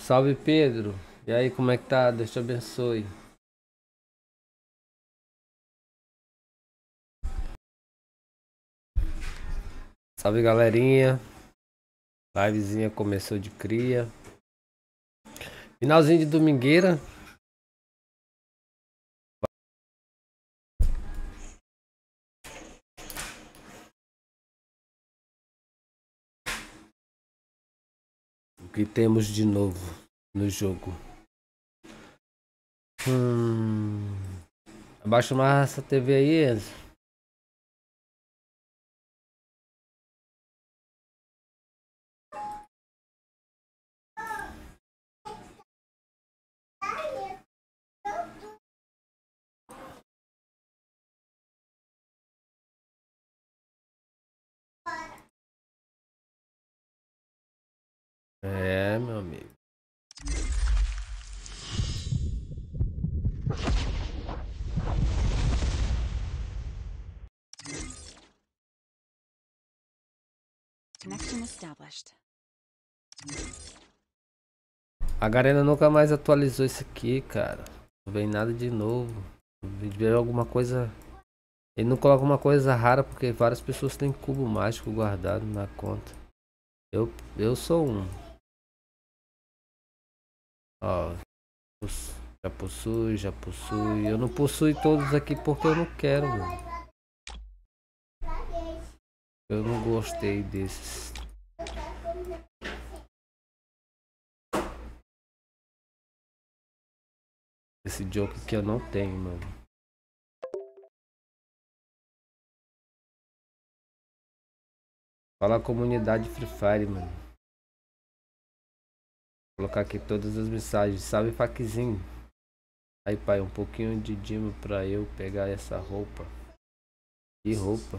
Salve Pedro. E aí, como é que tá? Deus te abençoe. Salve galerinha. Livezinha começou de cria. Finalzinho de domingueira. Que temos de novo no jogo? Hum... Abaixa mais essa TV aí, Enzo. É, meu amigo. Connection established. A Garena nunca mais atualizou isso aqui, cara. Não vem nada de novo. Veio alguma coisa. Ele não coloca uma coisa rara porque várias pessoas têm cubo mágico guardado na conta. Eu, eu sou um. Ó. Já possui, já possui. Eu não possui todos aqui porque eu não quero, mano. Eu não gostei desses. Esse jogo que eu não tenho, mano. Fala comunidade Free Fire, mano. Colocar aqui todas as mensagens. Salve faquezinho. Aí pai, um pouquinho de dimo pra eu pegar essa roupa. Que roupa?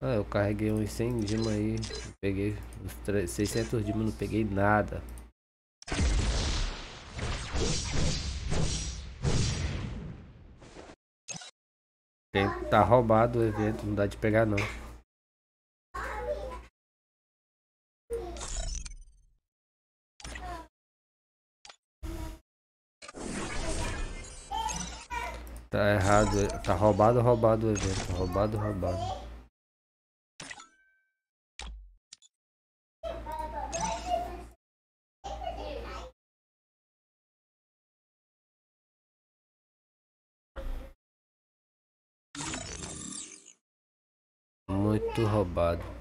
Ah, eu carreguei uns 100 dima aí. Peguei os 600 dima, não peguei nada. Tá roubado o evento, não dá de pegar não. Tá errado, tá roubado, roubado o evento, roubado, roubado. Muito roubado.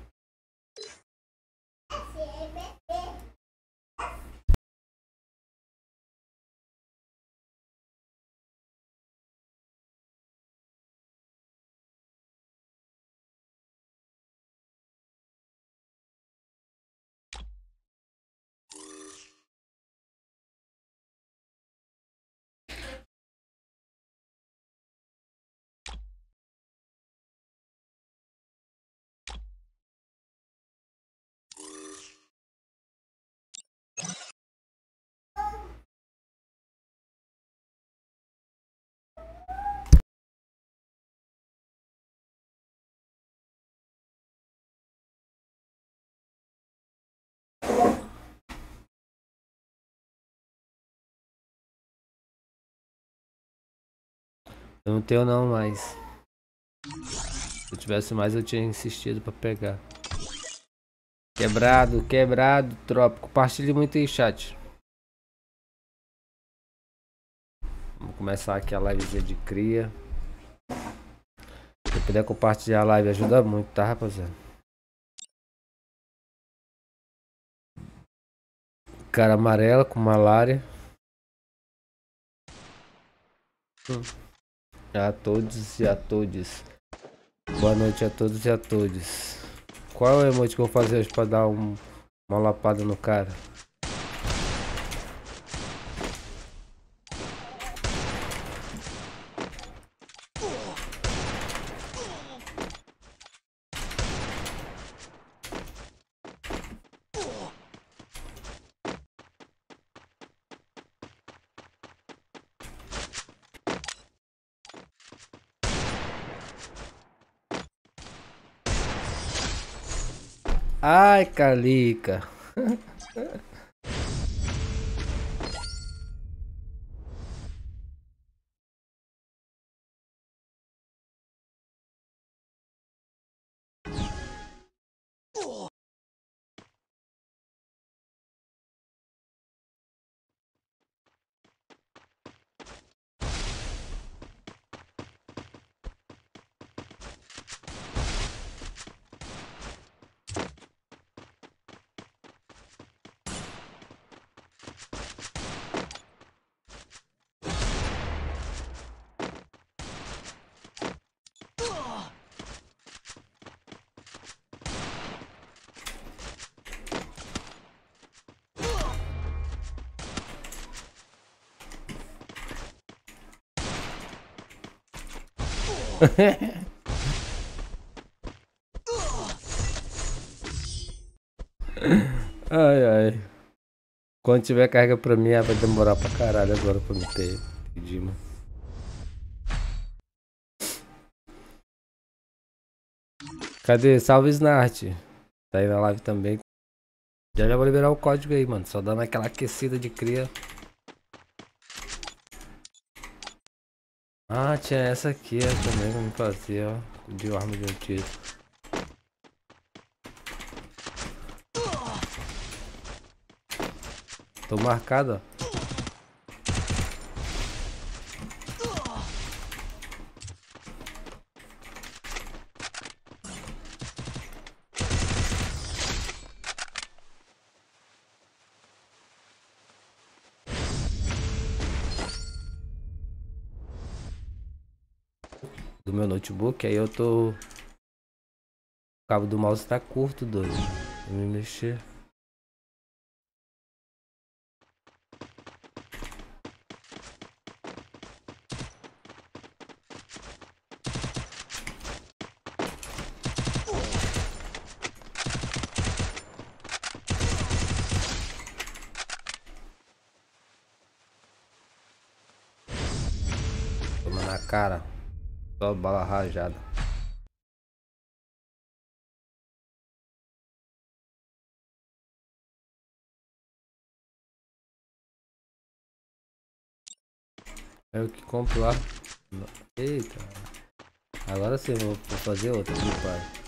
Eu não tenho não mais. Se eu tivesse mais eu tinha insistido pra pegar. Quebrado, quebrado, tropa. Compartilhe muito aí, chat. Vamos começar aqui a livezinha de cria. Se puder compartilhar a live ajuda muito, tá rapaziada? Cara amarela com malária. Hum. A todos e a todos. Boa noite a todos e a todos. Qual é o emote que eu vou fazer hoje pra dar um, uma lapada no cara? Ai, Calica. ai, ai. Quando tiver carga pra mim, vai demorar pra caralho agora pra me ter pedir. Cadê? Salve Snart. Tá aí na live também. Já já vou liberar o código aí, mano. Só dando aquela aquecida de cria. Ah, tinha essa aqui ó, também me fazia, ó. De arma de um tiro. Tô marcado, ó. Notebook, aí eu tô... O cabo do mouse tá curto, doido. Vou me mexer. Toma na cara. Só bala rajada. É o que compro lá. Eita. Agora sim, vou fazer outra aqui, pai.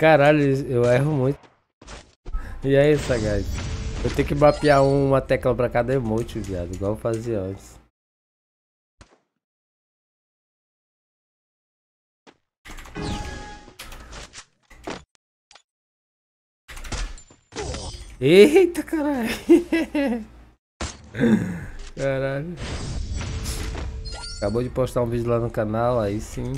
Caralho, eu erro muito. E aí, Sagaz? Eu tenho que mapear uma tecla pra cada emote, viado. Igual eu fazia antes. Eita, caralho. Caralho. Acabou de postar um vídeo lá no canal, aí sim.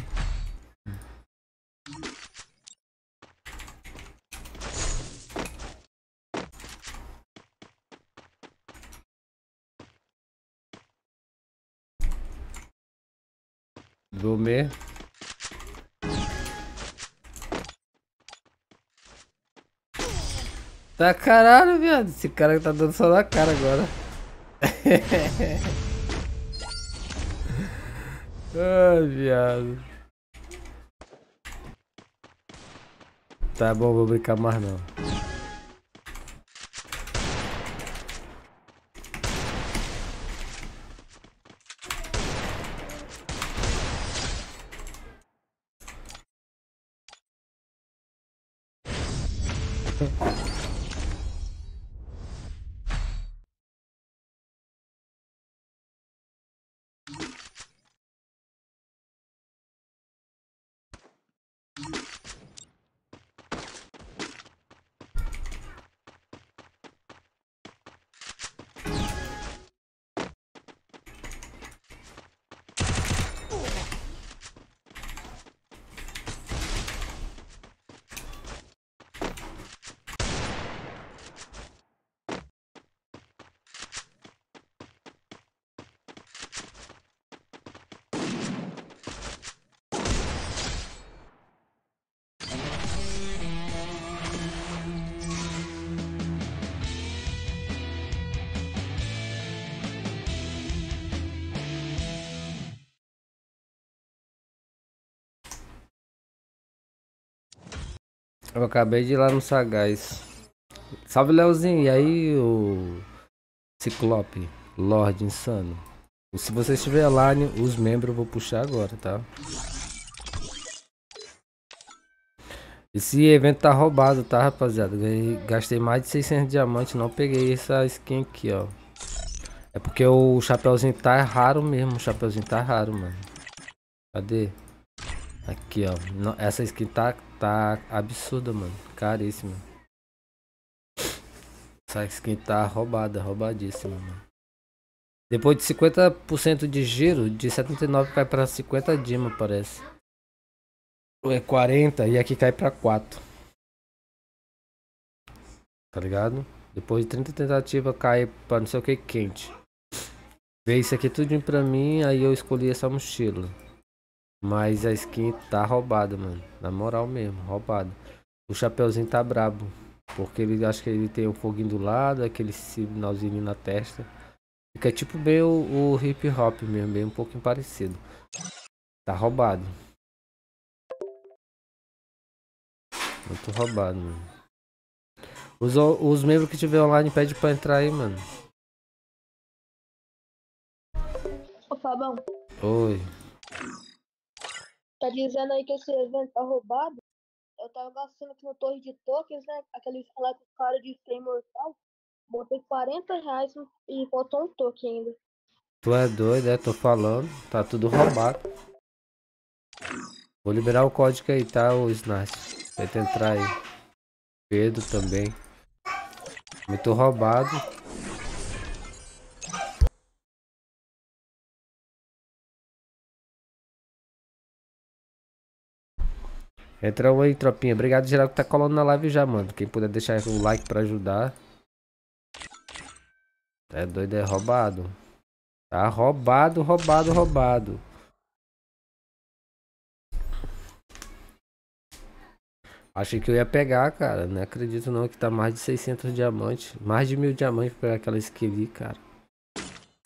Tá caralho, viado. Esse cara tá dando só na cara agora. Ai, viado. Tá bom, vou brincar mais não. Eu acabei de ir lá no Sagaz. Salve, Leozinho. E aí, o Ciclope, Lorde Insano. Se você estiver lá, os membros eu vou puxar agora, tá? Esse evento tá roubado, tá, rapaziada? Gastei mais de 600 diamantes, não peguei essa skin aqui, ó. É porque o chapeuzinho tá raro mesmo, o chapeuzinho tá raro, mano. Cadê? Aqui, ó. essa skin tá, tá absurda, mano. Caríssima. Essa skin tá roubada, roubadíssima, mano. Depois de 50% de giro, de 79 cai pra 50 dima, parece. É 40 e aqui cai pra 4. Tá ligado? Depois de 30 tentativas cai pra não sei o que quente. Vê isso aqui tudinho pra mim, aí eu escolhi essa mochila. Mas a skin tá roubada, mano. Na moral mesmo, roubada. O chapeuzinho tá brabo. Porque ele acha que ele tem um foguinho do lado, aquele sinalzinho na testa. Fica tipo bem o, o hip hop mesmo, bem um pouquinho parecido. Tá roubado. Muito roubado, mano. Os, os membros que tiver online pede pra entrar aí, mano. Fabão. Oi. Tá dizendo aí que esse evento tá roubado? Eu tava gastando aqui no Torre de Tokens, né? Aquele lá com cara de Flame Mortal. Botei 40 reais e botou um token ainda. Tu é doido, é? Tô falando. Tá tudo roubado. Vou liberar o código aí, tá, o Snatch? Vai entrar aí. Pedro também. Muito roubado. Entra aí, tropinha. Obrigado geral que tá colando na live já, mano. Quem puder deixar o like pra ajudar. É doido, é roubado. Tá roubado, roubado, roubado. Achei que eu ia pegar, cara. Não acredito não que tá mais de 600 diamantes. Mais de mil diamantes pra aquela skill cara.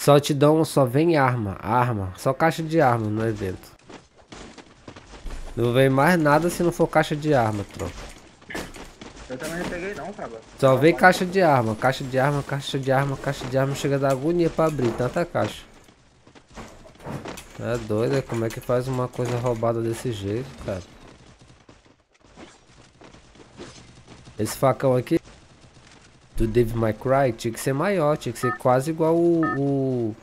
Só te dão, só vem arma. Arma. Só caixa de arma no evento. Não vem mais nada se não for caixa de arma, tropa. Eu também não peguei não, cara. Só vem caixa de arma, caixa de arma, caixa de arma, caixa de arma, chega da agonia pra abrir, tanta caixa. É doido, é como é que faz uma coisa roubada desse jeito, cara. Esse facão aqui do Dave My Cry tinha que ser maior, tinha que ser quase igual o, o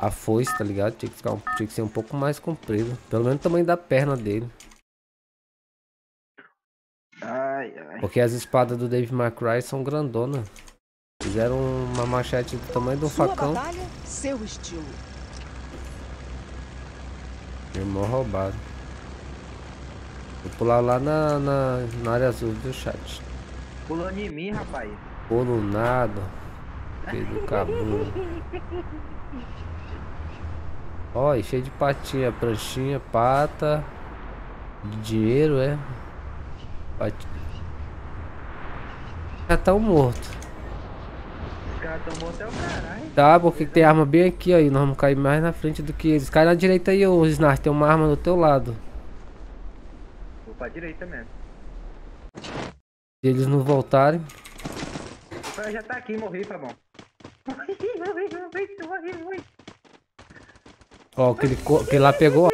a foice, tá ligado? Tinha que, ficar um, tinha que ser um pouco mais comprido. Pelo menos o tamanho da perna dele. Ai, ai. Porque as espadas do Dave McCry são grandonas. Fizeram uma machete do tamanho de um Sua facão. Batalha, seu estilo. Irmão roubado. Vou pular lá na, na, na área azul do chat. Pulou em mim, rapaz. Pulo nada. Pedro cabelo. Ó, cheio de patinha, pranchinha, pata. Dinheiro, é. Pat... Já tá morto. Os caras tão mortos é o caralho. Tá, porque tem arma bem aqui aí. Nós vamos cair mais na frente do que eles. Cai na direita aí, ô Snar. Tem uma arma do teu lado. Vou pra direita mesmo. Se eles não voltarem. Já tá aqui, morri, tá bom. Morri, morri, morri, morri, morri. Ó, que ele, que lá pegou.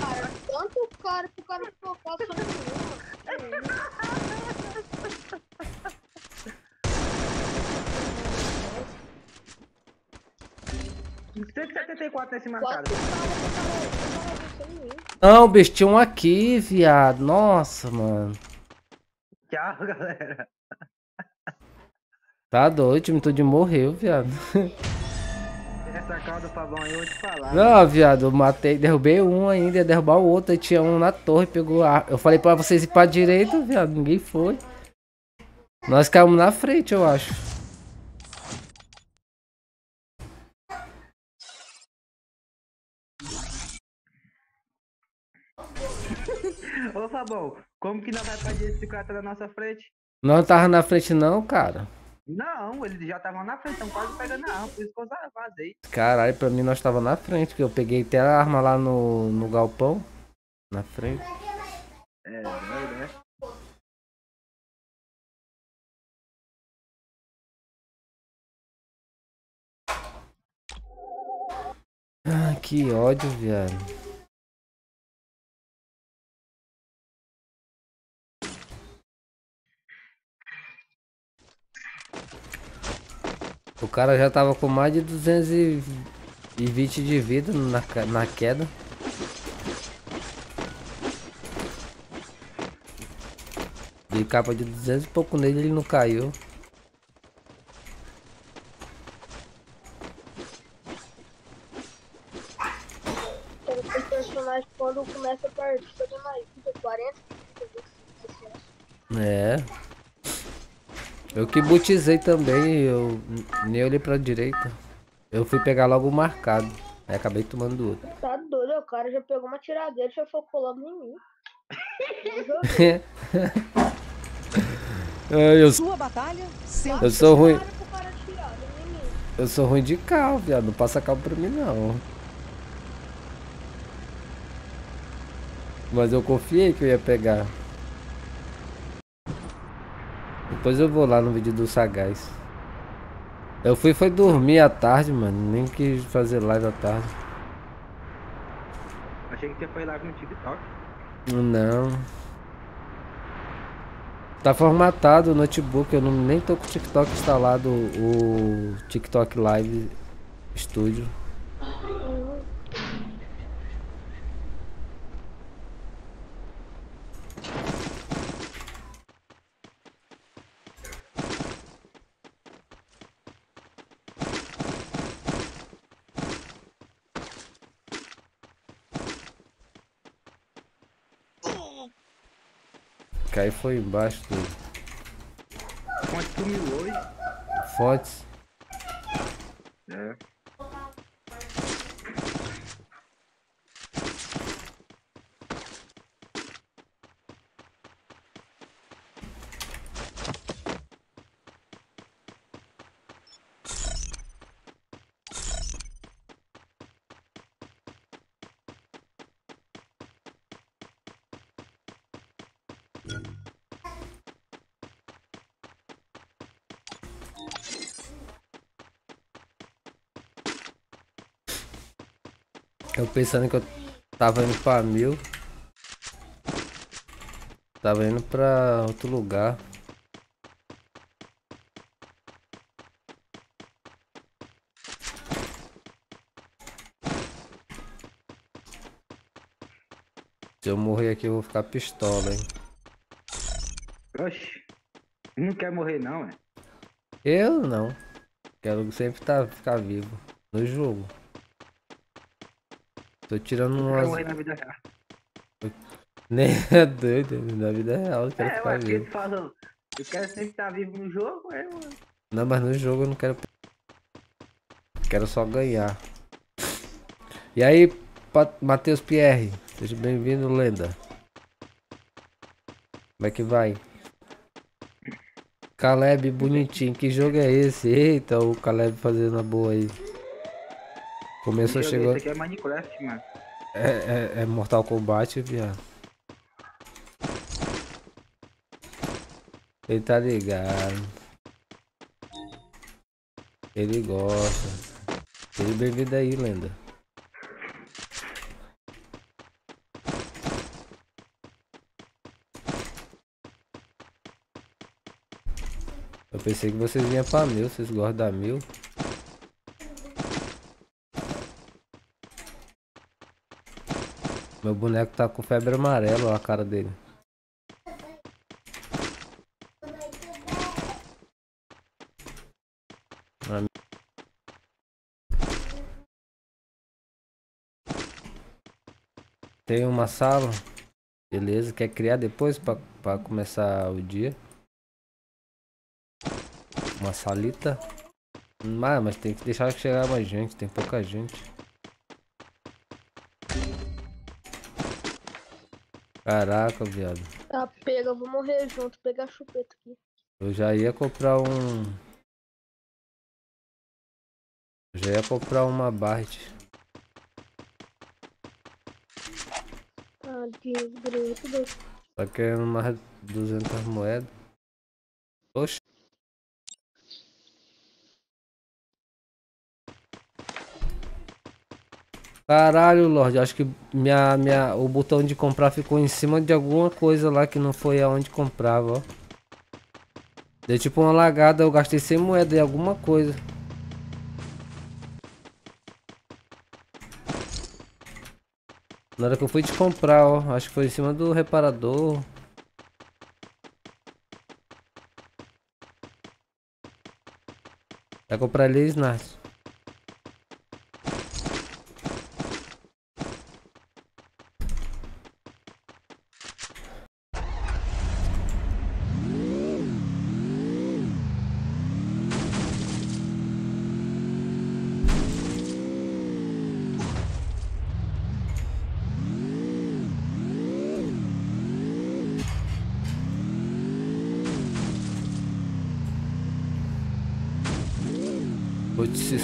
Cara, tanto cara pro cara focar só no 174 nesse marcado. Não, bicho, tinha um aqui, viado. Nossa, mano. Tchau, galera. Tá doido, o time todo morreu, viado. Essa calda aí eu vou te falar. Não, viado, eu matei, derrubei um ainda, ia derrubar o outro, tinha um na torre, pegou a... Eu falei pra vocês ir pra direita, viado, ninguém foi. Nós caímos na frente, eu acho. Ô Fabão, como que não vai fazer esse cara tá na nossa frente? Não tava na frente não, cara. Não, eles já estavam na frente, estão quase pegando a arma, por isso que eu vazei. Caralho, pra mim nós tava na frente, porque eu peguei até a arma lá no, no galpão. Na frente. É, né? Ah, que ódio, viado. O cara já tava com mais de 220 de vida na, na queda. De capa de 200 e pouco nele, ele não caiu. Tem tem personagem que quando começa a partida tem mais vida, 40, 50, É. Botizei também, eu nem olhei pra direita. Eu fui pegar logo o marcado. Aí acabei tomando do outro. Tá doido, o cara já pegou uma tiradeira e já focou logo em mim. Eu. É, eu, Sua batalha, seu eu sou ruim. Mim. Eu sou ruim de carro, viado. Não passa carro pra mim não. Mas eu confiei que eu ia pegar. Depois eu vou lá no vídeo do Sagaz. Eu fui foi dormir à tarde, mano. Nem quis fazer live à tarde. Achei que você foi live no TikTok. Não. Tá formatado o notebook, eu não, nem tô com o TikTok instalado, o TikTok Live Studio. Cai foi embaixo do Fonte sumiu hoje. fontes. É. pensando que eu tava indo pra mil. Tava indo pra outro lugar. Se eu morrer aqui eu vou ficar pistola, hein? Oxi. Não quer morrer não, é? Eu não. Quero sempre tá, ficar vivo. No jogo. Tô tirando Não quer umas. morrer na vida real. Nem é doido, na vida real eu quero É, ficar vivo. falou. Eu quero sempre estar vivo no jogo, é, mano. Não, mas no jogo eu não quero. Quero só ganhar. E aí, Pa- Matheus Pierre, seja bem-vindo, lenda. Como é que vai? Caleb, bonitinho, que jogo é esse? Eita, o Caleb fazendo a boa aí. Começou, Esse chegou. aqui é Minecraft, mano. É, é, é Mortal Kombat, viado. Ele tá ligado. Ele gosta. Seja bem-vindo aí, lenda. Eu pensei que vocês vinham pra mil, vocês gostam da mil. Meu boneco tá com febre amarela, a cara dele. Tem uma sala. Beleza, quer criar depois pra, pra começar o dia? Uma salita. Mas, mas tem que deixar chegar mais gente, tem pouca gente. Caraca, viado. Tá, pega, eu vou morrer junto, pegar a chupeta aqui. Eu já ia comprar um. Eu já ia comprar uma Bart. Ah, Tá desgrito. Tá querendo mais 200 moedas. Caralho, Lorde, acho que minha, minha, o botão de comprar ficou em cima de alguma coisa lá que não foi aonde comprava, ó. Deu tipo uma lagada, eu gastei 100 moedas em alguma coisa. Na hora que eu fui te comprar, ó, acho que foi em cima do reparador. Vai comprar ali, Snarcio.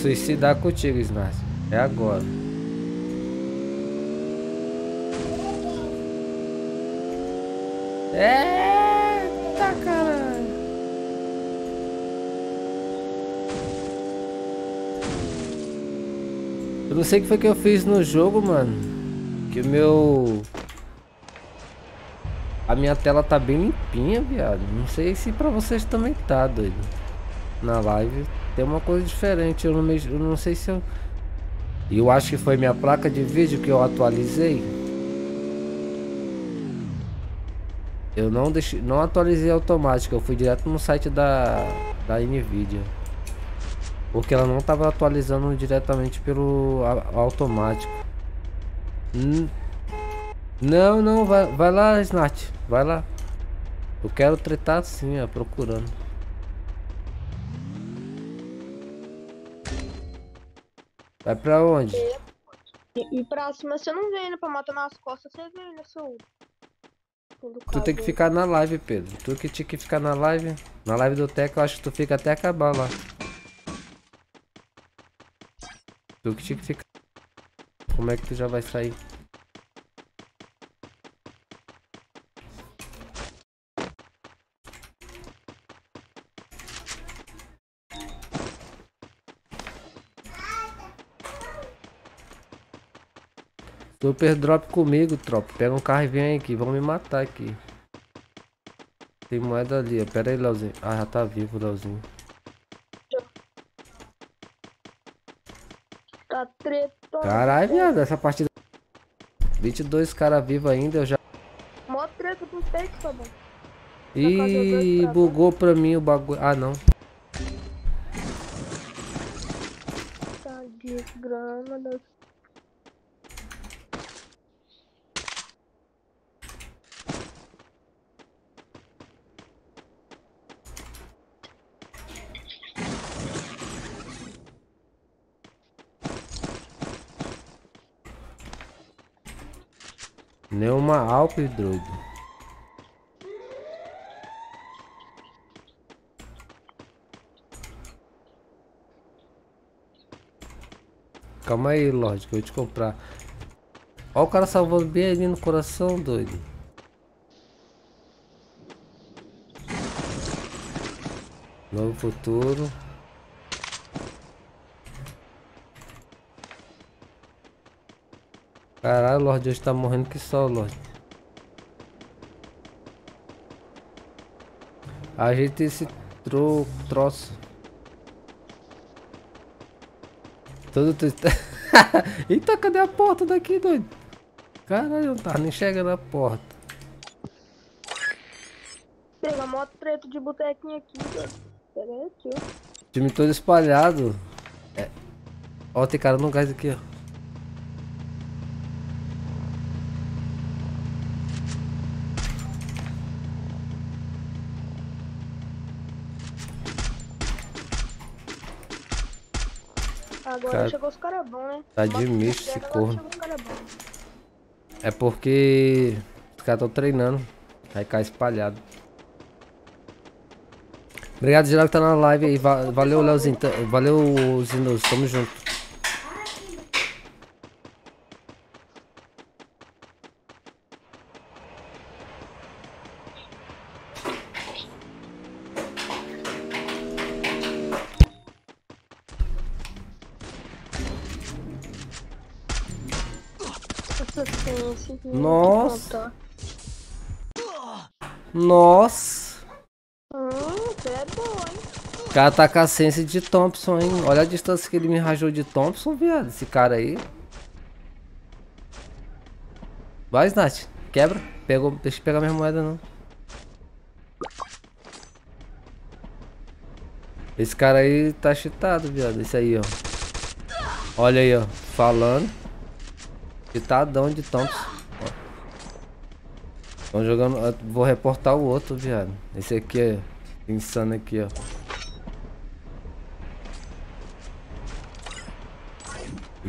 Suicidar contigo, Snarcio. É agora. Eita caralho. Eu não sei o que foi que eu fiz no jogo, mano. Que o meu. A minha tela tá bem limpinha, viado. Não sei se pra vocês também tá, doido. Na live tem uma coisa diferente. Eu não, me... eu não sei se eu. Eu acho que foi minha placa de vídeo que eu atualizei. Eu não deixei, não atualizei automático, eu fui direto no site da da Nvidia. Porque ela não estava atualizando diretamente pelo a- automático. Hum. Não, não, vai, vai lá, Snat, vai lá. Eu quero tretar sim, ó, procurando. Vai pra onde? E, e pra cima você não vem, né? Pra matar nas costas você vem, né, seu. Tu tem que ficar na live, Pedro. Tu que tinha que ficar na live. Na live do Teco, eu acho que tu fica até acabar lá. Tu que tinha que ficar. Como é que tu já vai sair? Super drop comigo, tropa. Pega um carro e vem aqui. Vão me matar aqui. Tem moeda ali. Pera aí, Leozinho. Ah, já tá vivo, Leozinho. Tá tretando. Caralho, viado, essa partida. 22 cara vivo ainda, eu já. Mó treta do peito, tá bom. Ih, bugou pra mim o bagulho. Ah, não. Tá desgrama da. Neuma Alpes, doido. Calma aí, Lorde, que eu vou te comprar. O cara salvando bem ali no coração, doido. Novo futuro. Caralho, Lorde, hoje tá morrendo que só, Lorde. Ajeita esse tro... troço. Todo tu... Eita, cadê a porta daqui, doido? Caralho, não tá nem chegando a porta. Pega mó treta de botequinho aqui, cara. Pega aqui, ó. Time todo espalhado. É. Ó, tem cara no gás aqui, ó. Cara, chegou os caras bons, né? tá de misto esse corno. É porque os caras estão treinando. Aí cai espalhado. Obrigado, geral, que tá na live aí. Va- Valeu, Leozinho. Tá- Valeu, Zinoso. Tamo junto. Cara tá com a sense de Thompson, hein? Olha a distância que ele me rajou de Thompson, viado. Esse cara aí. Vai, Snatch. Quebra. Pegou. Deixa eu pegar minha moeda, não. Esse cara aí tá cheatado, viado. Esse aí, ó. Olha aí, ó. Falando. Cheatadão de Thompson. Estão jogando. Vou reportar o outro, viado. Esse aqui é insano aqui, ó.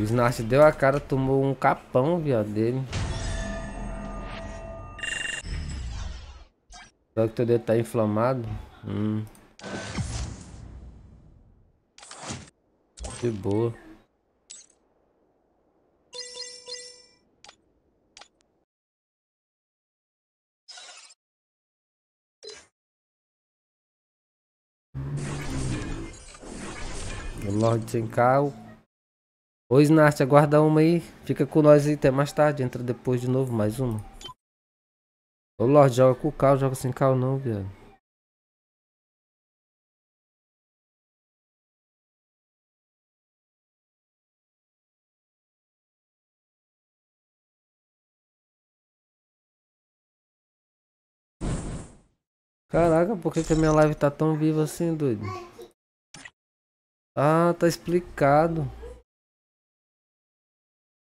O Snatch deu a cara, tomou um capão, viado, dele. Será que teu dedo tá inflamado? Hum. De boa. O Lorde sem carro. Ô Snart, aguarda uma aí. Fica com nós aí até mais tarde. Entra depois de novo, mais uma. Ô Lorde, joga com o carro, joga sem carro não, viado. Caraca, por que, que a minha live tá tão viva assim, doido? Ah, tá explicado.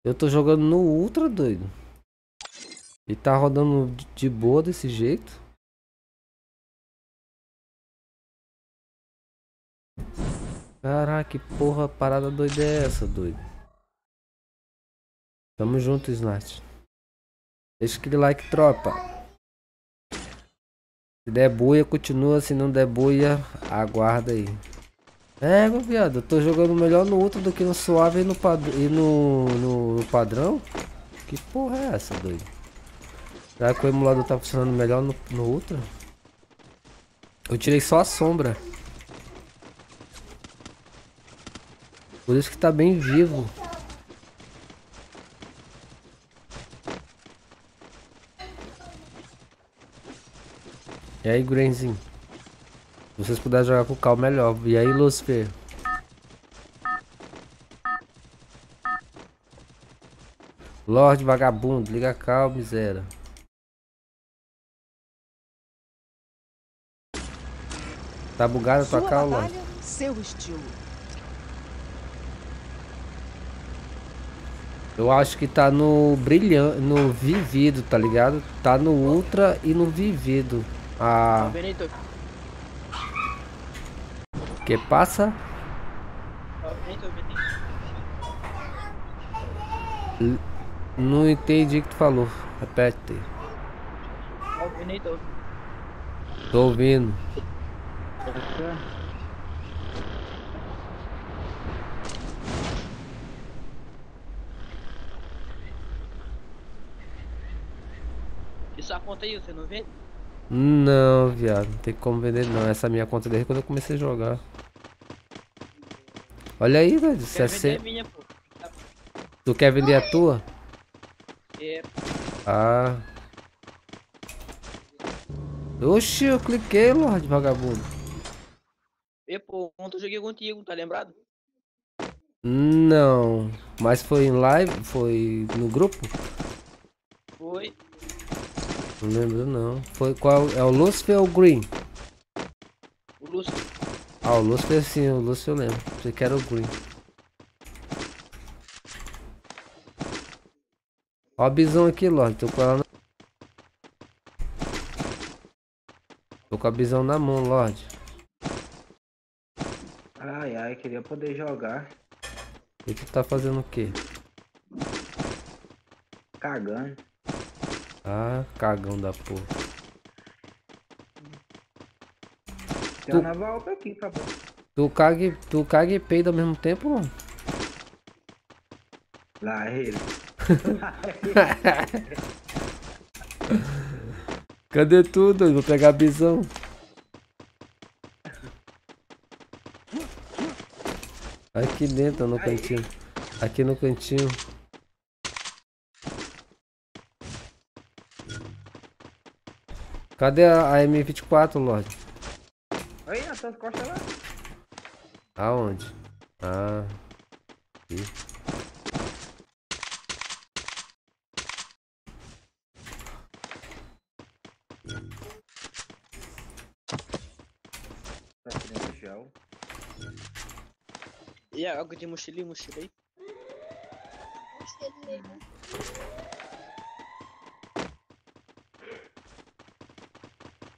Eu tô jogando no Ultra, doido. E tá rodando de- boa desse jeito. Caraca, que porra parada doida é essa, doido? Tamo junto, Snart. Deixa aquele like, tropa. Se der buia, continua. Se não der buia, aguarda aí. É, meu viado, eu tô jogando melhor no Ultra do que no Suave e no, pad... e no, no, no padrão. Que porra é essa, doido? Será que o emulador tá funcionando melhor no, no Ultra? Eu tirei só a sombra. Por isso que tá bem vivo. E aí, Grenzinho? Se vocês puderem jogar com o Cal, melhor. E aí, Lucifer? Lorde vagabundo, liga Cal, miséria. Tá bugado a tua Sua Cal, Lorde? seu estilo. Eu acho que tá no brilhante, no vivido, tá ligado? Tá no ultra e no vivido. Ah, Benito, Benito, Benito. Não entendi o que tu falou. Repete. Tô ouvindo. Isso a conta aí, você não vê? Não, viado, não tem como vender não. Essa é a minha conta desde quando eu comecei a jogar. Olha aí, velho. Vender a 60. minha, pô. Tu quer vender a tua? É, Ah. Oxi, eu cliquei, Lorde Vagabundo. e, pô, ontem eu joguei contigo, tá lembrado? Não. Mas foi em live? Foi no grupo? Foi. Não lembro não. Foi qual? É o Lucifer ou o Green? O Lúcio. Ah, o Lucifer sim, o Lucifer eu lembro. Você quer o Green. Ó a bisão aqui, Lorde. Tô com ela na... Tô com a bisão na mão, Lorde. Ai, ai, queria poder jogar. E tu tá fazendo o quê? Cagando. Ah, cagão da porra. Tem Tu- uma nova alta aqui, tá bom. Tu caga, e- tu caga e peida ao mesmo tempo, mano? Lá ele. Cadê tudo? Vou pegar a bisão. Aqui dentro, no cantinho. Aqui no cantinho. Cadê a, a M24, Lorde? Aí, nas suas costas lá. Aonde? Ah. Aqui. Tá aqui do gel. E a água de mochila e mochila aí?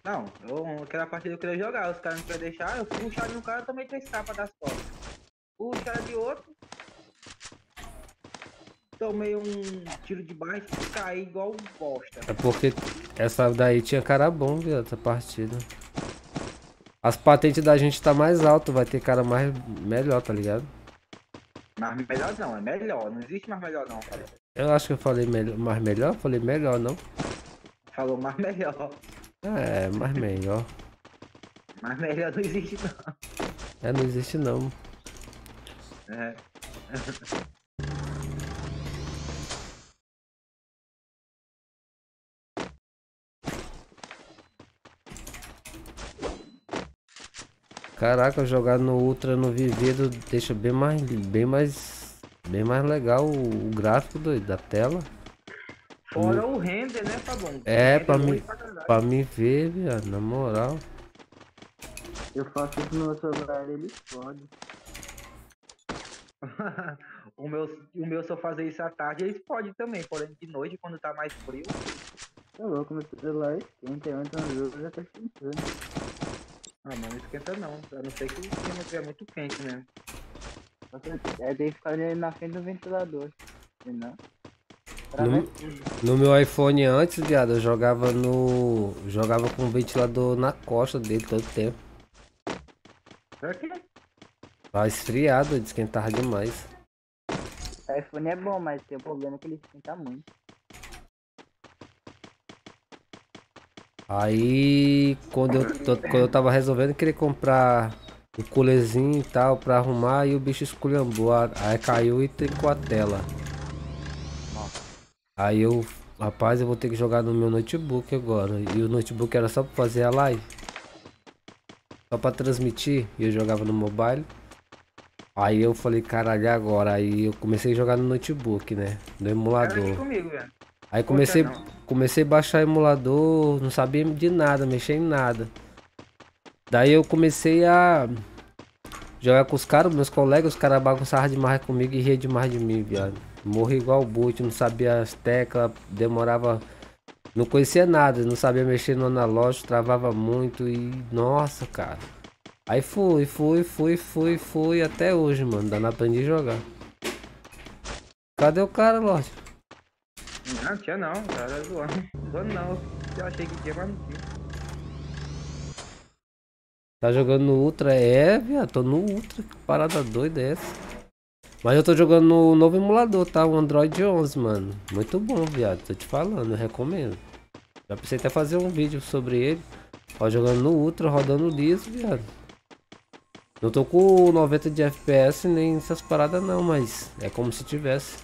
Não, eu, aquela partida eu queria jogar, os caras não queriam deixar, eu puxar de um cara também três tapas das costas. Puxar de outro. Tomei um tiro de baixo e caí igual um bosta. É porque essa daí tinha cara bom, viu, essa partida. As patentes da gente tá mais alto, vai ter cara mais melhor, tá ligado? Mas melhor não, é melhor. Não existe mais melhor não, cara. Eu acho que eu falei melhor, mais melhor, falei melhor, não? Falou mais melhor. É, mais melhor. Mais melhor não existe não. É, não existe não. É. Caraca, jogar no Ultra no Vivido deixa bem mais, bem mais, bem mais legal o, o gráfico do, da tela. Fora o render, né, Fabão? É, Render pra ruim mim, pra mim ver, viado, na moral. Eu faço isso no meu celular, ele explode. o, meu, o meu, se eu fazer isso à tarde, eles podem também. Porém, de noite, quando tá mais frio. Tá louco, meu celular esquenta, eu entro no jogo já tá esquentando. Ah, mas não esquenta não. A não ser que o clima estiver muito quente mesmo. É, tem que ficar ali na frente do ventilador. Senão. No, no meu iPhone antes, viado, eu jogava no. Jogava com o ventilador na costa dele todo tempo. Pra quê? Tava esfriado, ele esquentava demais. O iPhone é bom, mas tem o problema que ele esquenta muito. Aí quando eu, tô- quando eu tava resolvendo querer comprar o coolerzinho e tal pra arrumar, aí o bicho esculhambou, aí caiu e trincou a tela. Aí eu, rapaz, eu vou ter que jogar no meu notebook agora. E o notebook era só pra fazer a live. Só pra transmitir, e eu jogava no mobile. Aí eu falei, caralho, agora? Aí eu comecei a jogar no notebook, né? No emulador. comigo. Aí comecei, comecei a baixar emulador, não sabia de nada, mexer em nada. Daí eu comecei a jogar com os caras, meus colegas, os caras bagunçavam demais comigo e ria demais de mim, viado. Morri igual o boot, não sabia as teclas, demorava. Não conhecia nada, não sabia mexer no analógico, travava muito e. Nossa, cara. Aí fui, fui, fui, fui, fui até hoje, mano. Ainda não aprendi jogar. Cadê o cara, Lorde? Não, tinha não. Cara, zoando. Zoando não. Eu achei que tinha, mas não tinha. Tá jogando no Ultra? É, viado, tô no Ultra. Que parada doida é essa? Mas eu tô jogando no novo emulador, tá? O Android 11, mano. Muito bom, viado. Tô te falando, eu recomendo. Já pensei até fazer um vídeo sobre ele. Ó, jogando no Ultra, rodando liso, viado. Não tô com 90 de FPS nem essas paradas não, mas é como se tivesse.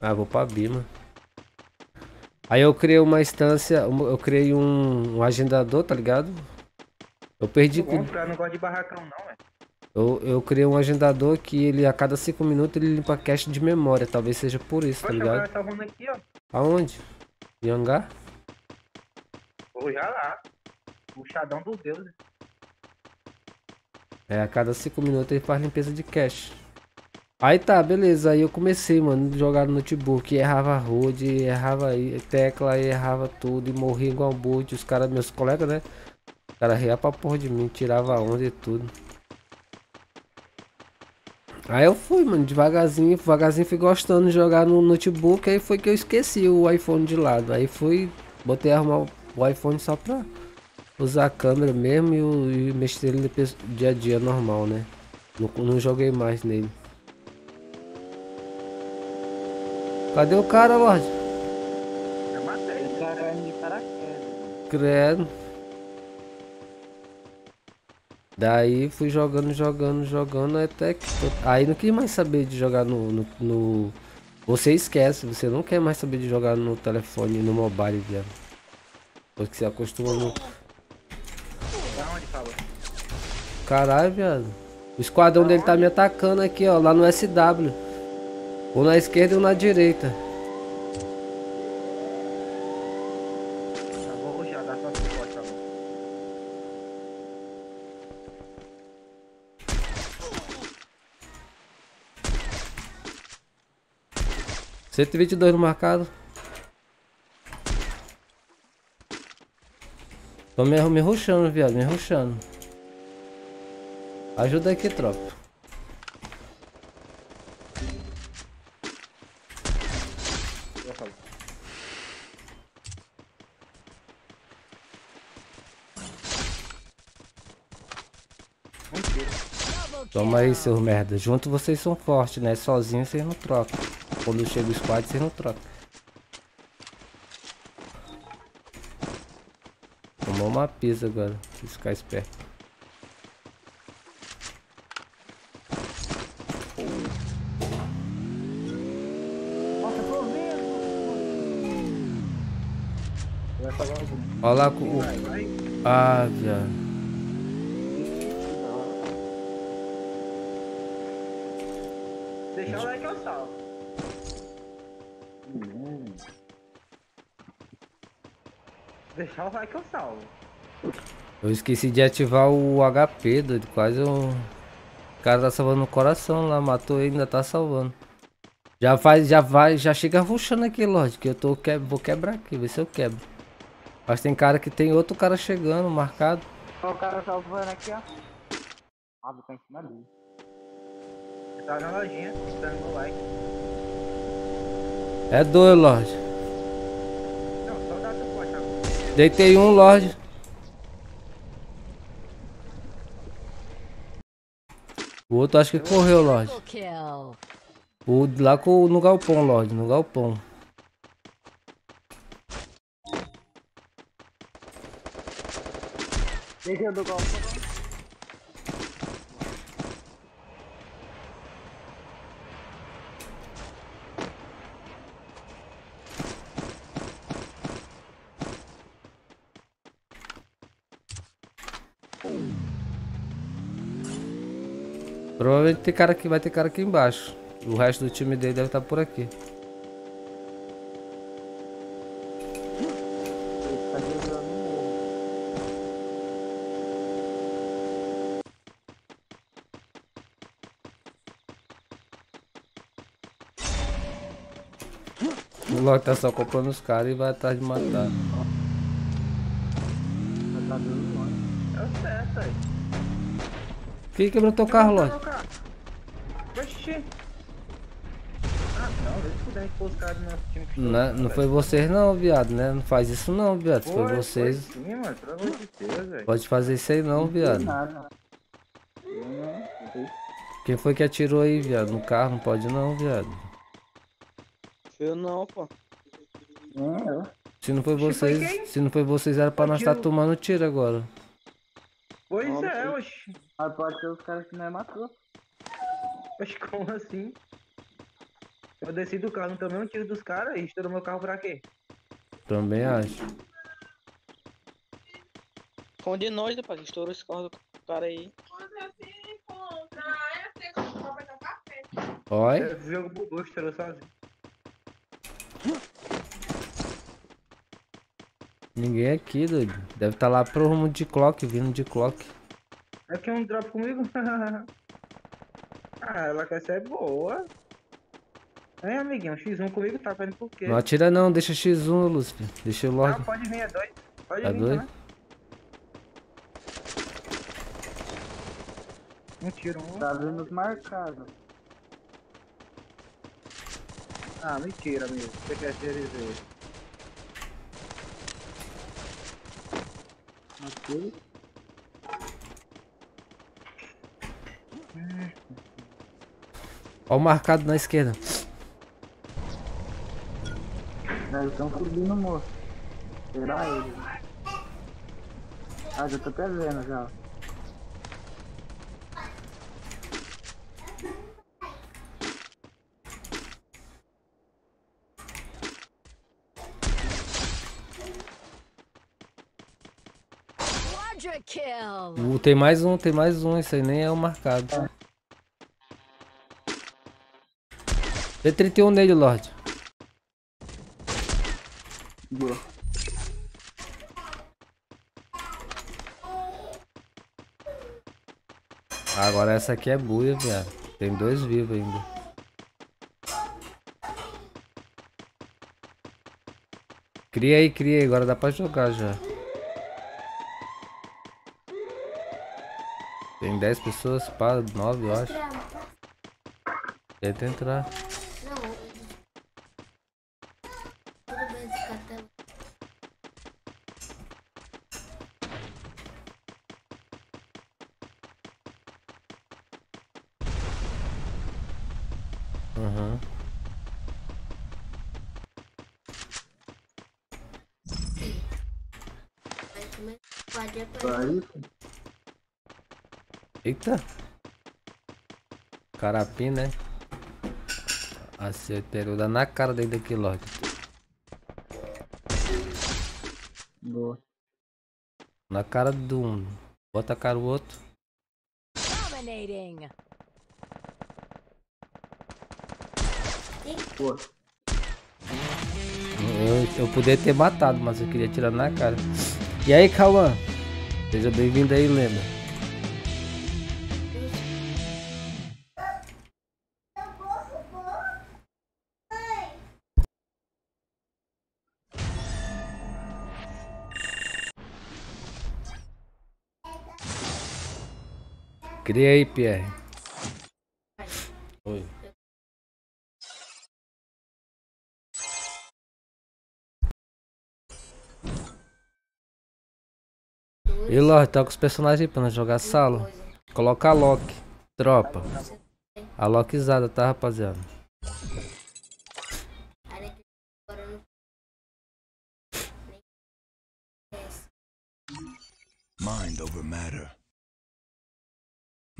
Ah, vou pra Bima. Aí eu criei uma instância, eu criei um, um agendador, tá ligado? Eu perdi. Cara, não gosto de barracão não, velho. Eu, eu criei um agendador que ele a cada 5 minutos ele limpa cache de memória. Talvez seja por isso, tá Poxa, cara ligado? tá aqui, ó. Aonde? Em hangar? Vou já lá. Puxadão dos deuses. É, a cada 5 minutos ele faz limpeza de cache. Aí tá, beleza. Aí eu comecei, mano, jogar no notebook. Errava road, errava tecla, errava tudo e morria igual um boot. Os caras, meus colegas, né? Os caras riam pra porra de mim, tirava onda e tudo. Aí eu fui, mano, devagarzinho, devagarzinho fui gostando de jogar no notebook. Aí foi que eu esqueci o iPhone de lado. Aí fui, botei arrumar o- o iPhone só pra usar a câmera mesmo e, o- e mexer ele no dia a dia normal, né? Não, não joguei mais nele. Cadê o cara, Lorde? Eu matei. Esse cara caindo de paraquedas. Credo. Daí fui jogando, jogando, jogando até que. Aí não quis mais saber de jogar no, no, no, Você esquece, você não quer mais saber de jogar no telefone no mobile, viado. Porque você acostuma no. Caralho, viado. O esquadrão dele tá me atacando aqui, ó, lá no SW. Ou na esquerda ou na direita. 122 no marcado. Tô me, me ruxando, viado, me ruxando. Ajuda aqui, tropa. Toma aí, seus merda. Junto vocês são fortes, né? Sozinhos vocês não trocam. Quando chega o squad, vocês não trocam. Tomou uma pisa agora. Ficar esperto. Olha lá o. Ah, viado. Deixar o like eu salvo. Eu esqueci de ativar o HP, doido. Quase um. O cara tá salvando o coração lá, matou ele ainda tá salvando. Já faz, já vai, já chega ruxando aqui, Lorde, que eu tô, que, vou quebrar aqui, ver se eu quebro. Mas tem cara que tem outro cara chegando, marcado. Ó, o cara salvando aqui, ó. Ah, tá em cima dele. Tá na lojinha, dando meu like. É dois, Lorde. Não, só dá suporte agora. Deitei um, Lorde. O outro acho que correu, Lorde. O lá com, no galpão, Lorde, no galpão. Eu do golpe. Provavelmente tem cara aqui, vai ter cara aqui embaixo. O resto do time dele deve estar por aqui. Tá no morro. O Lorde tá só comprando os caras e vai atrás de matar. Já tá dando longe. É o certo aí. Quem quebrou teu carro, Lorde? Do nosso time. que Não, é- não foi vocês não, viado, né? Não faz isso não, viado. Se foi Foi, vocês, Foi sim, mano, pelo amor de Deus, velho. pode fazer isso aí não, viado. Nada. Eu não sei. Quem foi que atirou aí, viado? No carro? Não pode não, viado. Eu não, pô. Eu. Se não foi vocês, se não foi vocês, era pra nós estar Tiro. tomando tiro agora. Pois Não, é, oxi. Mas pode ser os caras que nós matou. Oxi, como assim? Eu desci do carro, não tomei um tiro dos caras e estourou meu carro pra quê? Também acho. Esconde nós, rapaz. Estourou esse carro do cara aí. Oi? Esse jogo bugou, estourou sozinho. Ninguém aqui, doido. Deve estar lá pro rumo de clock, vindo de clock. É que um drop comigo? ah, ela quer ser boa. Hein, amiguinho? X1 comigo tá vendo por quê? Não atira não, deixa X1, Lúcifer. Deixa o Não, Lorde. pode vir, é dois. Pode É vir dois? também. Um tiro, um. Tá vindo os marcados. Ah, mentira, amigo. Você quer ser dizer? Aqui. Ó o marcado na esquerda. Né? Eles estão subindo o moço. Será ele? Ah, já tô até vendo já. Uh, tem mais um, tem mais um, isso aí nem é o marcado. É. Dê 31 nele, Lorde. Boa. Agora essa aqui é buia, viado. Tem dois vivos ainda. Cria aí, cria aí. Agora dá pra jogar já. Tem 10 pessoas, pá, 9 eu acho. Tenta entrar. Não, tudo bem, descartando. Uhum. Vai comer quadra pra Aí, Eita. Carapim, né? Acertei. Dá na cara dele daqui, Lorde. boa. Na cara do um. Bota a cara o outro. Dominating. Pô, Eu, eu poderia ter matado, mas eu queria tirar na cara. E aí, Cauã? Seja bem-vindo aí, lenda. Cria aí, Pierre. Oi. E Lorde, tá com os personagens aí pra nós jogar sala. Coloca a Loki. Tropa. A Lockizada, tá, rapaziada? Mind over matter.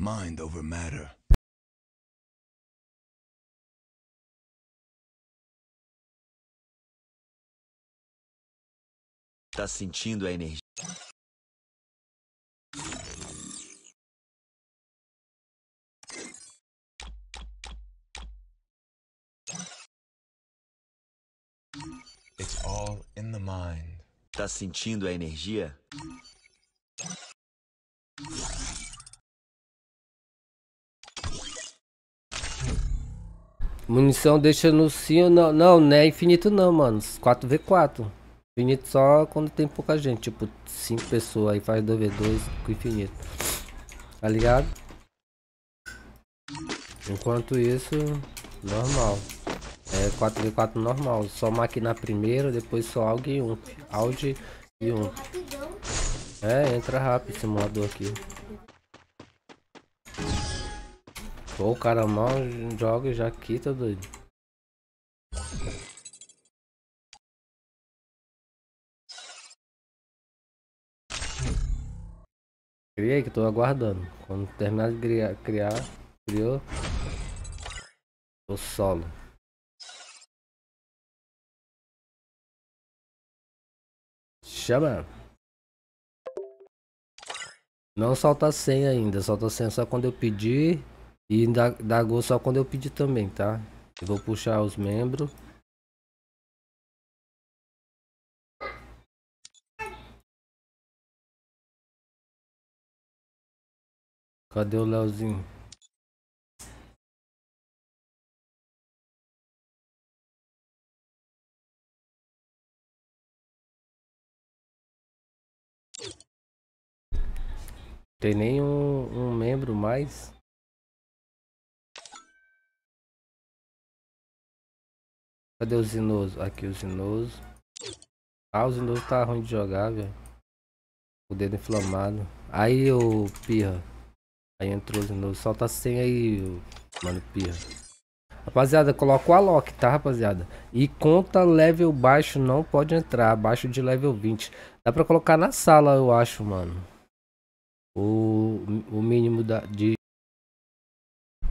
Mind over matter. Tá sentindo a energia? It's all in the mind. Tá sentindo a energia? Munição deixa no sim ou não? Não, não é infinito não, mano. 4v4. Infinito só quando tem pouca gente. Tipo, 5 pessoas aí faz 2v2 com infinito. Tá ligado? Enquanto isso, normal. É 4v4 normal. Só máquina primeiro, depois só alguém um. Audi e um. É, entra rápido esse simulador aqui. Pô, o cara mal joga e já quita, doido. Criei que tô aguardando. Quando terminar de criar, criar criou. Tô solo. Chama. Não solta senha ainda, solta senha só quando eu pedir e dá, dá gol só quando eu pedir também, tá? Eu vou puxar os membros. Cadê o Leozinho? Tem nem um, um membro mais. Cadê o Zinoso? Aqui o Zinoso. Ah, o Zinoso tá ruim de jogar, velho. O dedo inflamado. Aí o Pirra. Aí entrou o Zinoso. Solta a senha aí, ô, mano, Pirra. Rapaziada, coloca o Alok, tá, rapaziada? E conta level baixo não pode entrar. Abaixo de level 20. Dá pra colocar na sala, eu acho, mano. O, o mínimo da, de.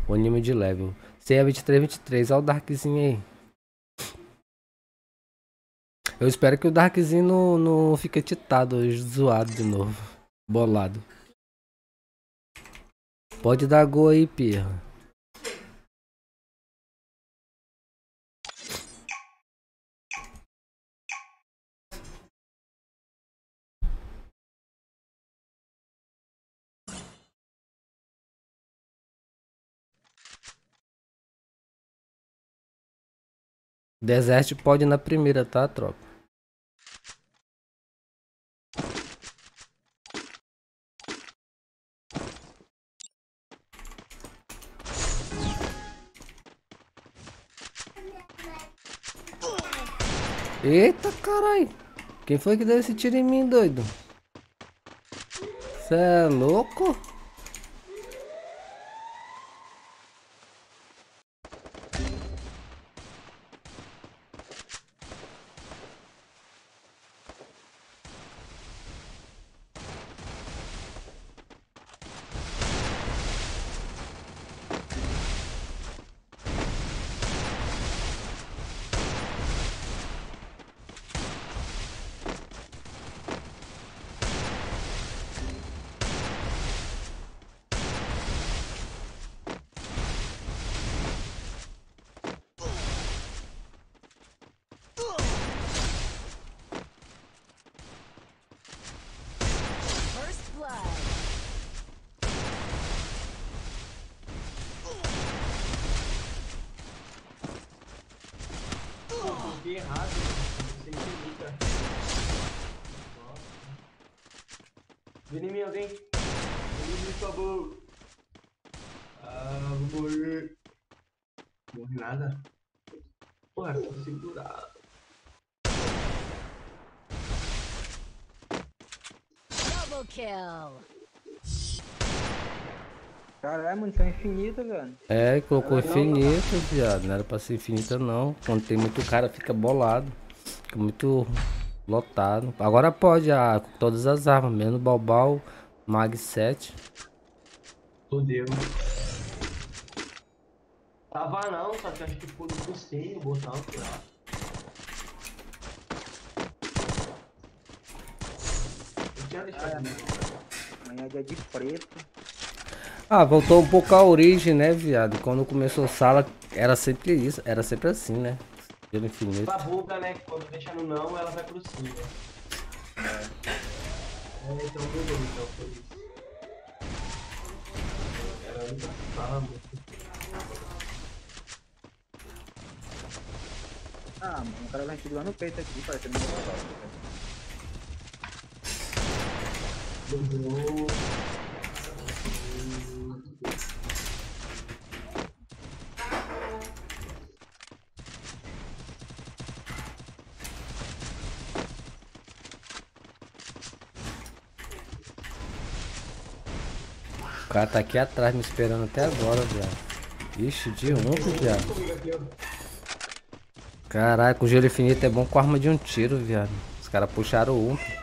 O mínimo de level. Se é 23, 23. Olha o Darkzinho aí. Eu espero que o Darkzinho não, não fique titado, zoado de novo. Bolado. Pode dar gol aí, pirra. Desert pode ir na primeira, tá, tropa? Eita caralho! Quem foi que deu esse tiro em mim, doido? Cê é louco? First blood. Fiquei errado, sem infinita. Vem em mim alguém. Vem em mim, por favor. Ah, vou morrer. Morri nada. Porra, tô segurado. Double kill. Caralho, é munição infinita, velho. É, colocou infinito, viado. Não era pra ser infinita não. Quando tem muito cara, fica bolado. Fica muito lotado. Agora pode, ah, com todas as armas, menos Balbal, Mag 7. Fodeu. Tava não, só que acho que foi no sem o botão, sei lá. Eu tinha deixado mesmo. Amanhã é dia de preto. Ah, voltou um pouco à origem, né, viado? Quando começou sala, era sempre isso. Era sempre assim, né? Gelo infinito. A buga, né? Quando deixa no não, ela vai pro sim, né? É, então bugou, então foi isso. Era outra sala, mano. Ah, mano, o cara vai te lá no peito aqui, parecendo um negócio. Bugou. O cara tá aqui atrás me esperando até agora, viado. Ixi, de ontem, viado. Caraca, o gelo infinito é bom com arma de um tiro, viado. Os caras puxaram um.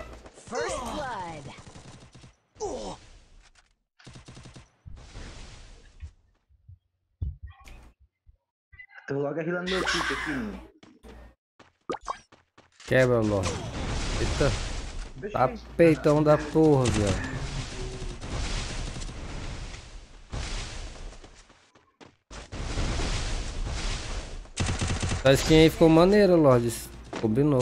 Arrilando meu kit aqui, mano. Quebra, Lorde. Eita. Deixa Tá aí. peitão da porra, viado. Essa skin aí ficou maneira, Lorde. Combinou.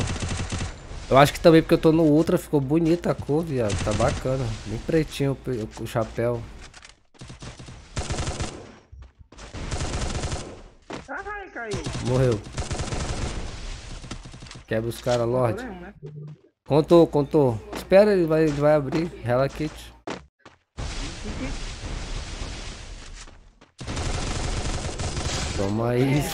Eu acho que também porque eu tô no Ultra ficou bonita a cor, viado. Tá bacana. Bem pretinho o chapéu. Ai, caiu. Morreu. Quebra os caras, Lorde. Né? Contou, contou. Espera, ele vai, ele vai abrir. Hella Kit. Toma aí.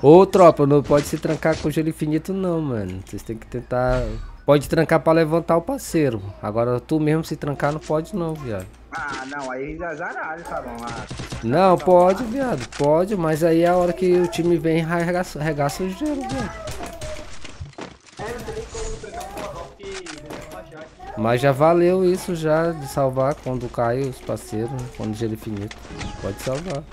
Ô tropa, não pode se trancar com gelo infinito não, mano. Vocês tem que tentar. Pode trancar pra levantar o parceiro. Agora tu mesmo se trancar não pode não, viado. Ah, não, aí já azarado, Fabão. Ah, Não, pode, viado. Pode, mas aí é a hora que o time vem arregaça, arregaça o gelo, viado. É. Mas já valeu isso já de salvar quando cai os parceiros, né? quando gelo infinito. Pode salvar.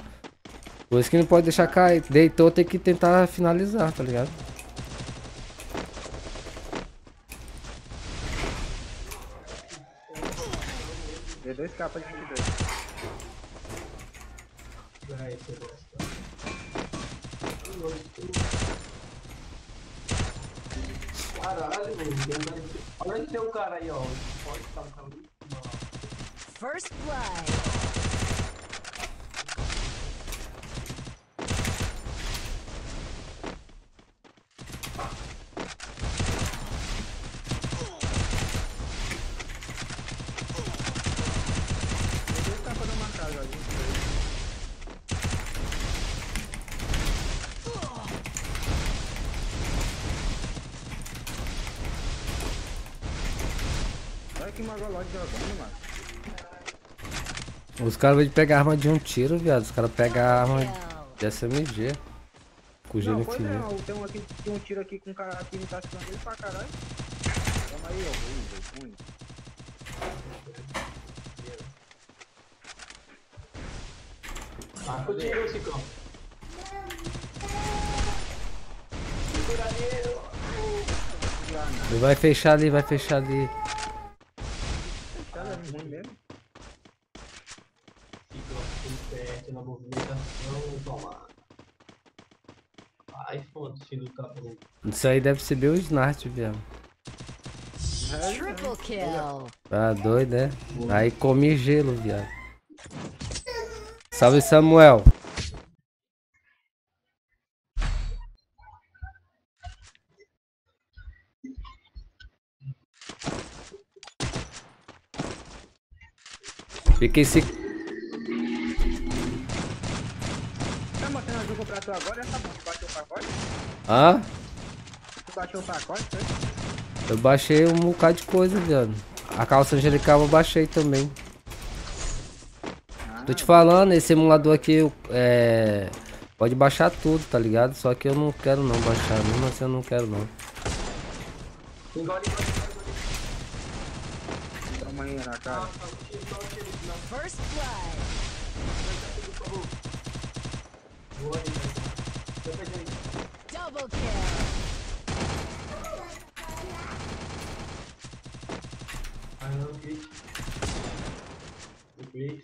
Por isso que não pode deixar cair. Deitou, tem que tentar finalizar, tá ligado? Dois capas de 22. Peraí, você gosta. Caralho, mano. Olha onde tem um cara aí, ó. Pode estar um cara muito mal. First blood dois capas numa casa, ó. 22. Olha jogando, mano. Os caras vão pegar arma de um tiro, viado. Os caras pegam a arma de SMG. Com gelo é, infinito. ó, tem um, aqui, tem um tiro aqui com um cara aqui me tá tirando ele pra caralho. Toma aí, ó. Ruim, ruim. Ah, eu tiro esse cão. Segura nele. Ele vai fechar ali, vai fechar ali. Fechado, é ruim mesmo. Tudo certo na movimentação, toma. Ai, foda-se do cabelo. Isso aí deve ser bem o Snart, viado. Triple kill. Tá doido, é? Aí come gelo, viado. Salve Samuel. Fica esse. Tá mostrando jogo pra tu agora? Essa moto baixou o pacote? Hã? Tu baixou o pacote, foi? Eu baixei um bocado de coisa, viado. A calça angelical eu baixei também. Tô te falando, esse emulador aqui é. Pode baixar tudo, tá ligado? Só que eu não quero não baixar, mesmo assim eu não quero não. Engole, engole, Toma aí na cara. First blood. Double kill. Clique.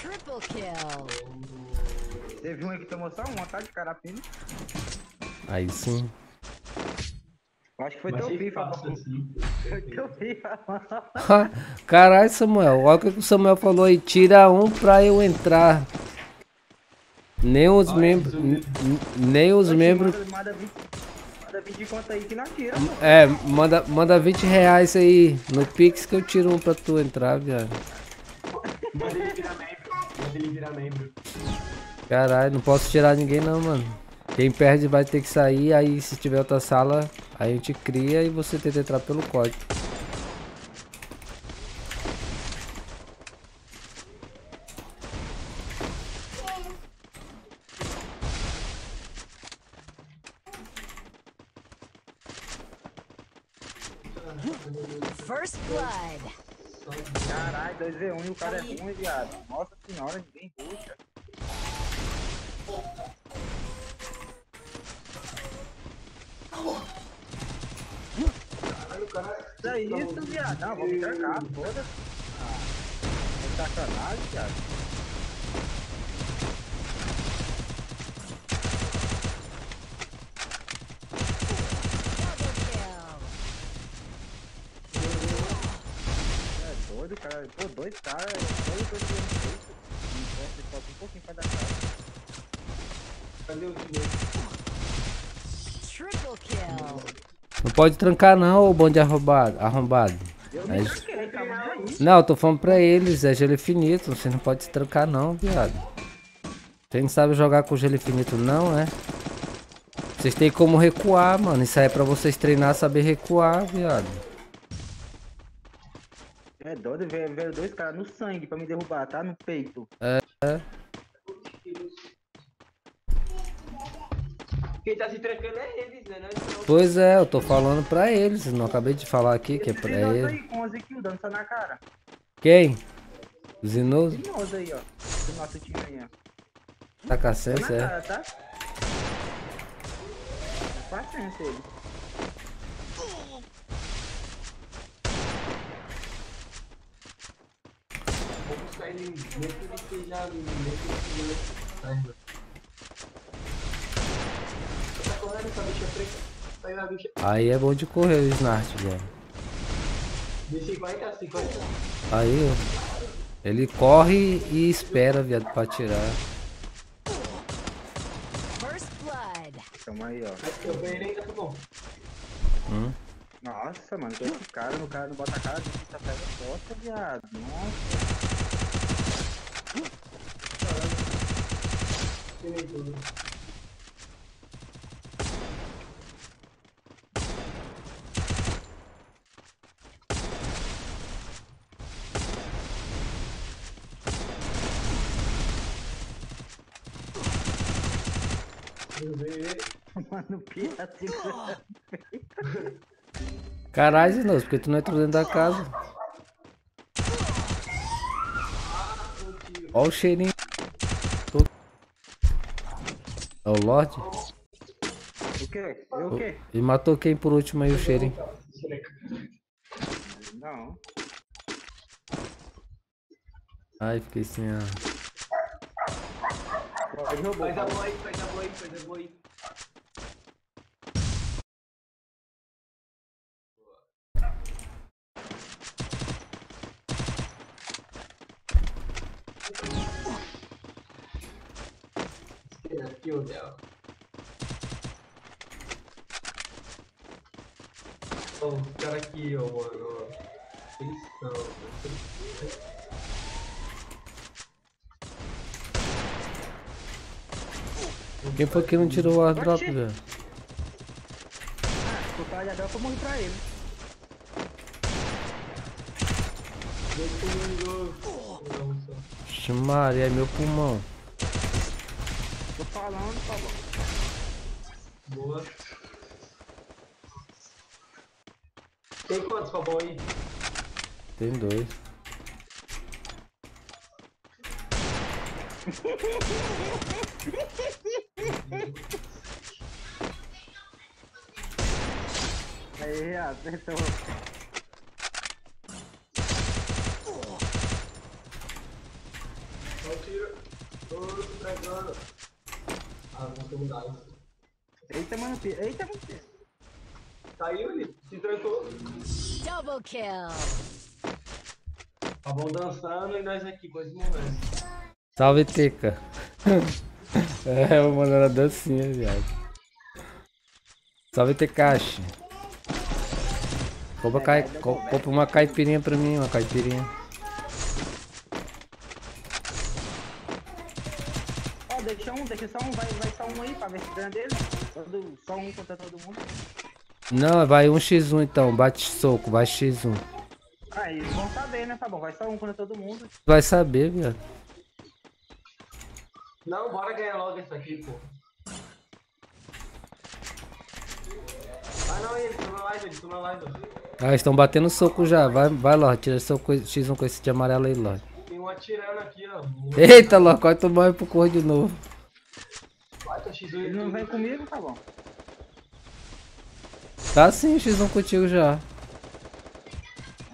Triple kill. Teve um que tomou só uma, tá? De carapina. Aí sim. Eu acho que foi Mas teu ele FIFA, mano. assim. Foi teu FIFA, mano. Caralho, Samuel. Olha o que o Samuel falou aí. Tira um pra eu entrar. Nem os membros. Nem os membros. Manda, manda 20, manda 20 de conta aí que não tira, mano. É, manda, manda 20 reais aí no Pix que eu tiro um pra tu entrar, viado. Manda ele virar membro. Manda ele virar membro. Caralho, não posso tirar ninguém não, mano. Quem perde vai ter que sair, aí se tiver outra sala, a gente cria e você tenta entrar pelo código. First blood. Caralho, 2v1 e o cara é ruim, viado. Nossa senhora, ninguém puxa. Isso é isso, viado. Não, vamos trancar, foda-se. Ah, é sacanagem, viado. Double kill. É doido, cara. Pô, dois caras, dois, dois, dois, dois. Não falta um pouquinho pra dar cara. Cadê o time? Triple kill. Não pode trancar não, ô bonde arrombado. arrombado. É aí. Não, eu tô falando pra eles, é gelo infinito, você não pode se trancar não, viado. Você não sabe jogar com gelo infinito não, é? Vocês têm como recuar, mano. Isso aí é pra vocês treinar, saber recuar, viado. É doido, veio dois caras no sangue pra me derrubar, tá? No peito. É. Quem tá se trancando é eles, né? É não, pois é, eu tô falando pra eles. Não acabei de falar aqui que é pra eles. Aí, com dança na cara. Quem? Zinoso? Zinoso aí, ó. Do nosso time aí, ó. Tá com a sense, é? Cara, tá? com a sense ele. Vamos sair dentro de que já... Né? Dentro de que já... Tá correndo bicha preta? Sai a bicha. Aí é bom de correr o Snart, velho. De 50 a 50. Aí, ó. Ele corre e espera, viado, pra blood. Tamo aí, ó. Acho que eu ganhei ainda, tá bom. Hum. Nossa, mano, com esse cara, no cara não bota a cara, tá pega a costa, viado. Nossa. Ganhei tudo. Mano, piada. Caralho, porque tu não entrou dentro da casa. Ó o cheirinho. Todo- É o Lorde? O quê? Eu o quê? E matou quem por último aí, o cheirinho? Não. Ai, fiquei sem a... Ele roubou. Faz a boa aí, faz a boa aí, faz a boa aí. Aqui, o dela. Ó, os caras aqui, ó, mano. Eles são. Quem foi que não tirou o airdrop, velho? O cara já deu pra morrer pra ele. Vixe, Maria, é meu pulmão. Tô falando, tá bom. Boa. Tem quantos Fabão aí? Tem dois. Aí, acertou. Só tira. Tô entregando. Ah, não tem mudar isso. Eita, mano, eita, mano. pi- Saiu ele, se trancou. Double kill. Fabão dançando e nós aqui, coisa de momento. Salve, Teca. é, vou mandar a dancinha, viado. Salve, Tekashi. Compra, cai... co- compra uma caipirinha pra mim, uma caipirinha. Ó, deixa um, deixa só um, vai, vai só um aí pra ver se ganha dele. Todo, só um contra todo mundo. Não, vai um x1 então, bate soco, vai x1. Aí, eles vão saber, né? Tá bom, vai só um contra todo mundo. Vai saber, viado. Não, bora ganhar logo isso aqui, pô. Ah não, ele, tô na live, ele, tô na live. Ah, estão batendo soco já, vai, vai Lorde, tira seu co- x1 com esse de amarelo aí, Lorde. Tem um atirando aqui, ó. Eita, Lorde, quase tu morre pro cor de novo. Vai, tá X1 Ele não vem comigo, tá bom. Tá sim, x1 contigo já.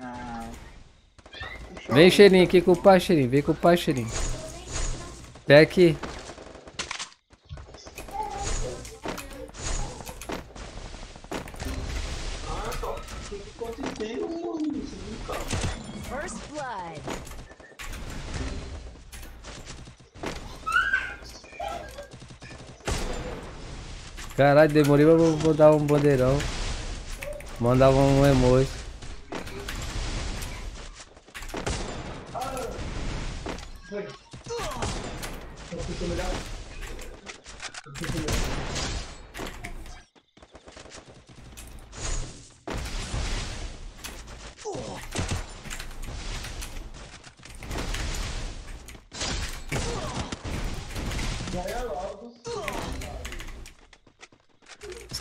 Ah, Vem, cheirinho, aqui com o pai, cheirinho, vem com o pai, cheirinho. Pega aqui. Caralho, demorei pra vou- vou dar um bandeirão. Mandava um emoji.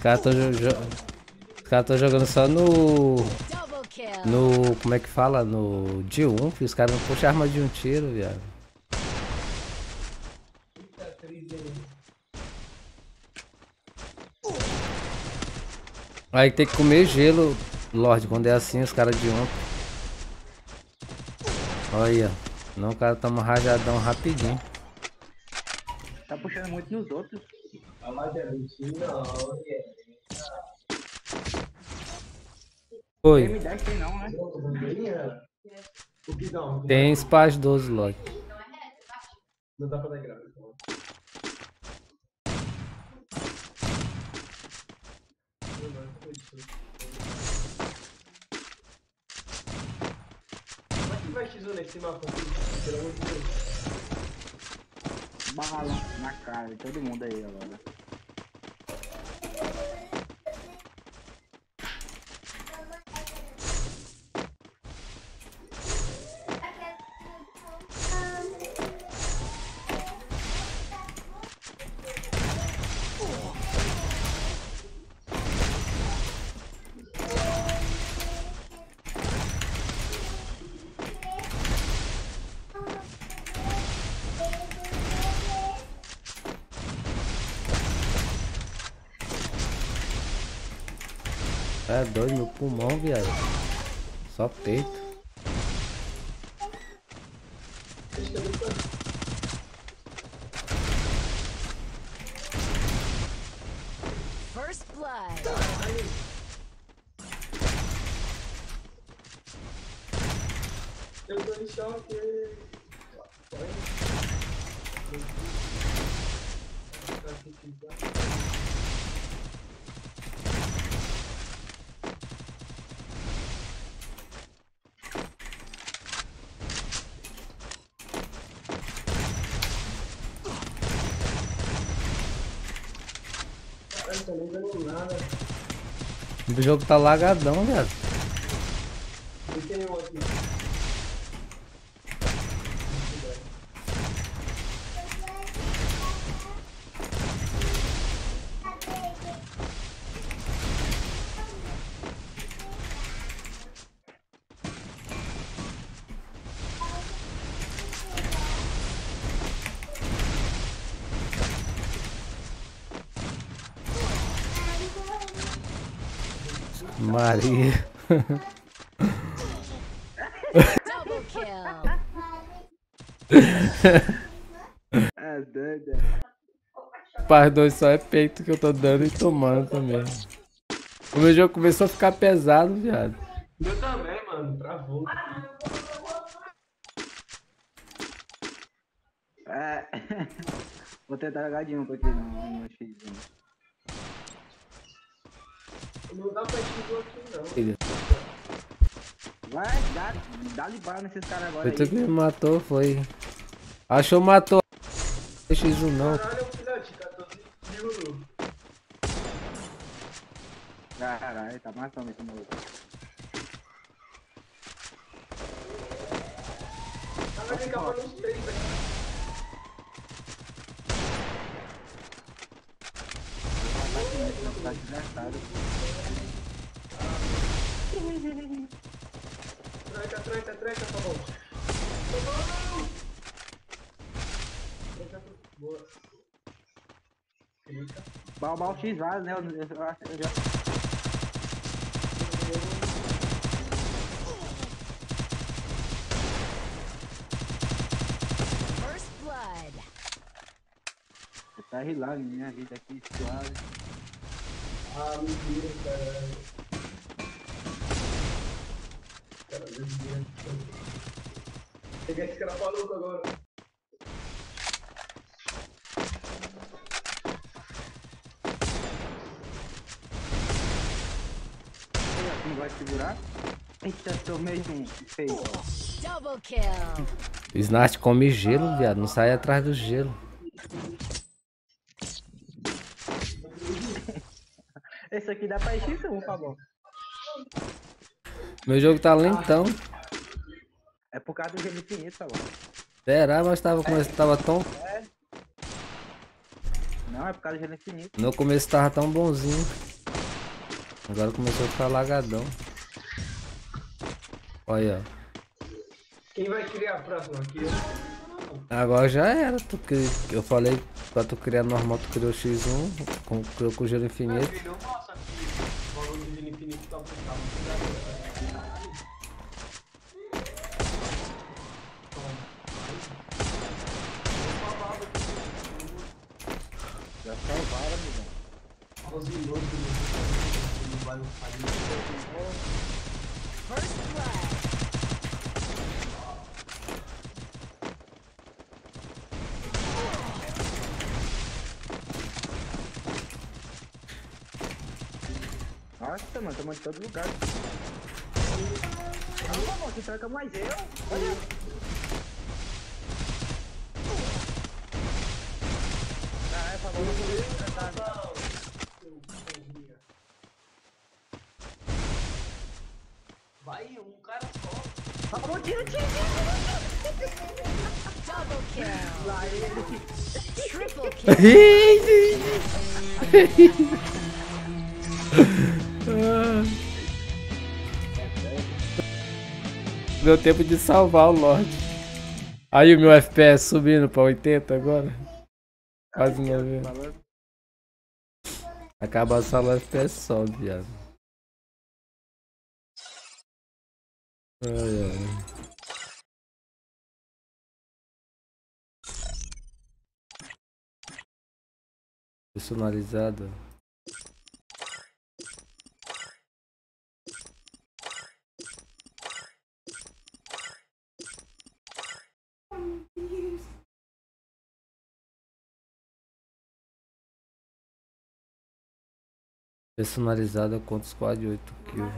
Os caras tão jogando só no. No. Como é que fala? No D1, que os caras não puxam arma de um tiro, viado. Aí tem que comer gelo, Lorde, quando é assim, os caras de ontem. Olha. Não, o cara toma rajadão rapidinho. Tá puxando muito nos outros. Oi. M10 tem não, né? O que não? Tem Splash 12 Log. Não dá pra dar grave. então. Como é que vai X1 nesse mapa? Pelo amor de Deus. Bala na cara de todo mundo aí agora. Doido, meu pulmão, viado. Só peito. Jogo tá lagadão, viado. Maria. Par 2 só é peito que eu tô dando e tomando também. O meu jogo começou a ficar pesado, viado. Meu também, mano. Travou. É. Vou tentar jogar de um continuar no X1. Não dá pra X1 aqui, não. Vai, dá, dá-lhe bala nesses caras agora Foi tu que me matou, foi. Achou, matou. X1 não. Caralho, filhote, 14 mil. Caralho, tá matando esse maluco. Tava de capa nos peitos aqui. Tá desgastado. Tranca, tranca, tranca, tá bom. Tranca, boa. Clica. O X vale, né? Eu, eu, eu, já. First blood. Tá rilando minha vida aqui, suave. Ah, mentira, caralho. Peguei esse cara maluco agora. Não vai segurar? Eita, tomei um feio. Double kill. Snart come gelo, viado. Não sai atrás do gelo. Esse aqui dá pra ir X1, Fabão. Meu jogo tá lentão. É por causa do gelo infinito, Fabão. Será, mas tava, come- tava tão. É. Não, é por causa do gelo infinito. No começo tava tão bonzinho. Agora começou a ficar lagadão. Olha, ó. Quem vai criar a próxima aqui? Agora já era. Tu cri... Eu falei pra tu criar normal, tu criou X1, com, criou com gelo infinito. Não mostra aqui. O bagulho de infinito tá por os minutos que você vai no First flag. Nossa, mano, tá mandando todo lugar. Ah, mano, que é mais eu? Olha! Deu tempo de salvar o Lorde. Aí o meu FPS subindo pra 80 agora. Quase 90. Acaba a sala FPS sobe, viado. Ai, ai. Personalizada. Personalizada contra squad 8 kills.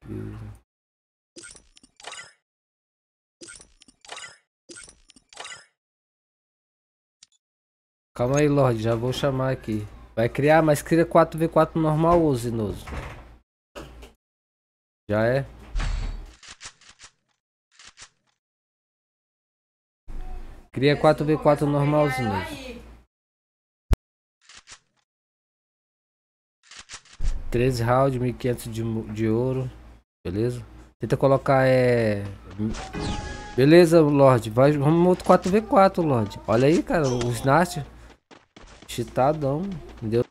Kills. Calma aí, Lorde, já vou chamar aqui. Vai criar, mas cria 4v4 normal ou zinoso? Já é? Cria 4v4 normal zinoso. 13 round, 1500 de, de ouro. Beleza? Tenta colocar é. Beleza, Lorde. Vamos outro 4v4, Lorde. Olha aí, cara, os Nast. Chitadão. Deu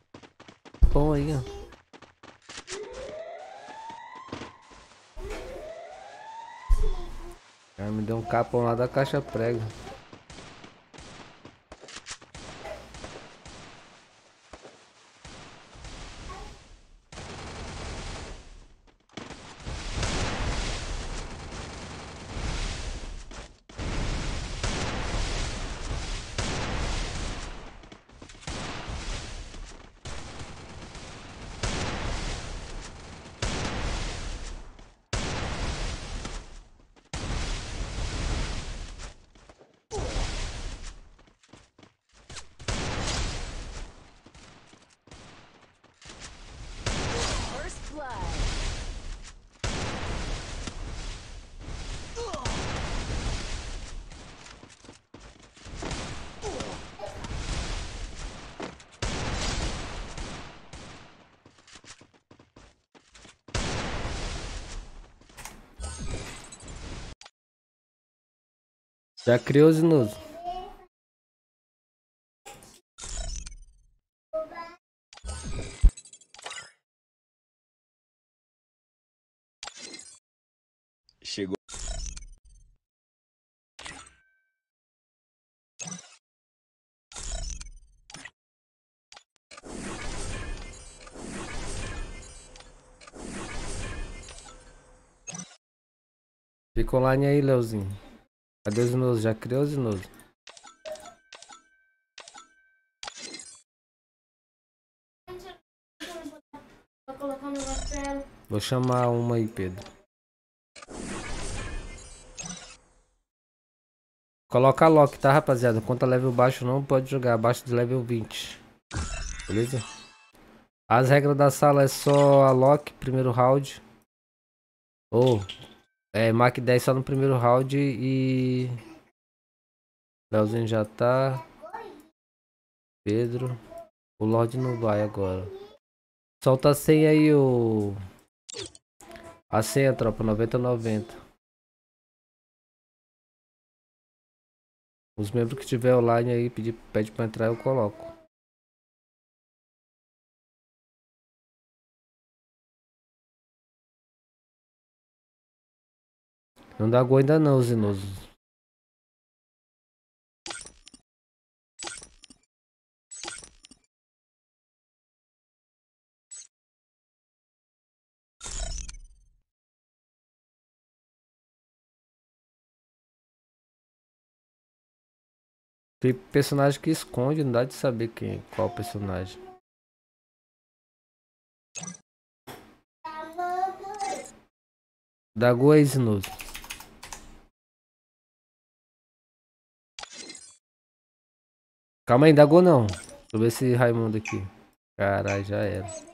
bom aí, ó. Me deu um capão lá da caixa prega. Já criou zinoso. Chegou. Fica online aí, Leozinho. Cadê o zinoso? Já criou o zinoso? Vou chamar uma aí, Pedro. Coloca lock, tá, rapaziada? Conta level baixo não pode jogar abaixo de level 20. Beleza? As regras da sala é só a lock, primeiro round. Ou, é, Mac 10 só no primeiro round e... Leozinho já tá. Pedro. O Lorde não vai agora. Solta a senha aí, o... A senha, tropa, 9090. Os membros que tiver online aí, pede pra entrar, eu coloco. Não dá gol ainda não, Zinoso. Tem personagem que esconde, não dá de saber quem, qual personagem. Dá é aí, Calma aí, Dago não. Deixa eu ver esse Raimundo aqui. Caralho, já era.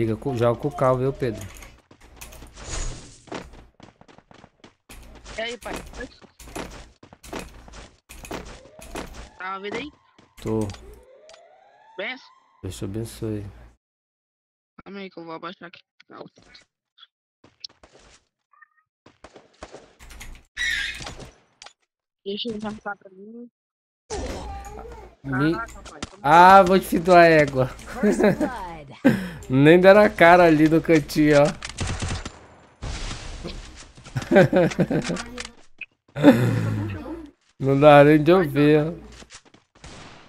Liga com, joga com o carro, viu, Pedro? E aí, pai? Tá ouvindo aí? Tô. Benção? Deus te abençoe. Calma aí que eu vou abaixar aqui. Não. Deixa eu jantar pra mim. Me- Caraca, pai. tô- Ah, vou te fitar a égua. Blood. Nem deram a cara ali no cantinho, ó. Não dá nem de ouvir.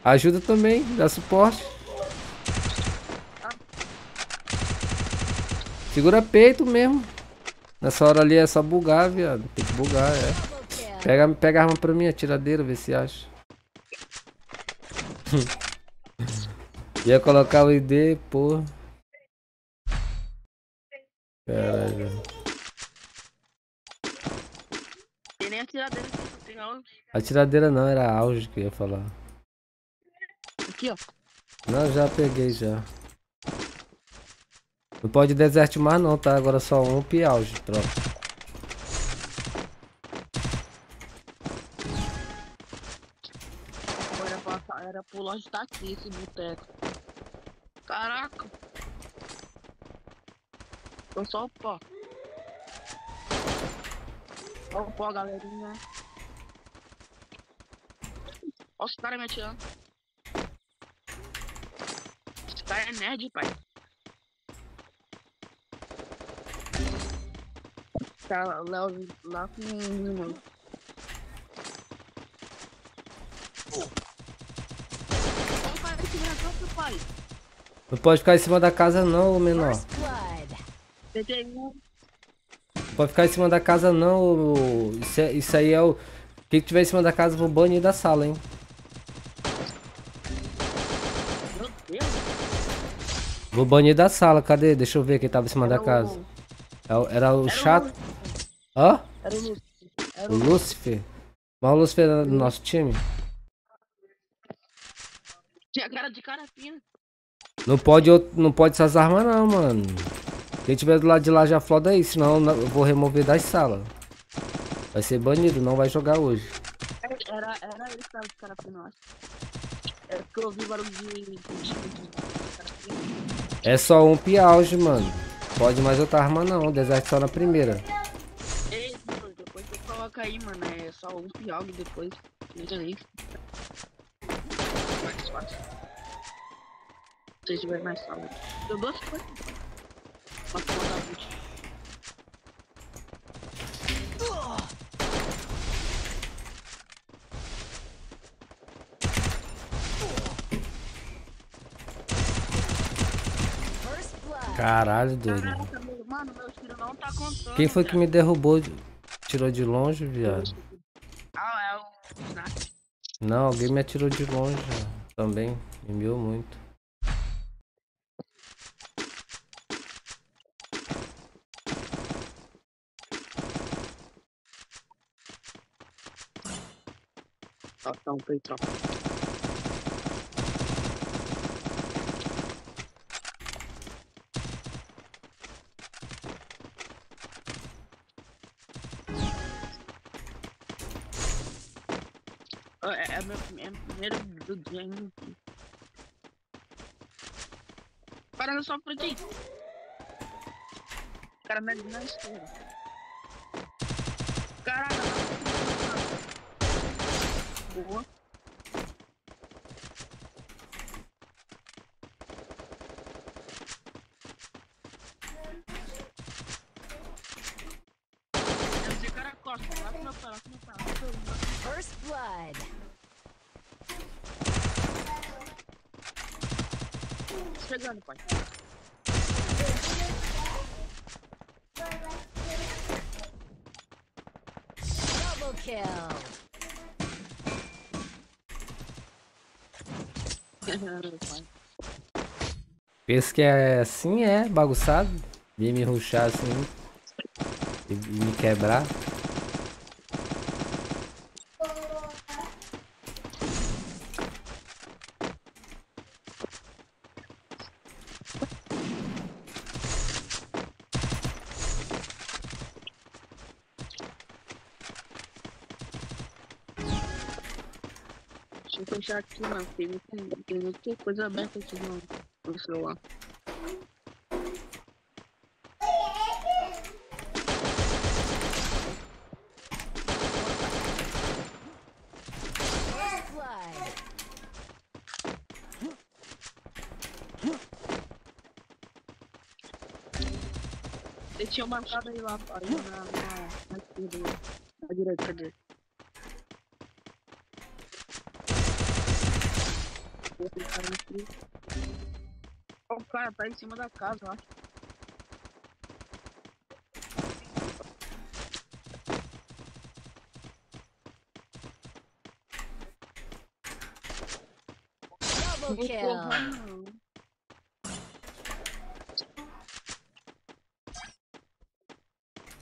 Ajuda também, dá suporte. Segura peito mesmo. Nessa hora ali é só bugar, viado. Tem que bugar, é. Pega, pega a arma pra mim, a tiradeira, vê se acha. Ia colocar o ID, porra. Caralho. Tem nem a tiradeira aqui, só tem a A tiradeira não, era auge que eu ia falar. Aqui, ó. Não, já peguei já. Não pode desert mais não, tá? Agora só um e auge, troca. Agora era, pro loja estar aqui, esse boteco. Caraca. Tô só o pó. Só o pó, galerinha. Olha os caras me atirando. Esse cara é nerd, pai. Cara, Léo lá com um mano. Olha o cara que me atrapalha, pai. Não pode ficar em cima da casa não, ô menor. Pode ficar em cima da casa não, isso, é- isso aí é o... Quem tiver em cima da casa, vou banir da sala, hein. Meu Deus. Vou banir da sala, cadê? Deixa eu ver quem tava em cima da Era o- casa. É o- Era o Era o chato. Lúcifer. Hã? Era o Lúcifer. Era O Lúcifer? Mas o Lúcifer era do nosso time? Tinha cara de cara fina. Não pode, não pode essas armas não, mano. Quem tiver do lado de lá já floda aí, senão eu vou remover das salas. Vai ser banido, não vai jogar hoje. Era, era, ele que tava de cara fina, eu acho. É porque eu ouvi barulho de. É só um piauge, mano. Pode mais outra arma não, desert só na primeira. Ei, mano, depois você coloca aí, mano. É só um piog depois. Veja aí. Mais Se tiver mais salvo. Eu duas coisas. Uma porra da ult. Caralho, doido. Meu, mano, meu tiro não tá contando. Quem foi que me derrubou? Tirou de longe, viado? Ah, é o. Não, alguém me atirou de longe também. Me miou muito. Ó, tá um É, é meu é meu primeiro do dia hein? Parando só pra ti. O cara mede na esquerda. Caraca, boa. First blood. Chegando, pai. Pensa que é assim, é, bagunçado. Vim me ruxar assim. E me quebrar. Deixa eu fechar aqui. Tem, muito- tem coisa aberta aqui no, no celular. Ele tinha marcado aí lá, aí na, na, na na direita, cadê? Cara O cara tá em cima da casa, eu acho. Double kill.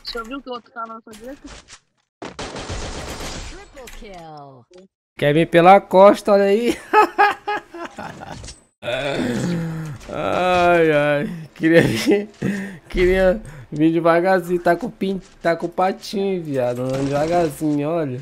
Você viu que o outro tá na sua direita? Triple kill. Quer vir pela costa, olha aí. ai, ai. Queria vir. Queria vir devagarzinho. Tá com pin, tá com patinho, viado. Devagarzinho, olha.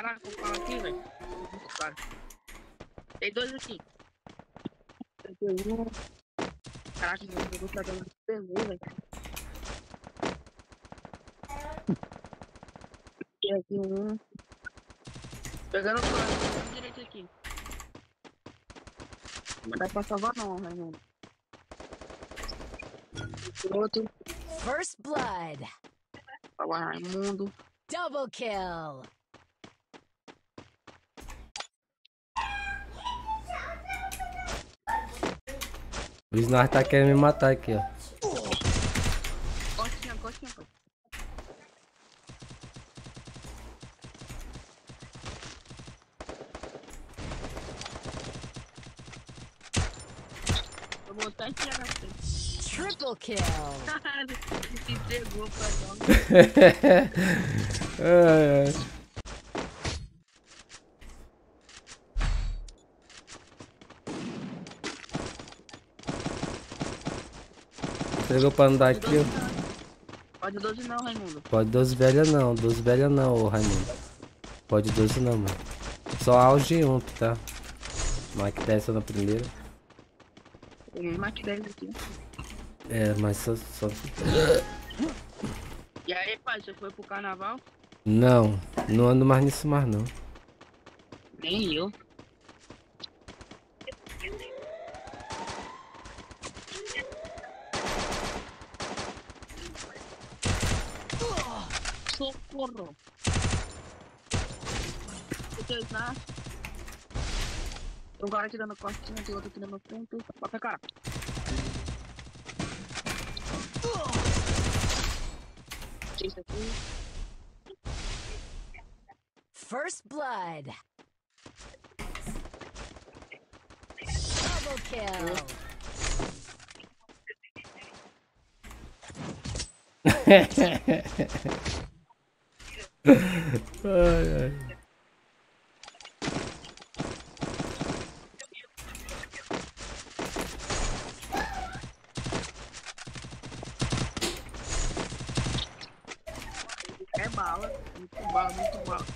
Caraca, vou falar aqui, velho. Cara. Tem dois aqui. Tem um. Caraca, meu jogo tá dando TV, velho. Tem aqui um. Pegando o plano, pegando direito aqui. Não dá pra salvar não, Raimundo. Outro. First blood. Salvar Raimundo. Double kill. O Snar tá querendo me matar aqui, ó. Costinha, costinha, pai. Eu vou até tirar na frente. Triple kill. Caralho, se entregou pra nós. ai, ai. Entregou pra andar aqui. Pode 12 não, Raimundo. Pode 12 velha não, 12 velha não, ô Raimundo. Pode 12 não, mano. Só auge 1, tá? Mike desce na primeira. Peguei mais 10 aqui. É, mas só, só. Foi pro carnaval? Não, não ando mais nisso mais não. Nem eu. Socorro! Nascem. Tem um cara aqui dando costinha, tem outro aqui dando frente. Bota a cara. Isso aqui. First blood. Double kill. bala, muito bala.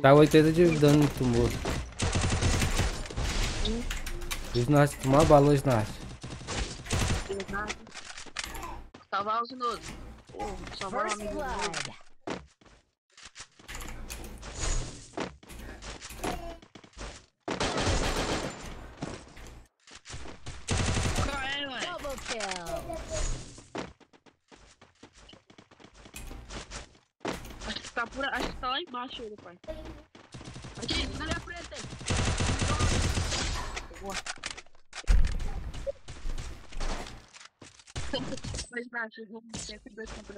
Tá 80 de dano no tumor. Hum. Snart, tomar balão, Salvar os inodos. Pô, salvar First amigo. kill. Acho que tá por... Acho que tá lá embaixo ele, pai. Aqui, na minha frente. aí. Boa. Mas, Nath, vamos sempre dois contra um.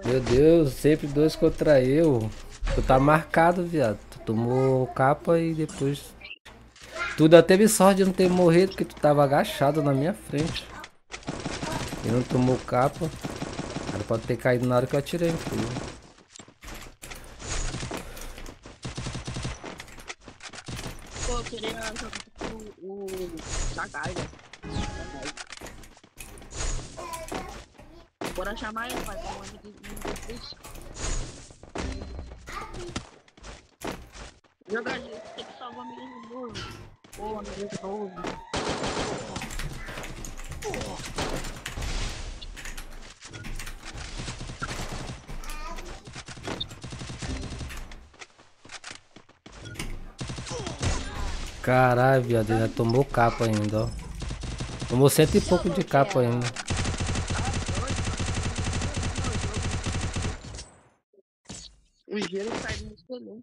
Meu Deus, sempre dois contra eu. Tu tá marcado, viado. Tu tomou capa e depois. Tu ainda teve sorte de não ter morrido porque tu tava agachado na minha frente. E não tomou capa. Cara, pode ter caído na hora que eu atirei tu. Pô, eu queria chamar ele, pai, amigo de triste. Jogar gente, tem que salvar o amigo novo. Pô, amigo novo. Caralho, viado, ainda tomou capa ainda, ó. Tomou cento e pouco de capa ainda. O gelo sai do escolher.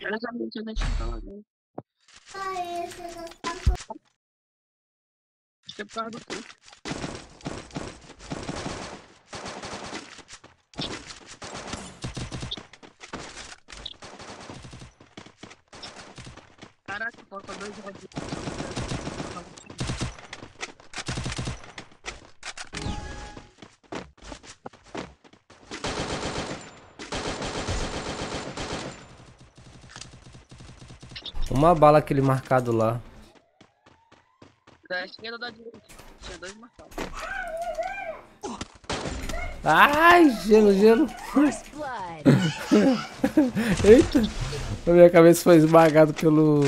Era exatamente a gente tá lá dentro. Acho que é por causa do tempo. Caraca, falta dois rodos. Uma bala aquele marcado lá. Da esquerda ou da direita? Tinha dois marcados. Ai, gelo, gelo. Eita. A minha cabeça foi esmagada pelo...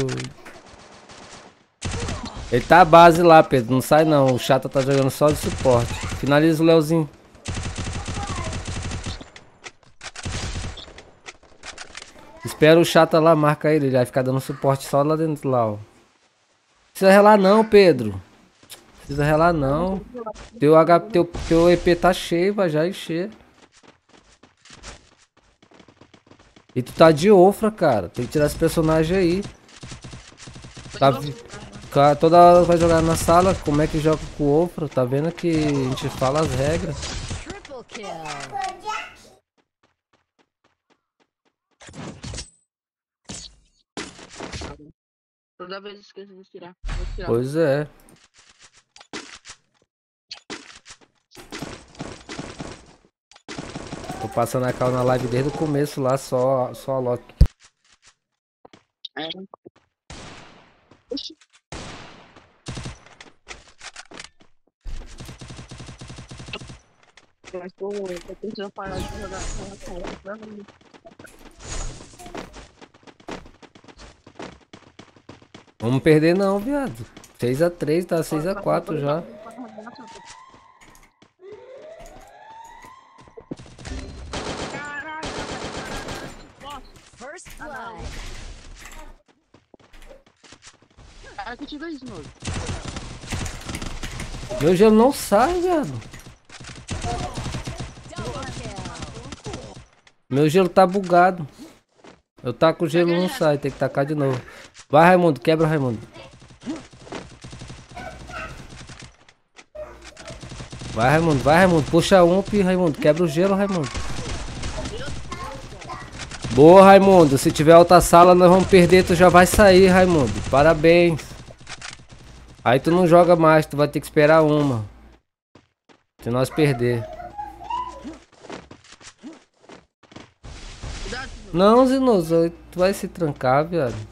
Ele tá a base lá, Pedro. Não sai não. O Chata tá jogando só de suporte. Finaliza o Leozinho. Espera o Chata lá, marca ele. Ele vai ficar dando suporte só lá dentro lá, ó. Precisa relar não, Pedro. Precisa relar não. Teu, H, teu, teu EP tá cheio, vai já encher. E tu tá de ofra, cara. Tem que tirar esse personagem aí. Tá, vi- Ca- toda hora vai jogar na sala. Como é que joga com ofra? Tá vendo que a gente fala as regras. Triple kill. Toda vez eu esqueço de tirar. Pois é. Tô passando a cal na live desde o começo lá, só, só a Loki. É. Oxi. Mas tô, tô precisando parar de jogar aquela cara. Vamos perder não, viado. 6x3, tá 6x4 já. Meu gelo não sai, viado. Meu gelo tá bugado. Eu taco o gelo não sai, tem que tacar de novo. Vai, Raimundo, quebra, Raimundo. Vai, Raimundo, vai, Raimundo. Puxa um, Raimundo. Quebra o gelo, Raimundo. Boa, Raimundo. Se tiver alta sala, nós vamos perder. Tu já vai sair, Raimundo. Parabéns. Aí tu não joga mais, tu vai ter que esperar uma. Se nós perder. Não, Zinoso, tu vai se trancar, viado.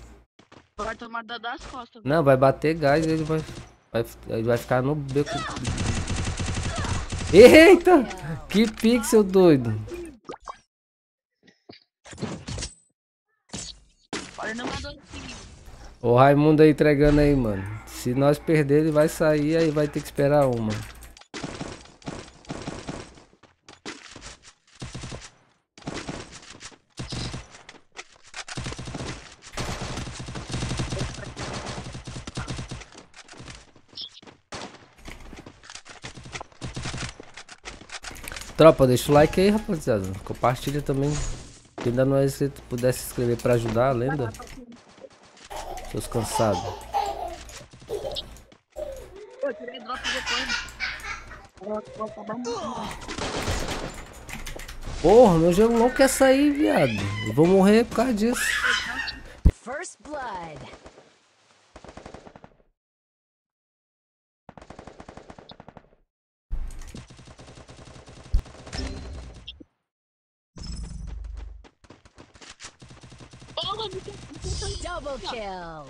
Vai tomar das costas. Não, vai bater gás e ele vai, vai, ele vai ficar no beco. Eita! Que pixel doido! O assim, Raimundo aí entregando aí, mano. Se nós perder, ele vai sair, aí vai ter que esperar uma. Tropa, deixa o like aí, rapaziada. Compartilha também. Quem ainda não é inscrito, puder se inscrever pra ajudar a lenda. Seus cansados. Tirei drop depois. Porra, meu jogo não quer sair, viado. Eu vou morrer por causa disso. First blood. Double kill.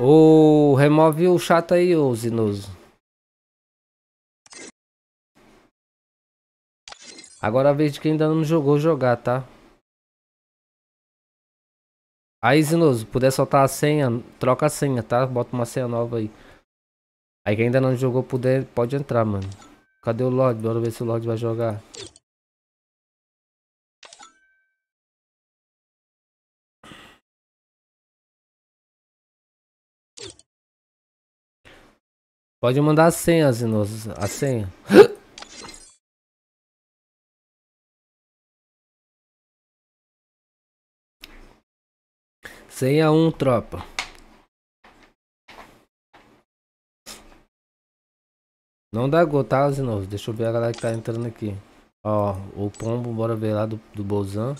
Ô, remove o chato aí, ô Zinoso. Agora a vez de quem ainda não jogou jogar, tá? Aí, Zinoso, puder soltar a senha, troca a senha, tá? Bota uma senha nova aí. Aí quem ainda não jogou, puder, pode entrar, mano. Cadê o Lorde? Bora ver se o Lorde vai jogar. Pode mandar a senha, Zinoso. A senha. Senha 1, tropa. Não dá gol, tá, Zinoso? Deixa eu ver a galera que tá entrando aqui. Ó, o pombo, bora ver lá do, do Bolzan.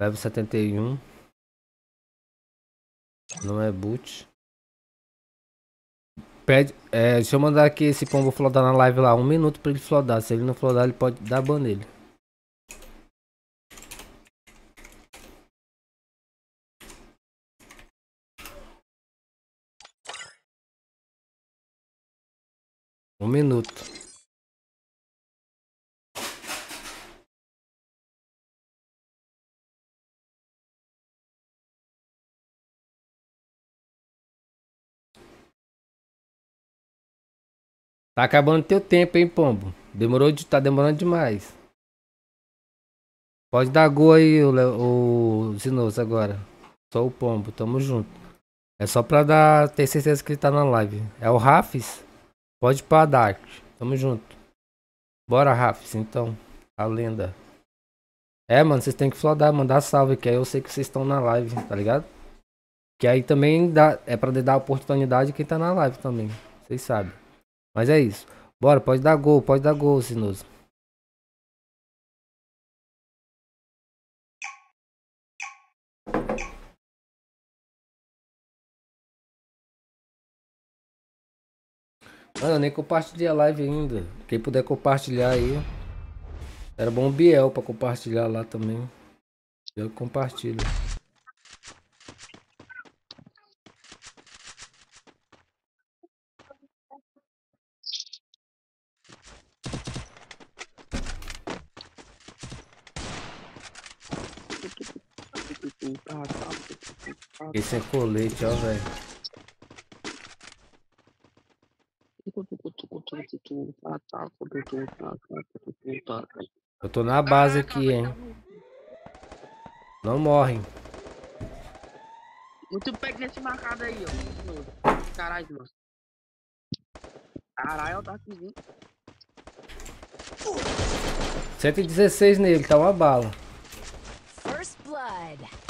Level 71. Não é boot. Pede, é, deixa eu mandar aqui esse pombo flodar na live lá. Um minuto pra ele flodar. Se ele não flodar, ele pode dar ban nele. Um minuto. Tá acabando teu tempo, hein, pombo. Demorou de, tá demorando demais. Pode dar gol aí, o, o Zinoso agora. Só o pombo, tamo junto. É só pra dar, ter certeza que ele tá na live. É o Rafis? Pode pra Dark. Tamo junto. Bora, Rafis, então. A lenda. É, mano, vocês têm que flodar, mandar salve, que aí eu sei que vocês estão na live, tá ligado? Que aí também dá, é pra dar oportunidade quem tá na live também. Vocês sabem. Mas é isso. Bora, pode dar gol, pode dar gol, sinuso. Mano, eu nem compartilhei a live ainda. Quem puder compartilhar aí. Era bom o Biel pra compartilhar lá também. Eu compartilho. Esse é colete, ó, velho. Eu tô na base aqui, hein. Não morrem. Muito pego nesse marcado aí, ó. Caralho, mano. Caralho, tá aqui. 116 nele, tá uma bala. First blood.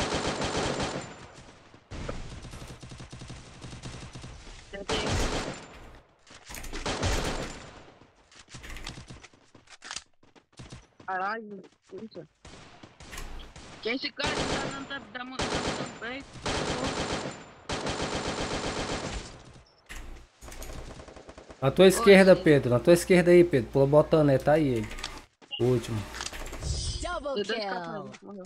Caralho, puta. Quem é esse cara que tá dando da, da, da, da bem? Na tua esquerda, Pedro. Na tua esquerda aí, Pedro. Pula botando, né? Tá aí ele. O último. Double kill.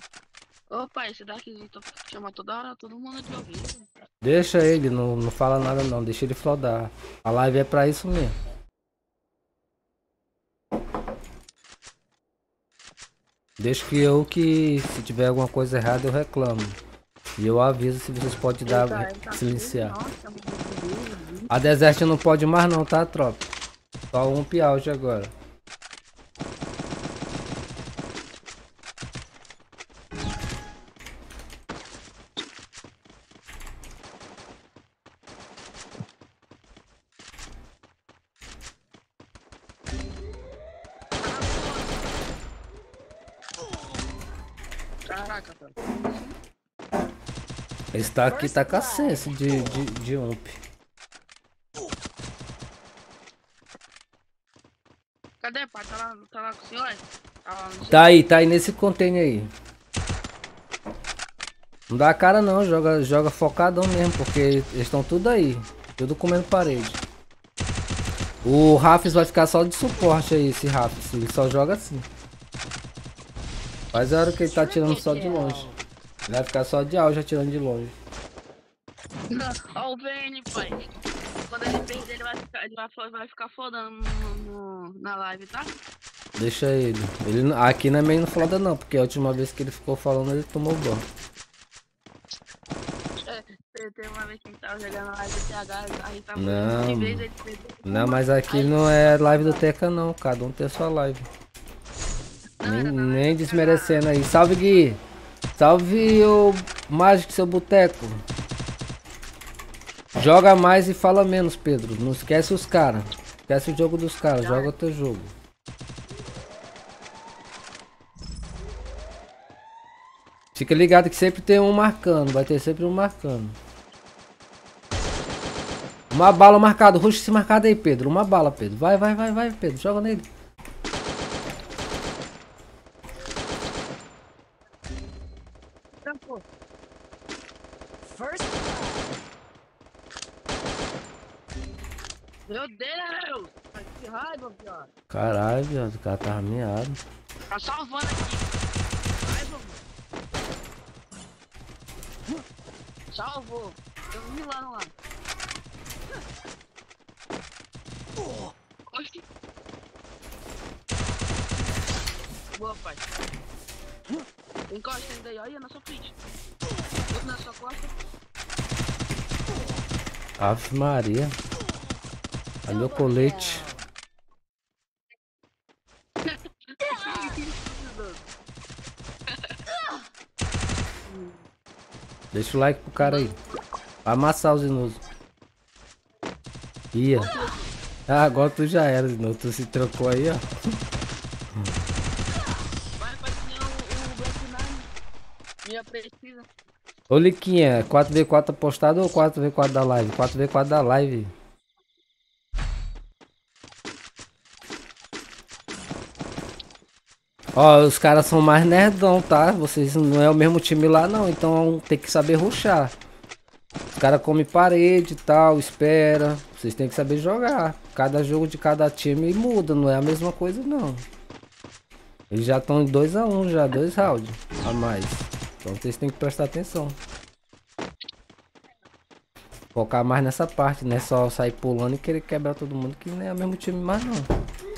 Opa, esse daqui chama toda hora todo mundo de ouvir. Deixa ele, não, não fala nada não. Deixa ele flodar. A live é pra isso mesmo. Deixa que eu que se tiver alguma coisa errada eu reclamo. E eu aviso se vocês podem dar ele tá silenciar. Nossa, A Desert não pode mais não, tá, tropa? Só um piauge agora. Caraca, cara. Esse tá aqui tá com a sense de, de, de ump. Cadê, pai? Tá lá, tá lá com o senhor? Tá lá no Tá aí, tá aí nesse container aí. Não dá a cara não, joga, joga focadão mesmo, porque eles estão tudo aí. Tudo comendo parede. O Rafis vai ficar só de suporte aí, esse Rafis. Ele só joga assim. Faz a hora que ele tá atirando só de longe. Ele vai ficar só de auge atirando de longe. Ó o VN, pai. Quando ele perder, ele vai ficar, ele vai, vai ficar fodando no, no- na live, tá? Deixa ele. ele não- aqui não é meio foda não, porque a última vez que ele ficou falando ele tomou banho. É, te- teve uma vez que a gente tava jogando a live do TH, aí tava Não, de vez ele perdeu. Não, mas aqui não é live do Teca não, cada um tem a sua live. Nem, nem desmerecendo aí. Salve Gui! Salve o Mágico seu boteco! Joga mais e fala menos, Pedro. Não esquece os caras. Esquece o jogo dos caras, joga o teu jogo. Fica ligado que sempre tem um marcando, vai ter sempre um marcando. Uma bala marcado, ruxa esse marcado aí, Pedro. Uma bala, Pedro. Vai, vai, vai, vai, Pedro. Joga nele. Trampou. First blood. Meu Deus! Que raiva, viado. Caralho, viado, o cara tava meado. Tá salvando aqui. Raiva, mano. Salvou. Um milano lá. Oxi. Boa, pai. Encosta ainda aí, olha na sua frente. Outro na sua costa. Ave Maria. Olha meu colete. Deixa o like pro cara aí. Vai amassar os inusos. Ia. Ah, agora tu já era, Zinoso. Tu se trocou aí, ó. Vai o, o. Minha precisa. Ô Liquinha, 4v4 apostado ou 4v4 da live? 4v4 da live. Ó, os caras são mais nerdão, tá? Vocês não é o mesmo time lá não, então tem que saber ruxar. Os caras comem parede e tal, espera. Vocês têm que saber jogar. Cada jogo de cada time muda, não é a mesma coisa não. Eles já estão em 2x1 um, já, dois rounds a mais. Então vocês têm que prestar atenção. Focar mais nessa parte, não é só sair pulando e querer quebrar todo mundo, que nem é o mesmo time mais não.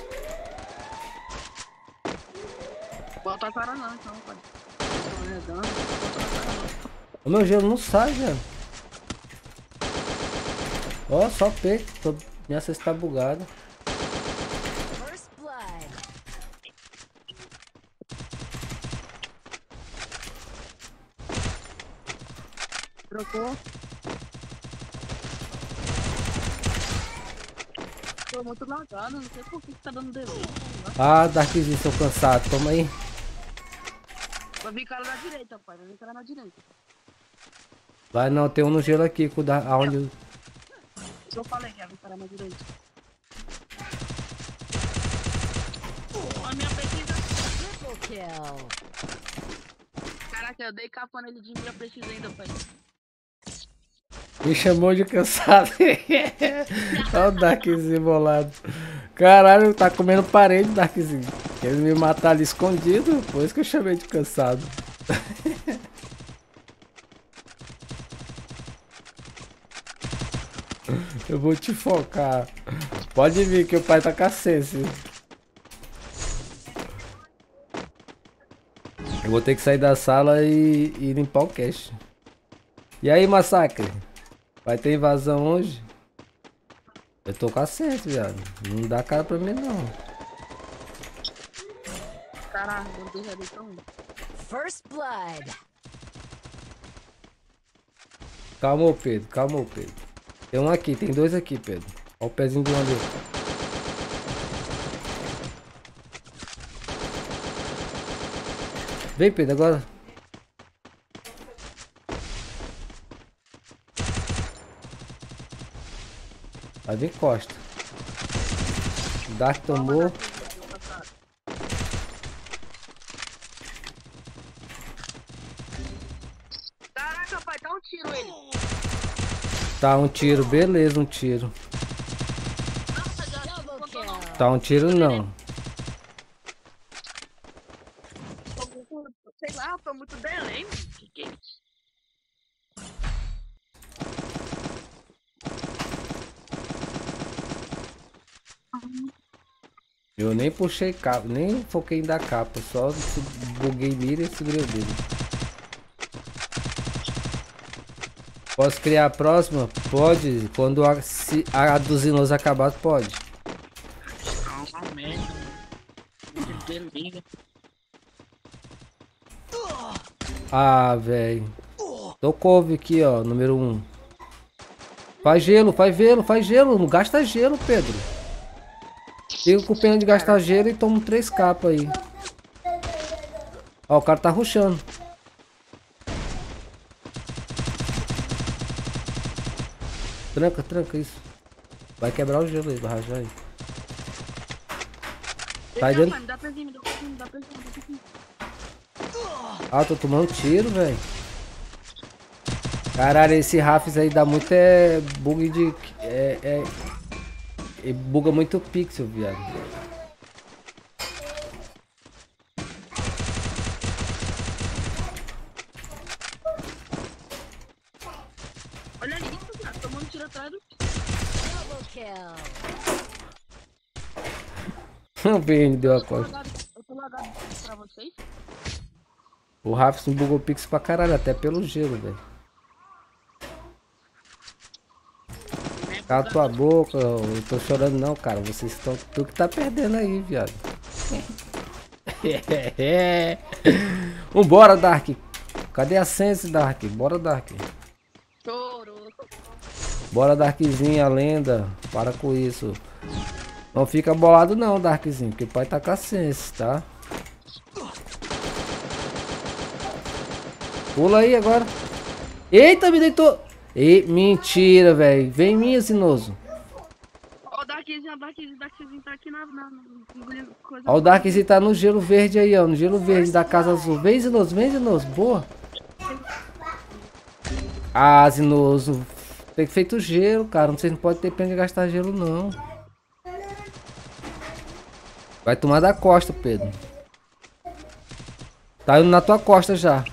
Bota a cara não, então, pai. O meu gelo não sai, velho. Ó, só peito. Tô... Minha cesta tá bugada. Trocou. Tô muito lagado, não sei por que tá dando delay. Ah, Darkzinho, sou cansado. Toma aí. Vai vir cara na direita, pai. Vai vir cara na direita. Vai não, tem um no gelo aqui, cuidar aonde. Eu falei que ia vir cara na direita. A minha pesquisa. Triple kill. Caraca, eu dei capa nele de minha pesquisa ainda, pai. Me chamou de cansado. Olha o Darkzinho bolado. Caralho, tá comendo parede, Darkzinho. Ele me matar ali escondido, por isso que eu chamei de cansado. Eu vou te focar. Pode vir que o pai tá cacete. Eu vou ter que sair da sala e, e limpar o cache. E aí, massacre? Vai ter invasão hoje? Eu tô cacete, viado. Não dá cara pra mim, não. Caralho, meu Deus, é tão ruim. First blood. Calma, Pedro. Calma, Pedro. Tem um aqui, tem dois aqui, Pedro. Olha o pezinho do um ali. Vem, Pedro, agora. Vai vir Costa. Dark tomou. Caraca, pai, dá um tiro ele. Tá um tiro, beleza, um tiro. Tá um tiro não. tô muito, sei lá, tô muito delay, mano. Que que é isso? Eu nem puxei capa, nem foquei dar capa, só buguei mira e segurei o dedo. Posso criar a próxima? Pode. Quando a, se a do Zinoso acabar, pode. Merda. Ah, velho. Tô couve aqui, ó, número 1. Um. Faz gelo, faz gelo, faz gelo. Não gasta gelo, Pedro. Fica com pena de gastar gelo e toma três capas aí. Ó, o cara tá ruxando. Tranca, tranca isso. Vai quebrar o gelo aí, vai rajar aí. Sai pezinho. Ah, tô tomando tiro, velho. Caralho, esse Rafs aí dá muito é, bug de. É, é, ele buga muito pixel, viado. Olha isso, cara, tomando tiro atrás do... Double kill. O BN deu a Eu tô costa. eu tô lagado pra vocês. O Rafs me bugou pixel pra caralho, até pelo gelo, velho. Cala tua boca, eu tô chorando não, cara. Vocês estão. Tu que tá perdendo aí, viado. Vambora, Dark. Cadê a Sense, Dark? Bora, Dark. Chorou. Bora, Darkzinho, a lenda. Para com isso. Não fica bolado não, Darkzinho, porque o pai tá com a Sense, tá? Pula aí agora. Eita, me deitou. Ei, mentira, velho. Vem minha, Zinoso. Ó, o Darkzinho, o Darkzinho, o Darkzinho tá aqui na... na, na engolindo coisa Ó, o Darkzinho tá no gelo verde aí, ó. No gelo verde da casa azul. Vem, Zinoso, vem, Zinoso. Boa. Ah, Zinoso. Tem que feito gelo, cara. Vocês não podem ter pena de gastar gelo, não. Vai tomar da costa, Pedro. Tá indo na tua costa já.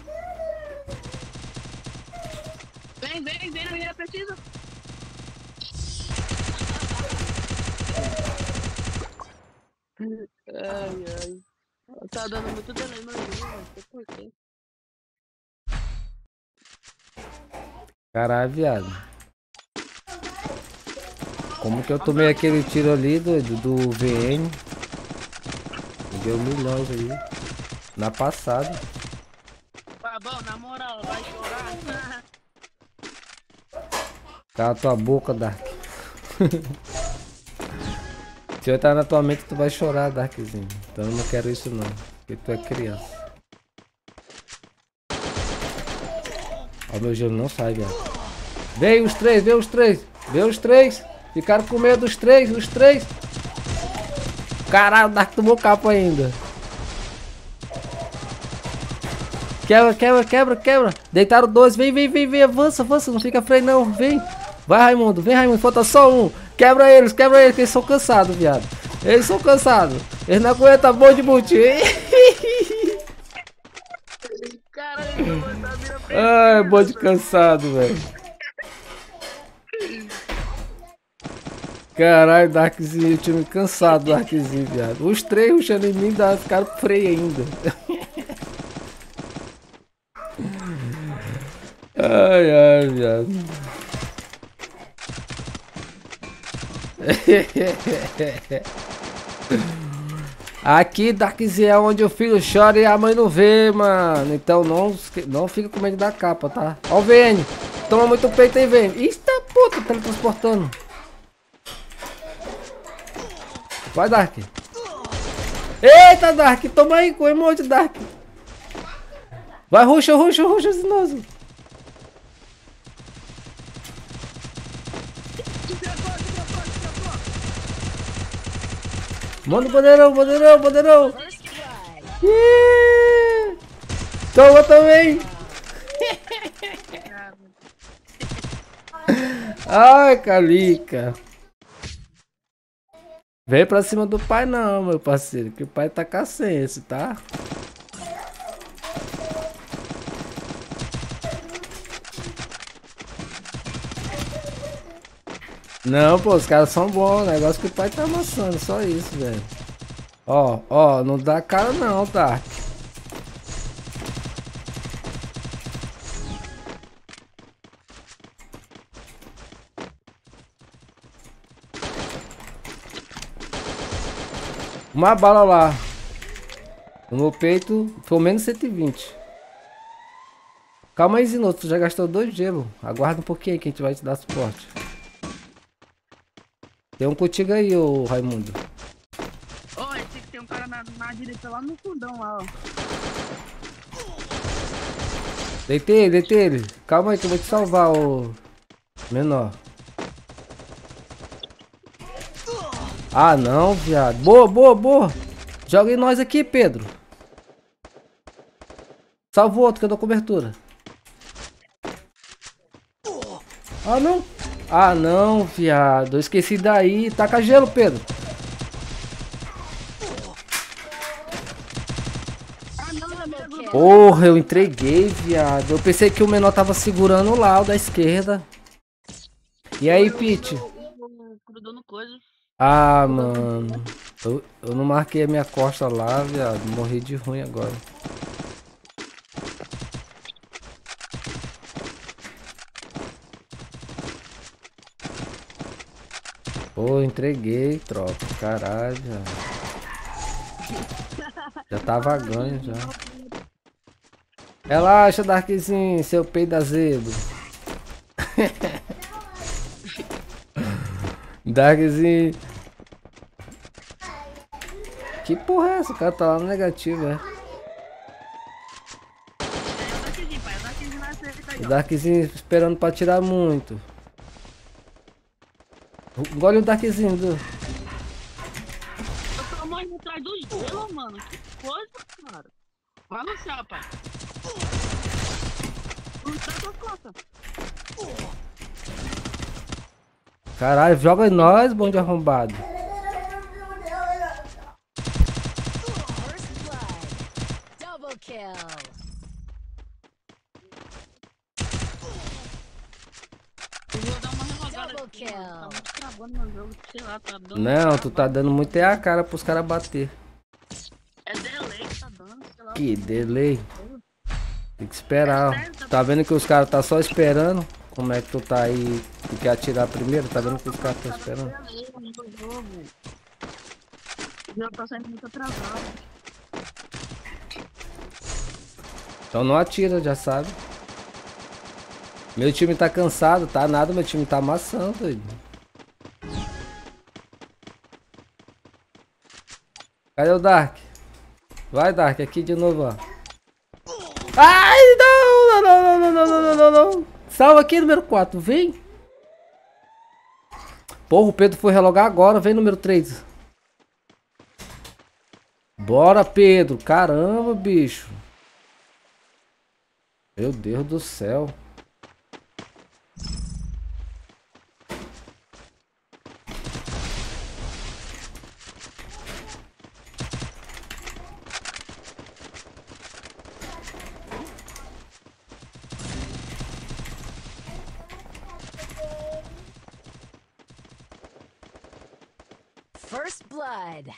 Ai, ai. Tá dando muito delay. Não sei por quê. Caralho, viado. Como que eu tomei aquele tiro ali, doido, do VN? Me deu milhões aí. Na passada. Bom, na moral, vai chorar. Cala tua boca, Dark. Se eu estar na tua mente, tu vai chorar, Darkzinho. Então eu não quero isso não. Porque tu é criança. Ó, meu gelo não sai, viado. Vem os três, vem os três. Vem os três. Ficaram com medo dos três, os três. Caralho, o Dark tomou capa ainda. Quebra, quebra, quebra, quebra. Deitaram dois. Vem, vem, vem, vem. Avança, avança. Não fica freio não. Vem. Vai, Raimundo. Vem, Raimundo. Falta só um. Quebra eles, quebra eles, que eles são cansados, viado. Eles são cansados. Eles não aguentam bom de. Caralho, Ai, bom de cansado, velho. Caralho, Darkzinho, time cansado, Darkzinho, viado. Os três ruxando em mim, dá- ficaram freio ainda. Ai, ai, viado. Aqui, Darkzinho, é onde o filho chora e a mãe não vê, mano. Então não, não fica com medo da capa, tá? Ó o VN. Toma muito peito aí, VN. Eita, puta, teletransportando. Vai, Dark. Eita, Dark. Toma aí com o emote, Dark. Vai, ruxa, ruxa, ruxa, Zinoso. Manda o bandeirão, bandeirão, bandeirão. Ih! Toma também. Ai, Calica. Vem pra cima do pai não, meu parceiro, que o pai tá cacete, tá? Não, pô, os caras são bons, negócio que o pai tá amassando, só isso, velho. Ó, ó, não dá cara não, tá? Uma bala lá. No meu peito, pelo menos 120. Calma aí, Zinoto, tu já gastou dois gelo. Aguarda um pouquinho aí que a gente vai te dar suporte. Tem um contigo aí, ô Raimundo. Ô, esse que tem um cara na, na direita lá no fundão lá, ó. Deitei ele, deitei ele. Calma aí que eu vou te salvar, ô menor. Ah, não, viado. Boa, boa, boa. Joga em nós aqui, Pedro. Salva o outro que eu dou cobertura. Ah, não. Ah, não, viado. Eu esqueci daí. Taca gelo, Pedro. Porra, eu entreguei, viado. Eu pensei que o menor tava segurando lá, o da esquerda. E aí, Pete? Ah, mano. Eu, eu não marquei a minha costa lá, viado. Morri de ruim agora. Pô, entreguei, tropa. Caralho, já. Tava ganho já. Relaxa, Darkzinho, seu peido azedo. Darkzinho. Que porra é essa? O cara tá lá no negativo, é. O Darkzinho esperando pra tirar muito. Engole o Darkzinho. Do... Eu tô morrendo atrás do gelo, mano. Que coisa, cara. Vai no céu, pai. Não tá. Caralho, joga em nós, bom de arrombado. Double kill. Eu vou dar uma renovada Double aqui, mano. Tá kill. muito travando meu jogo, sei lá, tá dando. Não, tu tá dando muito é a cara pros caras bater. É delay que tá dando, sei lá. Que delay. Tem que esperar. ó. Tá vendo que os caras tá só esperando? Como é que tu tá aí? Tu quer atirar primeiro? Tá vendo que os caras tá esperando? Tá saindo muito atrasado. Então não atira, já sabe. Meu time tá cansado, tá nada, meu time tá amassando, doido. Cadê o Dark? Vai, Dark, aqui de novo, ó. Ai, não, não, não, não, não, não, não, não. Salva aqui, número 4, vem. Porra, o Pedro foi relogar agora, vem número 3. Bora, Pedro. Caramba, bicho. Meu Deus do céu. First blood.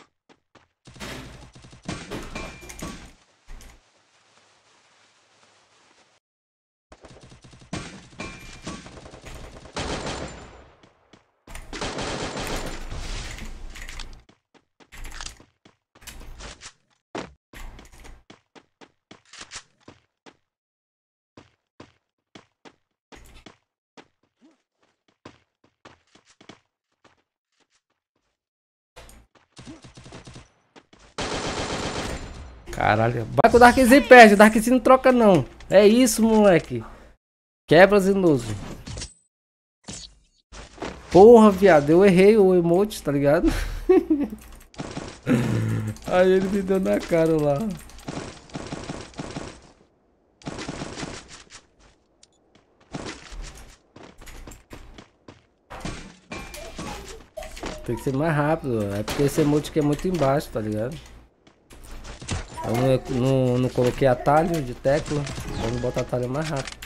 Caralho. Vai com o Darkzinho e perde. O Darkzinho não troca não. É isso, moleque. Quebra Zinoso. Porra, viado. Eu errei o emote, tá ligado? Aí ele me deu na cara lá. Tem que ser mais rápido. É porque esse emote aqui é muito embaixo, tá ligado? Eu não, não, não coloquei atalho de tecla. Vamos botar atalho mais rápido.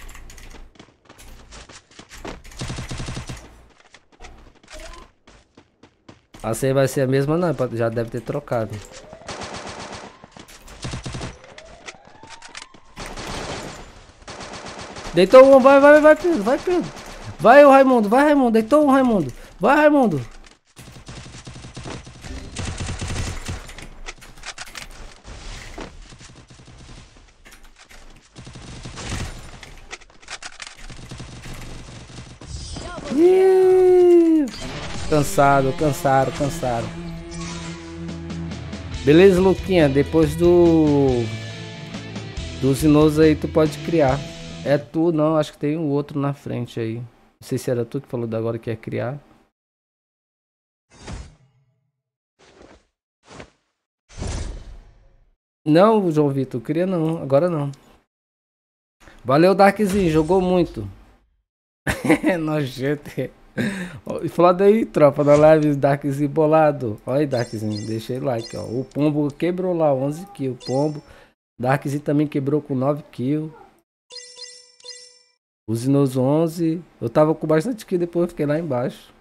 A senha vai ser a mesma não, já deve ter trocado. Deitou um, vai, vai, vai, Pedro, vai, Pedro. Vai, o Raimundo, vai, Raimundo, deitou um, Raimundo. Vai, Raimundo. Ih, Cansado, cansado, cansado. Beleza, Luquinha? Depois do. Do Zinoso aí tu pode criar. É tu, não, acho que tem um outro na frente aí. Não sei se era tu que falou da agora que ia criar. Não, João Vitor, cria não, agora não. Valeu, Darkzinho, jogou muito. Nojento. E falando aí, tropa, da live Darkzinho bolado. Olha aí, Darkzinho, deixa aí like, ó. O Pombo quebrou lá 11 kills. Pombo. Darkzinho também quebrou com 9 kills. O Zinoso 11. Eu tava com bastante kill, depois eu fiquei lá embaixo.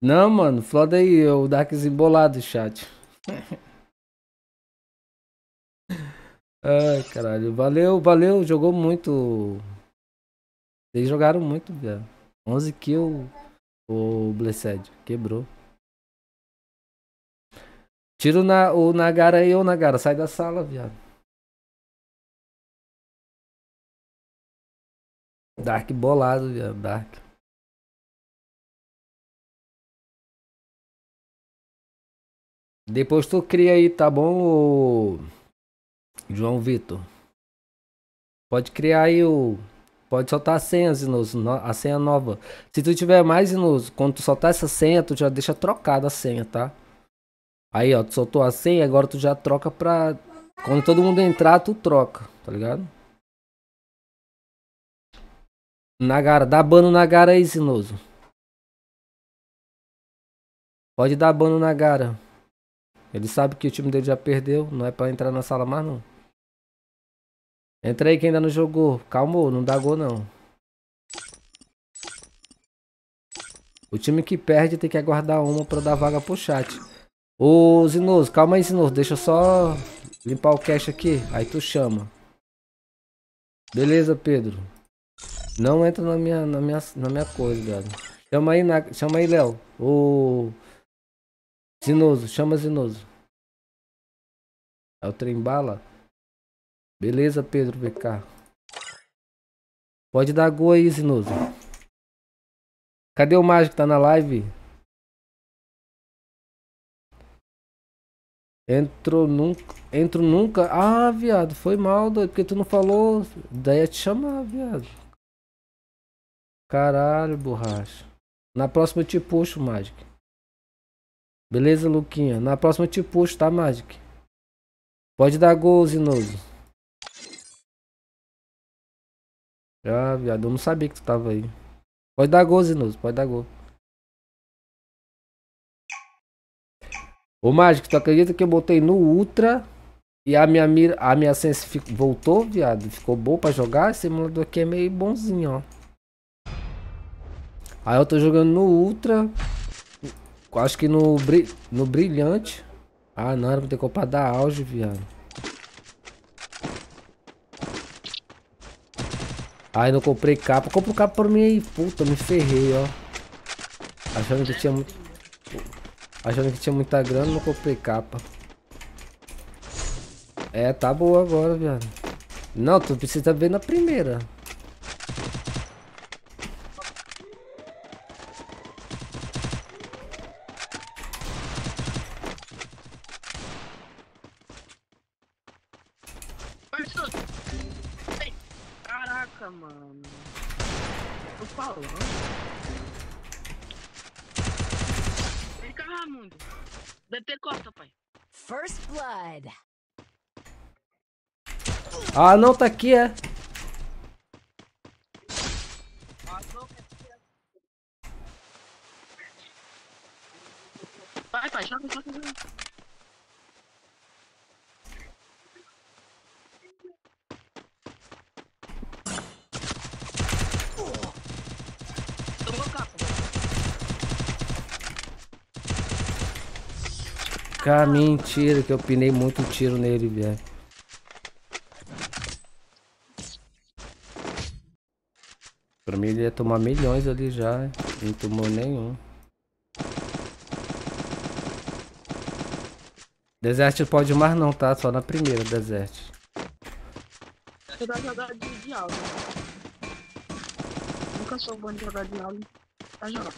Não, mano, foda aí, o Darkzinho bolado, chat. Ai, caralho. Valeu, valeu, jogou muito. Eles jogaram muito, velho. 11 kills o Blessed. Quebrou. Tira o, na, o Nagara aí, ô Nagara. Sai da sala, viado. Dark bolado, viado. Dark. Depois tu cria aí, tá bom, ô... João Vitor? Pode criar aí o... Pode soltar a senha, Zinoso, no- a senha nova. Se tu tiver mais, Zinoso, quando tu soltar essa senha, tu já deixa trocada a senha, tá? Aí, ó, tu soltou a senha, agora tu já troca pra... Quando todo mundo entrar, tu troca, tá ligado? Nagara, dá ban no Nagara aí, Zinoso. Pode dar ban no Nagara. Ele sabe que o time dele já perdeu. Não é pra entrar na sala mais, não. Entra aí quem ainda não jogou. Calmou, não dá gol, não. O time que perde tem que aguardar uma pra dar vaga pro chat. Ô, Zinoso, calma aí, Zinoso. Deixa eu só limpar o cache aqui. Aí tu chama. Beleza, Pedro. Não entra na minha, na minha, na minha coisa. Chama aí, na, chama aí, Léo. Ô. Zinoso, chama Zinoso. É o trem bala? Beleza, Pedro VK. Pode dar gol aí, Zinoso. Cadê o mágico? Tá na live? Entrou nunca. Entro nunca. Ah, viado, foi mal, doido. Porque tu não falou. Daí ia te chamar, viado. Caralho, borracha. Na próxima eu te puxo, Magic. Beleza, Luquinha? Na próxima eu te puxo, tá, Magic? Pode dar gol, Zinoso. Ah, viado, eu não sabia que tu tava aí. Pode dar gol, Zinoso, pode dar gol. Ô, Mágico, tu acredita que eu botei no Ultra e a minha mira, a minha sense voltou, viado? Ficou bom pra jogar? Esse simulador aqui é meio bonzinho, ó. Aí eu tô jogando no Ultra. Acho que no, no Brilhante. Ah, não, era pra ter comprado da auge, viado. Aí não comprei capa. Compra o capa por mim aí. Puta, me ferrei, ó. Achando que tinha muito. Achando que tinha muita grana, não comprei capa. É, tá boa agora, viado. Não, tu precisa ver na primeira. Parço. Ei, Caraca, mano. Tô falando. Vem cá, Ramundo. DT Costa, pai. First blood. Ah, não, tá aqui, é. Vai, pai, joga, joga, joga. Cara, mentira que eu pinei muito tiro nele, velho. Pra mim ele ia tomar milhões ali já, não tomou nenhum. Desert pode mais não, tá? Só na primeira, Desert. Você vai jogar de, de aula. Nunca sou bom de jogar de aula. Vai jogar.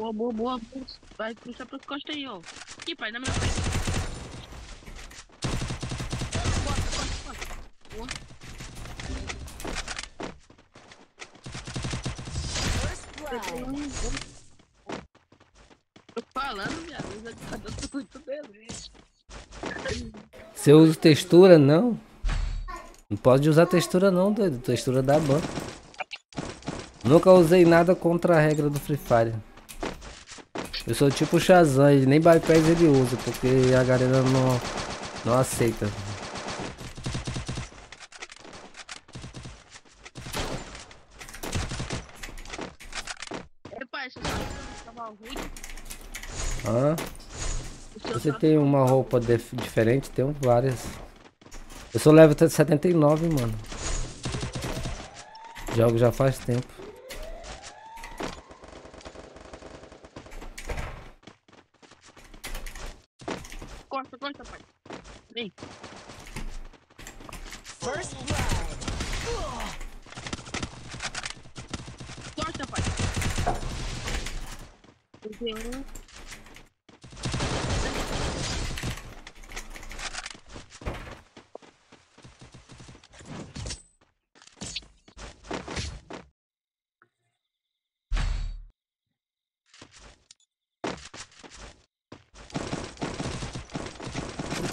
Boa, boa, boa. boa. Vai puxar pras costas aí, ó. Aqui, pai, na minha frente. Costa, costa, costa. Boa. Tô falando, viado. Os jogadores estão muito beleza. Você usa textura? Não. Não pode usar textura não, doido. Textura dá ban. Nunca usei nada contra a regra do Free Fire. Eu sou tipo o Shazam, ele nem bypass ele usa, porque a galera não, não aceita. Ruim. Hã? Você tem uma roupa diferente? Tenho várias. Eu sou level 79, mano. Jogo já faz tempo. Corta, corta, pai. Vem. First blood. Corta, pai. Peguei um.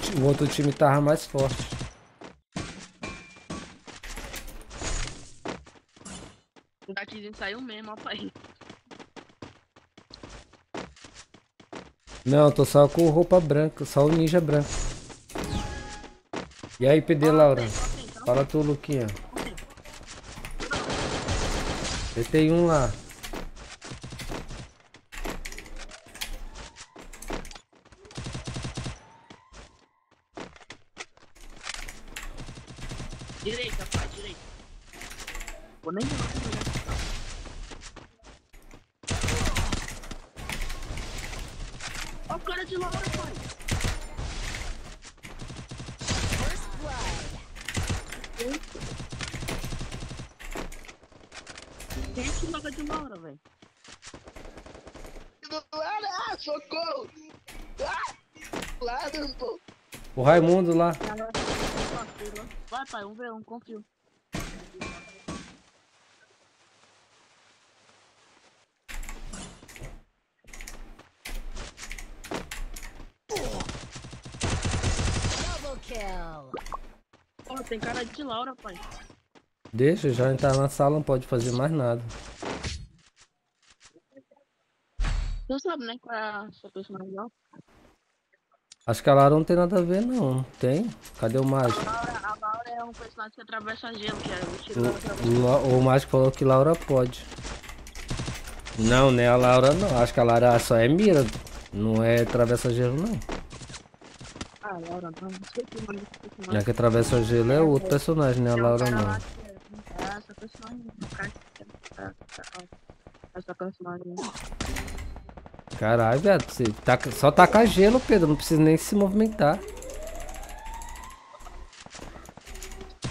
ti- o outro time tava mais forte. O gatinho saiu mesmo, ó, pai. Não, eu tô só com roupa branca, só o ninja branco. E aí, PD Laura? Fala tu, Luquinha. Tem um lá. Direita, pai, direita. Vou nem jogar com ele. Ó o cara de Laura, pai. First blood. Quem é que joga de Laura, velho? Ah, socorro! Ah, lado, pô. O Raimundo lá. Vai, pai, um v um, confio. Double kill. Ó, tem cara de Laura, pai. Deixa, já entrar na sala, não pode fazer mais nada. Tu sabe, né, qual é a sua personagem? Acho que a Lara não tem nada a ver, não. Tem? Cadê o mágico? A Laura, a um personagem que atravessa gelo, que é o tiro dela atravessa O, mágico falou que Laura pode. Não, nem a Laura não. Acho que a Lara só é mira. Não é atravessa gelo, não. Ah, Laura, não, que. Já que atravessa gelo é outro personagem, né? A Laura cara não. que é essa personagem, que é essa- personagem. Caralho, velho. Você taca, só tacar gelo, Pedro. Não precisa nem se movimentar.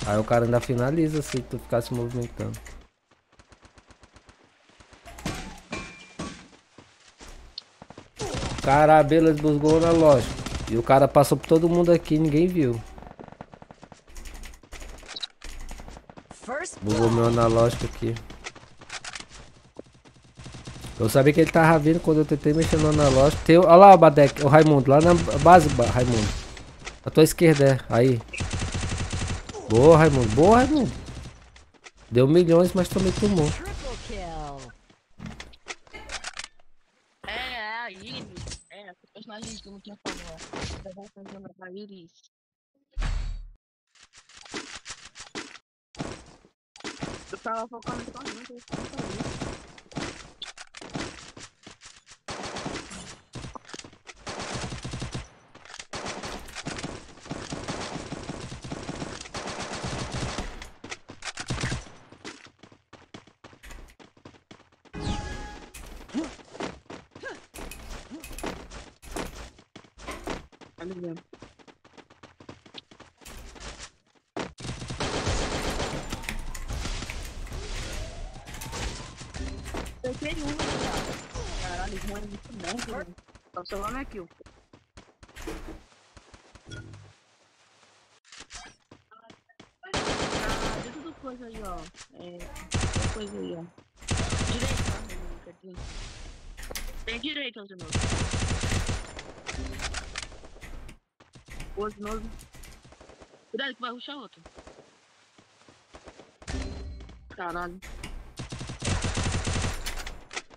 Aí o cara ainda finaliza se tu ficar se movimentando. Caralho, beleza, busgou na loja. E o cara passou por todo mundo aqui, ninguém viu. Bugou meu analógico aqui. Eu sabia que ele tava vindo quando eu tentei mexer no analógico. Tem, olha lá o Badek, o Raimundo, lá na base, Ba- Raimundo. A tua esquerda, é. Aí. Boa, Raimundo. Boa, Raimundo. Deu milhões, mas também tomou. triple kill. É, é a Iris. É, essa personagem que eu não tinha falado. a Iris. Eu tava focando só nisso, só na kill. Ah, deixa tudo coisa aí, ó. É, coisa aí, ó. Direita, né, dizer. Tem direita, novo. Boa de novo. Cuidado que vai ruxar outro. Caralho.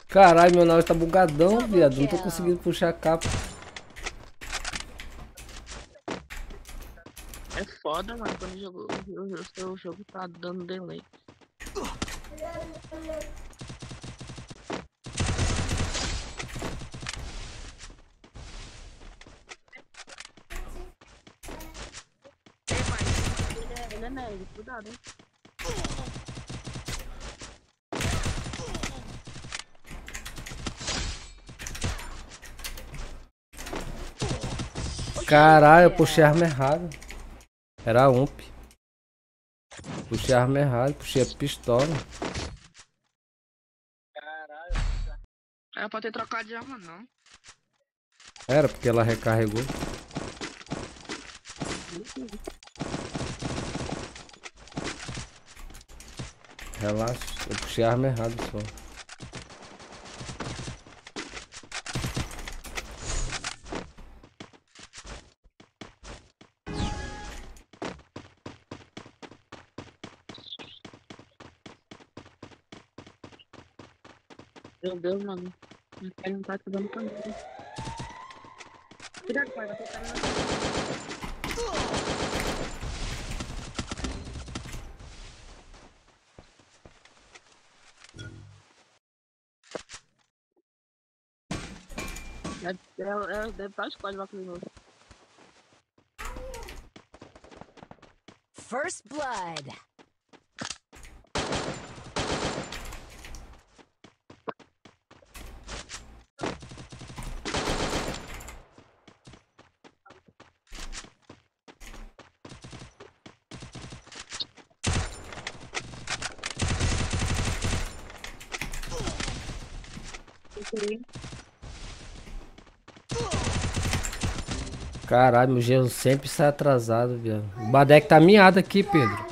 Caralho, meu nariz tá bugadão, viado. Não tô conseguindo puxar a capa. É foda, mano, quando o jogo, o, seu jogo tá dando delay. É, ele é nerd, cuidado, hein. Caralho, eu puxei a arma errada. Era a UMP. Puxei a arma errada, puxei a pistola. Era pra ter trocado de arma, não. Era porque ela recarregou. Relaxa, eu puxei a arma errada só. Meu Deus, mano. Meu pai não tá te dando pra mim. Cuidado, pai, vai ter cara na Deve, é, é, deve estar escolhe lá com novo. First blood. Caralho, meu gelo sempre sai atrasado, viado. O Badek tá miado aqui, Pedro.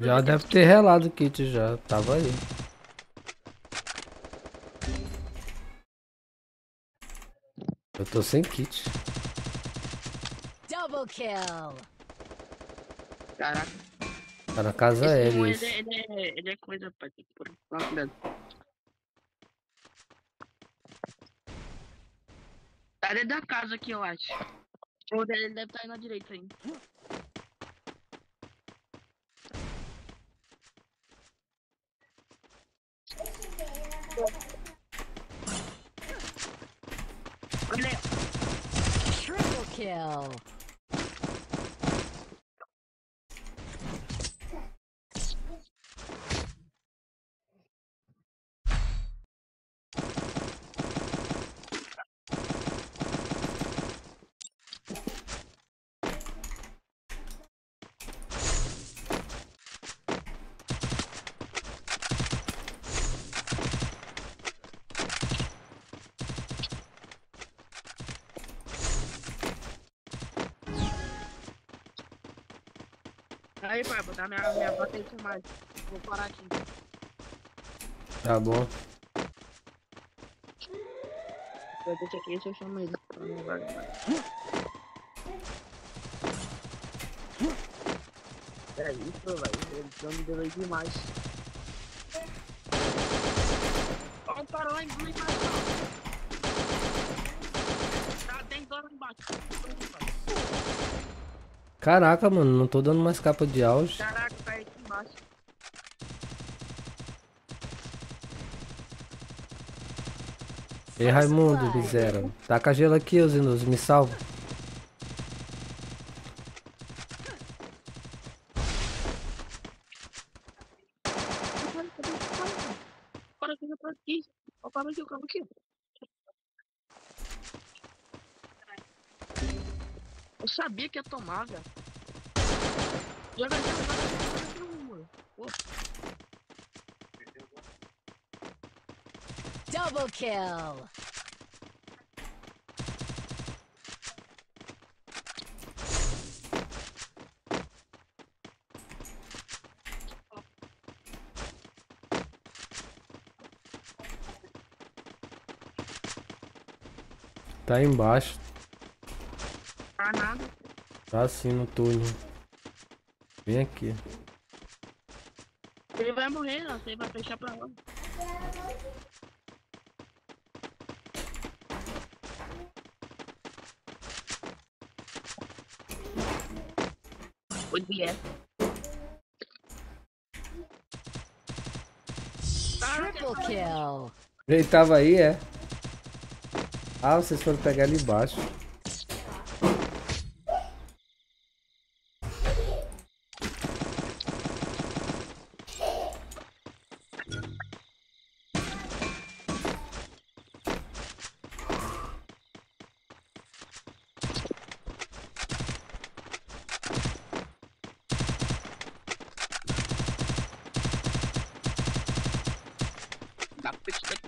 Já deve ter relado o kit já. Tava aí. Eu tô sem kit. Double kill. Caraca. Tá na casa Esse L. Pokémon, esse. ele, ele, é, ele é coisa, pai. Tem que pôr. Toma cuidado. Tá dentro da casa aqui, eu acho. Ou ele deve estar aí na direita ainda. Triple kill. Aí, pai, botar minha, minha bota aí com mais. Vou parar aqui. Tá bom. Eu deixo aqui, deixa eu chamar ele. É isso, velho. Eles estão me delay demais. Ó, o cara lá em- lá embaixo. ó. Tá, tem dois lá embaixo. Dois lá embaixo. Caraca, mano, não tô dando mais capa de auge. Caraca, tá aí aqui embaixo. Ei, Raimundo, miséria. Taca gelo aqui, ô Zinoso, me salva. Para aqui, para aqui. Ó, para aqui, calma aqui. Eu velho. Joga aqui, joga aqui, joga. Pô, Double kill. Tá embaixo. Tá assim no túnel. Vem aqui. Ele vai morrer, não. Você vai fechar pra lá. O dia. Triple kill. Ele tava aí, é? Ah, vocês foram pegar ali embaixo.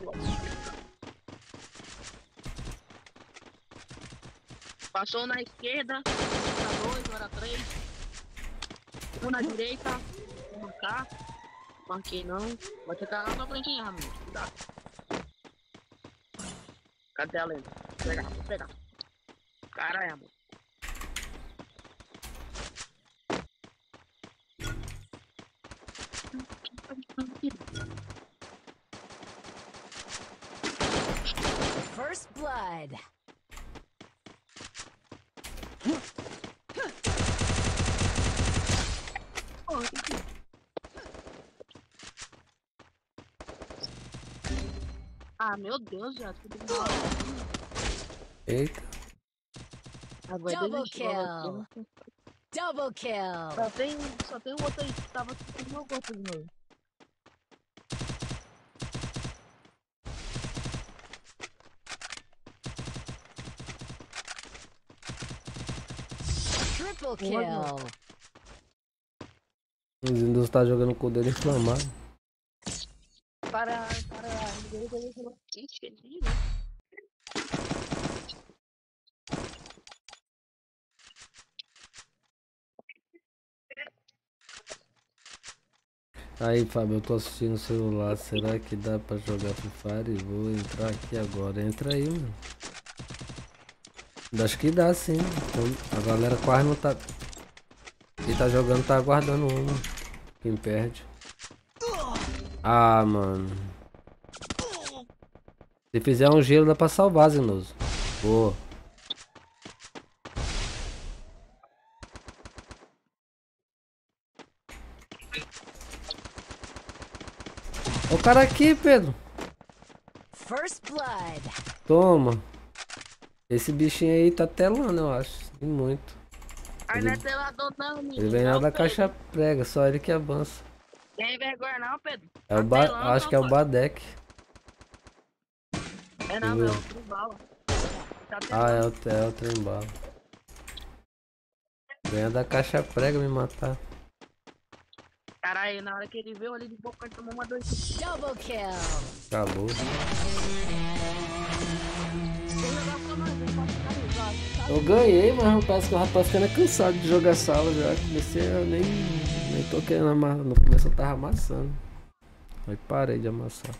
Logo. Passou na esquerda, era dois, ou era três. Um na direita, marcar. Marquei não. Vai tentar lá pra frente, Ramiro. Cuidado. Cadê a lenda? Vou pegar, vou pegar. Caralho, amor. First blood. Ah, meu Deus, já. Tudo Eita. Agora Double kill. Double kill. Só tem, só tem um outro aí que tava com meu corpo de novo. Triple kill. O Windows tá jogando com o dele inflamado. Para, para, ninguém vai ver pelo kit, ele Aí, Fábio, eu tô assistindo o celular. Será que dá pra jogar Free Fire? Vou entrar aqui agora. Entra aí, mano. Acho que dá sim. Então, a galera quase não tá. Quem tá jogando tá aguardando um. Quem perde. Ah, mano. Se fizer um gelo, dá pra salvar, Zenoso. Boa. Cara aqui, Pedro. First blood. Toma. Esse bichinho aí tá telando, eu acho. E muito. Aí não é telador não, menino. Ele vem lá da caixa prega, só ele que avança. Tem vergonha não, Pedro. É o Tá ba... telando, Acho que é o. Badek. É não, Viu? é outro bala. Tá Ah, é o, é o trem bala. Venha da caixa prega me matar. Caralho, na hora que ele veio ali de boca, ele tomou uma dois. Double kill. Acabou. Eu ganhei, mas parece que o rapaz ficando cansado de jogar sala já. Comecei a nem. Nem tô querendo amassar. No começo eu tava amassando. Aí parei de amassar.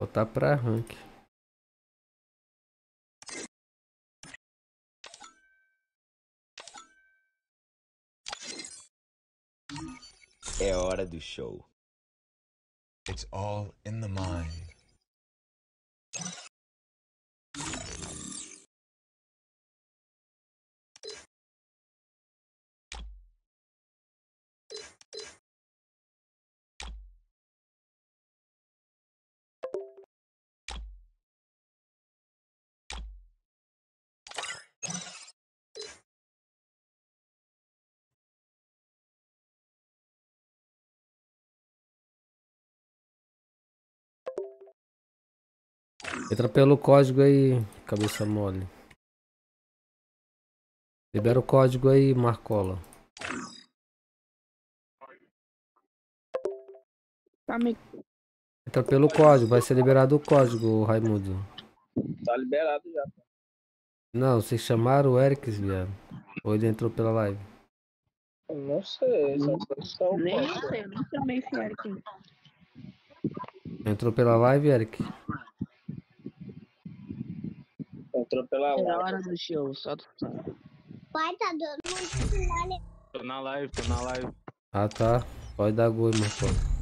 Botar pra rank. É hora do show. It's all in the mind. Entra pelo código aí, cabeça mole. Libera o código aí, Marcola. Tá. Entra pelo código, vai ser liberado o código, Raimundo. Tá liberado já. Não, vocês chamaram o Eric, viado. Ou ele entrou pela live? Eu Não sei, só tá o Nem código. sei, eu nem chamei esse Eric. Entrou pela live, Eric? Entrou pela É a live. hora do show, só do Pai, tá dando muito sinal. Tô na live, tô na live. Ah tá. Pode dar gol, Marcola.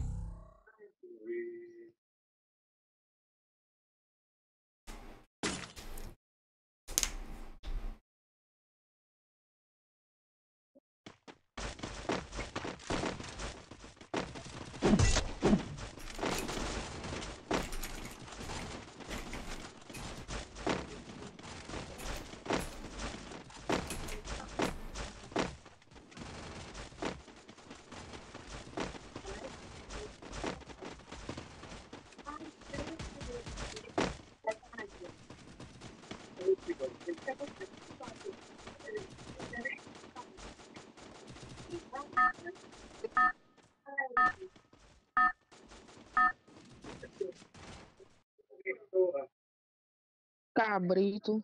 Cabrito.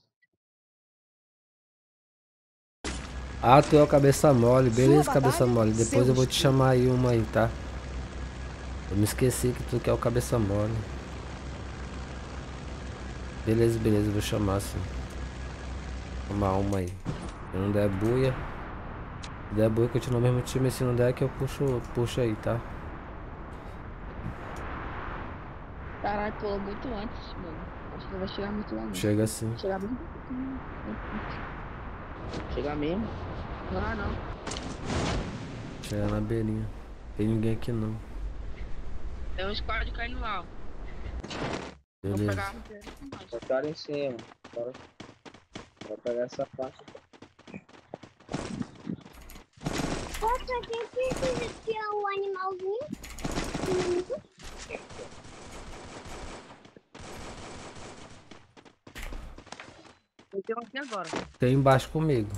Ah, tu é o cabeça mole. Beleza, Sua cabeça batalha, mole. Depois eu vou te chamar aí uma aí, tá? Eu me esqueci que tu que é o cabeça mole. Beleza, beleza, eu vou chamar sim. Chamar uma aí. Se não der buia. Se der buia, continua o mesmo time. Se não der, que eu puxo, puxo aí, tá? Caralho, pulou muito antes, mano. Acho que não vai chegar muito lá não. Chega assim. Chegar muito. Chegar mesmo. Não, não. Chega na beirinha. Tem ninguém aqui não. Tem um squad caindo lá, ó. Vou Beleza. pegar com nós. Botaram em cima. Bora, bora pegar essa parte. Poxa, quem precisa tirar o animalzinho? Eu tenho aqui agora. Tem embaixo comigo.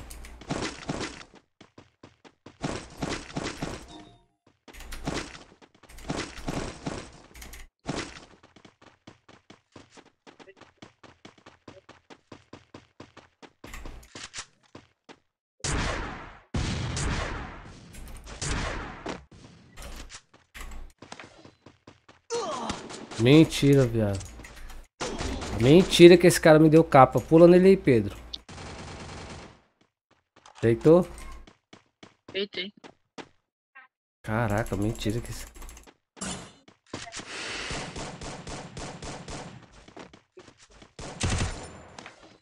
Mentira, viado. Mentira que esse cara me deu capa. Pula nele aí, Pedro. Deitou? Deitei. Caraca, mentira que esse...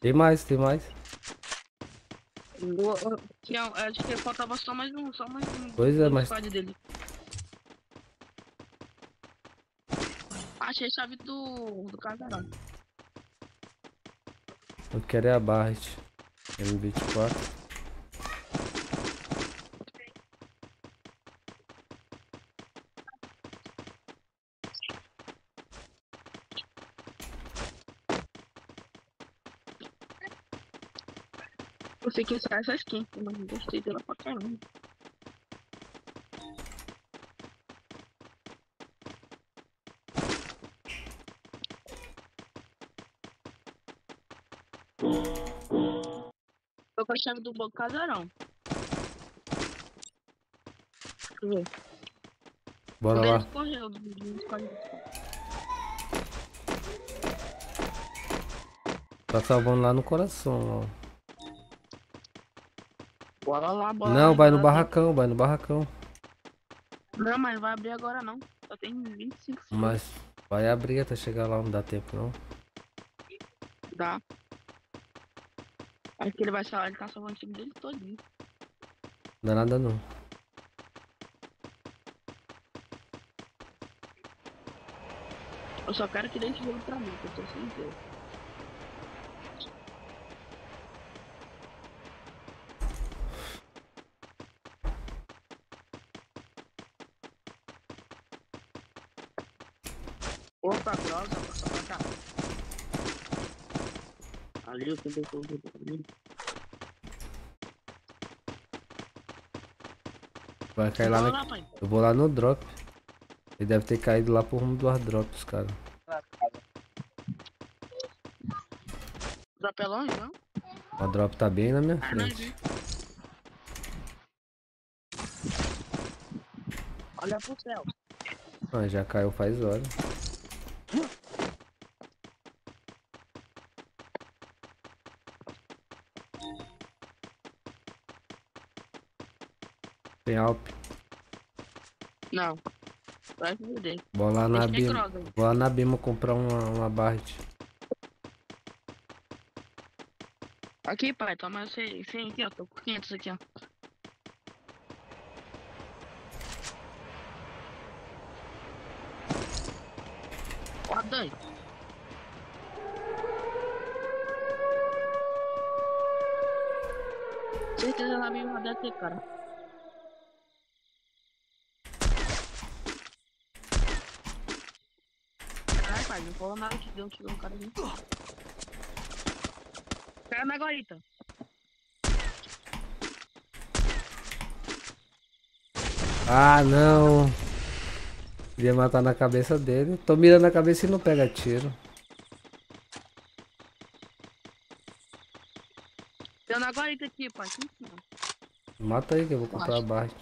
Tem mais, tem mais. Tinha, acho que faltava só mais um, só mais um. Pois é, mas- dele. Achei a chave do, do casarão. Eu quero é a Barret. M24. Eu sei que essa skin, mas não gostei dela pra caramba. Chave do banco casarão. Deixa eu ver. Bora lá. correu. Tá salvando lá no coração, ó. Bora lá, bora Não, lá, vai no lá. barracão, vai no barracão. Não, mas não vai abrir agora não. Só tem 25 segundos. Mas vai abrir até chegar lá, não dá tempo não. Dá. Acho que ele vai salvar, ele tá salvando o time dele todinho. Não dá nada não. Eu só quero que dê esse jogo pra mim, que eu tô sem Deus. Opa, droga, passa pra cá. Ali eu também tô ali. Vai cair lá na... lá, pai. Eu vou lá no drop. Ele deve ter caído lá por rumo do airdrop, os caras. Drop é longe, não? O drop tá bem na minha Ah, frente. Olha pro céu. Ah, já caiu faz hora. Tem Alp. Não. Vai se fuder. Vou lá na Bima. Vou lá na Bima comprar uma, uma Barret. Aqui, pai, toma esse, esse aí aqui, ó. Tô com 500 aqui, ó. Ó, dois. Certeza na minha deve ter, cara. Falou nada que deu um tiro no cara ali. Cara na guarita. Ah, não. Queria matar na cabeça dele. Tô mirando a cabeça e não pega tiro. Deu na guarita aqui, pai. Aqui em cima. Mata aí que eu vou comprar a. Barret.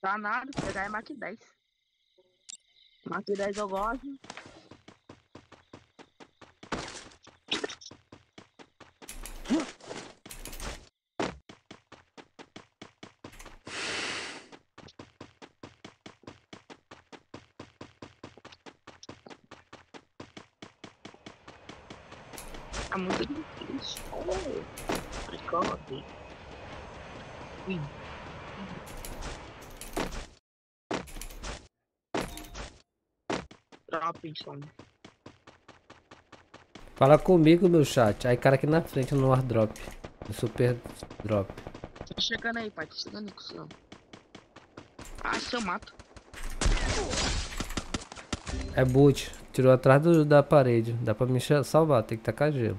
Tá nada, pegar é Mac 10. Mac 10 eu gosto. Tá muito difícil. Oh, Recorre. Ui. Dropson. Fala comigo, meu chat. Aí, cara aqui na frente no airdrop. No super drop. Tô chegando aí, pai. Tô chegando aí com o seu. Ah, se eu mato. É boot. Tirou atrás do- da parede. Dá pra me salvar. Tem que tacar gelo.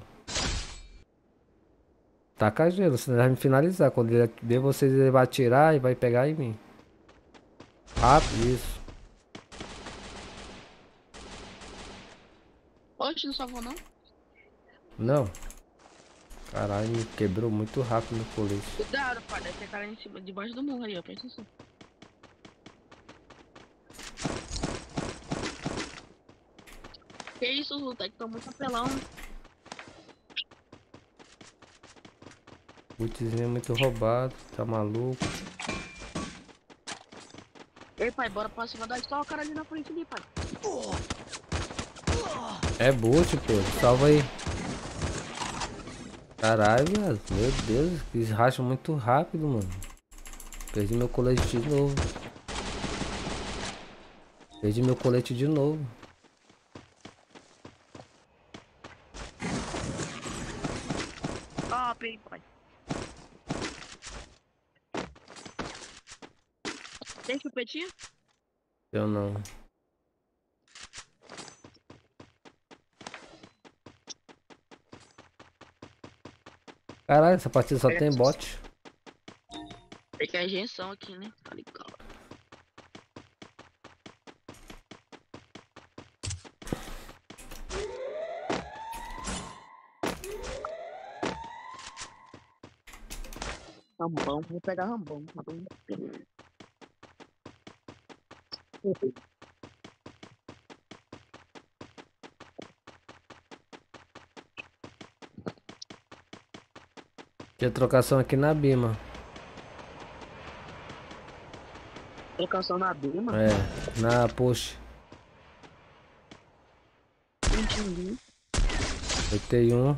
Taca gelo, senão ele vai me finalizar. Quando ele ver vocês, ele vai atirar e vai pegar em mim. Rápido, isso. Oxe, não salvou não? Não. Caralho, me quebrou muito rápido no colete. Cuidado, pai. Deve ter cara em cima, debaixo do murro aí, ó. Presta atenção. Que isso, Luta? Que tô muito apelão. Bootzinho muito roubado. Tá maluco. Ei, pai, bora pra cima da só o cara ali na frente ali, pai. É boot, pô. Salva aí. Caralho, viado. Meu Deus. Eles racham muito rápido, mano. Perdi meu colete de novo. Perdi meu colete de novo. Ah, peraí, pai. Tem chupetinha? Eu não. Caralho, essa partida só tem bot. Tem que a injeção aqui, né? Tá ligado. Rambão, vou pegar rambão. rambão. Tinha trocação aqui na Bima. Trocação na Bima? É, na push. Entendi. 81.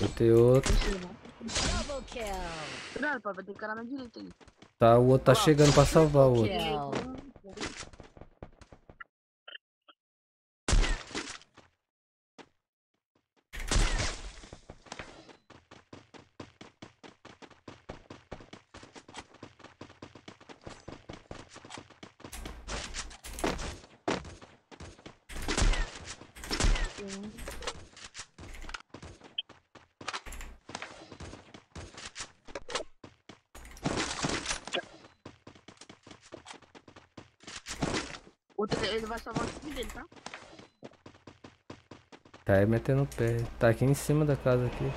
88. Double kill. Vai ter cara na direita aí. Tá, o outro tá chegando pra salvar o outro. Kill. Outro, ele vai salvar o time dele, tá? Tá aí metendo o pé. Tá aqui em cima da casa aqui.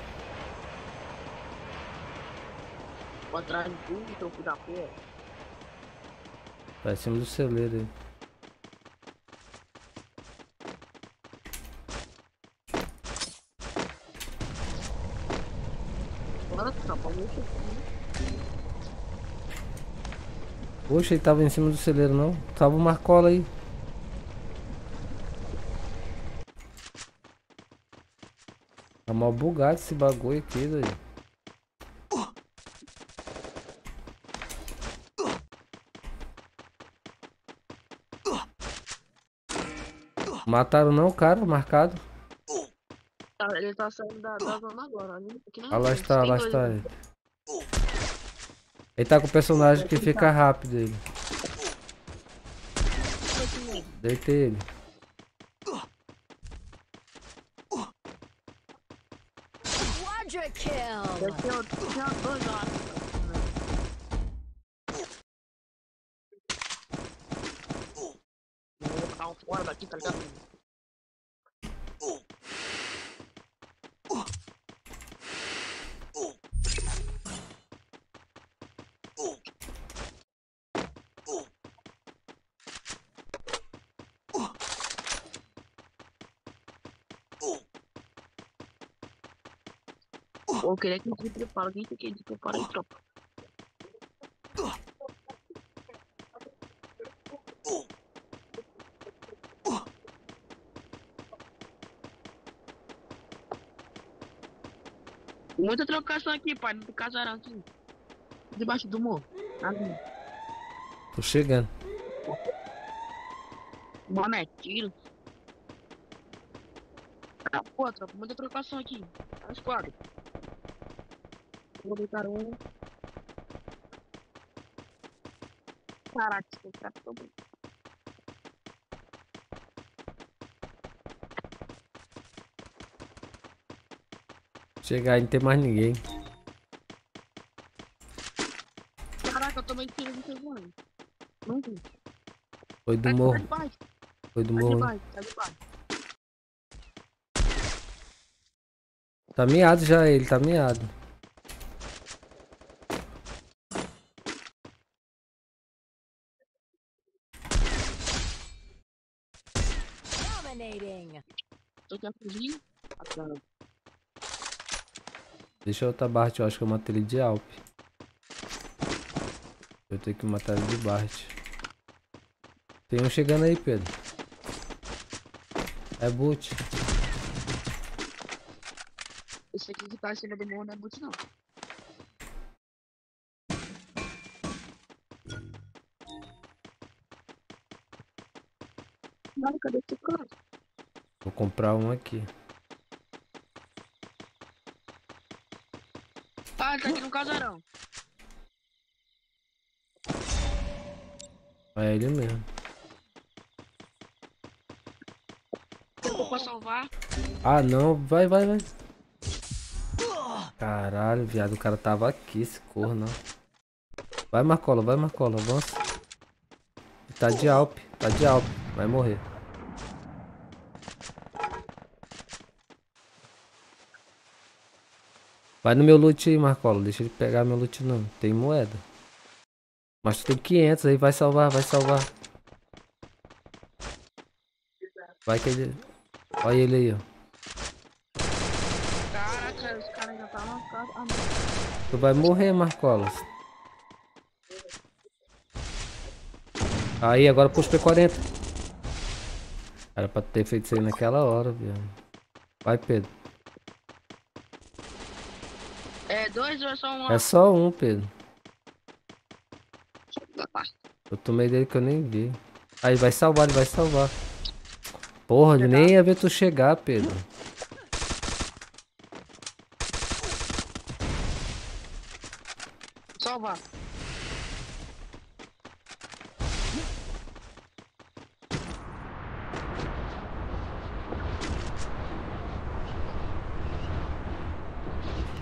Vou atrás de tudo, da. Tá em cima do celeiro aí. Poxa, ele tava em cima do celeiro não. Tava o Marcola aí. Mal bugado esse bagulho aqui, velho. Mataram não, cara, marcado. Tá, ele tá saindo da, da zona agora, na Ah, lá está, lá está ele. Ele tá com o personagem que fica rápido ele. Deitei ele. queria que a gente prepara, alguém queria que prepara a tropa. Muita trocação aqui, pai, no casarão era. Debaixo do morro. Ali. Tô chegando. Mano, é tiro. Tá, pô, tropa, muita trocação aqui. A quadras. Vou botar um. Caraca, esse cara ficou bem. Chegar aí não tem mais ninguém. Caraca, eu tomei tiro do segundo. Não vi. Foi do Tá de- morro. Tá de. Foi do Tá de morro. tá de baixo. Tá miado já ele, tá miado. Dominating. Eu já fugi. Bacana. Deixa eu outra Bart, eu acho que eu matei ele de Alp. Eu tenho que matar ele de Bart. Tem um chegando aí, Pedro. É boot. Esse aqui que tá em cima do morro não é boot, não. Mano, cadê esse cara? Vou comprar um aqui. Ah, ele tá aqui no casarão. É ele mesmo. Vou salvar. Ah não, vai, vai, vai. Caralho, viado, o cara tava aqui, esse corno. Vai, Marcola, vai, Marcola, avança. Tá de Alp, tá de Alp, vai morrer. Vai no meu loot aí, Marcola, deixa ele pegar meu loot não, tem moeda. Mas tu tem 500 aí, vai salvar, vai salvar. Vai que ele... Olha ele aí, ó. Caraca, os caras já tá. Ah. Tu vai morrer, Marcolas. Aí, agora puxa P40. Era pra ter feito isso aí naquela hora, viado. Vai, Pedro. É dois ou é só um? É só um, Pedro. Eu tomei dele que eu nem vi. Aí, vai salvar, ele vai salvar. Porra, ele nem ia ver tu chegar, Pedro. Salvar.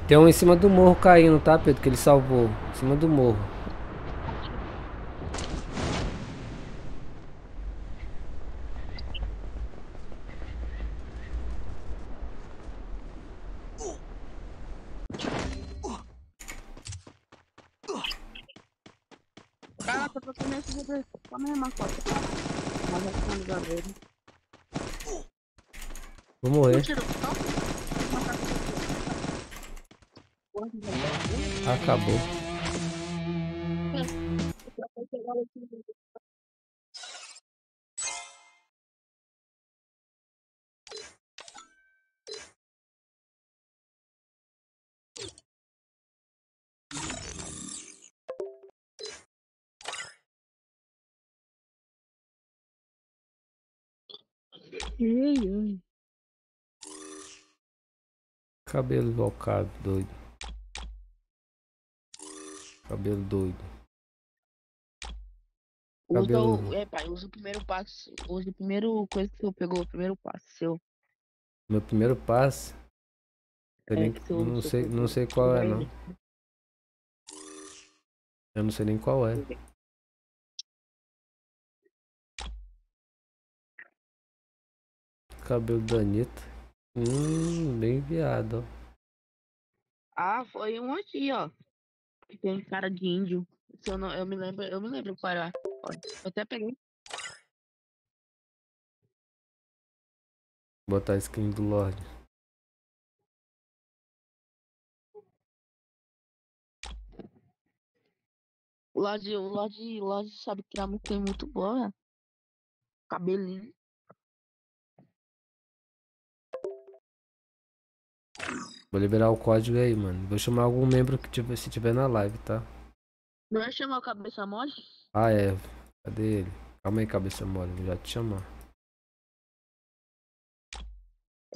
Tem um em cima do morro caindo, tá, Pedro? Que ele salvou. Em cima do morro. Ai, ai. Cabelo invocado, doido. Cabelo doido. Usa Cabelo. o. É, pai, usa o primeiro passo. Usa o primeiro coisa que você pegou, o primeiro passo seu. Meu primeiro passe. Eu É, nem- não, usa, sei, não sei qual é, não. Eu não sei nem qual é. Cabelo da Anitta. Hum, bem viado, ó. Ah, foi um aqui, ó. Que tem cara de índio. Se eu, não, eu me lembro, eu me lembro qual era. Eu até peguei. Botar a skin do Lorde. O Lorde, o Lorde, o Lorde sabe criar muito, muito boa. Cabelinho. Vou liberar o código aí, mano. Vou chamar algum membro que tiver, se tiver na live, tá? Não vai chamar o cabeça mole? Ah, é. Cadê ele? Calma aí, cabeça mole. Vou já te chamar.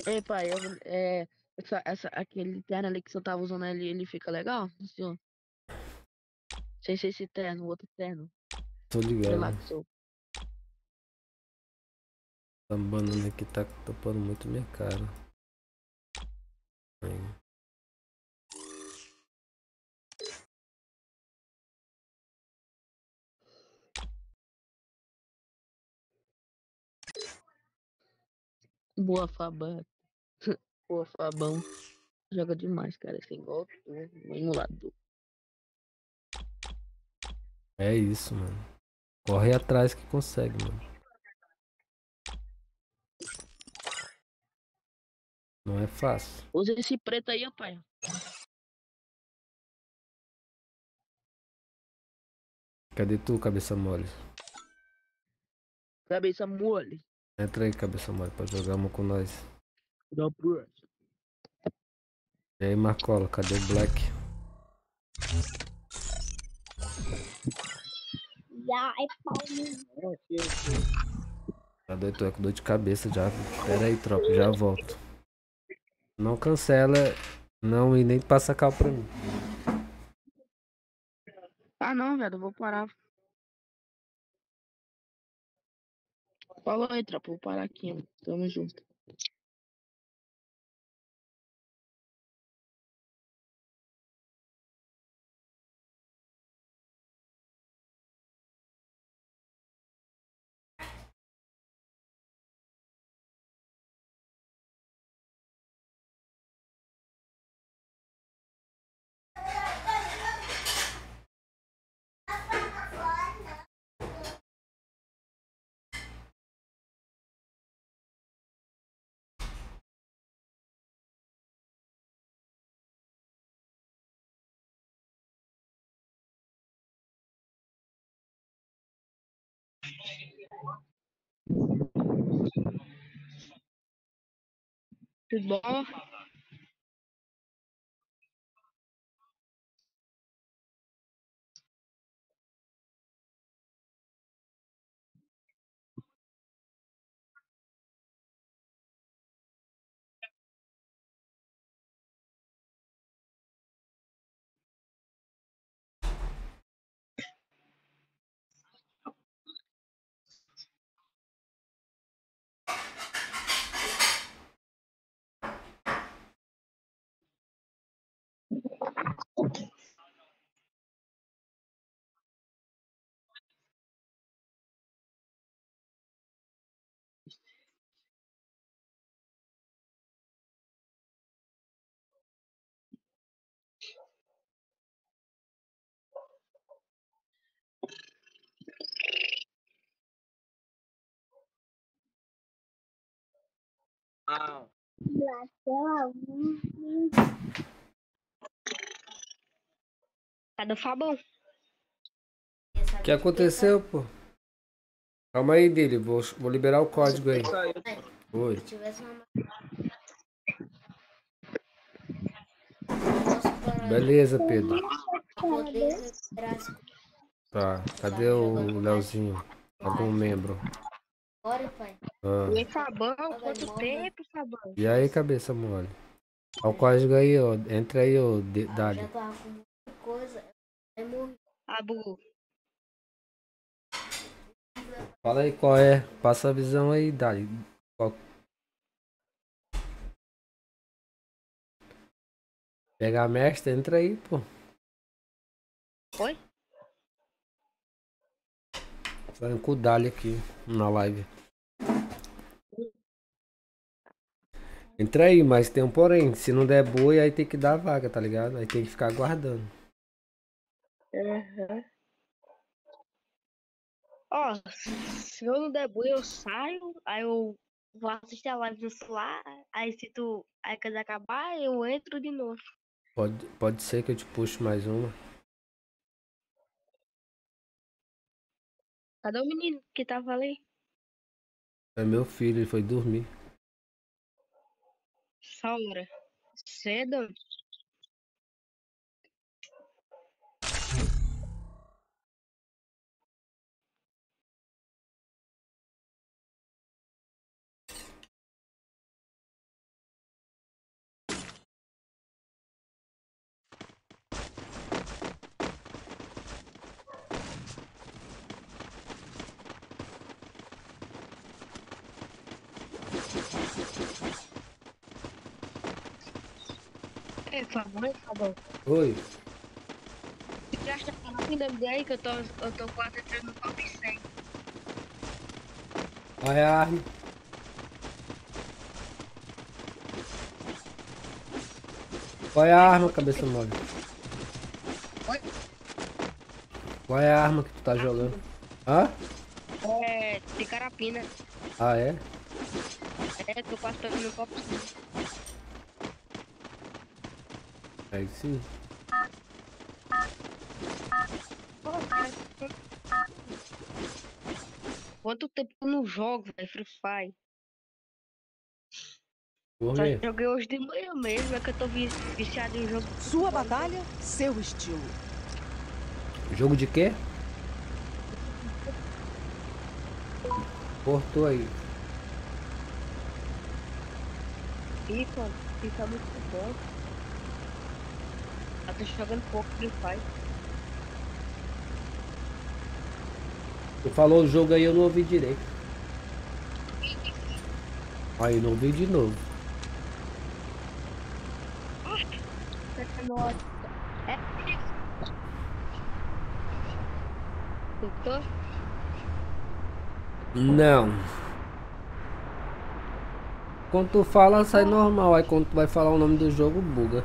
Ei, pai, eu, é, essa, essa, aquele terno ali que você tava usando ali, ele fica legal, senhor? Sem ser esse terno, o outro terno. Tô Sei ligado. lá que sou. Essa banana aqui tá tapando muito minha cara. Boa Fabão. Boa Fabão. Joga demais, cara. É igual tu, um emulador. É isso, mano. Corre atrás que consegue, mano. Não é fácil. Usa esse preto aí, ó, pai. Cadê tu, cabeça mole? Cabeça mole. Entra aí, cabeça mole, pra jogar uma com nós. Dá pro. E aí, Marcola, cadê o Black? Já é Paulinho. Tá doido, tô com dor de cabeça já. Pera aí, tropa, já volto. Não cancela, não, e nem passa cal pra mim. Ah, não, velho, eu vou parar. Falou aí, tropa, vou parar aqui, mano. Tamo junto. Tudo bom? Cadê o Fabão? O que aconteceu, pô? Calma aí, dele, vou, vou liberar o código aí. Oi. Se tivesse uma Beleza, Pedro. Tá, cadê o Leozinho? Algum membro? Bora, pai. Ah. E Fabão, quanto tempo, Fabão? E aí, cabeça mole? Olha o código aí, ó. Entra aí, ó. de- Dali. Já tava com muita coisa. Aí morri. Abu. Fala aí qual é. Passa a visão aí, Dali. Qual- Pega a mestra, entra aí, pô. Oi? Falando com o Dali aqui na live. Entra aí, mas tem um porém. Se não der boi, aí tem que dar vaga, tá ligado? Aí tem que ficar aguardando. Aham. Ó, se eu não der boi, eu saio, aí eu vou assistir a live no celular, aí se tu. Aí quando acabar, eu entro de novo. Pode, pode ser que eu te puxe mais uma. Cadê o menino que tava ali? É meu filho, ele foi dormir. Essa hora. Cedo? Fabão, ei, Fabão. Oi. Rápido MD aí que eu tô, eu tô quase entrando no top 100. Olha a arma. Qual é a arma, cabeça mole? Oi? Qual é a arma que tu tá jogando? Hã? É, de carapina. Ah, é? É, tô quase entrando no top 100. Aí sim. Quanto tempo eu não jogo, velho, Free Fire? Só quê? joguei hoje de manhã mesmo, é que eu tô vi- viciado em jogo. Sua batalha, seu estilo. Jogo de quê? Cortou aí. FIFA, FIFA é muito bom. Eu tô jogando pouco Free Fire. Tu falou o jogo aí, eu não ouvi direito. Aí, não ouvi de novo. Não. Quando tu fala, sai normal. Aí quando tu vai falar o nome do jogo, buga.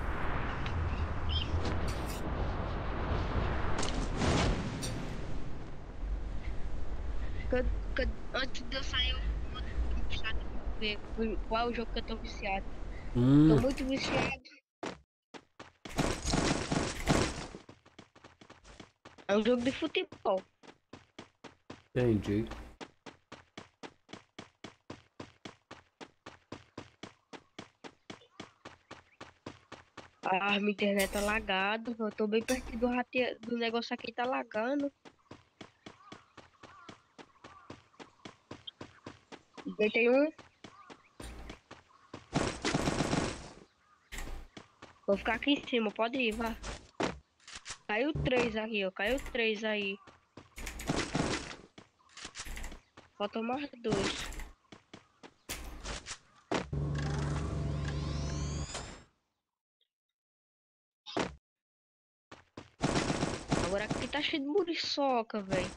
Quando- quando- antes de eu sair, eu vou viciado pra ver o jogo que eu tô viciado. Hum. Tô muito viciado. É um jogo de futebol. Entendi. Ah, minha internet tá lagado. Eu tô bem perto do, rate... do negócio aqui, tá lagando. Deitei um. Vou ficar aqui em cima, pode ir, vá. Caiu três aqui, ó. Caiu três aí. Faltam mais dois. Agora aqui tá cheio de muriçoca, velho.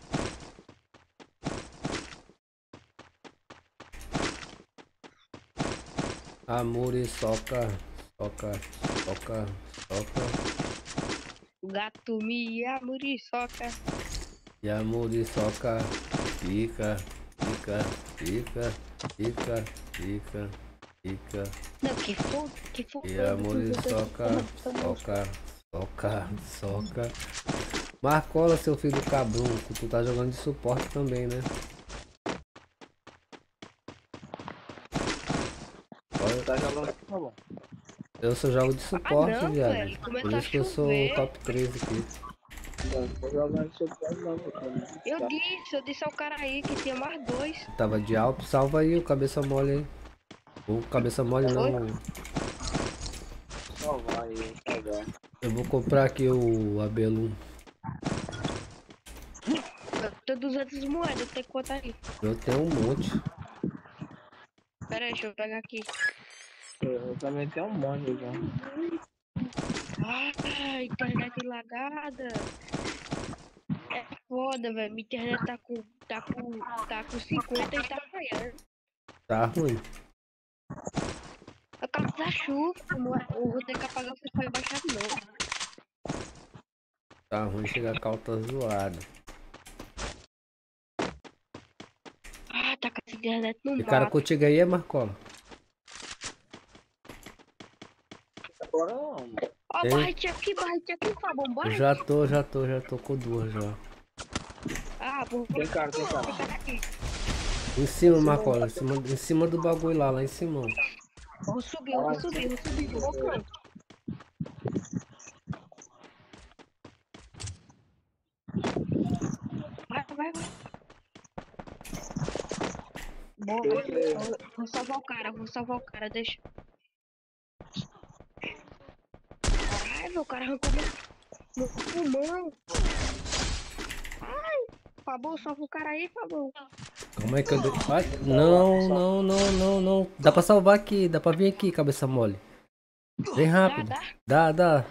Amor e soca, soca, soca. Gato mia, muriçoca. E amor e soca, fica, fica, fica, fica, fica, fica. Não, que for, que for. E amor e soca, soca, soca, soca. Marcola, seu filho do cabrão, que tu tá jogando de suporte também, né? Olha, Tá jogando. Eu só jogo de suporte, Ah, não, viado. Por isso que eu sou top 13 aqui. Não tô jogando suporte não, mano. Eu disse, eu disse ao cara aí que tinha mais dois. Tava de alto, salva aí o cabeça mole aí. O cabeça mole não. Vai aí, pegar. Eu vou comprar aqui o Abelum. Eu tenho 200 moedas, tem quanto aí? Eu tenho um monte. Pera aí, deixa eu pegar aqui. Eu também tenho um monte já. Ah, internet lagada. É foda, velho. Minha internet tá com, tá com, tá com 50 e tá falhando. Tá ruim. Por causa da chuva, vou ter que apagar o Free Fire e baixar de novo. Tá ruim, chega a cal tá zoado. Ah, tá com essa internet no E cara mato. contigo aí é Marcola? Agora não. Ó, Ei. barretinha aqui, barretinha aqui, tá bom, barra. já tô, já tô, já tô com duas já. Ah, vou Tem cara, tem cara. Tem cara. Em cima, Marcola, em cima, em cima do bagulho lá, lá em cima. Vou subir, vou subir, eu vou subir, vou subir. Vai, vai, vai. Boa, vou, vou salvar o cara, vou salvar o cara, deixa. Caralho, meu cara arrancou meu, pulmão. Ai, Fabão, salva o cara aí, Fabão. Como é que eu. dei- Ai, não, não, não, não, não. Dá pra salvar aqui, dá pra vir aqui, cabeça mole. Vem rápido. Dá, dá.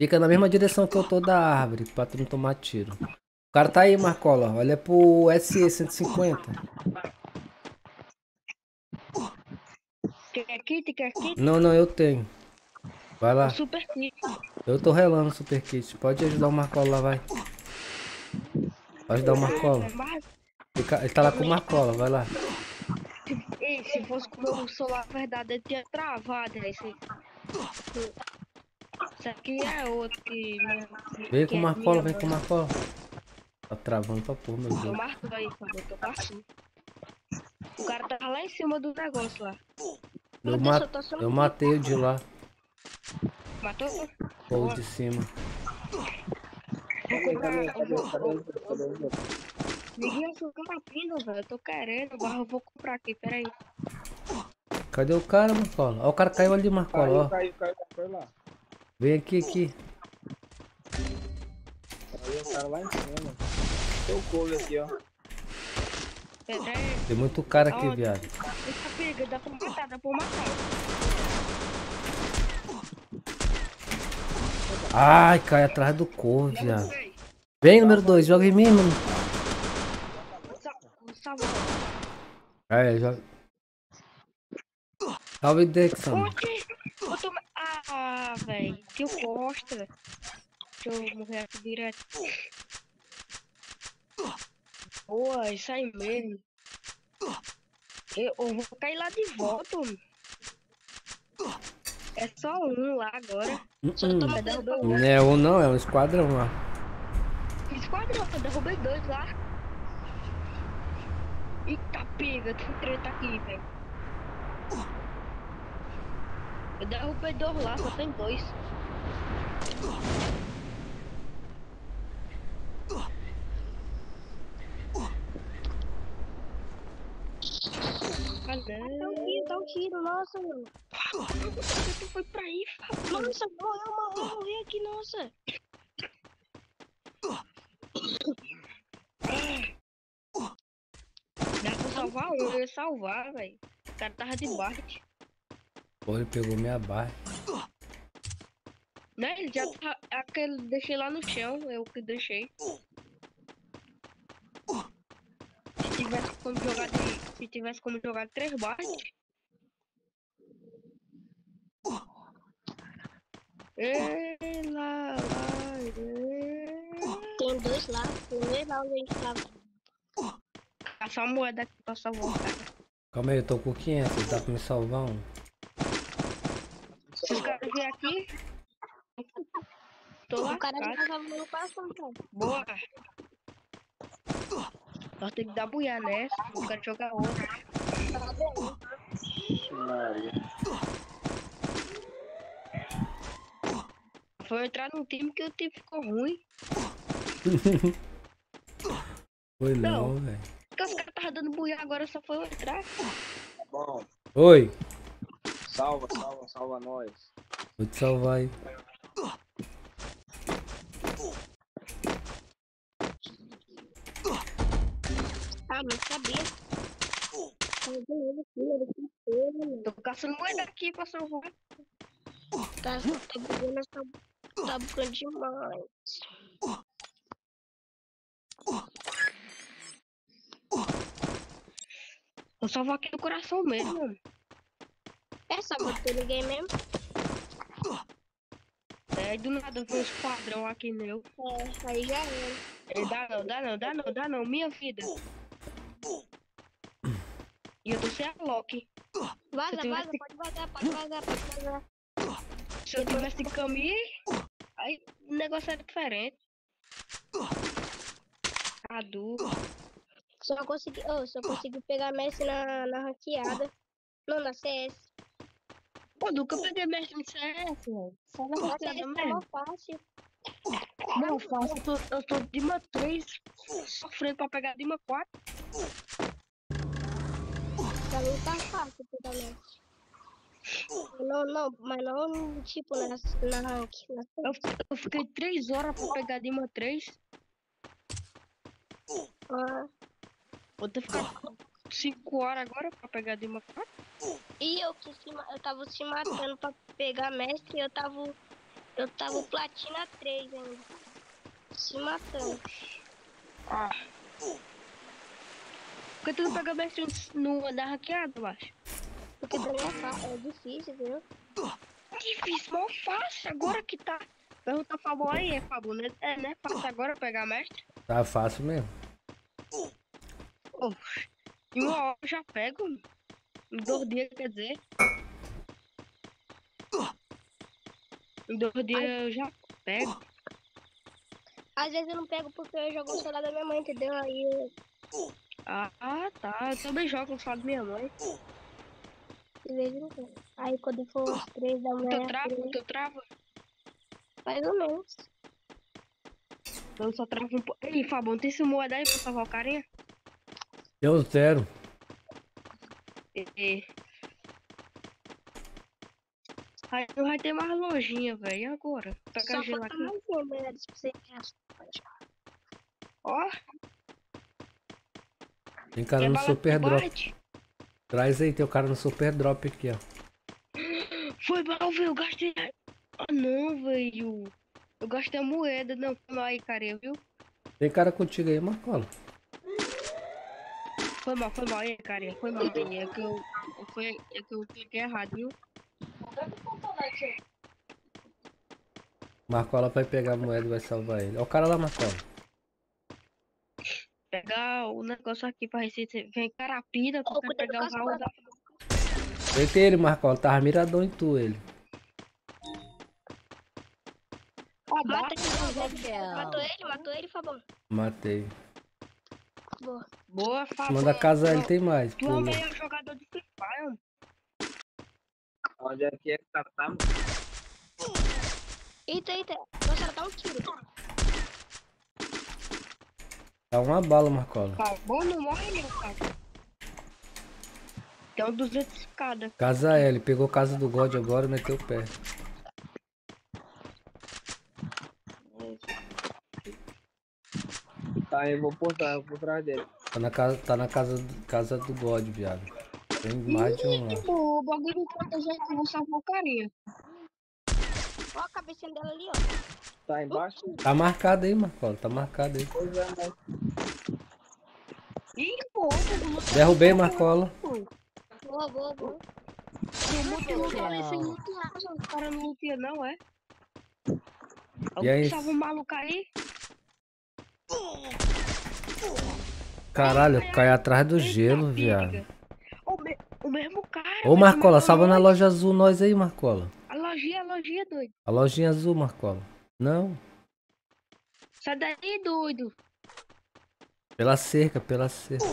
Fica na mesma direção que eu tô da árvore, pra tu não tomar tiro. O cara tá aí, Marcola. Olha pro SE 150. Quer kit, quer kit? Não, não, eu tenho. Vai lá. Super kit. Eu tô relando o super kit. Pode ajudar o Marcola lá, vai. Pode ajudar o Marcola. Ele tá lá com o Marcola, vai lá. ei, se fosse com o meu celular verdade, ele tinha travado esse. Isso aqui é outro que. Vem que com o é Marcola, vem com o. Marcola. Tá travando pra porra, meu Eu Deus. marco aí, eu tô passando. O cara tá lá em cima do negócio lá. Eu, Meu Deus, ma eu eu matei o de lá. Matou? Ou o de cima. Vou comprar. Eu na pina, velho. Eu tô querendo, agora eu vou comprar aqui, peraí. Cadê o cara, Marcola? Ó, o cara caiu ali, Marcola, ó. Caiu, caiu, caiu, foi lá. Vem aqui, aqui. Caiu o cara lá em cima. Tem o couve aqui, ó. Peraí. Tem muito cara aqui, viado. Essa pega, dá pra matar, dá pra matar. Ai, cai atrás do corvo, viado. Vem, número 2, joga em mim, mano. Aí, joga. Salve, Dexon. Eu. Ah, velho. Que bosta. Deixa eu morrer aqui direto. Boa, isso aí mesmo. Eu, eu vou cair lá de volta. mano. É só um lá agora. Só Hum. toma derrubei um. Não é um não, é um esquadrão lá. Esquadrão, eu derrubei dois lá. Eita pega, tem treta aqui, velho. Eu derrubei dois lá, só tem dois. Ah, não. Dá um tiro, nossa, mano. Tu foi pra aí, Fábio. Nossa, morreu, morreu, morreu aqui, nossa. Dá pra salvar um, eu ia salvar, velho. O cara tava debaixo. Pô, ele pegou minha barra. Né, ele já tá. Aquele deixei lá no chão, eu que deixei. Se tivesse como jogar de. Se tivesse como jogar três lá, lá, ei. Tem dois lá, primeiro lá onde a gente tava. Caçar uma moeda aqui pra salvar. Calma aí, eu tô com 500, dá pra me salvar um? Se os caras vierem aqui. Tô lá. O cara já tava no coração, cara. Boa. Nós temos que dar buia nessa. Eu quero jogar outra. Maria. Foi entrar num time que o time ficou ruim. Foi Não. não, velho. Porque os caras estavam dando buia agora só foi eu entrar. Tá bom. Oi, Salva, salva, salva nós. vou te salvar aí. Ah, não sabia. Tá. Tô caçando moeda aqui pra salvar. Tá, tá bugando essa. Tá bugando demais. Vou salvar aqui no coração mesmo. É só não tem ninguém mesmo? É, do nada vem um esquadrão aqui meu. É, aí já era. É, dá não, dá não, dá não, dá não. Minha vida. E eu tô sem a Loki. Vaza, Se eu vaza, tivesse- pode vazar, pode vazar, pode vazar. Se eu tivesse caminho, aí o negócio era diferente. Cadu. Só consegui, oh, só consegui pegar Messi na, na ranqueada. Não, na CS. Pô, nunca peguei mestre em CS, velho. Só na é mesmo. fácil. Não, fácil, eu tô, eu tô Dima 3, sofrendo pra pegar Dima 4. Pra mim tá fácil pegar mestre. Não, não, mas não tipo na, na rank. Na Eu, eu fiquei 3 horas pra pegar Dima 3. Ah, Vou ter que ficar 5 horas agora pra pegar Dima 4. E eu que se, eu tava se matando pra pegar mestre, eu tava. Eu tava platina 3 ainda. Se matando. Ah. Por que tu não pega mestre no andar hackeado, eu acho? Porque pra mim é, fa- é difícil, entendeu? Difícil, mal fácil. Agora que tá. Pergunta Fabo aí, é Fabo, né? É, né? Fácil agora pegar mestre. Tá fácil mesmo. Oh, em uma hora eu já pego. Em dois dias, quer dizer. Em dois dias eu já pego. Às vezes eu não pego porque eu jogo no celular da minha mãe, entendeu? Aí eu, Ah, tá. Eu também jogo no celular da minha mãe. de vez em quando. Aí quando for às 3 da manhã. teu trava? teu trava? Mais ou menos. Eu só travo um pouco. Ei, Fabão, tem esse moeda aí pra salvar o carinha? Eu zero. E- e- Aí não vai ter mais lojinha, velho. E agora? Pegar Só aqui. mais pra você. Ó, Tem cara no Super Drop. Traz aí, tem o cara no Super Drop aqui, ó. Foi mal, velho. Eu gastei. Ah, não, velho. Eu gastei a moeda. Não, foi mal aí, carinha, viu? Tem cara contigo aí, Marcola. Foi mal, foi mal aí, carinha. Foi mal aí. É que eu, eu, foi, é que eu cliquei errado, viu? Marcola vai pegar a moeda e vai salvar ele. Ó o cara lá, Marcola. Pegar o negócio aqui pra receita. Vem carapida, tu quer pegar o ralo da. Deitei ele, Marcola. Tava miradão em tu, ele. Mata Double ele, matou ele, matou ele, Fabão. Matei. Boa. Boa, Fabão. Manda casa ele, tem mais. Tu é o melhor jogador de Free Fire, mano. Onde é que tá? tá? Eita, eita. Nossa, ela tá um tiro. Dá uma bala, Marcola. Fabão não morre não, cara. Tem um 200 cada. Casa L. Pegou casa do God agora e meteu o pé. Tá, eu vou postar, eu vou por trás dele. Tá na casa, tá na casa, casa do God, viado. Tem mais de um. Tipo, o bagulho proteger que eu vou salvar o carinha. Ó a cabecinha dela ali, ó. Tá embaixo? Tá marcado aí, Marcola. Tá marcado aí. Pois é, mas. Ih, pô, o Derrubei, Marcola. Boa, boa, boa. Tem muito lugar ali sem lutear, o cara não lutia não, é? E aí? Salva um maluco aí? Caralho, eu caí atrás do gelo, viado. O, me- o mesmo cara. Ô, Marcola, salva na loja azul nós aí, Marcola. A lojinha, a lojinha, doido. A lojinha azul, Marcola. Não. Sai daí, doido. Pela cerca, pela cerca.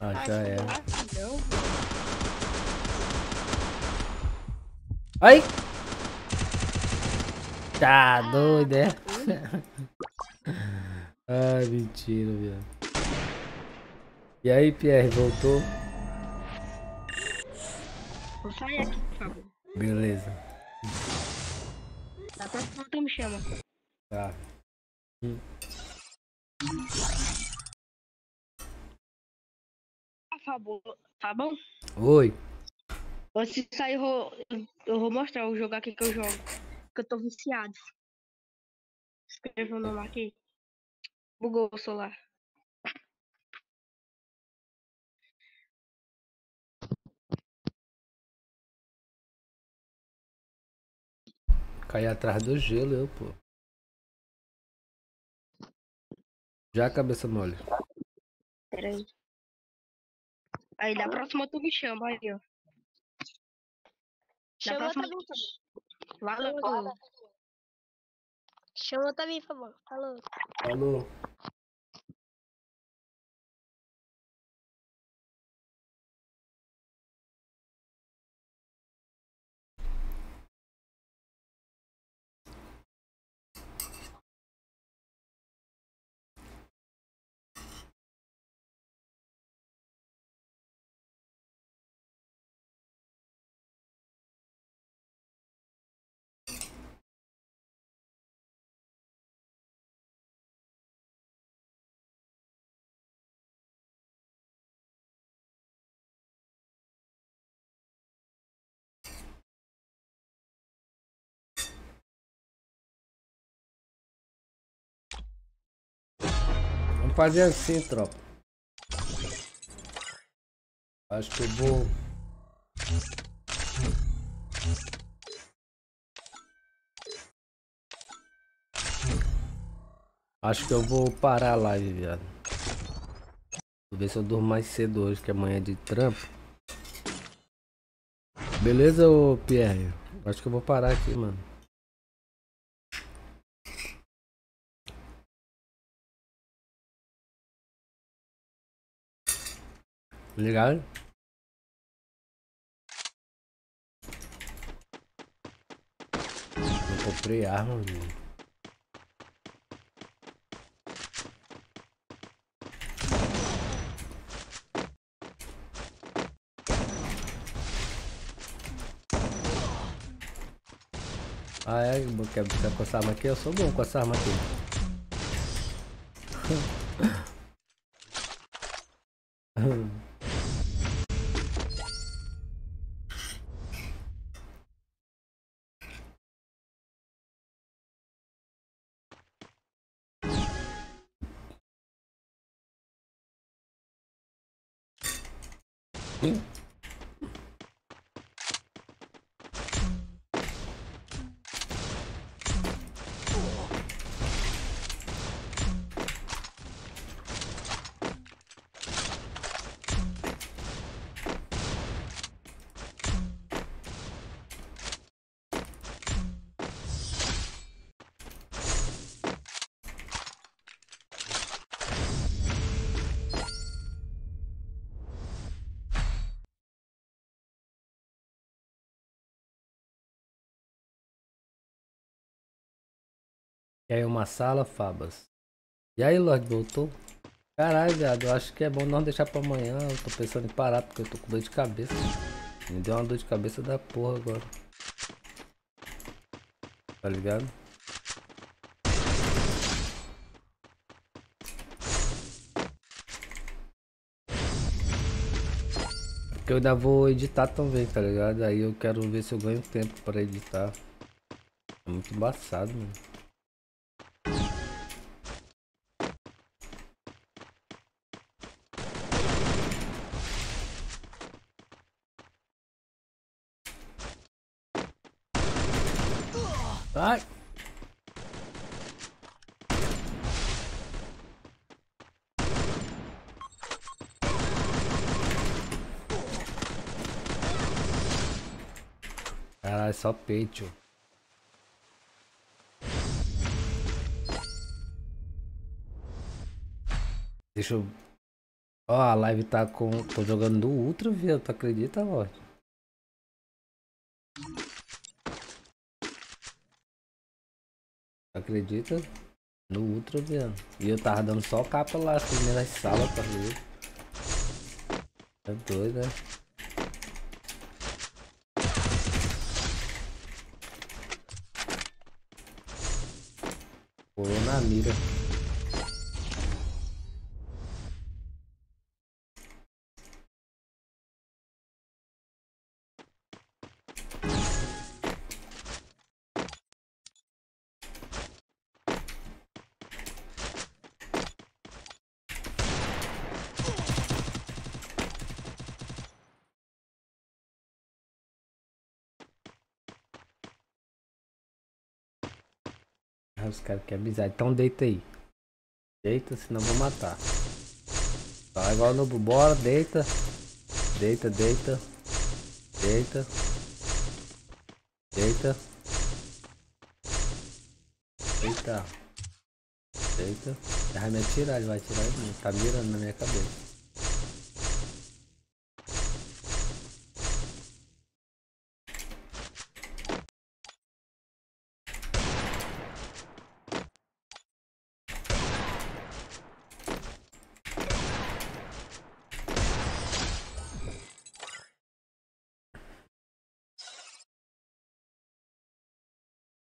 Ah, já era. Não, Ai! Tá doido, é? Ai, mentira, viado. E aí, Pierre, voltou? Vou sair aqui, por favor. Beleza. Da próxima tu me chama. Tá. Hum. Ah, Fabão. Fabão? Oi. De sair, eu vou, eu vou mostrar o jogo aqui que eu jogo. Que eu tô viciado. Escreva o nome aqui. Bugou o celular. Caí atrás do gelo, eu, pô. Já cabeça mole. Pera aí. Aí, da próxima tu me chama, aí, ó. Da Chama próxima... também. Valeu. Chama também, Fabão. Falou. Falou. Fazer assim, tropa. Acho que eu vou. Acho que eu vou parar a live, viado. Vou ver se eu durmo mais cedo hoje, que amanhã é de trampo. Beleza, ô Pierre? Acho que eu vou parar aqui, mano. Ligado? Comprei arma, mano. Ah é? Quer, quer com essa arma aqui? Eu sou bom com essa arma aqui. E aí uma sala, Fabas. E aí, Lorde, voltou? Caralho, viado, eu acho que é bom não deixar pra amanhã. Eu tô pensando em parar porque eu tô com dor de cabeça. Me deu uma dor de cabeça da porra agora. Tá ligado? Porque eu ainda vou editar também, tá ligado? Aí eu quero ver se eu ganho tempo pra editar. É muito embaçado, mano. Ai. Caralho, só peito. Deixa eu... Ó, a live tá com... Tô jogando do Ultra, viu? Tu acredita, Lorde? Acredita? No Ultra, viado. E eu tava dando só capa lá, as primeiras salas pra ver. É doido, né? Pulou na mira. Os caras querem avisar. Então deita aí. Deita, senão vou matar. Tá igual no bora, deita. Deita, deita. Deita. Deita. Deita. Deita. Ele vai me atirar, ele vai atirar em mim. Tá mirando na minha cabeça.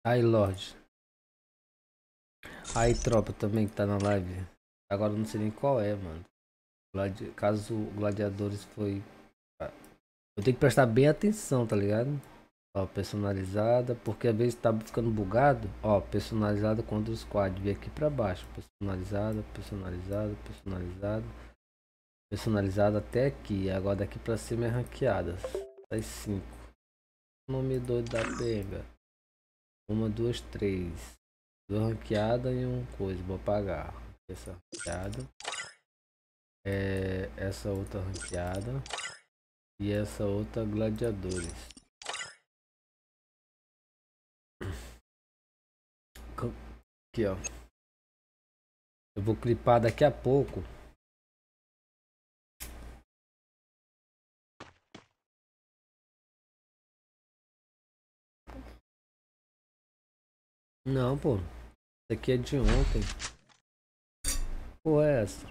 Aí, Lorde. Aí, tropa também que tá na live. Agora não sei nem qual é, mano. Gladi... Caso Gladiadores foi. Eu tenho que prestar bem atenção, tá ligado? Ó, personalizada, porque às vezes tá ficando bugado. Ó, personalizada contra o squad. Vem aqui pra baixo. Personalizada, personalizada, personalizada. Personalizada até aqui. Agora daqui pra cima é ranqueadas. Das 5. Nome doido da pega. Uma, duas, três. Duas ranqueadas e um coisa. Vou apagar. Essa ranqueada. É, essa outra ranqueada. E essa outra gladiadores. Aqui, ó. Eu vou clipar daqui a pouco. Não, pô. Essa aqui é de ontem. Pô, é essa?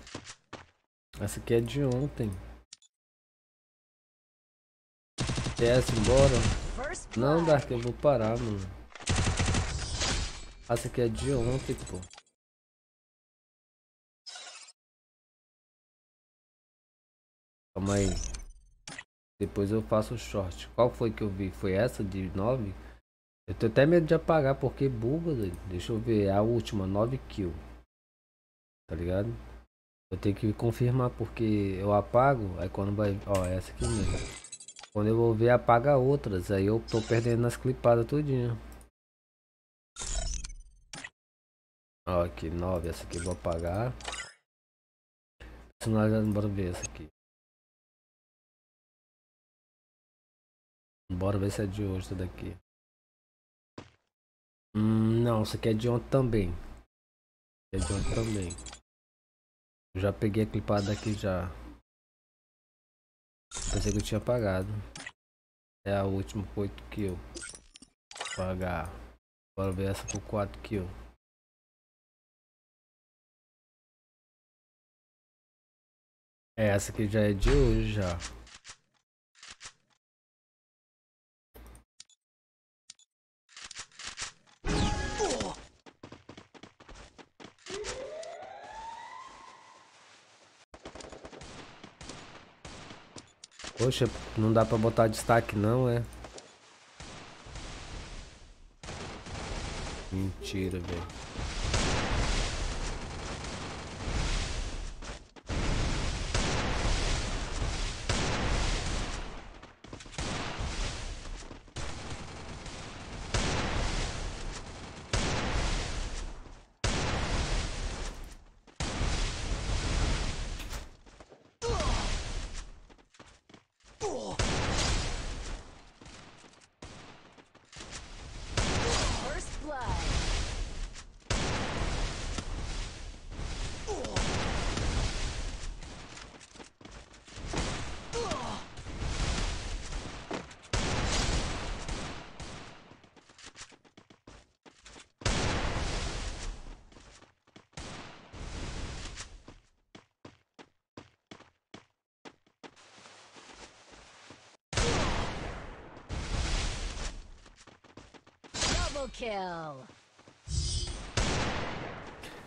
Essa aqui é de ontem. Desce, embora. Não, Dark, eu vou parar, mano. Essa aqui é de ontem, pô. Calma aí. Depois eu faço o short. Qual foi que eu vi? Foi essa de 9? Eu tenho até medo de apagar porque buga. Deixa eu ver. A última, 9 kill. Tá ligado? Eu tenho que confirmar porque eu apago. Aí quando vai. Ó, essa aqui mesmo. Quando eu vou ver, apaga outras. Aí eu tô perdendo as clipadas tudinho. Ó, aqui, 9. Essa aqui eu vou apagar. Personalizado, bora ver essa aqui. Bora ver se é de hoje essa daqui. Hum, não, essa aqui é de ontem também. É de ontem também. Já peguei a clipada aqui já. Pensei que eu tinha apagado. É a última com 8 kill. Pagar. Bora ver essa com 4 kill. É, essa aqui já é de hoje já. Poxa, não dá pra botar destaque não, é? Mentira, velho. First blood. Double kill.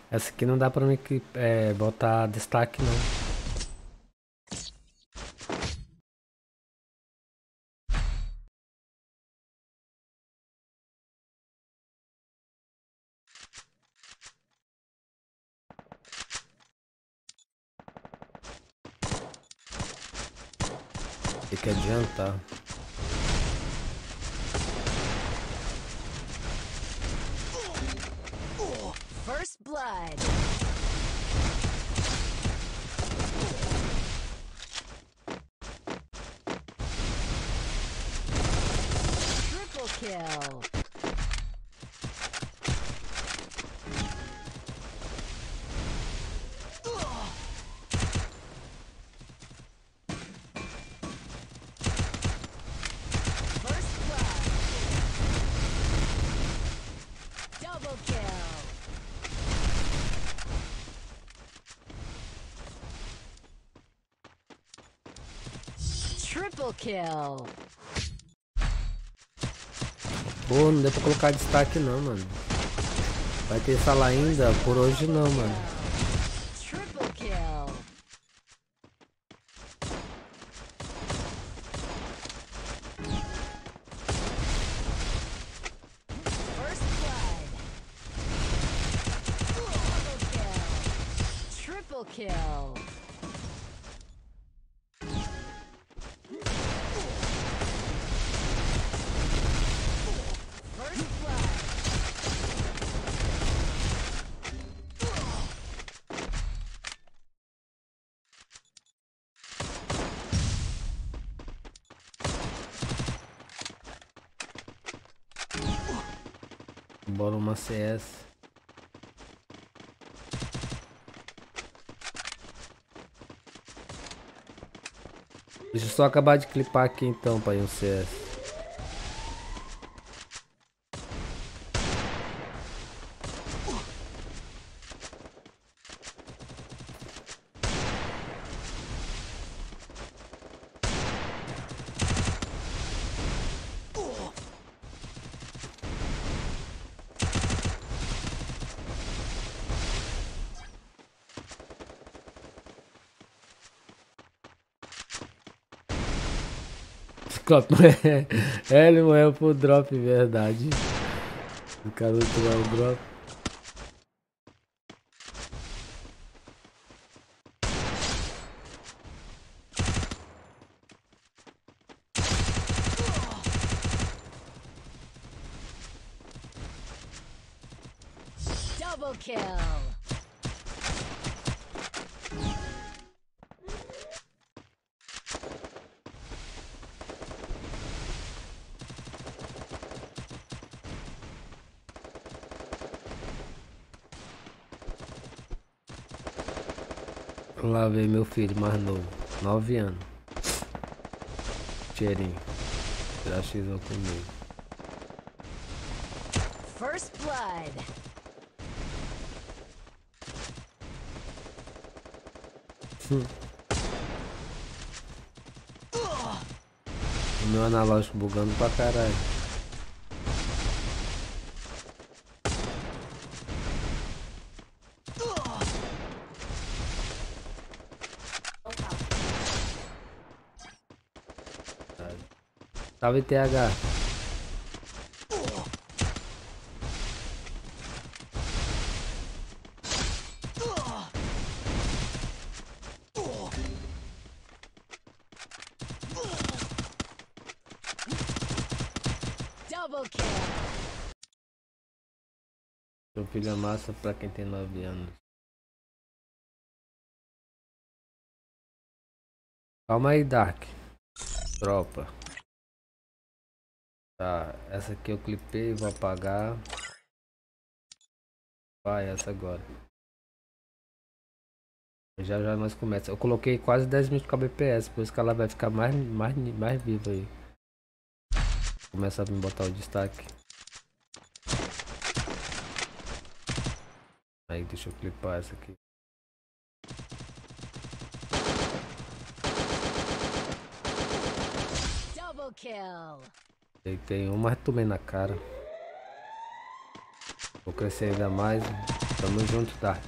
Essa aqui não dá pra mim é, botar destaque não. Tem que adiantar. First blood. Triple kill. First blood. Double kill. Triple Pô, não deu pra colocar destaque não, mano. Vai ter sala ainda? Por hoje não, mano. CS. Deixa eu só acabar de clipar aqui então ir um CS. Morreu. É, ele morreu pro drop, verdade. O cara não tirou o drop. Double kill. Lá vem meu filho mais novo. 9 anos. Cheirinho. Tirar X comigo. First blood. Hum. O meu analógico bugando pra caralho. Salve TH. Double kill. Seu filho é massa pra quem tem 9 anos. Calma aí, Dark. Tropa. Essa aqui eu clipei, vou apagar. Vai, essa agora. Já já nós começamos. Eu coloquei quase 10 minutos com a BPS, por isso que ela vai ficar mais, mais, mais viva aí. Começa a me botar o destaque. Aí, deixa eu clipar essa aqui. Double kill. Deitei um, mas tomei na cara. Vou crescer ainda mais. Tamo junto, Dark.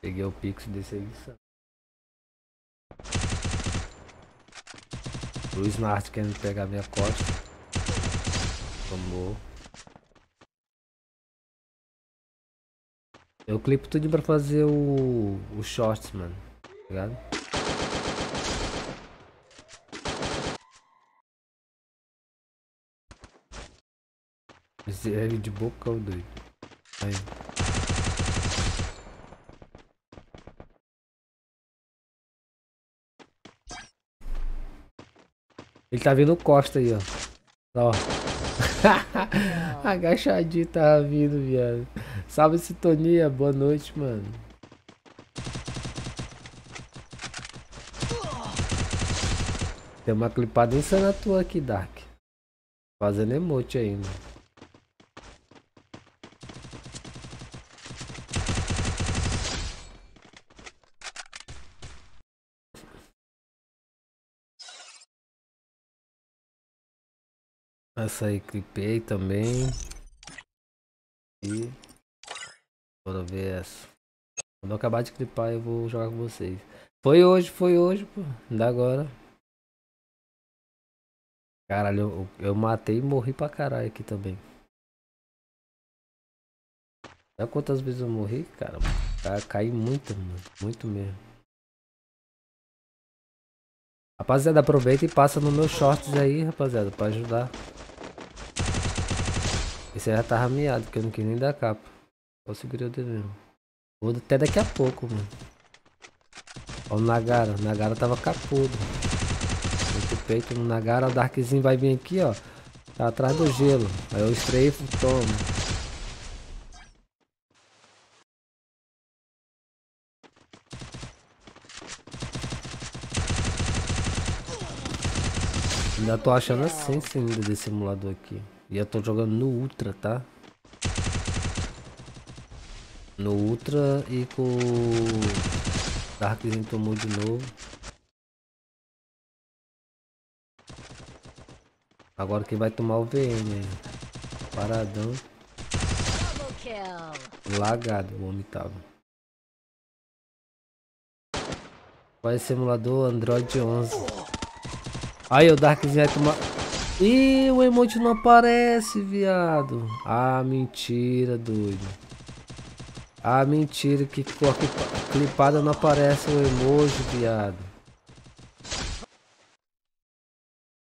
Peguei o pix desse edição. Luiz Nart querendo pegar minha costa. Tomou. Eu clipo tudo pra fazer o, o shorts, mano. Tá ligado? Esse é de boca ou doido? Aí. Ele tá vindo costa aí, ó. Ó. Agachadinho tava vindo, viado. Salve sintonia, boa noite, mano. Tem uma clipada insana tua aqui, Dark. Fazendo emote ainda. Essa aí clipei também. E. Bora ver essa. Quando eu acabar de clipar eu vou jogar com vocês. Foi hoje, foi hoje, pô. Ainda agora. Caralho, eu, eu matei e morri pra caralho aqui também. Sabe quantas vezes eu morri, cara? Ca- Caí muito, mano. Muito mesmo. Rapaziada, aproveita e passa no meus shorts aí, rapaziada, pra ajudar. Esse aí já tava miado, que eu não quis nem dar capa. Segurei o dedo mesmo. Vou até daqui a pouco, mano. Ó o Nagara. O Nagara tava capudo. Muito peito no Nagara. O Darkzinho vai vir aqui, ó. Tá atrás do gelo. Aí eu estreifo, toma. Ainda tô achando a essência ainda desse simulador aqui. E eu tô jogando no Ultra, tá? No Ultra e com o Darkzinho tomou de novo. Agora quem vai tomar o VM aí. Paradão. Lagado o homem tava. Qual é simulador Android 11? Aí o Darkzinho vai tomar... Ih, o emote não aparece, viado. Ah, mentira, doido. Ah, mentira, que com a clipa- clipada não aparece o emoji, viado.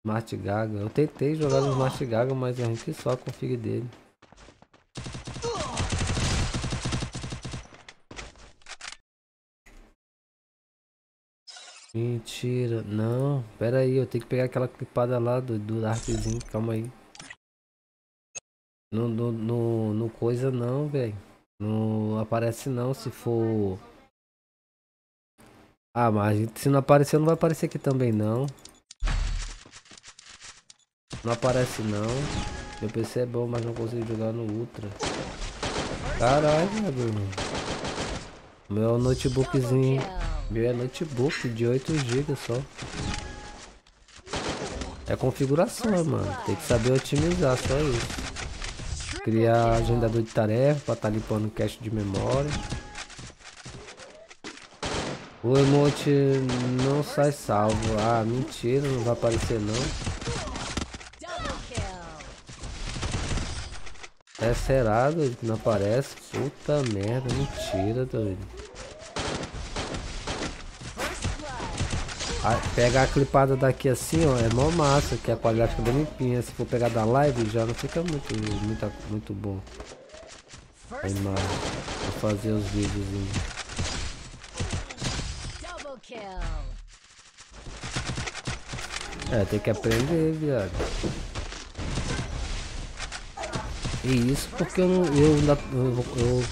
Smart Gaga. Eu tentei jogar no Smart Gaga, mas eu arranquei só a config dele. Mentira, não, pera aí, eu tenho que pegar aquela clipada lá do, do Darkzinho, calma aí. No, no, no, no coisa não, velho. Não aparece não se for. Ah, mas se não aparecer, não vai aparecer aqui também não. Não aparece não. Meu PC é bom, mas não consigo jogar no Ultra. Caralho, velho. Meu notebookzinho. Meu é notebook de 8 GB só. É configuração, mano. Tem que saber otimizar, só isso. Criar agendador de tarefa pra estar tá limpando cache de memória. O emote não sai salvo. Ah, mentira, não vai aparecer não. É que Não aparece? Puta merda, mentira, doido. Pegar a clipada daqui assim, ó, é mó massa, que a qualidade fica bem limpinha. Se for pegar da live, já não fica muito, muito, muito bom. A imagem. Vou fazer os vídeos. Double kill. É, tem que aprender, viado. E isso porque eu não. Eu, eu, eu,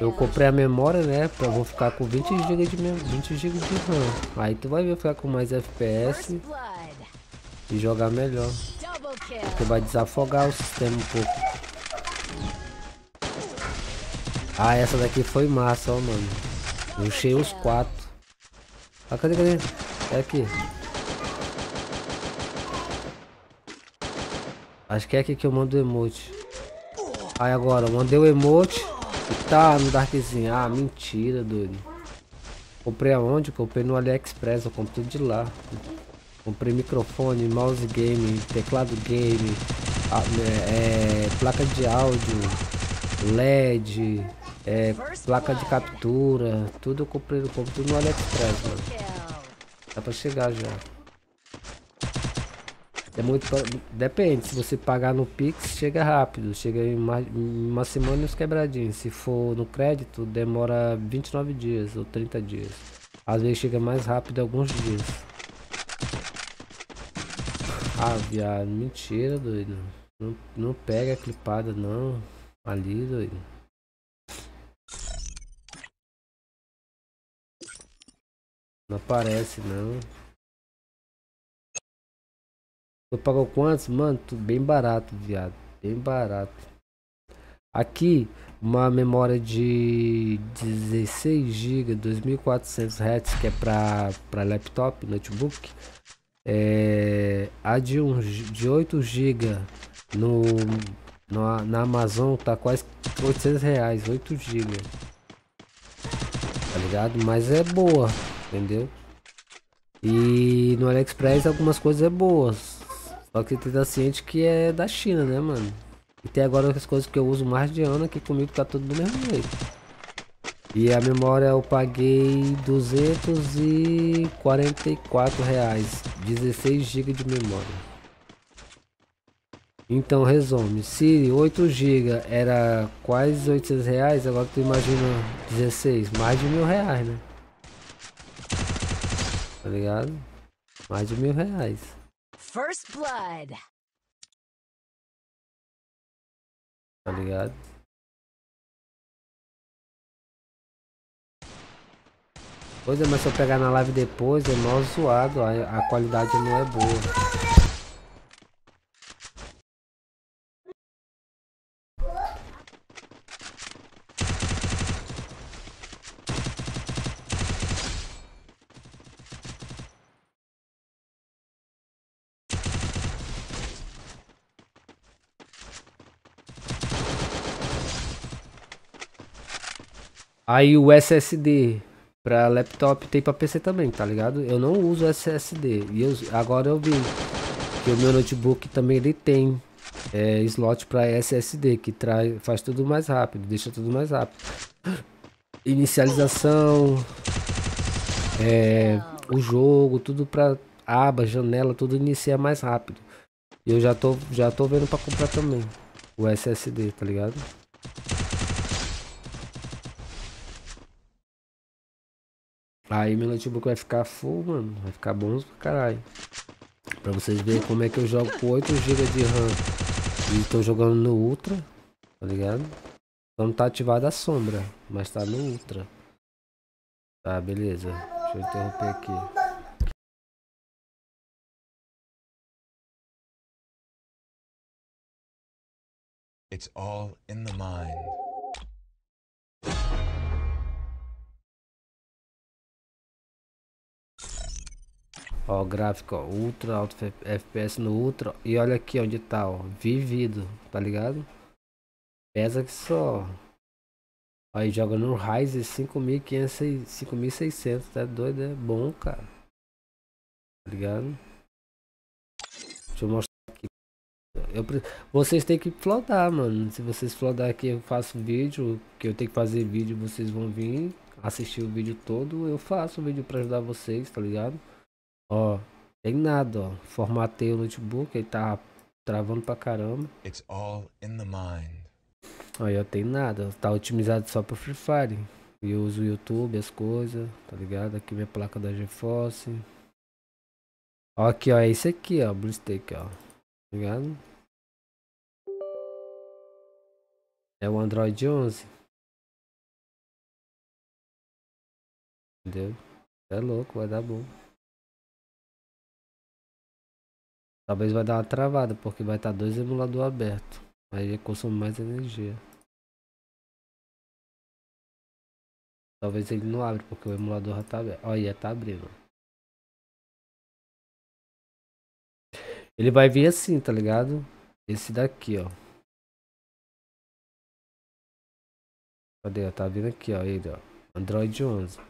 eu comprei a memória, né? Pra vou ficar com 20 GB de mem- 20 GB de RAM. Aí tu vai ver ficar com mais FPS e jogar melhor. Porque vai desafogar o sistema um pouco. Ah, essa daqui foi massa, ó, mano. Enchei os quatro. Ah, cadê, cadê? É aqui. Acho que é aqui que eu mando o emote. Aí agora, mandei o emote tá no Darkzinho. Ah, mentira, doido. Comprei aonde? Comprei no AliExpress, eu comprei de lá. Comprei microfone, mouse game, teclado game, a- é, é, placa de áudio, LED, é, placa de captura, tudo eu comprei, eu comprei tudo no AliExpress, mano. Dá pra chegar já. É muito. Depende, se você pagar no Pix, chega rápido. Chega em uma, uma semana e uns quebradinhos. Se for no crédito, demora 29 dias ou 30 dias. Às vezes chega mais rápido alguns dias. Ah, viado, mentira, doido. Não, não pega a clipada, não. Ali, doido. Não aparece, não. Tu pagou quantos? Mano, tu, bem barato, viado. Bem barato. Aqui, uma memória de 16 GB, 2400 Hz, que é pra, pra laptop, notebook. É, a de, um, de 8 GB no, no, na Amazon tá quase 800 reais, 8 GB. Tá ligado? Mas é boa, entendeu? E no AliExpress algumas coisas é boas. Só que tem que estar ciente que é da China, né, mano? E tem agora as coisas que eu uso mais de ano aqui comigo tá tudo do mesmo jeito. E a memória eu paguei 244 reais, 16 GB de memória. Então resume, se 8 GB era quase 800 reais, agora tu imagina 16, mais de mil reais, né? Tá ligado? Mais de mil reais. First blood. Tá ligado? Pois é, mas se eu pegar na live depois é mó zoado, a, a qualidade não é boa. Aí o SSD para laptop tem para PC também, tá ligado? Eu não uso SSD. E eu, agora eu vi que o meu notebook também ele tem é, slot para SSD, que traz, faz tudo mais rápido, deixa tudo mais rápido. Inicialização, é, o jogo, tudo para aba, janela, tudo inicia mais rápido. Eu já tô, já tô vendo para comprar também o SSD, tá ligado? Aí meu notebook vai ficar full, mano. Vai ficar bom pra caralho. Pra vocês verem como é que eu jogo com 8 GB de RAM. E tô jogando no Ultra. Tá ligado? Não tá ativada a sombra. Mas tá no Ultra. Tá, beleza. Deixa eu interromper aqui. It's all in the mind. Ó, gráfico, ó, ultra, alto FPS no ultra. E olha aqui onde tá, ó, vivido, tá ligado? Pesa que só. Aí joga no Ryzen 5500, 5600, tá doido, é bom, cara. Tá ligado? Deixa eu mostrar aqui. Eu, vocês têm que flodar, mano. Se vocês flodar aqui, eu faço vídeo. Que eu tenho que fazer vídeo, vocês vão vir assistir o vídeo todo. Eu faço o vídeo pra ajudar vocês, tá ligado? Ó, tem nada, ó. Formatei o notebook, ele tá travando pra caramba. It's all in the mind. Aí, ó, tem nada. Tá otimizado só pro Free Fire. E eu uso o YouTube, as coisas, tá ligado? Aqui minha placa da GeForce. Ó, aqui, ó, é esse aqui, ó, BlueStack, ó. Tá ligado? É o Android 11. Entendeu? É louco, vai dar bom. Talvez vai dar uma travada, porque vai estar dois emuladores abertos. Aí consome mais energia. Talvez ele não abra, porque o emulador já tá aberto. Olha, tá abrindo. Ele vai vir assim, tá ligado? Esse daqui, ó. Cadê? Tá vindo aqui, ó. Ele, ó. Android 11.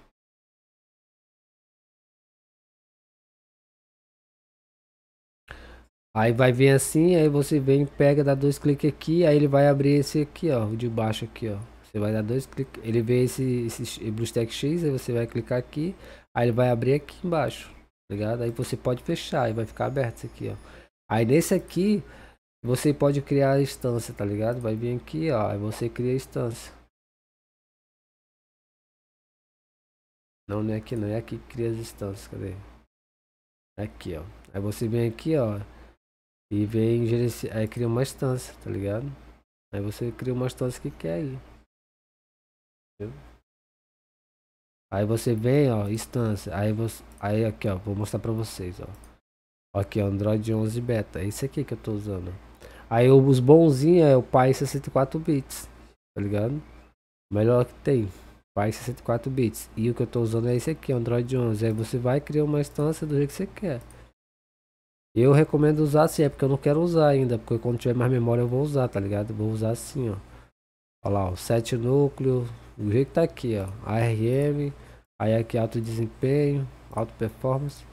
Aí vai vir assim, aí você vem, pega, dá dois cliques aqui, aí ele vai abrir esse aqui, ó, de baixo aqui, ó. Você vai dar dois cliques, ele vê esse, esse BlueStack X, aí você vai clicar aqui, aí ele vai abrir aqui embaixo, tá ligado? Aí você pode fechar, e vai ficar aberto isso aqui, ó. Aí nesse aqui, você pode criar a instância, tá ligado? Vai vir aqui, ó, aí você cria a instância. Não, não é aqui não, é aqui que cria as instâncias, cadê? Aqui, ó. Aí você vem aqui, ó. E vem gerenciar. Aí cria uma instância, tá ligado? Aí você cria uma instância que quer aí. Entendeu? Aí você vem, ó, instância. Aí você. Aí aqui, ó, vou mostrar pra vocês, ó. Aqui, Android 11 Beta. É esse aqui que eu tô usando. Aí os bonzinhos é o Pai 64 bits, tá ligado? Melhor que tem. Pai 64 bits. E o que eu tô usando é esse aqui, Android 11. Aí você vai criar uma instância do jeito que você quer. Eu recomendo usar assim, é porque eu não quero usar ainda, porque quando tiver mais memória eu vou usar, tá ligado? Vou usar assim, ó. Olha lá, ó, 7 núcleo, do jeito que tá aqui, ó. ARM, aí aqui alto desempenho, alto performance.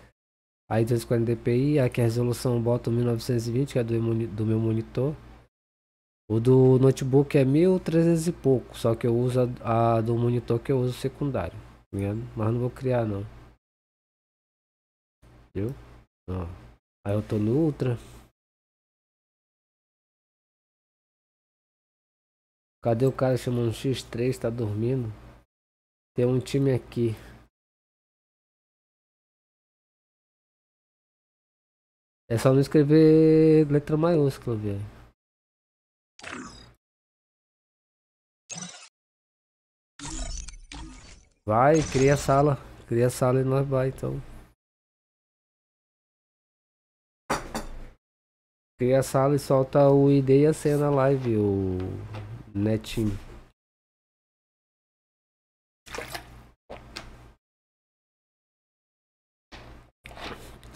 Aí 240 dpi, aqui a resolução bota 1920, que é do, do meu monitor. O do notebook é 1300 e pouco, só que eu uso a, a do monitor que eu uso secundário, tá ligado? Mas não vou criar não. Viu? Ó. Aí eu tô no Ultra. Cadê o cara chamando X3? Tá dormindo? Tem um time aqui. É só não escrever letra maiúscula, velho. Vai, cria a sala. Cria a sala e nós vai então. Cria a sala e solta o ID e a senha na live, o netinho.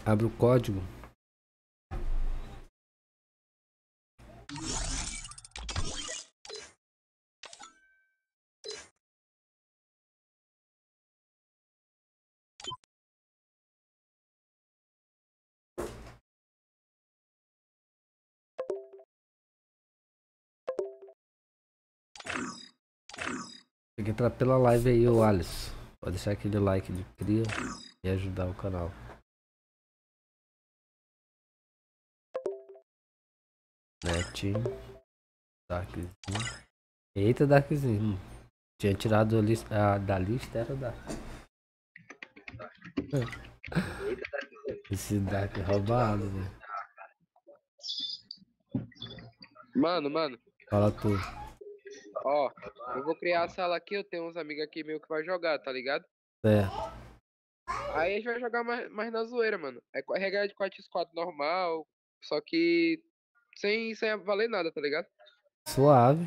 Abre o código. Tem que entrar pela live aí, o Alisson. Pode deixar aquele like de cria e ajudar o canal. Netinho. Darkzinho. Eita, Darkzinho. Tinha tirado a lista, a, da lista, era da. Esse Dark é roubado, velho. Mano, mano, Fala tu. Ó, eu vou criar a sala aqui, eu tenho uns amigos aqui meu que vai jogar, tá ligado? É. Aí a gente vai jogar mais, mais na zoeira, mano. É co- regra de 4x4 normal, só que sem, sem valer nada, tá ligado? Suave.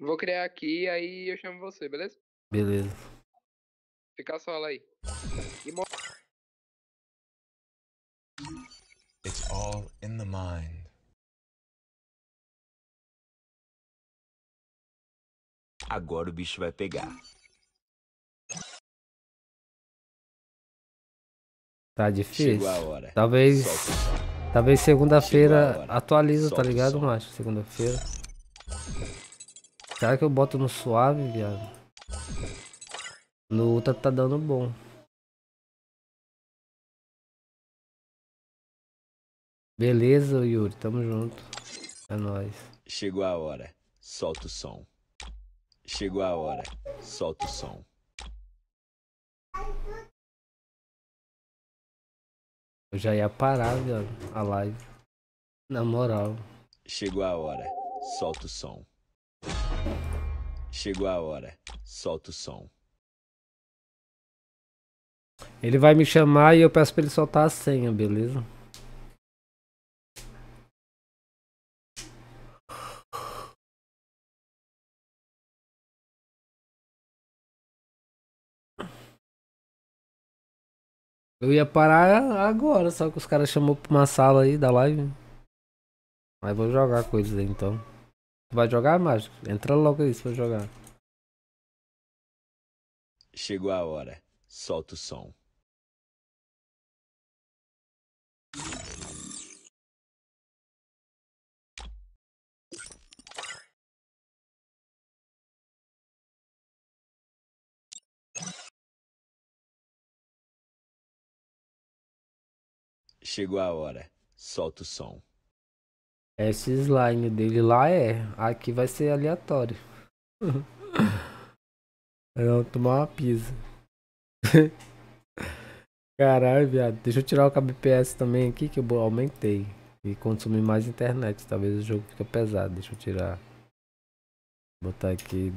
Vou criar aqui, aí eu chamo você, beleza? Beleza. Fica a sala aí. E It's all in the mind. Agora o bicho vai pegar. Tá difícil. Chegou a hora. Talvez. Talvez segunda-feira atualiza, tá Solta ligado, macho? Segunda-feira. Será que eu boto no suave, viado? No Ultra tá dando bom. Beleza, Yuri. Tamo junto. É nóis. Chegou a hora. Solta o som. Chegou a hora. Solta o som. Eu já ia parar, viado, a live. Na moral. Chegou a hora. Solta o som. Chegou a hora. Solta o som. Ele vai me chamar e eu peço pra ele soltar a senha, beleza? Eu ia parar agora, só que os caras chamou pra uma sala aí da live. Mas vou jogar com eles aí então. Vai jogar, Mágico? Entra logo aí se for jogar. Chegou a hora. Solta o som. Chegou a hora. Solta o som. Esse slime dele lá é. Aqui vai ser aleatório. Vou tomar uma pizza. Caralho, viado. Deixa eu tirar o kbps também aqui que eu aumentei. E consumir mais internet. Talvez o jogo fique pesado. Deixa eu tirar. Botar aqui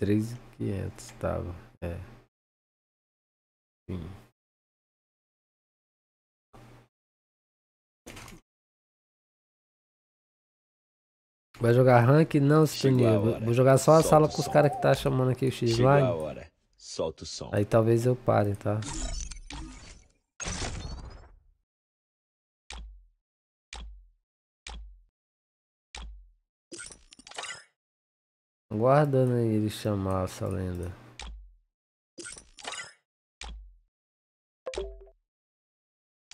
3.500 tava. É. Sim. Vai jogar rank? Não, Stuninho. a Vou-. Vou jogar só a Solta sala com os caras que tá chamando aqui o X-Line. hora. Solta o som. Aí talvez eu pare, tá? Aguardando aí ele chamar essa lenda.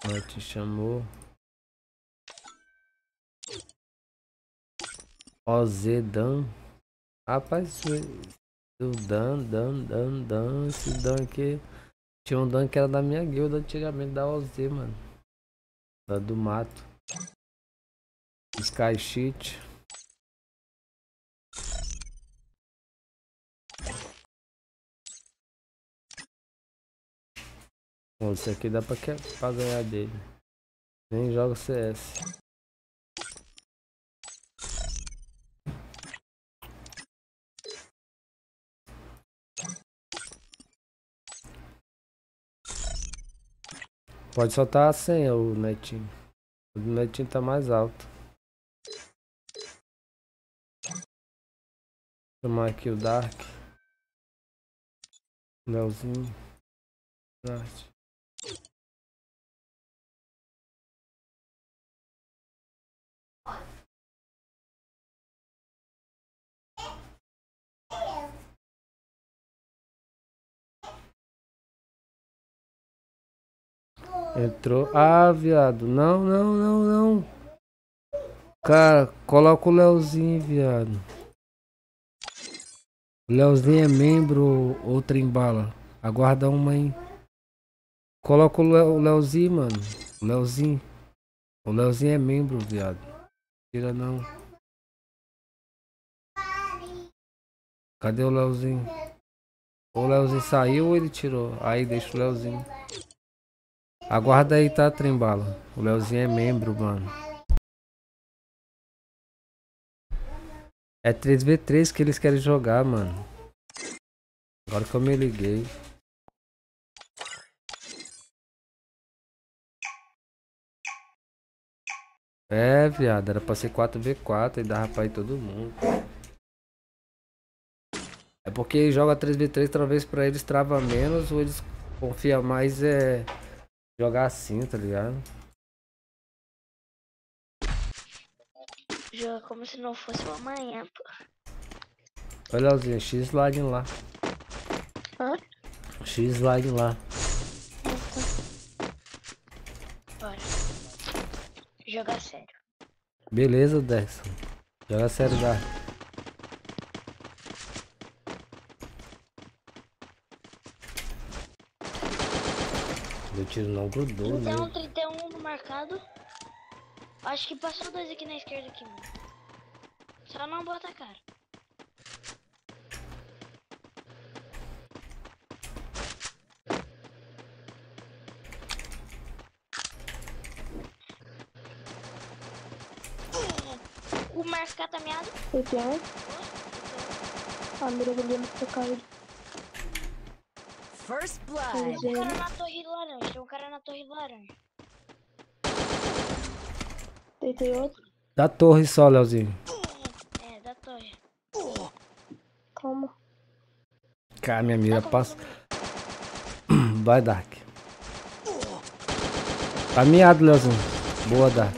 Mas te chamou. OZ Dan. Rapaz, o Dan, Dan, Dan, Dan. Esse Dan aqui. Tinha um Dan que era da minha guilda antigamente, da OZ, mano. Da do mato. Sky Sheet. Bom, isso aqui dá pra, que- pra ganhar dele. Nem joga CS. Pode soltar a senha, o netinho. O netinho tá mais alto. Chamar aqui o Dark. Leozinho. Dark. Entrou. Ah, viado. Não, não, não, não. Cara, coloca o Leozinho, viado. O Leozinho é membro ou, ou trembala? Aguarda uma aí. Coloca o, Leo, o Leozinho, mano. O Leozinho. O Leozinho é membro, viado. Tira não. Cadê o Leozinho? O Leozinho saiu ou ele tirou? Aí deixa o Leozinho. Aguarda aí, tá, Trembala? O Leozinho é membro, mano. É 3v3 que eles querem jogar, mano. Agora que eu me liguei. É, viado, era pra ser 4v4 e dava pra ir todo mundo. É porque joga 3v3, talvez pra eles trava menos ou eles confiam mais é jogar assim, tá ligado? Joga como se não fosse o amanhã, pô. Olha, Leozinho, X slide lá. Hã? X slide lá. Bora. Jogar sério. Beleza, Derson. Joga sério, dá. Meu tiro não grudou, né? 31, 31 no marcado. Acho que passou dois aqui na esquerda aqui, mano. Só não bota a cara. O marcado tá meado. Eu tenho. A mira do Lino tá caído. First um é. cara torre laranja. Tem um cara na torre laranja. Deitei outro. Da torre só, Leozinho. É, da torre. Calma. Cara, minha mira passa. Vai, Dark. Tá miado, Leozinho. Boa, Dark.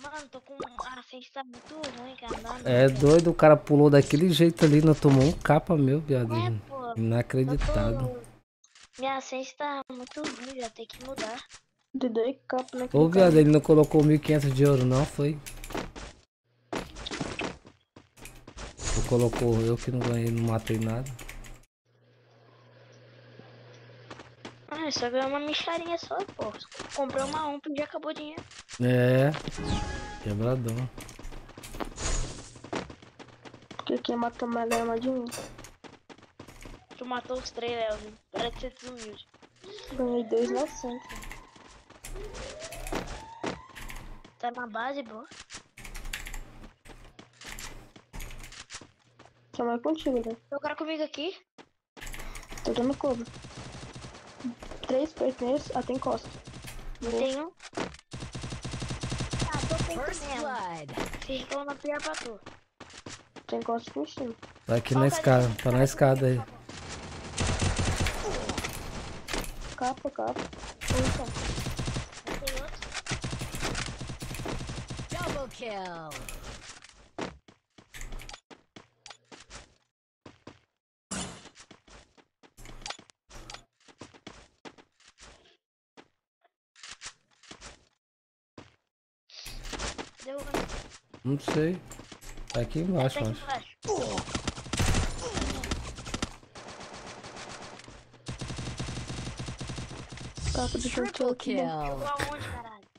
Mano, tô com a tá muito ruim, cara. É doido, o cara pulou daquele jeito ali, não tomou um capa meu, viado. pô. Inacreditado. Minha sense tá muito ruim, já tem que mudar. De dois capos, né? Ô, viado, ele não colocou 1.500 de ouro, não, foi? Ou colocou eu que não ganhei, não matei nada. Ah, só ganhou uma micharinha só, pô. Comprei uma umpa e já acabou o dinheiro. É. Quebradão. Porque quem matou mais lema de mim. Tu matou os três, Léo. Para de ser desumilde. Ganhei dois na centro. Tá na base, boa. Chama contigo, né? Tem um cara comigo aqui. Tô dando couro. Três pertences até encosta. Tem um. Ah, tô mesmo. Se reclama pior pra tu. Tem encosta aqui em cima. Tá aqui na escada, tá na escada aí. Capa, capa. Outro. Double kill. Deu Não sei. Tá aqui embaixo, Tá aqui acho. embaixo. Capa do jogo Triple aqui.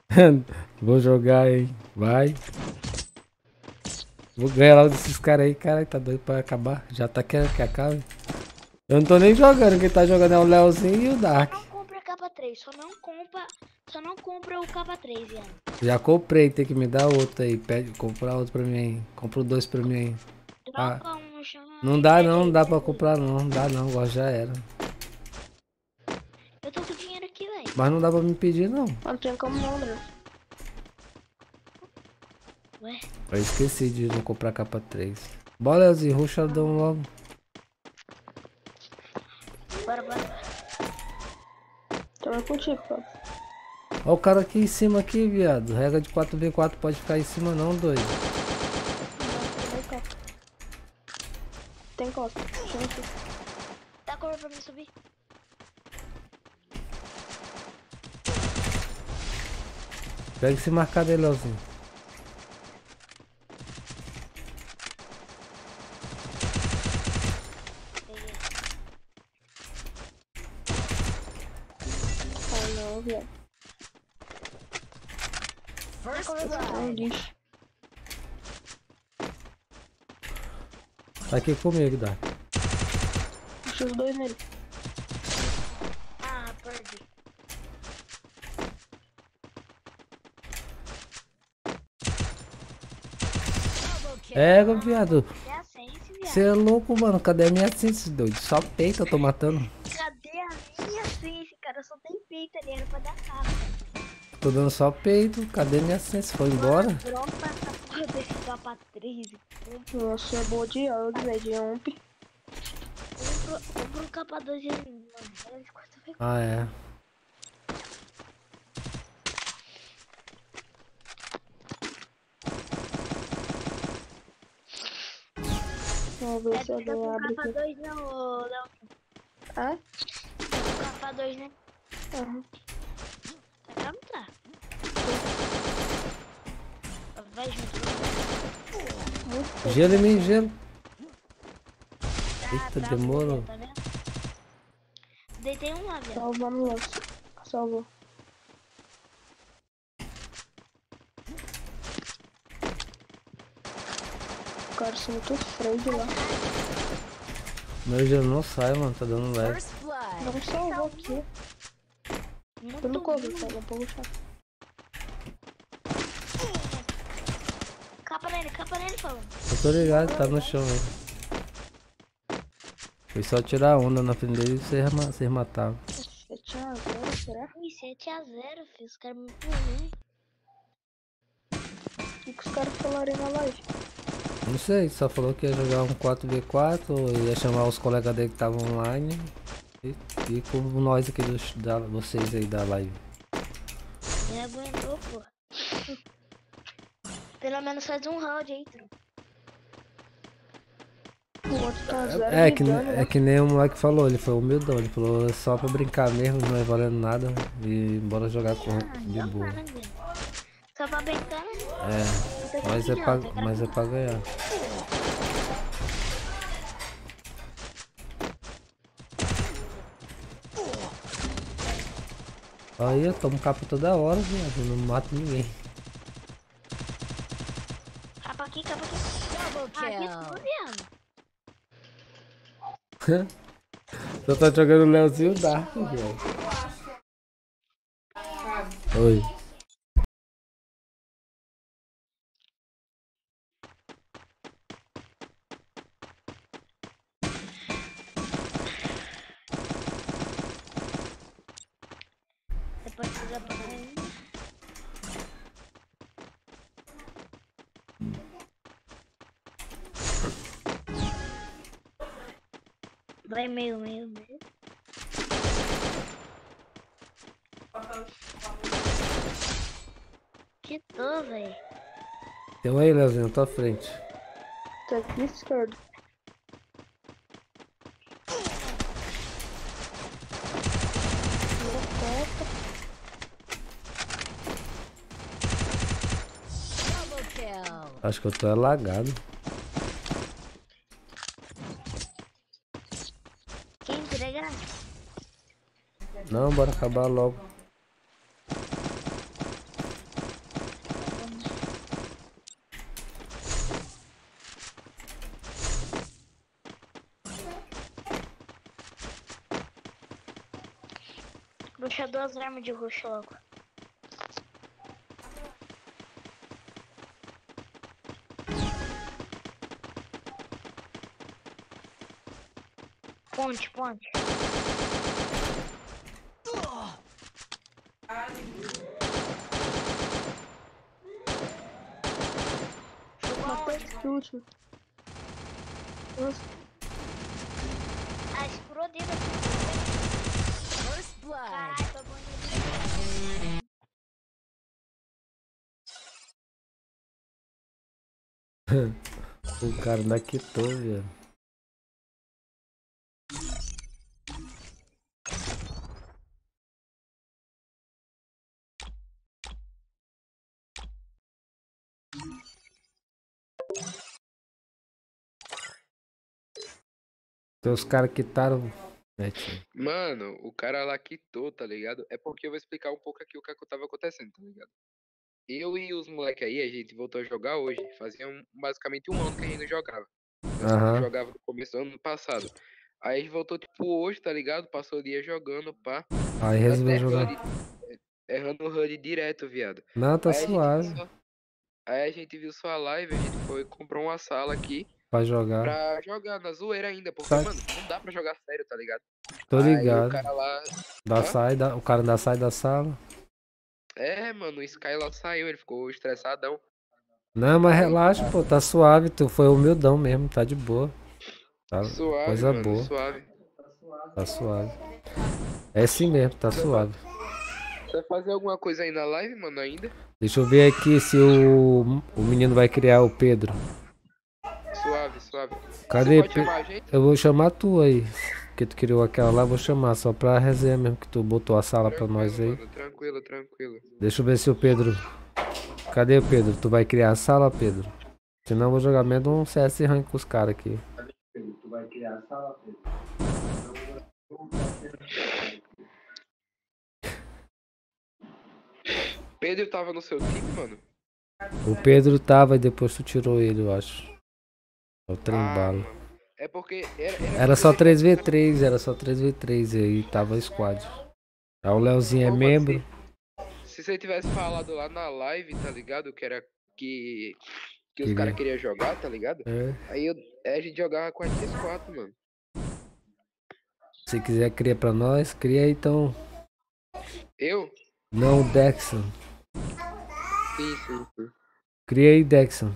Vou jogar, hein. Vai. Vou ganhar logo desses caras aí, cara. Tá doido pra acabar. Já tá querendo que acabe. Eu não tô nem jogando. Quem tá jogando é o Leozinho e o Dark. Não compra capa 3, só não compra. Só não compra o capa 3, Ian. Já comprei, tem que me dar outro aí. Pede, comprar outro pra mim aí. Compra dois pra mim aí. Ah, um não dá não, não dá pra comprar não. Não dá não, agora já era. Eu tô com dinheiro aqui, velho. Mas não dá pra me pedir não. Não tem como não, André. Ué? Eu esqueci de não comprar capa 3. Bora, Leozinho, ruxadão logo. Bora, bora. Tô contigo, Fábio. Ó o cara aqui em cima aqui, viado. Regra de 4v4 pode ficar em cima não, doido. Tem copa. Tem. Gente, Dá cor pra mim subir. Pega esse marcado aí, Leozinho. Tá aqui comigo, Dark. Puxa os dois nele. Ah, perdi. É, viado. Cadê a sense, viado? Você é louco, mano. Cadê a minha sense, doido? Só peito eu tô matando. Cadê a minha sense, cara? Só tem peito ali, era pra dar capa. Tô dando só peito. Cadê minha sense? Foi embora? Dropa essa porra desse capa 3. Nossa, é boa de áudio, velho. De omp. Compra, o capa 2 aí, mano. Era de quanto foi? Ah, é. Vamos ver É, se alguém abre capa aqui. 2 não, ô, Léo. Ah? Com capa 2, né? Aham. Tá pra não tá. Vai junto. Gelo em mim, gelo. Tá, Eita, tá, demorou. Tá? Deitei um lá, viado. Salvando o lance. Salvou. É muito freio de lá. Meu gelo não sai, mano. Tá dando blood. Não salvou aqui. Eu não coube, cara. Não vou puxar. Capa nele, capa nele, falou. Eu tô ligado, tá no chão aí. Foi só tirar a onda na frente dele e vocês ma- vocês matavam. 7x0, será? Ui, 7x0, filho. Os caras muito ruins. O que, os caras falaram na live? Não sei, só falou que ia jogar um 4v4, ia chamar os colegas dele que estavam online. E, e com nós aqui dos, da, vocês aí da live. Nem aguentou, pô. Pelo menos faz um round aí, outro tá zero É de que, dano, é né? que nem o moleque falou, ele foi humildão, ele falou "É só pra brincar mesmo, não é valendo nada e bora jogar com de boa. Brincar, né? É, mas é pra, mas é pra ganhar. Aí eu tomo capa toda hora, viado, eu não mato ninguém. Capa aqui, capa aqui. Double Aqui, kill. tudo, viado. Só tá jogando o Leozinho Dark, velho. Oi. Meio, meio, meio. Que tô, velho. Tem um aí, Leozinho, na tua frente. Tá aqui esquerdo. Acho que eu tô alagado. Não, bora acabar logo. Puxa duas armas de roxo logo. Ponte, ponte. Matou esse último. Nossa, Ah, escurou o. First blood. Caraca, bonito. o cara velho. Então os caras quitaram. né, tio? Mano, o cara lá quitou, tá ligado? É porque eu vou explicar um pouco aqui o que, tava acontecendo, tá ligado? Eu e os moleques aí, a gente voltou a jogar hoje. Fazia um- basicamente um ano que a gente não jogava. Aham. jogava no começo do ano passado. Aí a gente voltou, tipo, hoje, tá ligado? Passou o dia jogando, pá. Aí resolveu Até jogar. HUD, Errando o HUD direto, viado. Não, tá Aí a suave. só- Aí a gente viu sua live, a gente foi comprou uma sala aqui Pra jogar. pra jogar na zoeira ainda, porque, Tá. mano, não dá pra jogar sério, tá ligado? Tô Aí ligado. o cara lá. Hã? sai, da, o cara da sai da sala. É, mano, o Sky lá saiu, ele ficou estressadão. Não, mas relaxa, pô, tá suave. Tu foi humildão mesmo, tá de boa. Tá Suave, coisa mano, boa. suave. Tá suave. É assim mesmo, tá suave. Você vai fazer alguma coisa aí na live, mano, ainda? Deixa eu ver aqui se o, o menino vai criar o Pedro. Suave. Cadê? Pe-? Eu vou chamar tu aí. Que tu criou aquela lá, vou chamar só pra resenha mesmo que tu botou a sala pra nós aí. Mano, tranquilo, tranquilo. Deixa eu ver se o Pedro. Cadê o Pedro? Tu vai criar a sala, Pedro? Senão eu vou jogar menos um CS rank com os caras aqui. Tu vai criar a sala, Pedro? Pedro tava no seu time, mano? O Pedro tava e depois tu tirou ele, eu acho. O trem Ah, bala. É porque era, era, Era só 3v3, era só 3v3 e aí tava squad. Aí o Leozinho é membro. Se você tivesse falado lá na live, tá ligado? Que era que. Que os caras queriam jogar, tá ligado? É. Aí eu, aí a gente jogava com a X4, mano. Se quiser criar pra nós, cria aí então. Eu? Não, Dexon. Sim, sim, sim. Cria aí, Dexon.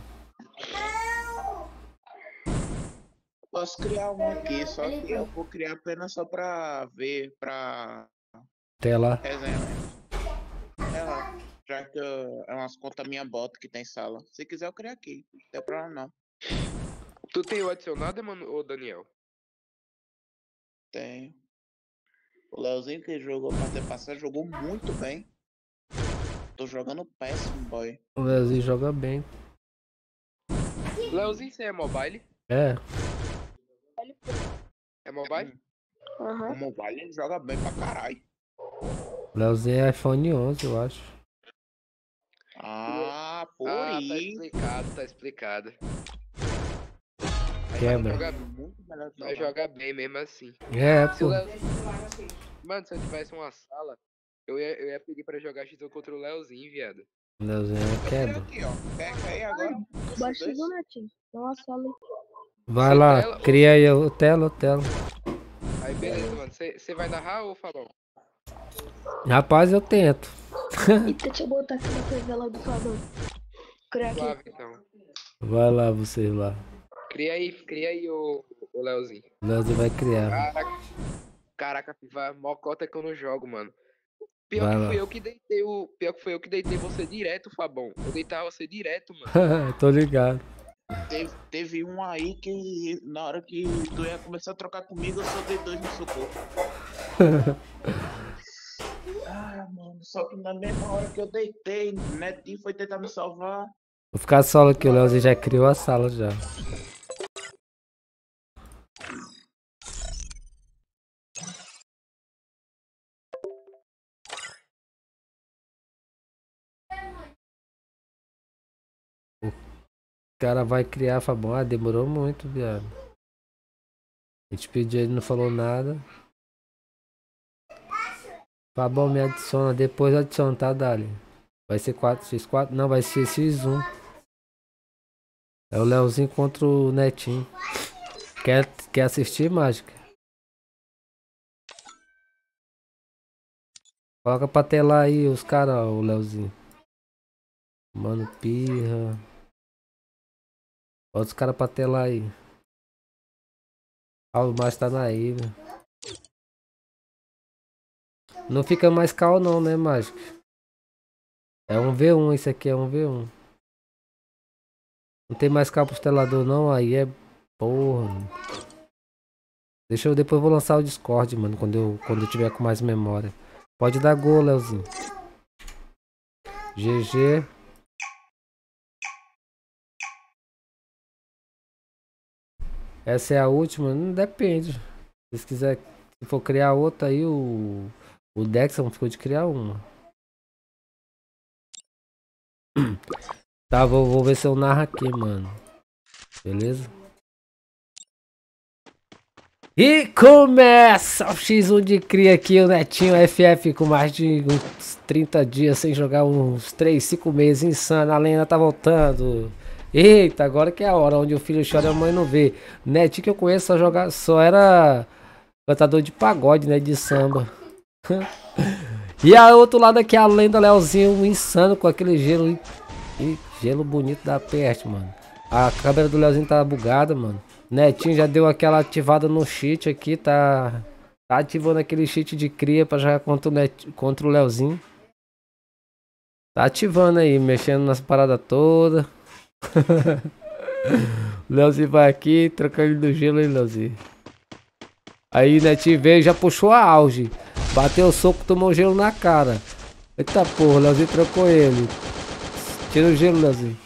Posso criar um aqui, só que eu vou criar apenas só pra ver, pra lá. resenha mesmo. É lá. Já que eu- é umas contas minha bota que tem sala. Se quiser eu crio aqui. Não tem problema não. Tu tem o adicionado, mano, ô Daniel? Tenho. O Leozinho que jogou pra passar jogou muito bem. Tô jogando péssimo, boy. O Leozinho joga bem. Leozinho, você é mobile? É. É mobile? O mobile ele joga bem pra caralho. Leozinho é iPhone 11, eu acho. Ah, por ah, tá isso. explicado, tá explicado. Quebra. Joga, Muito melhor que vai jogar bem mesmo assim. É, Se o pô. Leo- Mano, se eu tivesse uma sala, eu ia, eu ia pedir pra jogar X1 contra o Leozinho, viado. Leozinho é quebra. Aqui, ó. Pega aí agora. Baixa o netinho. Nossa, olha aí. Vai lá, cria aí o tela, o tela. Aí beleza, mano. Você vai narrar ou Fabão? Rapaz, eu tento. Eita, deixa eu botar aqui na TV lá do Fabão. Aqui. então. Vai lá, vocês lá. Cria aí, cria aí o, o Leozinho. O Leozinho vai criar. Caraca, caraca, FIFA, mocota que eu não jogo, mano. Pior Vai que lá. fui eu que deitei o. Pior que foi eu que deitei você direto, Fabão. Eu deitava você direto, mano. Tô ligado. Teve, teve um aí que na hora que tu ia começar a trocar comigo, eu só dei dois no socorro. Ah, mano, só que na mesma hora que eu deitei, Netinho foi tentar me salvar. Vou ficar solo aqui, o Leozinho já criou a sala já. Cara vai criar, Fabão. Ah, demorou muito, viado. A gente pediu, ele não falou nada. Fabão, me adiciona. Depois adiciona, tá, Dali? Vai ser 4, X4? Não, vai ser X1. É o Leozinho contra o Netinho. Quer, quer assistir, Mágica? Coloca pra telar aí os caras, o Leozinho. Mano, pirra. Bota os caras pra telar aí. Ah, o mais tá na ilha. Não fica mais cal não, né, Mágico? É um V1, esse aqui é um V1. Não tem mais cal pro telador não, aí é porra. Mano. Deixa eu depois vou lançar o Discord, mano, quando eu quando eu tiver com mais memória. Pode dar gol, Leozinho. GG. Essa é a última? Não depende. Se quiser, se for criar outra aí, o, o Dexon ficou de criar uma. Tá, vou, vou ver se eu narro aqui, mano. Beleza? E começa o X1 de cria aqui, o Netinho FF com mais de uns 30 dias sem jogar uns 3, 5 meses insano. A Lena tá voltando. Eita, agora que é a hora onde o filho chora e a mãe não vê. Netinho que eu conheço só, só era cantador de pagode, né? De samba. e a outro lado aqui a lenda Leozinho insano com aquele gelo. E, gelo bonito da peste, mano. A câmera do Leozinho tá bugada, mano. Netinho já deu aquela ativada no cheat aqui, tá, tá ativando aquele cheat de cria pra jogar contra o, Net, contra o Leozinho. Tá ativando aí, mexendo nas paradas todas. Leozinho vai aqui, trocando do gelo aí, Leozinho. Aí Netinho veio já puxou a auge. Bateu o soco, tomou gelo na cara. Eita porra, Leozinho trocou ele. Tira o gelo, Leozinho.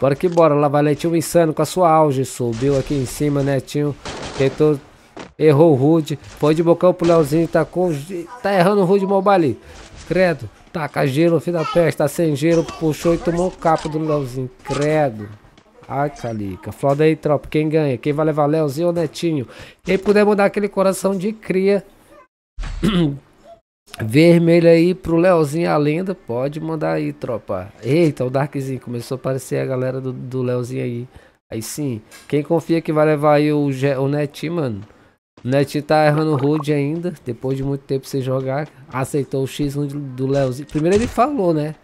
Bora que bora, lá vai Netinho insano com a sua auge. Subiu aqui em cima, Netinho. Tentou. Errou o Rude. Foi de bocão pro Leozinho. Tá, tá errando o Rude Mobile. Credo. Taca gelo, filho da peste. Tá sem gelo. Puxou e tomou o capo do Leozinho. Credo. Ai, calica. Foda aí, tropa. Quem ganha? Quem vai levar Leozinho ou Netinho? Quem puder mandar aquele coração de cria. Vermelho aí pro Leozinho a lenda, pode mandar aí, tropa. Eita, o Darkzinho começou a aparecer a galera do, do Leozinho aí. Aí sim, quem confia que vai levar aí o, o Netinho, mano. Netinho tá errando rude ainda, depois de muito tempo sem jogar. Aceitou o X1 do Leozinho. Primeiro ele falou, né?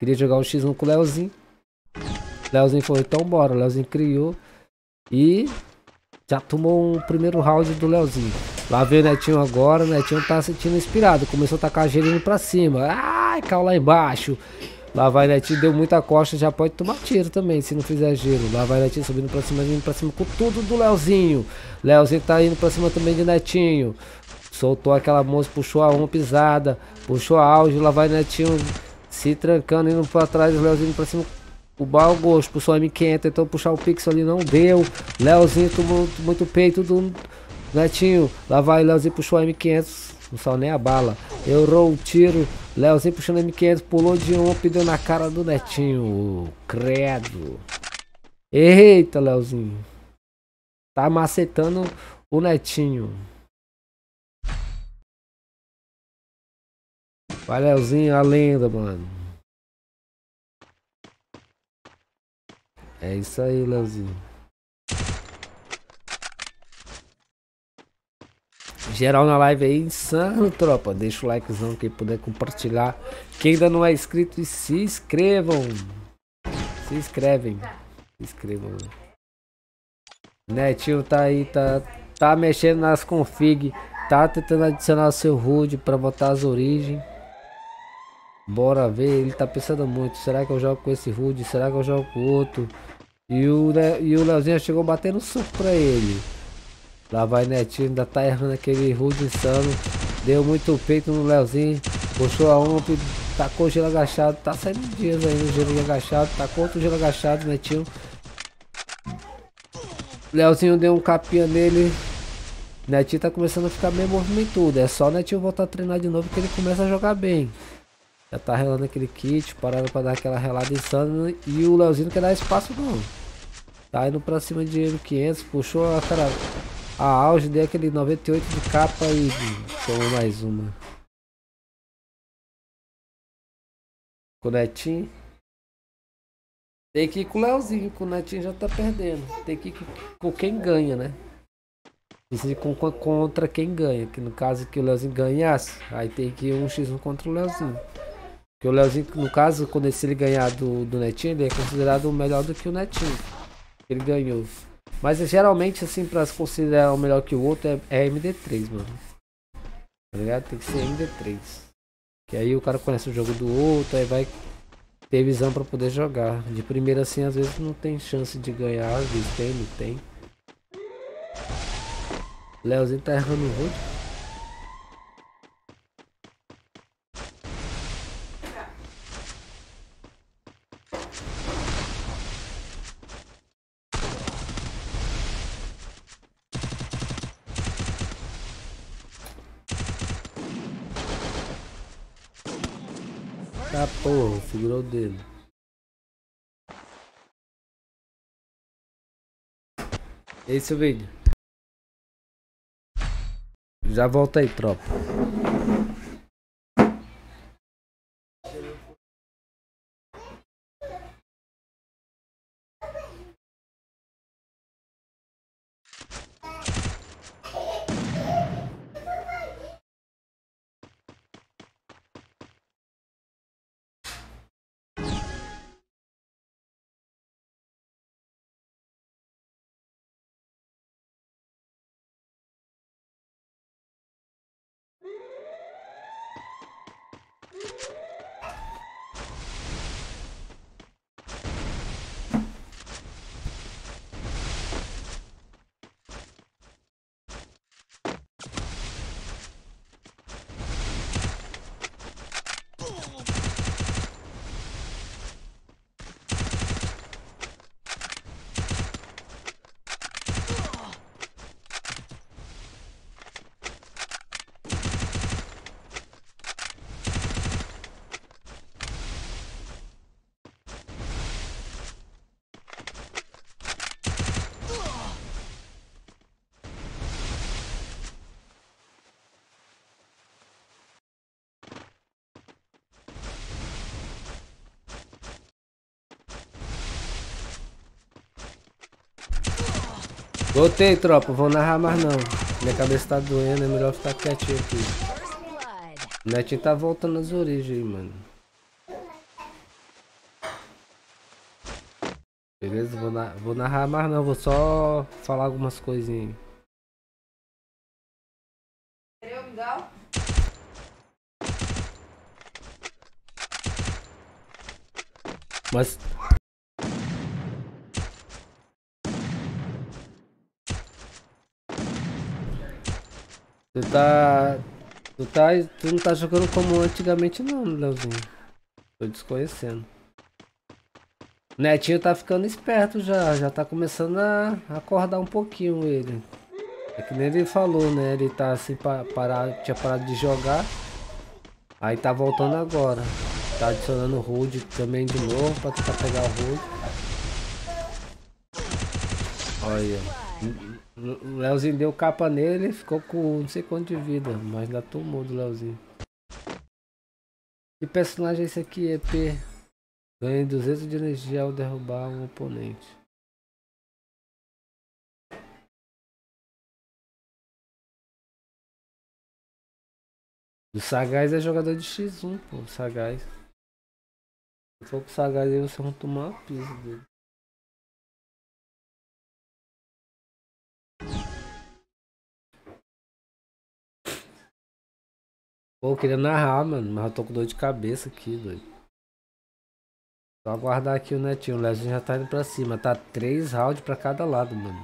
Queria jogar o X1 com o Leozinho. Leozinho falou, então bora. O Leozinho criou. E já tomou um primeiro round do Leozinho. Lá veio o Netinho agora, o Netinho tá sentindo inspirado. Começou a tacar gelo indo pra cima. Ai, caiu lá embaixo. Lá vai Netinho, deu muita costa, já pode tomar tiro também, se não fizer gelo. Lá vai Netinho subindo pra cima, indo pra cima com tudo do Leozinho. Leozinho tá indo pra cima também de Netinho. Soltou aquela moça, puxou a uma pisada, puxou a auge, lá vai Netinho se trancando, indo pra trás, o Leozinho pra cima o Bal Gosto puxou a M500, tentou puxar o pixel ali, não deu. Leozinho tomou muito peito do Netinho. Lá vai, Leozinho puxou a M500. Não saiu nem a bala. Errou o tiro. Leozinho puxando a M500. Pulou de um, pediu na cara do Netinho. Credo. Eita, Leozinho. Tá macetando o Netinho. Vai, Leozinho, a lenda, mano. É isso aí, Leozinho. Geral na live aí, insano, tropa. Deixa o likezão, quem puder compartilhar. Quem ainda não é inscrito, se inscrevam. Se inscrevem. Se inscrevam. Netinho tá aí, tá, tá mexendo nas config. Tá tentando adicionar seu HUD pra botar as origens. Bora ver, ele tá pensando muito. Será que eu jogo com esse HUD? Será que eu jogo com outro? E o, e o Leozinho chegou batendo suco pra ele. Lá vai Netinho, ainda tá errando aquele rude insano. Deu muito peito no Leozinho. Puxou a ump, tacou o gelo agachado. Tá saindo dias aí no gelo agachado. Tacou outro gelo agachado, Netinho. Leozinho deu um capinha nele. Netinho tá começando a ficar bem movimentudo. É só o Netinho voltar a treinar de novo que ele começa a jogar bem. Já tá relando aquele kit, parando pra dar aquela relada insana. E o Leozinho não quer dar espaço não. Tá indo pra cima de ele 500, puxou a cara. A auge deu aquele 98 de capa e tomou mais uma. Com o Netinho. Tem que ir com o Leozinho, com o Netinho já tá perdendo. Tem que ir com- quem ganha, né? Precisa ir com, contra quem ganha. Que no caso que o Leozinho ganhasse, aí tem que ir um x1 contra o Leozinho. Porque o Leozinho, no caso, quando se ele ganhar do, do Netinho, ele é considerado melhor do que o Netinho. Ele ganhou. Mas geralmente, assim, pra se considerar o melhor que o outro, é, é MD3, mano. Tá ligado? Tem que ser MD3. Que aí o cara conhece o jogo do outro, aí vai ter visão pra poder jogar. De primeira, assim, às vezes não tem chance de ganhar, às vezes tem, não tem. Leozinho tá errando o root. Tá segurou o dedo. Esse é o vídeo. Já volta aí, tropa. Voltei, tropa. Vou narrar mais não. Minha cabeça tá doendo, é melhor ficar quietinho aqui. O Netinho tá voltando às origens aí, mano. Beleza? Vou, na- vou narrar mais não, vou só falar algumas coisinhas. Mas Tu tá. Tu tá. Tu não tá jogando como antigamente não, Leozinho. Tô desconhecendo. Netinho tá ficando esperto já, já tá começando a acordar um pouquinho ele. É que nem ele falou, né? Ele tá assim pa parado, tinha parado de jogar. Aí tá voltando agora. Tá adicionando Rude também de novo pra tentar pegar o Rude. Olha. O Leozinho deu capa nele e ficou com não sei quanto de vida, mas ainda tomou do Leozinho. Que personagem é esse aqui, EP? Ganha 200 de energia ao derrubar um oponente. O Sagaz é jogador de X1, pô, Sagaz. Se for pro Sagaz aí, vocês vão tomar uma pisa dele. Pô, eu queria narrar, mano, mas eu tô com dor de cabeça aqui, doido. Só aguardar aqui o netinho, o Lezinho já tá indo pra cima. Tá três rounds pra cada lado, mano.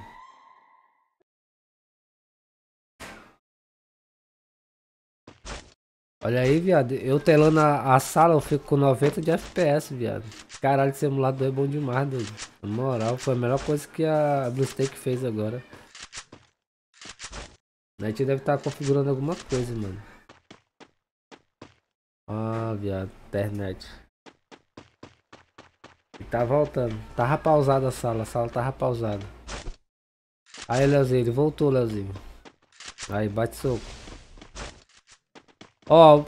Olha aí, viado. Eu telando a, a sala, eu fico com 90 de FPS, viado. Caralho, esse emulador é bom demais, doido. Na moral, foi a melhor coisa que a BlueStake fez agora. O Net deve estar configurando alguma coisa, mano. Ah, viado. Internet. Tá voltando. Tava pausada a sala, a sala tava pausada. Aí, Leozinho, ele voltou, Leozinho. Aí, bate soco. Ó,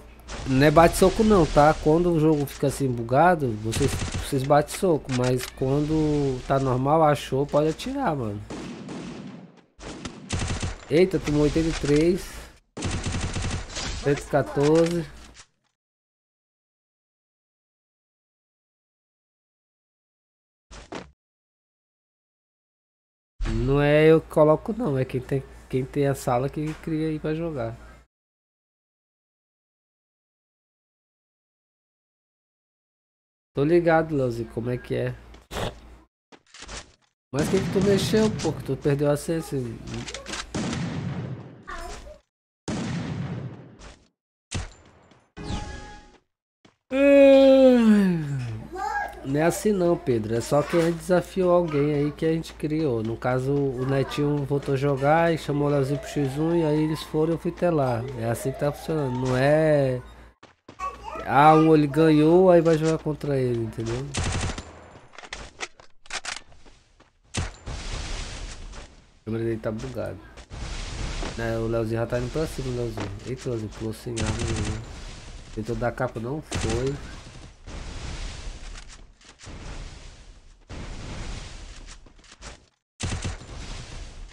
não é bate soco não, tá? Quando o jogo fica assim bugado, vocês, vocês bate soco. Mas quando tá normal, achou, pode atirar, mano. Eita, tomou 83. 114. Não é eu que coloco não, é quem tem, quem tem a sala que cria aí pra jogar. Tô ligado, Leozinho, como é que é. Mas que que tu mexeu, pô? Que tu perdeu a senso. É assim não, Pedro. É só que a gente desafiou alguém aí que a gente criou. No caso, o Netinho voltou a jogar e chamou o Leozinho pro X1 e aí eles foram e eu fui até lá. É assim que tá funcionando. Não é. Ah, um ele ganhou, aí vai jogar contra ele, entendeu? A câmera dele tá bugado. É, o Leozinho já tá indo pra cima, Leozinho. Eita, Leozinho, pulou sem arma nenhuma. Tentou dar capa, não foi.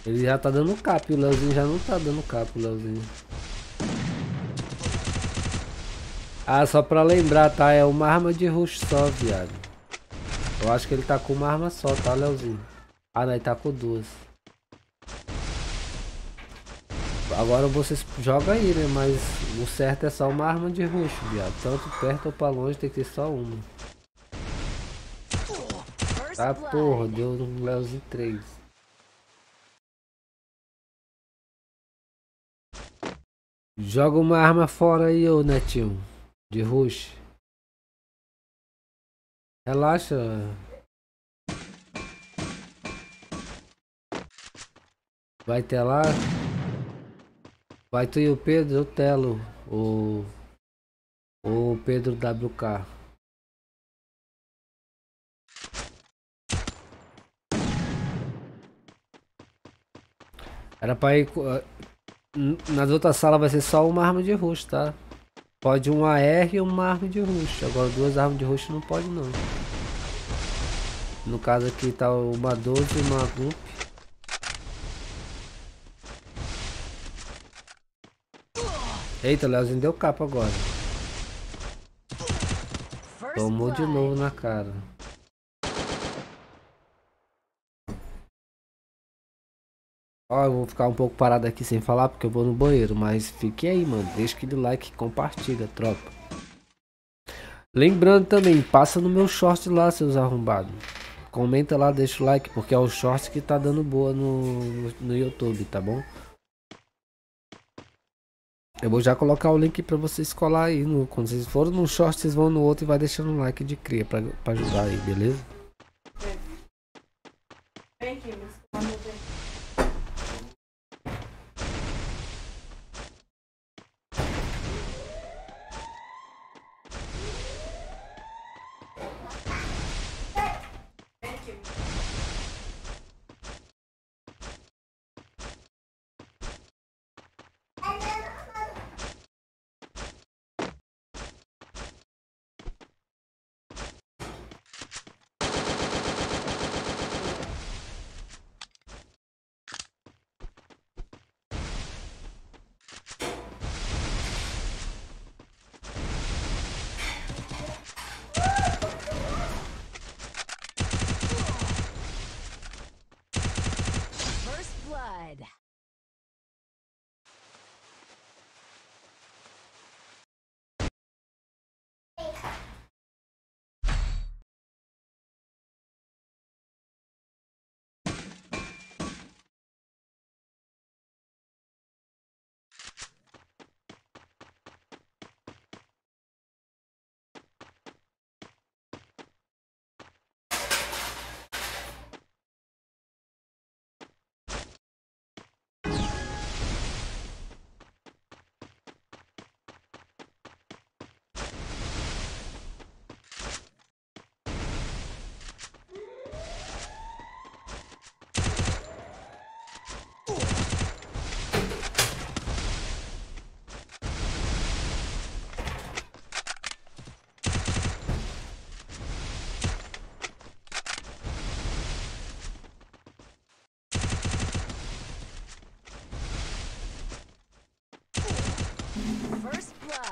Ele já tá dando cap, o Leozinho já não tá dando cap, o Leozinho. Ah, só pra lembrar, tá? É uma arma de rush só, viado. Eu acho que ele tá com uma arma só, tá, Leozinho? Ah, não, ele tá com duas. Agora vocês jogam aí, né? Mas o certo é só uma arma de rush, viado. Tanto perto ou pra longe tem que ser só uma. Tá, porra, deu um Leozinho 3. Joga uma arma fora aí, ô Netinho. De rush. Relaxa. Vai ter lá. Vai tu e o Pedro, eu telo. O. O Pedro WK. Era pra ir. Nas outras salas vai ser só uma arma de rush, tá? Pode um AR e uma arma de rush. Agora duas armas de rush não pode não. No caso aqui tá uma 12 e uma Gump. Eita, o Leozinho deu capa agora. Tomou de novo na cara. Ó, eu vou ficar um pouco parado aqui sem falar porque eu vou no banheiro, mas fique aí, mano. Deixa aquele like compartilha, tropa. Lembrando também, passa no meu short lá, seus arrombados. Comenta lá, deixa o like, porque é o short que tá dando boa no, no, no YouTube, tá bom? Eu vou já colocar o link pra vocês colar aí. No, quando vocês forem num short, vocês vão no outro e vai deixando um like de cria pra, pra ajudar aí, beleza?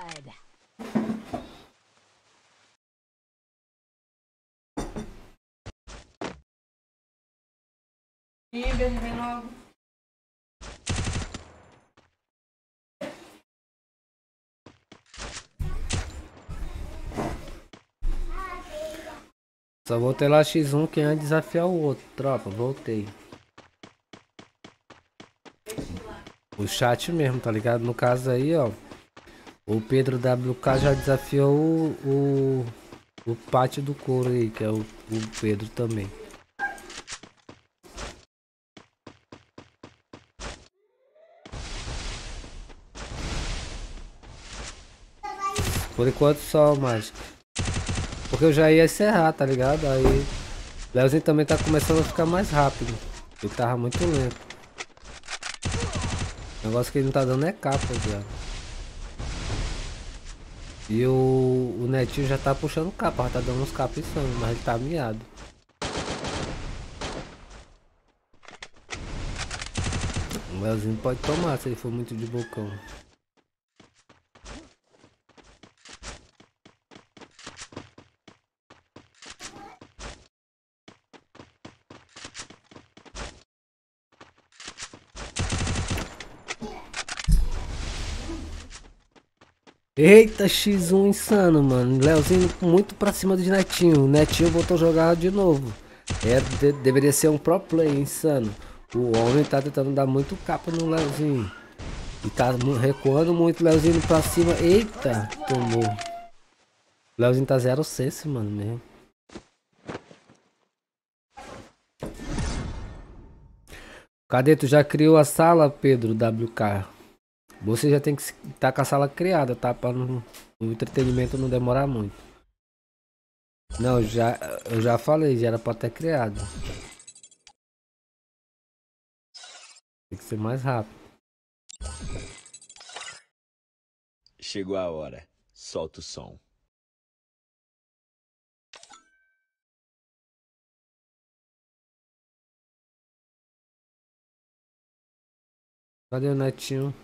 blood. Logo. Só voltei lá X1 quem antes desafiar o outro, tropa, voltei. O chat mesmo, tá ligado? No caso aí, ó, o Pedro WK já desafiou o, o, pátio do couro aí, que é o, o Pedro também. Por enquanto só mágico. Porque eu já ia encerrar, tá ligado? Aí. Leozinho também tá começando a ficar mais rápido. Ele tava muito lento. O negócio que ele não tá dando é capa, viado. E o, o Netinho já tá puxando capa, tá dando uns capas mas ele tá miado. O Leozinho pode tomar se ele for muito de bocão. Eita, X1 insano, mano. Leozinho muito pra cima de Netinho. Netinho voltou a jogar de novo. É, de- deveria ser um pro play, insano. O homem tá tentando dar muito capa no Leozinho. E tá recuando muito Leozinho pra cima. Eita, tomou. Leozinho tá zero sense, mano, mesmo. Cadê? Tu já criou a sala, Pedro WK? Você já tem que estar com a sala criada, tá? Para o entretenimento não demorar muito. Não, já, eu já falei, já era pra ter criado. Tem que ser mais rápido. Chegou a hora. Solta o som. Cadê o netinho?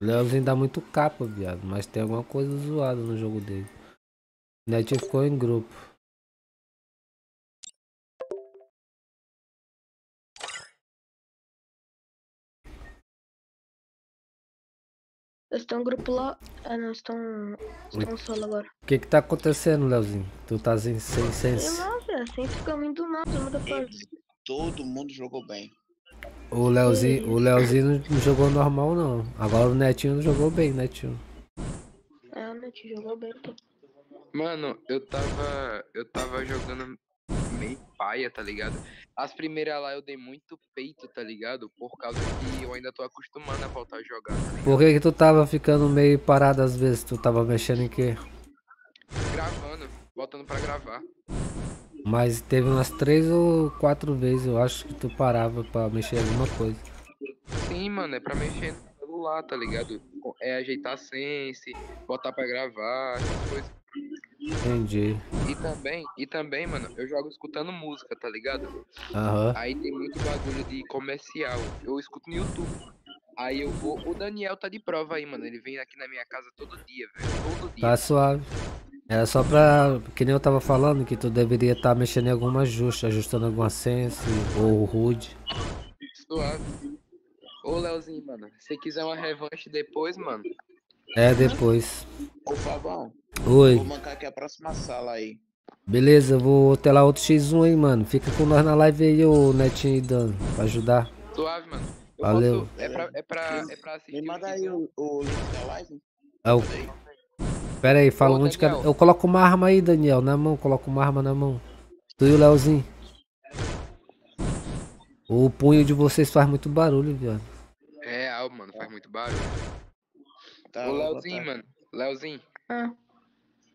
Leozinho dá muito capa, viado. Mas tem alguma coisa zoada no jogo dele. Netinho ficou em grupo. Eles estão em grupo lá. Ah, não, estão. Estão solo agora. O que que tá acontecendo, Leozinho? Tu tá sem, Sei sense. lá, velho. Sem ficar indo do nada, pra. Todo mundo jogou bem. O Leozinho, o Leozinho não jogou normal, não. Agora o Netinho não jogou bem, Netinho. É, o Netinho jogou bem, pô. Mano, eu tava. Eu tava jogando meio paia, tá ligado? As primeiras lá eu dei muito peito, tá ligado? Por causa que eu ainda tô acostumando a voltar a jogar, tá? Por que que tu tava ficando meio parado às vezes? Tu tava mexendo em quê? Gravando, voltando pra gravar. Mas teve umas três ou quatro vezes, eu acho que tu parava pra mexer alguma coisa. Sim, mano, é pra mexer no celular, tá ligado? É ajeitar a sense, botar pra gravar, essas coisas. Entendi. E também, e também, mano, eu jogo escutando música, tá ligado? Aham. Aí tem muito bagulho de comercial. Eu escuto no YouTube. Aí eu vou. O Daniel tá de prova aí, mano. Ele vem aqui na minha casa todo dia, velho. Todo dia. Tá suave. Era só pra. Que nem eu tava falando, que tu deveria estar mexendo em algum ajuste, ajustando alguma sense ou HUD. Suave. Ô, Leozinho, mano. Se quiser uma revanche depois, mano. É, depois. Ô, Fabão. Oi. Vou mancar aqui a próxima sala aí. Beleza, eu vou ter lá outro X1 aí, mano. Fica com nós na live aí, ô Netinho e Dan, pra ajudar. Suave, mano. Eu Valeu. posso- É pra, é pra, é pra assistir. Me manda aí o, o link da live. É o- Pera aí, fala Ô, um de cada. Eu coloco uma arma aí, Daniel, na mão, coloco uma arma na mão. Tu e o Leozinho. O punho de vocês faz muito barulho, viado. Real, mano. Faz muito barulho. Tá, Ô, vou Leozinho, botar. mano. Leozinho. Ah.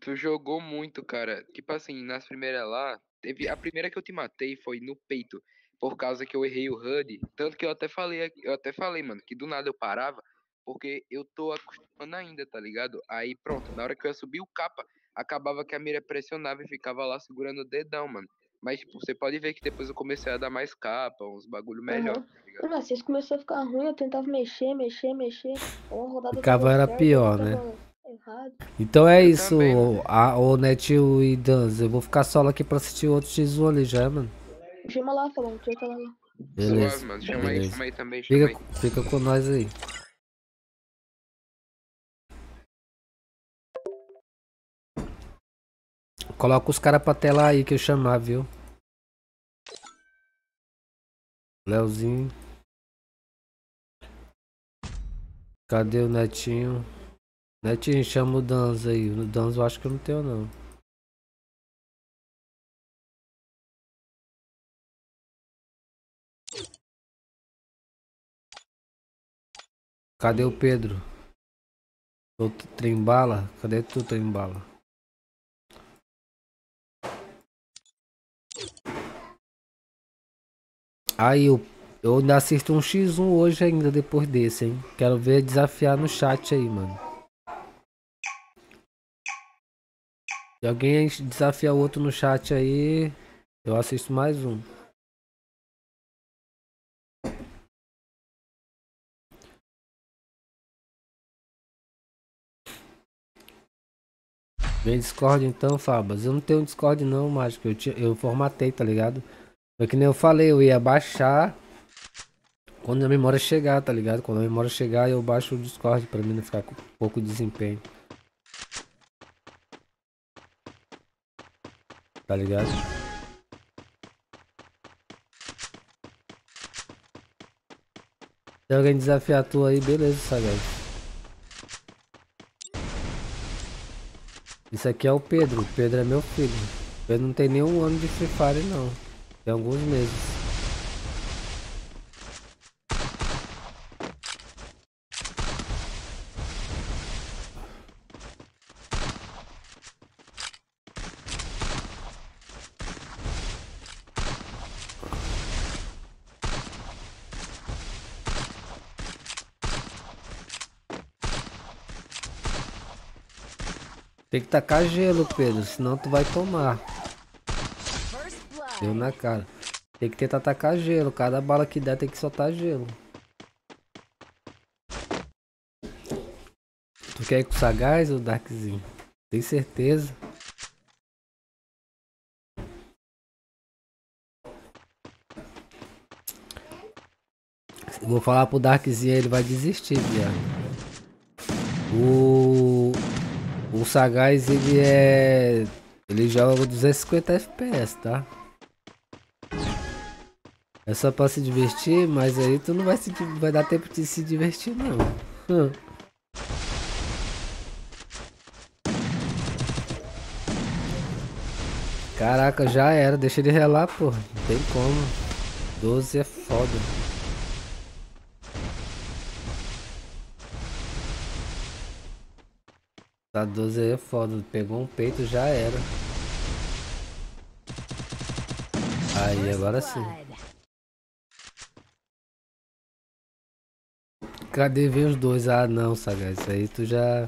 Tu jogou muito, cara. Tipo assim, nas primeiras lá, teve a primeira que eu te matei foi no peito, por causa que eu errei o HUD, tanto que eu até falei, aqui- eu até falei, mano, que do nada eu parava, porque eu tô acostumando ainda, tá ligado? Aí pronto, na hora que eu ia subir o capa, acabava que a mira pressionava e ficava lá segurando o dedão, mano. Mas, tipo, você pode ver que depois eu comecei a dar mais capa, uns bagulho melhor. Aham. Mas vocês começou a ficar ruim, eu tentava mexer, mexer, mexer. Uma rodada Ficava era certo, pior, né? Errado. Então é isso, a, o Netil e Danz. Eu vou ficar solo aqui pra assistir outro X1 ali já, mano. Chama lá, falou, deixa eu lá. Beleza. Suave, mano. Chama aí, beleza. chama aí também, chama Fica, fica com nós aí. Coloca os caras pra tela aí que eu chamar, viu? Leozinho. Cadê o Netinho? Netinho, chama o Danzo aí. O Danzo eu acho que eu não tenho não. Cadê o Pedro? O Trembala? Cadê tu, Trembala? Aí, eu, eu ainda assisto um X1 hoje ainda depois desse, hein? Quero ver desafiar no chat aí, mano. Se alguém desafiar outro no chat aí, eu assisto mais um. Vem Discord então, Fabas. Eu não tenho Discord não, mágico. Eu, tinha- eu formatei, tá ligado? Foi que nem eu falei, eu ia baixar quando a memória chegar, tá ligado? Quando a memória chegar, eu baixo o Discord pra mim não ficar com pouco desempenho. Tá ligado? Se alguém desafiar tu aí, beleza, Sagaz. Isso aqui é o Pedro. O Pedro é meu filho. O Pedro não tem nenhum ano de Free Fire não. Tem alguns meses. Tem que tacar gelo, Pedro, senão tu vai tomar. Deu na cara. Tem que tentar tacar gelo. Cada bala que der tem que soltar gelo. Tu quer ir com o sagaz ou Darkzinho? Tem certeza? Vou falar pro Darkzinho ele vai desistir, viado. O. O Sagaz ele é. Ele joga 250 FPS, tá? É só pra se divertir, mas aí tu não vai, se, vai dar tempo de se divertir não. Hum. Caraca, já era, deixa ele relar, pô. Não tem como. 12 é foda. Tá 12 aí é foda. Pegou um peito, já era. Aí, agora sim. Cadê ver os dois? Ah, não, Sagaz. Isso aí tu já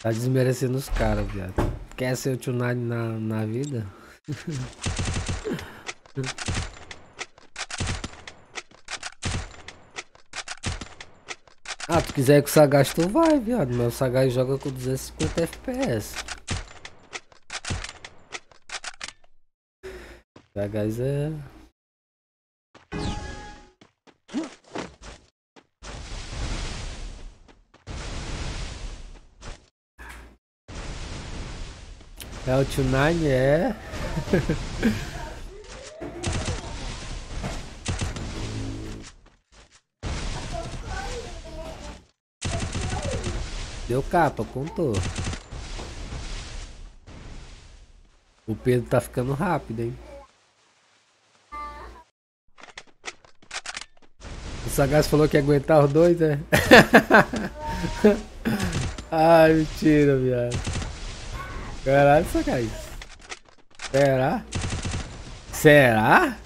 tá desmerecendo os caras, viado. Quer ser o Tunari na, na vida? ah, tu quiser ir com o Sagaz, tu vai, viado. Mas o Sagaz joga com 250 FPS. Sagaz é. É o Tunari, é. Deu capa, contou. O Pedro tá ficando rápido, hein? O Sagaz falou que ia aguentar os dois, né? Ai, mentira, viado. Caralho, Sagaz. Será? Será?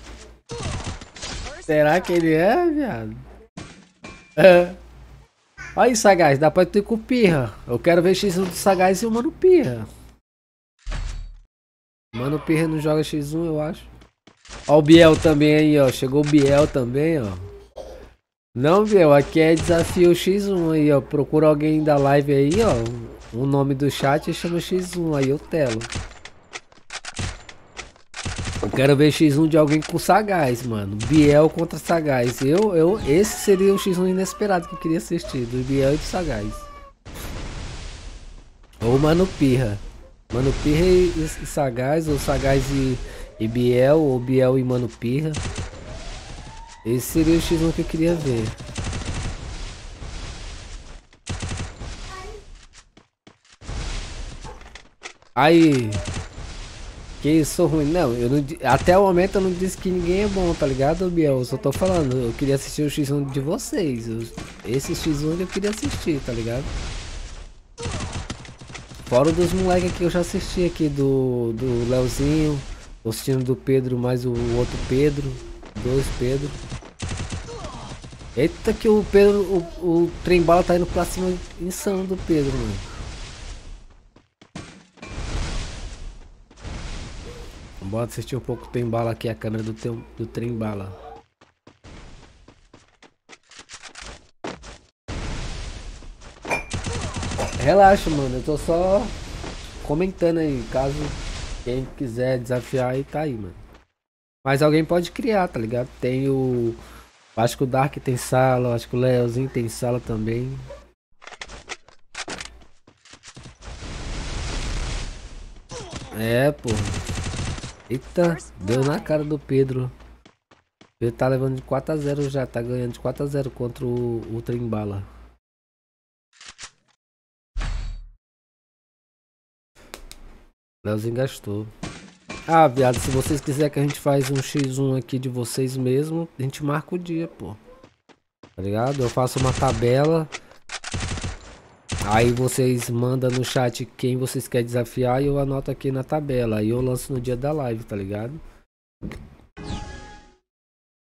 Será que ele é, viado? É. Olha aí, Sagaz, dá pra tu ir com Pirra. Eu quero ver X1 do Sagaz e o Mano Pirra. Mano Pirra não joga X1, eu acho. Ó o Biel também aí, ó. Chegou o Biel também, ó. Não, Biel, aqui é desafio X1 aí, ó. Procura alguém da live aí, ó. O nome do chat chama X1, aí eu telo. Eu quero ver X1 de alguém com Sagaz, mano. Biel contra Sagaz. Eu, eu, esse seria o X1 inesperado que eu queria assistir, do Biel e do Sagaz. Ou Mano Pirra. Mano Pirra e, e Sagaz, ou Sagaz e, e Biel, ou Biel e Mano Pirra. Esse seria o X1 que eu queria ver. Aí. Que isso ruim. Não, eu não, até o momento eu não disse que ninguém é bom, tá ligado, Biel? Eu só tô falando. Eu queria assistir o X1 de vocês. Eu, esse X1 eu queria assistir, tá ligado? Fora dos moleques que eu já assisti aqui do, do Leozinho, assistindo do Pedro mais o outro Pedro, dois Pedro. Eita que o Pedro, o, o trem bala tá indo pra cima insano do Pedro, mano. Bora assistir um pouco o trem bala aqui, a câmera do, teu, do trem bala. Relaxa, mano. Eu tô só comentando aí. Caso quem quiser desafiar aí, tá aí, mano. Mas alguém pode criar, tá ligado? Tem o. Acho que o Dark tem sala, acho que o Leozinho tem sala também. É, pô. Eita, deu na cara do Pedro. Ele tá levando de 4 a 0 já, tá ganhando de 4 a 0 contra o, o Trembala. Leozinho gastou. Ah, viado, se vocês quiserem que a gente faz um X1 aqui de vocês mesmo, a gente marca o dia, pô. Tá ligado? Eu faço uma tabela. Aí vocês mandam no chat quem vocês querem desafiar e eu anoto aqui na tabela. Aí eu lanço no dia da live, tá ligado?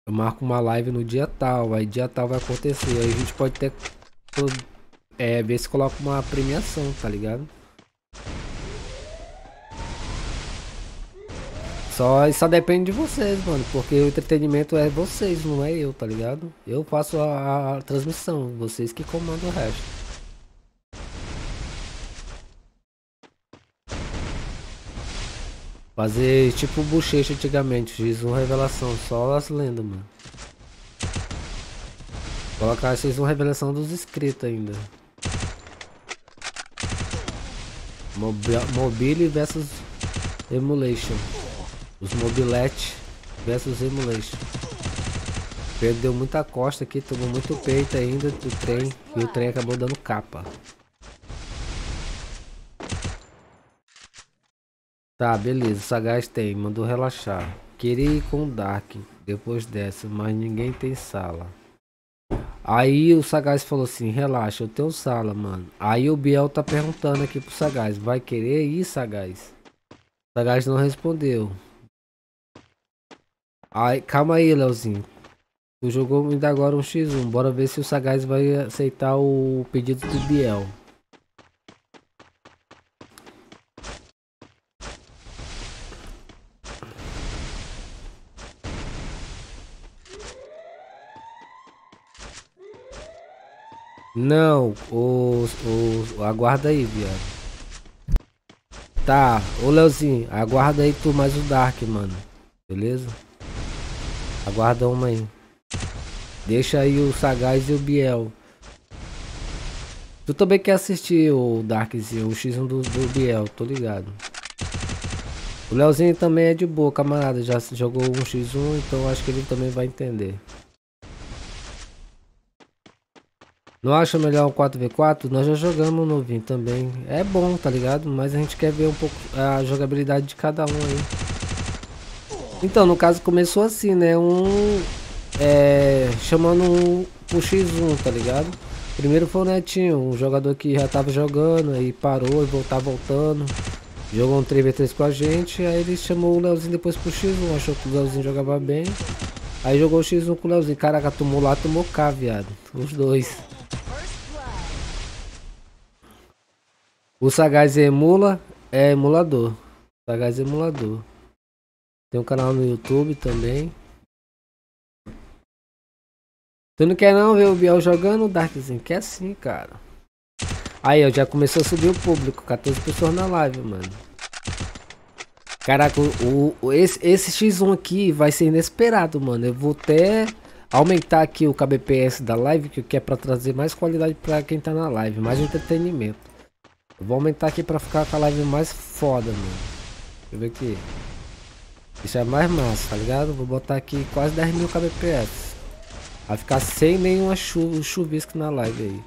Eu marco uma live no dia tal, aí dia tal vai acontecer. Aí a gente pode ter... É, ver se coloca uma premiação, tá ligado? Só, só depende de vocês, mano. Porque o entretenimento é vocês, não é eu, tá ligado? Eu faço a, a transmissão, vocês que comandam o resto. Fazer tipo bochecha antigamente, fiz uma revelação, só as lendas, mano. Colocar vocês uma revelação dos inscritos ainda. Mobile versus Emulation. Os Mobilete versus Emulation. Perdeu muita costa aqui, tomou muito peito ainda do trem. E o trem acabou dando capa. Tá, beleza. Sagaz tem, mandou relaxar. Queria ir com o Dark depois dessa, mas ninguém tem sala. Aí o Sagaz falou assim: relaxa, eu tenho sala, mano. Aí o Biel tá perguntando aqui pro Sagaz: vai querer ir, Sagaz? Sagaz não respondeu. Ai, calma aí, Leozinho. Tu jogou ainda agora um X1. Bora ver se o Sagaz vai aceitar o pedido do Biel. Não, o, o, aguarda aí, viado. Tá, ô Leozinho, aguarda aí tu mais o Dark, mano. Beleza? Aguarda uma aí. Deixa aí o Sagaz e o Biel. Tu também quer assistir o Darkzinho, o X1 do, do Biel, tô ligado. O Leozinho também é de boa, camarada. Já jogou um X1, então acho que ele também vai entender. Não acha melhor um 4v4? Nós já jogamos novinho também. É bom, tá ligado? Mas a gente quer ver um pouco a jogabilidade de cada um aí. Então, no caso começou assim, né? Um. É, chamando um pro X1, tá ligado? Primeiro foi o Netinho, um jogador que já tava jogando, aí parou e voltar voltando. Jogou um 3v3 com a gente, aí ele chamou o Leozinho depois pro X1, achou que o Leozinho jogava bem. Aí jogou o X1 com o Leozinho. Caraca, tomou lá, tomou cá, viado. Os dois. O Sagaz emula, é emulador. Sagaz emulador. Tem um canal no YouTube também. Tu não quer não ver o Biel jogando, Darkzinho? Quer sim, cara. Aí, ó, já começou a subir o público. 14 pessoas na live, mano. Caraca, o, o, esse, esse X1 aqui vai ser inesperado, mano. Eu vou até aumentar aqui o kbps da live, que é pra trazer mais qualidade pra quem tá na live. Mais entretenimento. Eu vou aumentar aqui pra ficar com a live mais foda, mano. Deixa eu ver aqui. Isso é mais massa, tá ligado? Vou botar aqui quase 10 mil kbps. Vai ficar sem nenhuma chu chuvisco na live aí.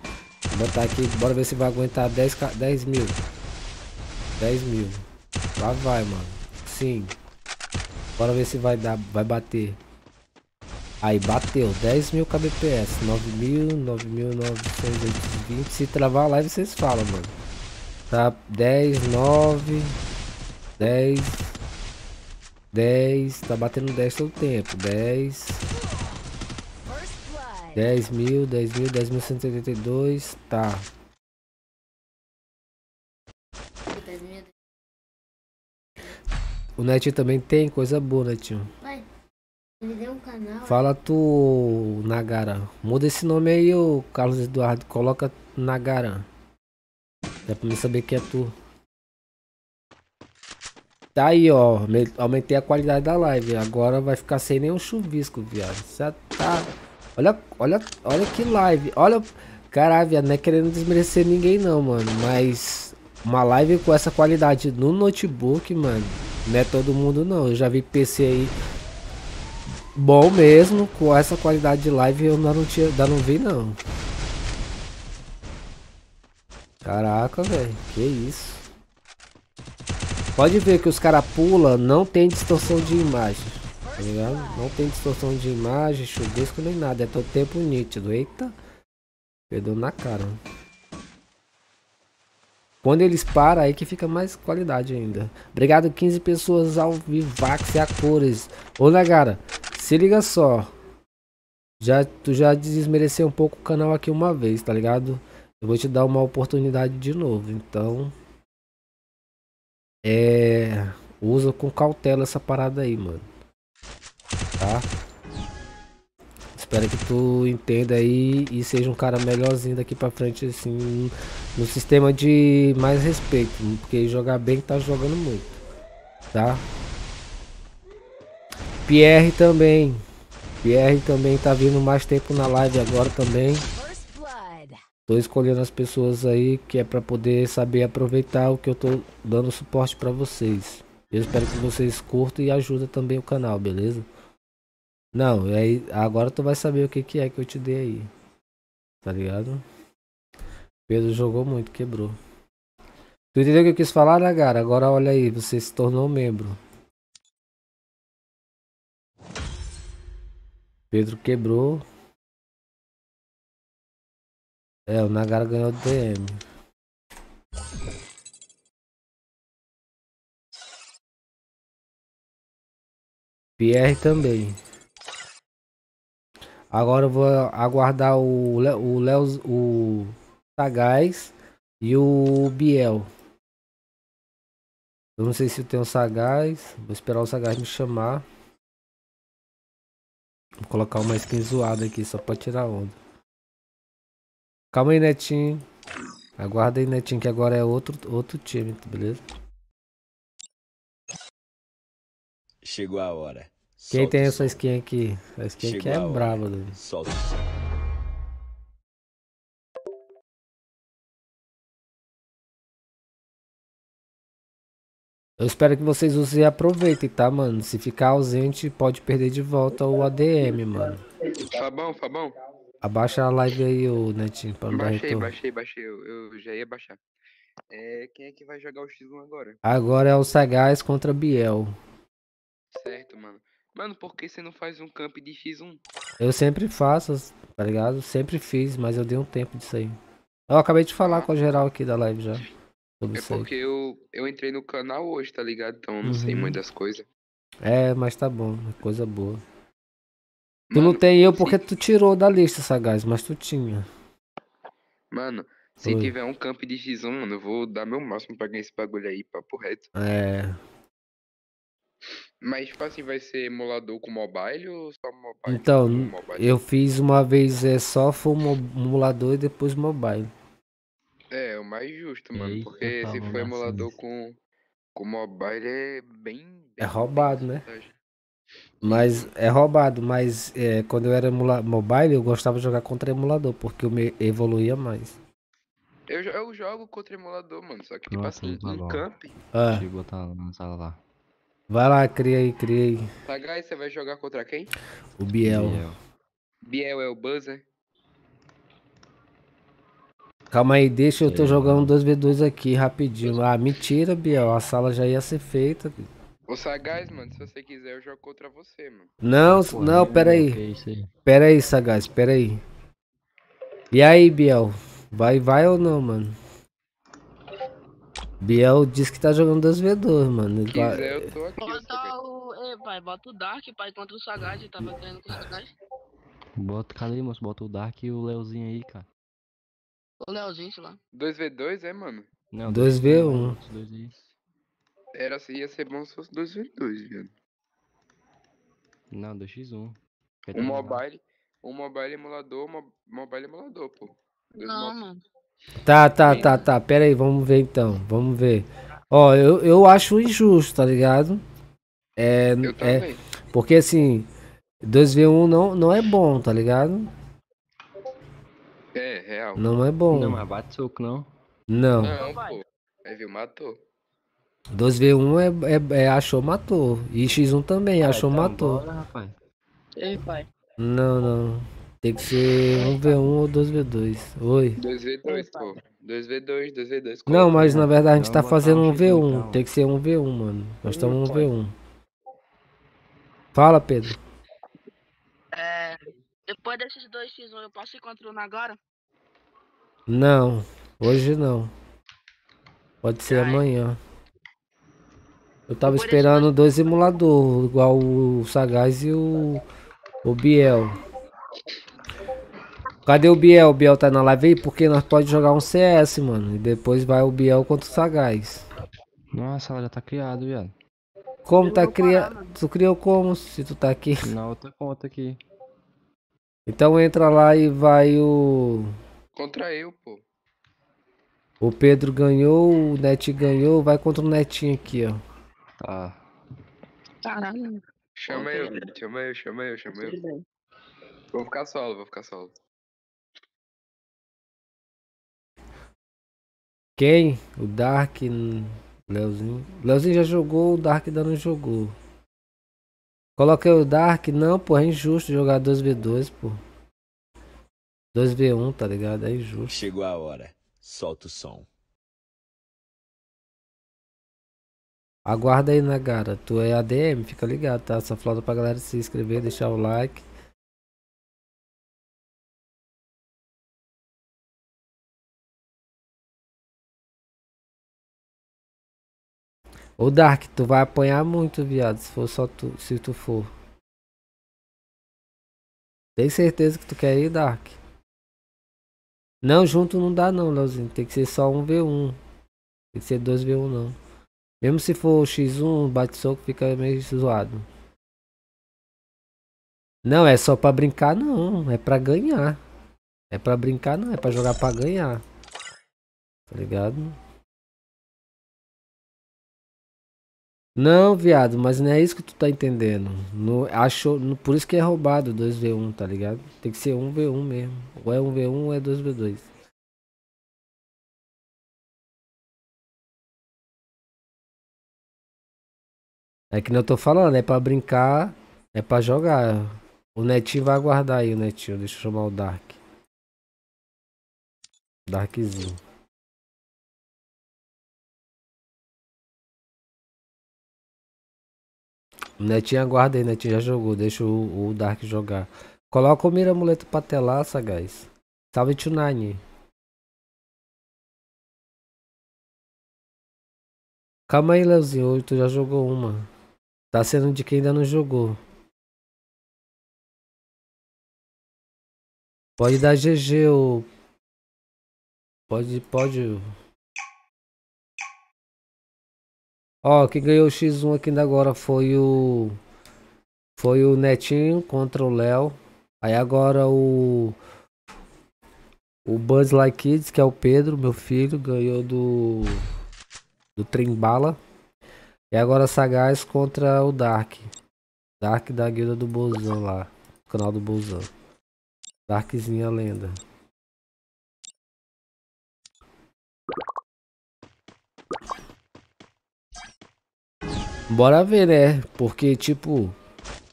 Vou botar aqui, bora ver se vai aguentar 10, 10 mil. 10 mil. Lá vai, mano. Sim. Bora ver se vai dar, vai bater. Aí, bateu. 10 mil kbps. 9 mil, 9.920. Se travar a live, vocês falam, mano. Tá 10, 9, 10, 10. Tá batendo 10 todo tempo. 10. 10 mil, 10 mil, 10 mil 182, tá. O Netinho também tem coisa boa, Netinho. Vai. Ele deu um canal. Fala tu, Nagara. Muda esse nome aí, o Carlos Eduardo. Coloca Nagara. Dá pra mim saber que é tu. Tá aí, ó. Aumentei a qualidade da live. Agora vai ficar sem nenhum chuvisco, viado. Você tá. Olha, olha, olha que live. Olha. Caralho, viado. Não é querendo desmerecer ninguém, não, mano. Mas. Uma live com essa qualidade no notebook, mano. Não é todo mundo, não. Eu já vi PC aí. Bom mesmo. Com essa qualidade de live eu não, tinha, não vi, não. Caraca, velho. Que isso. Pode ver que os caras pula, não tem distorção de imagem. Tá ligado? Não tem distorção de imagem, chuvisco nem nada. É todo tempo nítido. Eita. Perdeu na cara. Quando eles param, aí que fica mais qualidade ainda. Obrigado, 15 pessoas ao Vivax e a cores. Ô, Nagara, se liga só. Já, tu já desmereceu um pouco o canal aqui uma vez, tá ligado? Eu vou te dar uma oportunidade de novo. Então, é. Usa com cautela essa parada aí, mano. Tá? Espero que tu entenda aí e seja um cara melhorzinho daqui pra frente, assim, no sistema de mais respeito. Porque jogar bem tá jogando muito. Tá? Pierre também. Pierre também tá vindo mais tempo na live agora também. Tô escolhendo as pessoas aí que é para poder saber aproveitar o que eu tô dando suporte para vocês. Eu espero que vocês curtam e ajudem também o canal, beleza? Não, aí agora tu vai saber o que que é que eu te dei aí. Tá ligado? Pedro jogou muito, quebrou. Tu entendeu o que eu quis falar, né, cara? Agora olha aí, você se tornou membro. Pedro quebrou. É, o Nagara ganhou do DM. Pierre também. Agora eu vou aguardar o Léo, o, Leo, o Sagaz e o Biel. Eu não sei se tem o Sagaz. Vou esperar o Sagaz me chamar. Vou colocar uma skin zoada aqui só pra tirar onda. Calma aí, Netinho. Aguarda aí, Netinho, que agora é outro, outro time, beleza? Chegou a hora. Quem Solta tem essa skin aqui? Essa skin aqui Chegou é a hora. brava, doido. Solta o som. Eu espero que vocês usem e aproveitem, tá, mano? Se ficar ausente, pode perder de volta o ADM, mano. Fabão, Fabão. Abaixa a live aí, ô Netinho, pra não dar Baixei, retorno. baixei, baixei. Eu, eu já ia baixar. É, quem é que vai jogar o X1 agora? Agora é o Sagaz contra Biel. Certo, mano. Mano, por que você não faz um camp de X1? Eu sempre faço, tá ligado? Sempre fiz, mas eu dei um tempo disso aí. Eu acabei de falar com a geral aqui da live já. Sobre É porque eu, eu entrei no canal hoje, tá ligado? Então eu não sei Uhum. muito das coisas. É, mas tá bom, é coisa boa. Tu não tem eu porque tu tirou da lista, Sagaz, mas tu tinha. Mano, se Oi. tiver um camp de X1, mano, eu vou dar meu máximo pra ganhar esse bagulho aí, papo reto. É. Mas, tipo assim, vai ser emulador com mobile ou só mobile? Então, mobile? eu fiz uma vez é só foi emulador e depois mobile. É, o mais justo, mano. Eita, porque se for emulador com, com mobile é bem. É roubado, né? Mas é roubado, mas é, quando eu era mobile eu gostava de jogar contra emulador, porque eu me evoluía mais. Eu, eu jogo contra emulador, mano. Só que, tipo assim, tá camp. Ah. Deixa eu botar na sala lá. Vai lá, cria aí, cria aí. Sagai, você vai jogar contra quem? O Biel. Biel é o buzzer? Calma aí, deixa, eu tô jogando 2v2 aqui rapidinho. Ah, mentira, Biel, a sala já ia ser feita. Ô Sagaz, mano, se você quiser, eu jogo contra você, mano. Não, não, pera aí. Pera aí, Sagaz, pera aí. E aí, Biel? Vai, vai ou não, mano? Biel disse que tá jogando 2v2, mano. Ele Se vai- quiser, eu tô aqui. Bota o. Ei, pai, bota o Dark, pai, contra o Sagaz. Eu tava querendo com o Sagaz. Bota, cadê, moço? Bota o Dark e o Leozinho aí, cara. O Leozinho, sei lá. 2v2, é, mano? Não, 2v1. outros dois aí. Era, ia ser bom se fosse 2v2, velho. Não, 2x1. Quer Um mobile, um mobile emulador, mo- mobile emulador, pô. Dois Não, mano. Tá, tá, tá, tá. Pera aí, vamos ver então. Vamos ver. Ó, eu, eu acho injusto, tá ligado? É, é também. porque assim, 2v1 não, não é bom, tá ligado? É, real. Não é bom. Não, mas bate soco, não. Não. Não, pô. Aí viu, matou. 2v1 é, é, é achou, matou. E x1 também, achou, então, matou. bora, rapaz. Ei, pai. Não, não. Tem que ser 1v1 ou 2v2. Oi. 2v2, pô. 2v2, 2v2. Não, mas na verdade a gente tá fazendo um um X1 V1. então. Tem que ser um V1, mano. Nós estamos um pode. V1. Fala, Pedro. É. Depois desses dois X1, eu posso ir contra o agora? Não, hoje não. Pode ser amanhã. Eu tava esperando dois emuladores, igual o Sagaz e o, o Biel. Cadê o Biel? O Biel tá na live aí? Porque nós pode jogar um CS, mano. E depois vai o Biel contra o Sagaz. Nossa, ela já tá criado, viado. Como tá criando? Tu criou como se tu tá aqui? Na outra conta aqui. Então entra lá e vai o. Contra eu, pô. O Pedro ganhou, o Net ganhou, vai contra o Netinho aqui, ó. Tá. Caralho. Chama eu, chama eu, chama eu, chama eu. Vou ficar solo, vou ficar solo. Quem? O Dark. Leozinho. Leozinho já jogou, o Dark ainda não jogou. Coloquei o Dark, não, pô, é injusto jogar 2v2, pô. 2v1, tá ligado? É injusto. Chegou a hora. Solta o som. Aguarda aí, Nagara. Tu é ADM, fica ligado, tá? Só falta pra galera se inscrever, deixar o like. Ô Dark, tu vai apanhar muito, viado, se for só tu, se tu for. Tem certeza que tu quer ir, Dark? Não, junto não dá não, Leozinho. Tem que ser só um V1. Tem que ser 2v1 não. Mesmo se for X1, bate-soco fica meio zoado. Não, é só pra brincar não. É pra ganhar. É pra brincar não, é pra jogar pra ganhar. Tá ligado? Não, viado, mas não é isso que tu tá entendendo. No, achou, no- por isso que é roubado 2v1, tá ligado? Tem que ser 1v1 mesmo. Ou é 1v1 ou é 2v2. É que nem eu tô falando, é pra brincar, é pra jogar. O Netinho vai aguardar aí, o Netinho. Deixa eu chamar o Dark. Darkzinho. O Netinho aguarda aí, Netinho já jogou. Deixa o, o Dark jogar. Coloca o mira amuleto pra telar, sagaz. Salve Tunani. Calma aí, Leozinho. Tu já jogou uma. Tá sendo de quem ainda não jogou. Pode dar GG ou. Pode, pode. Ó, quem ganhou o X1 aqui ainda agora foi o. Foi o Netinho contra o Léo. Aí agora o. O Buzz Like Kids, que é o Pedro, meu filho, ganhou do. Do Trembala. E agora Sagaz contra o Dark. Dark da guilda do Bolzão lá. Canal do Bolzão. Darkzinha lenda. Bora ver, né? Porque, tipo,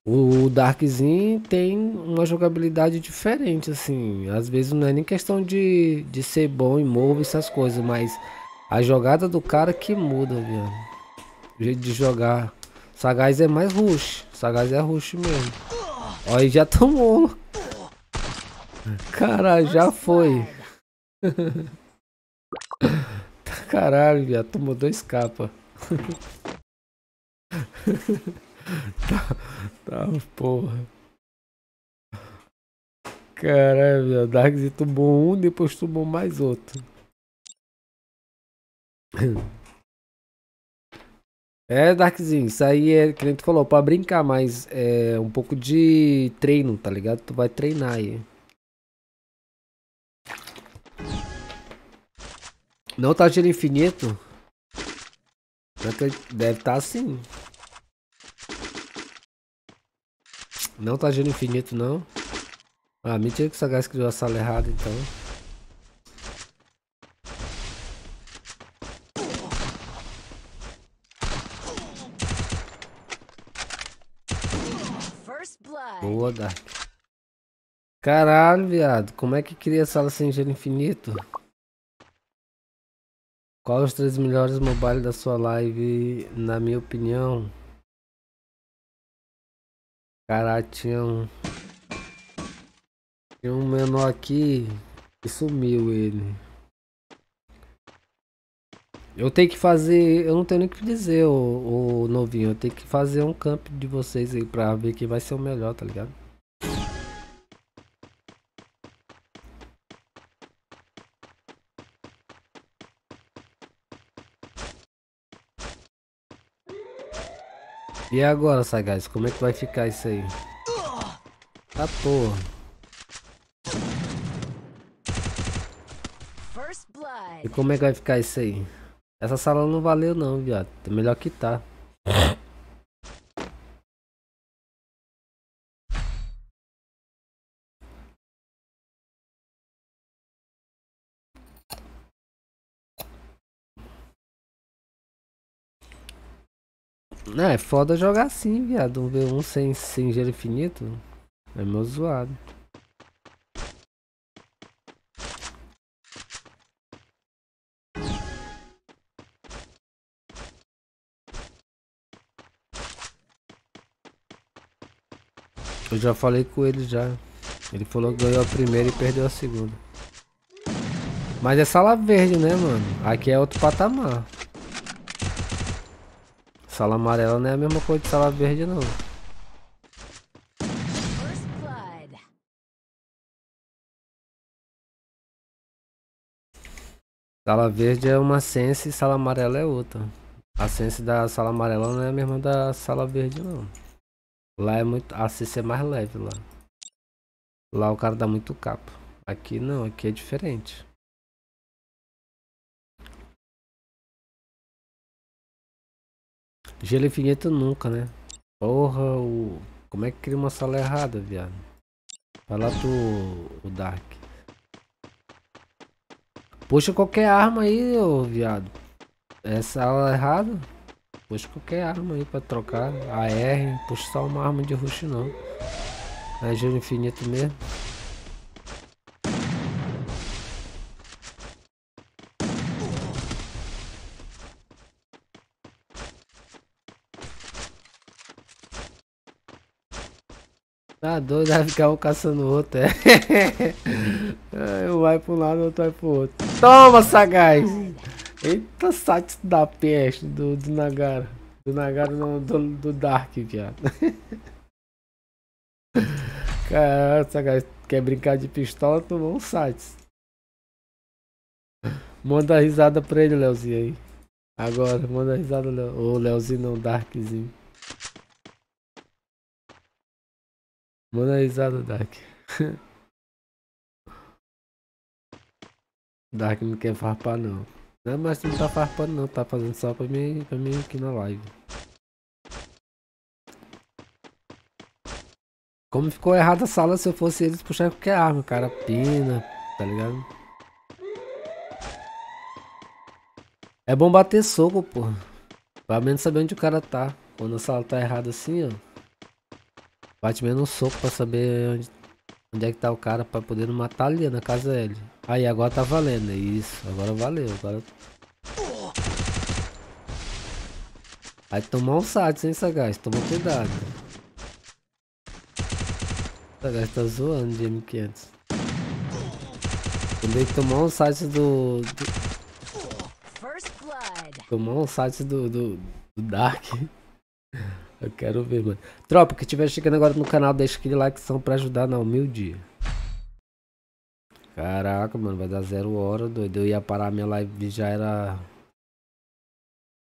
o Darkzinho tem uma jogabilidade diferente, assim. Às vezes não é nem questão de, de ser bom em move essas coisas, mas a jogada do cara que muda, viu? Jeito de jogar. Sagaz é mais rush. Sagaz é rush mesmo. Ó, aí já tomou. Caralho, já foi. Caralho, já tomou dois capas. tá, tá, porra. Caralho, meu. Darkzy tomou um, depois tomou mais outro. É, Darkzinho, isso aí é, que nem tu falou, pra brincar, mas é um pouco de treino, tá ligado? Tu vai treinar aí. Não tá giro infinito? Deve estar tá assim. Não tá giro infinito, não. Ah, mentira que o Sagaz criou a sala errada, então. Boa, Dark. Caralho, viado. Como é que cria sala sem gelo infinito? Qual os três melhores mobile da sua live, na minha opinião? Caralho, tinha um... Tinha um menor aqui e sumiu ele. Eu tenho que fazer... Eu não tenho nem o que dizer, o, o novinho. Eu tenho que fazer um camp de vocês aí pra ver quem vai ser o melhor, tá ligado? E agora, Sagaz, como é que vai ficar isso aí? Tá porra. E como é que vai ficar isso aí? Essa sala não valeu não, viado. É melhor que tá. Não, é foda jogar assim, viado. Um V1 sem, sem gelo infinito. É meu zoado. Eu já falei com ele já. Ele falou que ganhou a primeira e perdeu a segunda. Mas é sala verde, né, mano? Aqui é outro patamar. Sala amarela não é a mesma coisa de sala verde não. Sala verde é uma sense e sala amarela é outra. A sense da sala amarela não é a mesma da sala verde não. Lá é muito. A sense é mais leve lá. Lá o cara dá muito capa. Aqui não, aqui é diferente. Gelo infinito nunca, né? Porra, o... como é que cria uma sala errada, viado? Vai lá pro o Dark. Puxa qualquer arma aí, ô viado. É sala errada? Puxa qualquer arma aí pra trocar. AR, puxa só uma arma de rush não. É gelo infinito mesmo. Tá doido, vai ficar um caçando o outro, é. um vai pro lado, o outro vai pro outro. Toma, sagaz! Eita, site da peste do, do Nagara. Do Nagara não, do, do Dark, viado. Caralho, sagaz, quer brincar de pistola, tomou um site. Manda risada pra ele, Leozinho aí. Agora, manda risada, Leo. Ô, Leozinho não, Darkzinho. Manda risada, Dark. Dark não quer farpar não. Não, mas tu não tá farpando não, tá fazendo só pra mim, pra mim aqui na live. Como ficou errada a sala se eu fosse eles puxar qualquer arma, cara, pina, tá ligado? É bom bater soco, pô. Pra menos saber onde o cara tá. Quando a sala tá errada assim, ó. Bate menos soco pra saber onde, onde é que tá o cara pra poder matar ali na casa L. Aí agora tá valendo, é isso. Agora valeu. Agora. Aí tomar um site, hein, Sagaz? Toma cuidado. Sagaz tá zoando de M500. Tem que tomar um site do. do... Tomar um site do, do, do Dark. Eu quero ver, mano. Tropa, que estiver chegando agora no canal, deixa aquele like são pra ajudar na humilde. Caraca, mano, vai dar zero hora, doido. Eu ia parar minha live já era.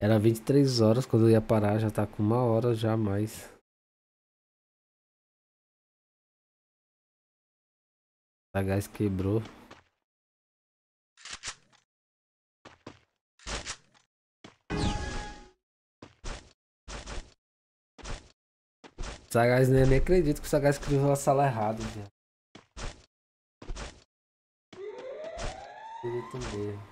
Era 23 horas quando eu ia parar, já tá com uma hora já mais. A gás quebrou. Sagaz nem, nem acredito que o Sagaz escreveu a sala errada. Acredito mesmo.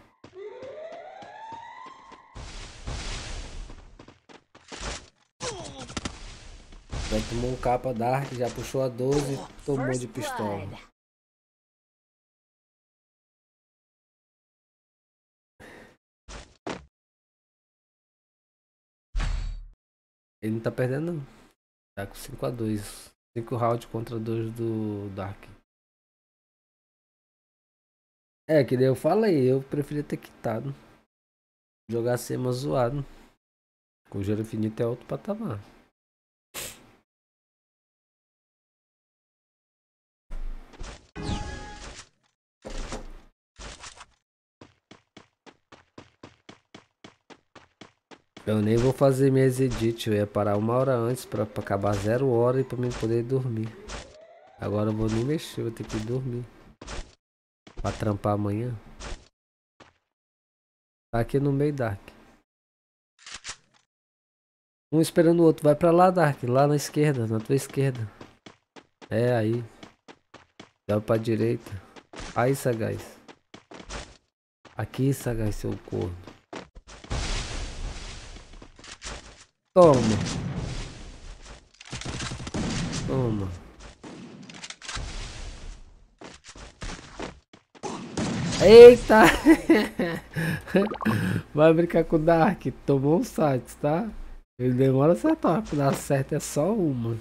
Já tomou um capa Dark, já puxou a 12 e tomou de pistola. Ele não tá perdendo não. Tá com 5x2. 5 rounds contra 2 do Dark. É, que daí eu falei, eu preferia ter quitado. Jogar Sema zoado. Com gelo infinito é outro patamar. Eu nem vou fazer minhas edits, eu ia parar uma hora antes pra, pra acabar zero hora e pra mim poder dormir. Agora eu vou nem mexer, vou ter que dormir. Pra trampar amanhã. Tá aqui no meio, Dark. Um esperando o outro. Vai pra lá, Dark. Lá na esquerda, na tua esquerda. É, aí. Dá pra direita. Aí, Sagaz. Aqui, Sagaz, seu corno. Toma. Toma. Eita! Vai brincar com o Dark. Tomou um site, tá? Ele demora a acertar. Dar certo é só uma.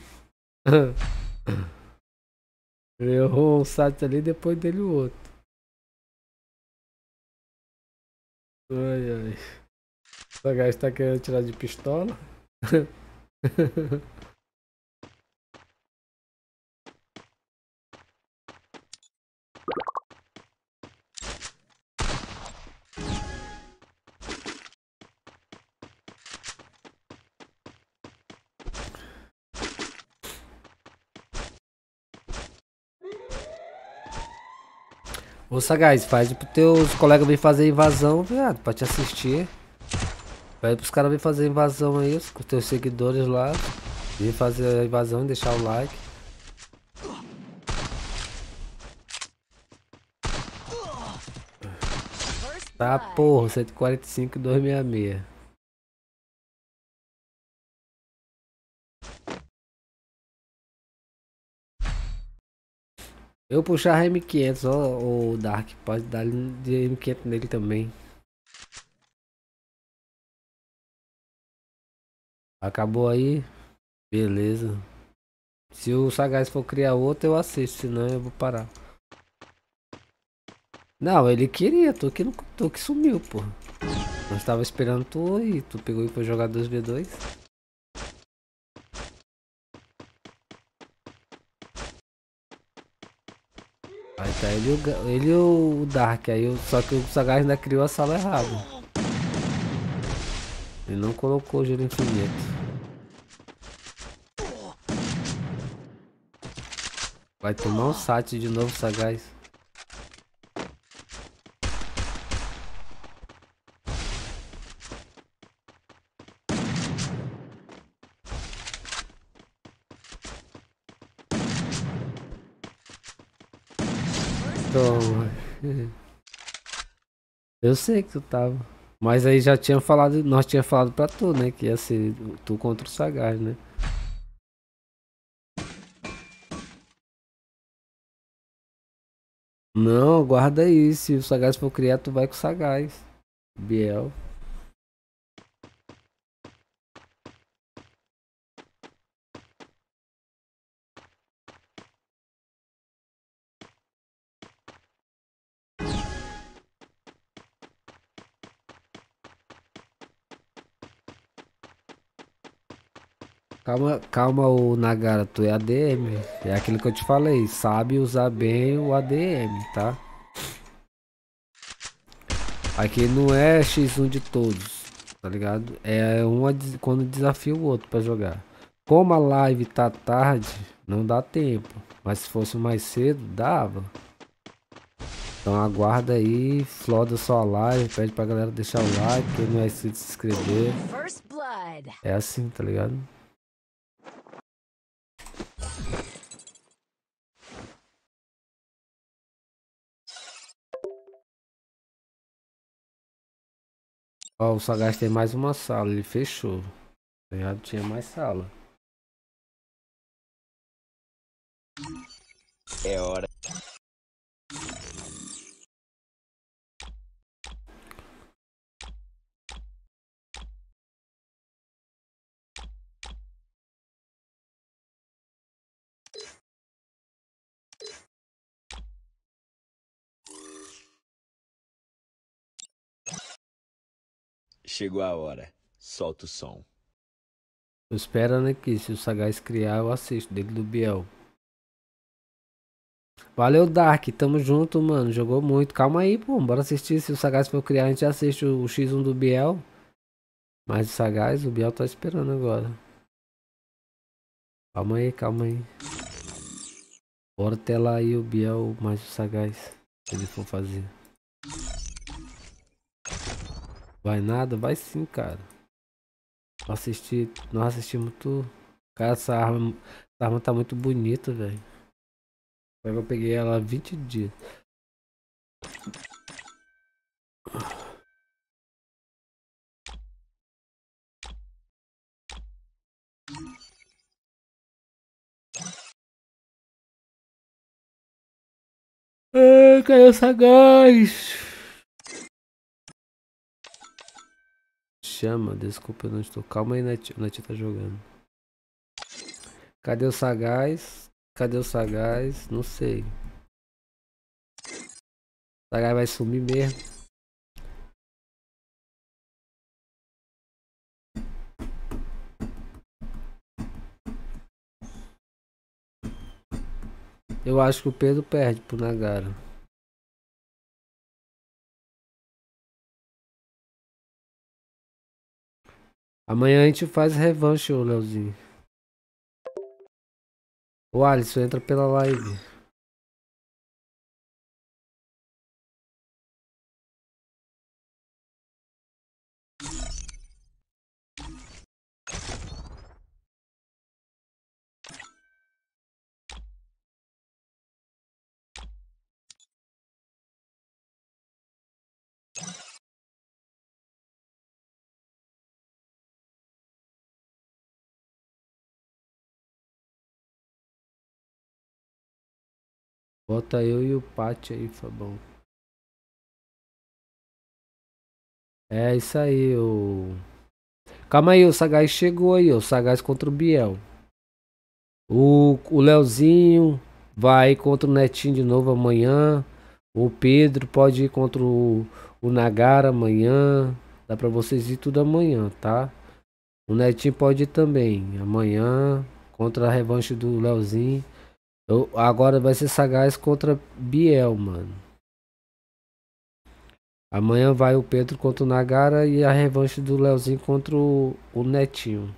Ele errou um site ali depois dele o outro. Ai ai. Essa gajo tá querendo tirar de pistola? Ô Sagaz, faz pro teus colegas vir fazer invasão, viado, pra te assistir. Pede pros caras virem fazer invasão aí, com os teus seguidores lá. Vir fazer a invasão e deixar o like. Tá porra, 145 e 266. Eu puxar M500, ó, o Dark, pode dar de M500 nele também. Acabou aí? Beleza. Se o Sagaz for criar outro, eu assisto, senão eu vou parar. Não, ele queria, tô que, tô que sumiu, pô. Nós tava esperando tu e tu pegou e foi jogar 2v2. Aí tá ele, o- ele e o Dark, aí eu, só que o Sagaz ainda criou a sala errada. Ele não colocou gelo infinito. Vai tomar um sat de novo, sagaz. Toma. Eu sei que tu tava. Mas aí já tinha falado, nós tinha falado pra tu, né? Que ia ser tu contra o Sagaz, né? Não, guarda aí. Se o Sagaz for criar, tu vai com o Sagaz. Biel. Calma, calma, o Nagara, tu é ADM. É aquilo que eu te falei. Sabe usar bem o ADM, tá? Aqui não é X1 de todos, tá ligado? É uma quando desafia o outro pra jogar. Como a live tá tarde, não dá tempo. Mas se fosse mais cedo, dava. Então aguarda aí, floda sua live, pede pra galera deixar o like, quem não é inscrito se inscrever. É assim, tá ligado? Ó, o Sagaz tem mais uma sala, ele fechou. Tá ligado? Tinha mais sala. É hora. Chegou a hora. Solta o som. Tô esperando aqui. Se o Sagaz criar, eu assisto. Dele do Biel. Valeu, Dark. Tamo junto, mano. Jogou muito. Calma aí, pô. Bora assistir. Se o Sagaz for criar, a gente assiste o X1 do Biel. Mas o Sagaz, o Biel tá esperando agora. Calma aí, calma aí. Bora lá aí o Biel mais o Sagaz. Se ele for fazer. Vai nada? Vai sim, cara. Assisti, nós assistimos tudo. Cara, essa arma, essa arma tá muito bonita, velho. Eu peguei ela há 20 dias. Ah, o sagaz? Chama? Desculpa, eu não estou. Calma aí, Net, o Net tá jogando. Cadê o Sagaz? Cadê o Sagaz? Não sei. O Sagaz vai sumir mesmo. Eu acho que o Pedro perde pro Nagara. Amanhã a gente faz revanche, ô Leozinho. O Alisson entra pela live. Bota eu e o Pati aí, Fabão. É isso aí, o. Calma aí, o Sagaz chegou aí, o Sagaz contra o Biel. O, o Leozinho vai contra o Netinho de novo amanhã. O Pedro pode ir contra o, o Nagara amanhã. Dá pra vocês ir tudo amanhã, tá? O Netinho pode ir também. Amanhã. Contra a revanche do Leozinho. Eu, agora vai ser Sagaz contra Biel, mano. Amanhã vai o Pedro contra o Nagara e a revanche do Leozinho contra o, o Netinho.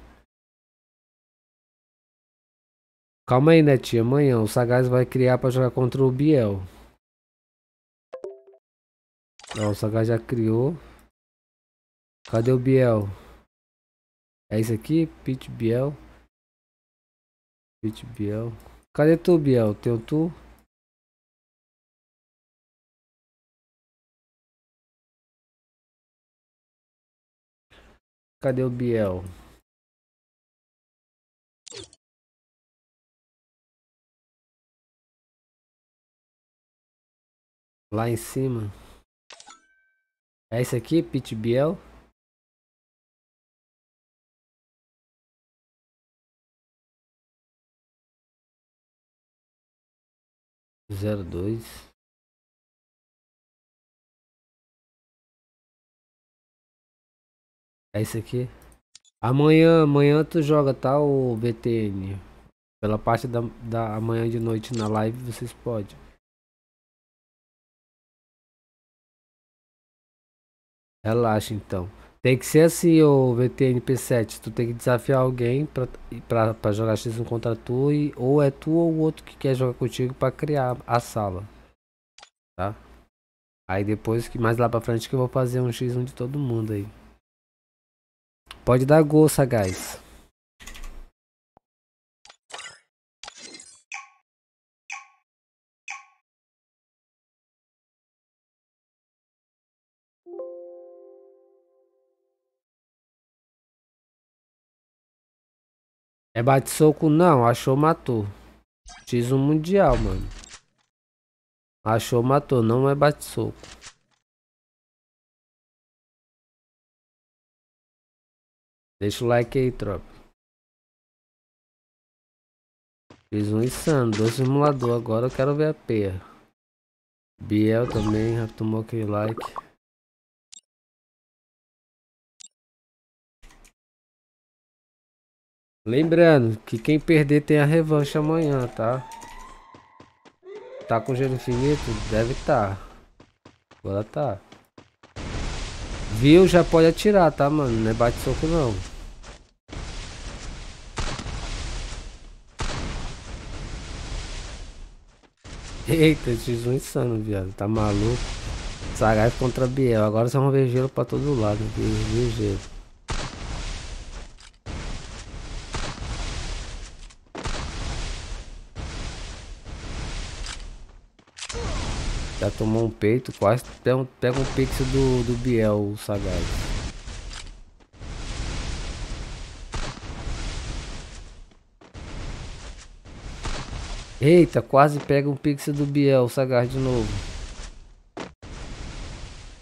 Calma aí, Netinho. Amanhã o Sagaz vai criar pra jogar contra o Biel. Não, o Sagaz já criou. Cadê o Biel? É isso aqui? Pit Biel. Pit Biel. Cadê tu, Biel? Teu tu? Cadê o Biel? Lá em cima. É esse aqui, Pit Biel? Zero dois. É esse aqui. Amanhã, amanhã tu joga, tá, o BTN? Pela parte da, da amanhã de noite na live vocês podem. Relaxa então. Tem que ser assim, o VTNP7. Tu tem que desafiar alguém pra, pra, pra jogar X1 contra tu. E, ou é tu ou o outro que quer jogar contigo pra criar a sala. Tá? Aí depois que mais lá pra frente que eu vou fazer um X1 de todo mundo aí. Pode dar gol, sagaz. É bate-soco? Não, achou, matou. X1 mundial, mano. Achou, matou. Não é bate-soco. Deixa o like aí, tropa. Fiz um insano, dois simulador. Agora eu quero ver a peia. Biel também já tomou aquele like. Lembrando que quem perder tem a revanche amanhã, tá? Tá com gelo infinito? Deve tá. Agora tá. Viu? Já pode atirar, tá, mano? Não é bate-soco, não. Eita, X1 insano, viado. Tá maluco? Sagaz contra Biel. Agora só vão ver gelo pra todo lado. Viu gelo. Já tomou um peito, quase pega um, pega um pixel do, do Biel, o Sagaz. Eita, quase pega um pixel do Biel, o Sagaz de novo.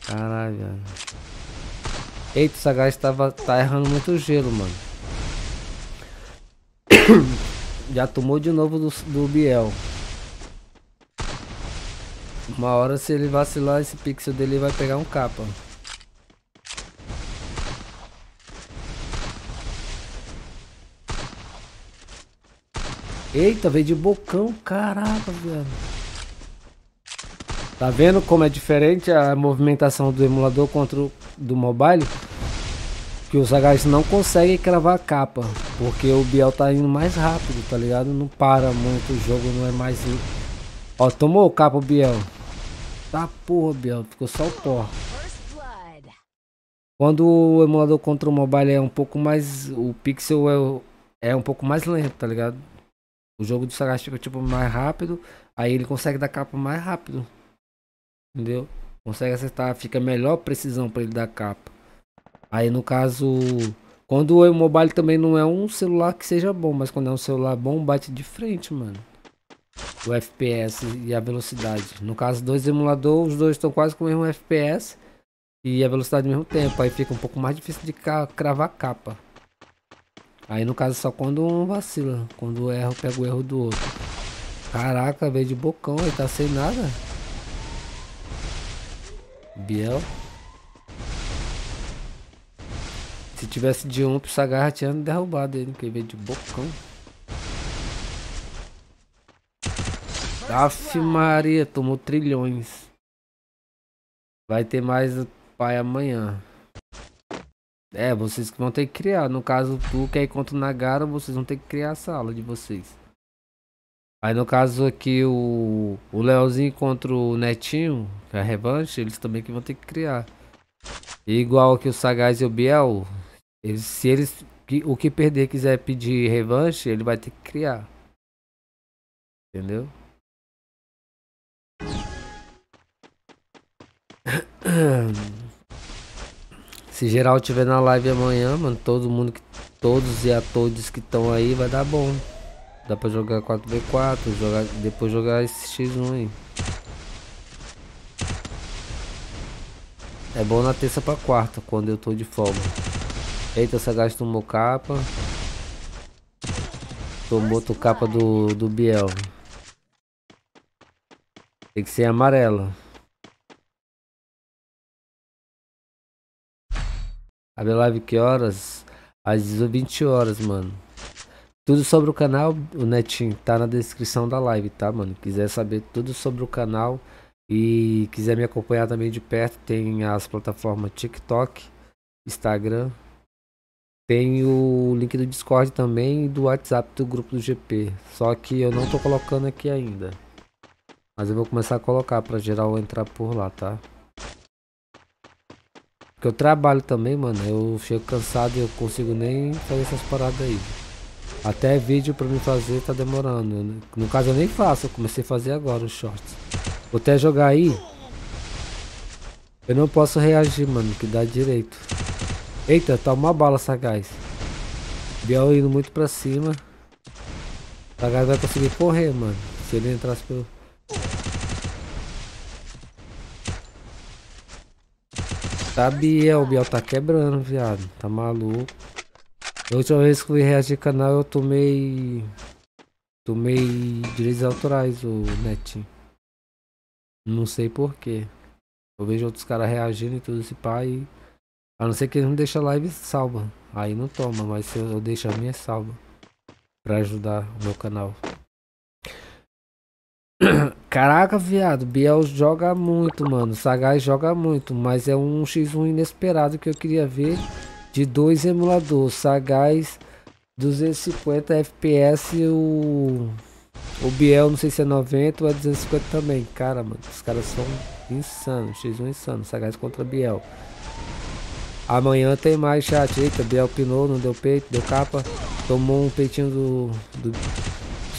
Caralho. Eita, o Sagaz tava, tá errando muito gelo, mano. Já tomou de novo do, do Biel. Uma hora se ele vacilar, esse pixel dele vai pegar um capa. Eita, veio de bocão, caraca, velho. Tá vendo como é diferente a movimentação do emulador contra o do mobile? Que os HS não conseguem cravar a capa. Porque o Biel tá indo mais rápido, tá ligado? Não para muito o jogo, não é mais... Ó, tomou o capa o Biel. Tá porra, Biel, ficou só o pó. Quando o emulador contra o mobile é um pouco mais. O pixel é, é um pouco mais lento, tá ligado? O jogo do Sagat fica tipo mais rápido. Aí ele consegue dar capa mais rápido. Entendeu? Consegue acertar, fica melhor precisão para ele dar capa. Aí no caso. Quando o mobile também não é um celular que seja bom, mas quando é um celular bom, bate de frente, mano o FPS e a velocidade. No caso, dois emuladores, os dois estão quase com o mesmo FPS e a velocidade ao mesmo tempo. Aí fica um pouco mais difícil de cravar a capa. Aí no caso só quando um vacila, quando erra, pega o erro do outro. Caraca, veio de bocão, ele tá sem nada. Biel. Se tivesse de um, o Sagarra tinha derrubado ele, porque veio de bocão. Aff Maria, tomou trilhões. Vai ter mais pai amanhã. É, vocês que vão ter que criar. No caso, tu que é contra o Nagara, vocês vão ter que criar a sala de vocês. Aí no caso aqui o, o Leozinho contra o Netinho, que é a revanche, eles também que vão ter que criar. E igual que o Sagaz e o Biel, eles, se eles o que perder quiser pedir revanche, ele vai ter que criar. Entendeu? Se geral tiver na live amanhã, mano, todo mundo que todos e a todos que estão aí vai dar bom. Dá pra jogar 4v4, jogar, depois jogar esse X1 aí. É bom na terça pra quarta, quando eu tô de folga. Eita, essa gás tomou capa. Tomou outro capa do, do Biel. Tem que ser amarela. Abre live que horas? Às 20 horas, mano. Tudo sobre o canal, o Netinho, tá na descrição da live, tá, mano? Quiser saber tudo sobre o canal e quiser me acompanhar também de perto, tem as plataformas TikTok, Instagram. Tem o link do Discord também e do WhatsApp do grupo do GP. Só que eu não tô colocando aqui ainda. Mas eu vou começar a colocar pra geral entrar por lá, tá? Porque eu trabalho também, mano. Eu chego cansado e eu consigo nem fazer essas paradas aí. Até vídeo pra me fazer tá demorando. No caso eu nem faço, eu comecei a fazer agora os shorts. Vou até jogar aí. Eu não posso reagir, mano, que dá direito. Eita, tá uma bala sagaz. Biel indo muito pra cima. Sagaz vai conseguir correr, mano. Se ele entrasse pelo... Tá Biel, o Biel tá quebrando, viado. Tá maluco. A última vez que eu reagir canal eu tomei. Tomei direitos autorais, o Netinho. Não sei porquê. Eu vejo outros caras reagindo e tudo esse pai. A não ser que eles não deixem a live salva. Aí não toma, mas se eu, eu deixo a minha salva. Pra ajudar o meu canal. Caraca, viado, Biel joga muito, mano. Sagaz joga muito, mas é um X1 inesperado que eu queria ver de dois emuladores. Sagaz 250 FPS e o o Biel não sei se é 90 ou é 250 também. Cara, mano, os caras são insanos. X1 insano, Sagaz contra Biel. Amanhã tem mais chat. Eita, Biel pinou, não deu peito, deu capa. Tomou um peitinho do, do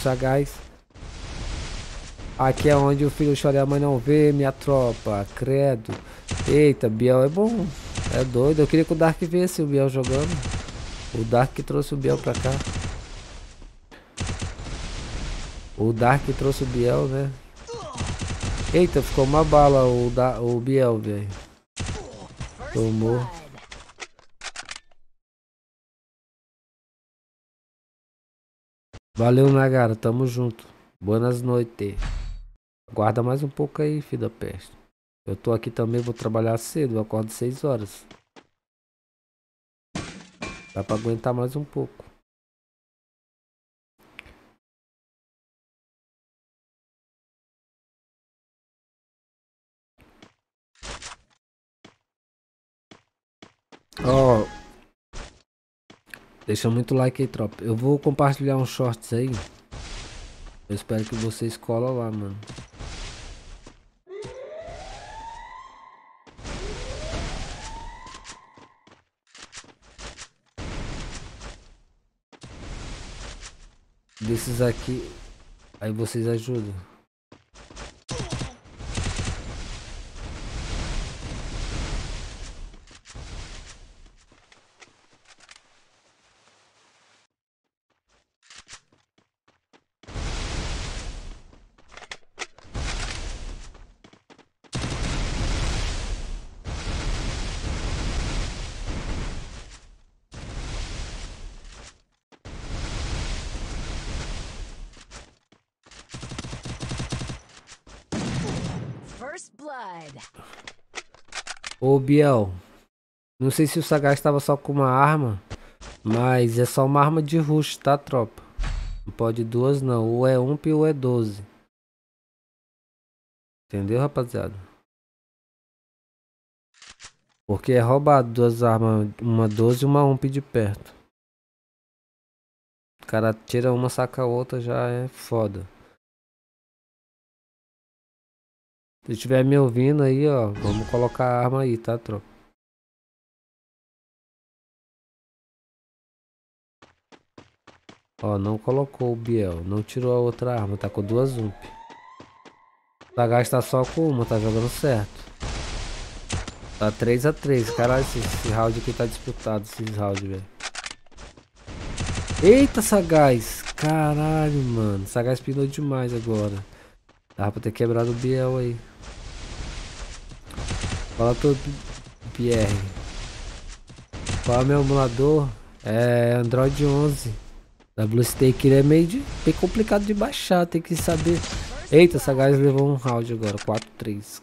Sagaz. Aqui é onde o filho chora e a mãe não vê, minha tropa, credo. Eita, Biel é bom. É doido. Eu queria que o Dark visse o Biel jogando. O Dark trouxe o Biel pra cá. O Dark trouxe o Biel, né? Eita, ficou uma bala o, da, o Biel, velho. Tomou. Valeu, Nagara. Tamo junto. Boas noites. Guarda mais um pouco aí, filho da peste. Eu tô aqui também, vou trabalhar cedo, eu acordo 6 horas. Dá pra aguentar mais um pouco. Ó, oh, deixa muito like aí, tropa. Eu vou compartilhar uns shorts aí. Eu espero que vocês colam lá, mano. Desses aqui, aí vocês ajudam. Ô Biel, não sei se o Sagaz estava só com uma arma, mas é só uma arma de rush, tá tropa? Não pode duas não, ou é um ou é 12. Entendeu rapaziada? Porque é roubado duas armas, uma 12 e uma UMP de perto. O cara tira uma, saca a outra, já é foda. Se estiver me ouvindo aí, ó, vamos colocar a arma aí, tá, tropa? Ó, não colocou o Biel, não tirou a outra arma, tá com duas UMP. Sagaz tá só com uma, tá jogando certo. Tá 3x3, caralho, esse, esse round aqui tá disputado, esses rounds, velho. Eita, Sagaz! Caralho, mano. Sagaz pinou demais agora. Dava pra ter quebrado o Biel aí. Fala todo Pierre. É meu emulador? É Android 11. Da Blue Stake ele é meio, de, meio complicado de baixar, tem que saber. Eita, Sagaz levou um round agora, 4-3.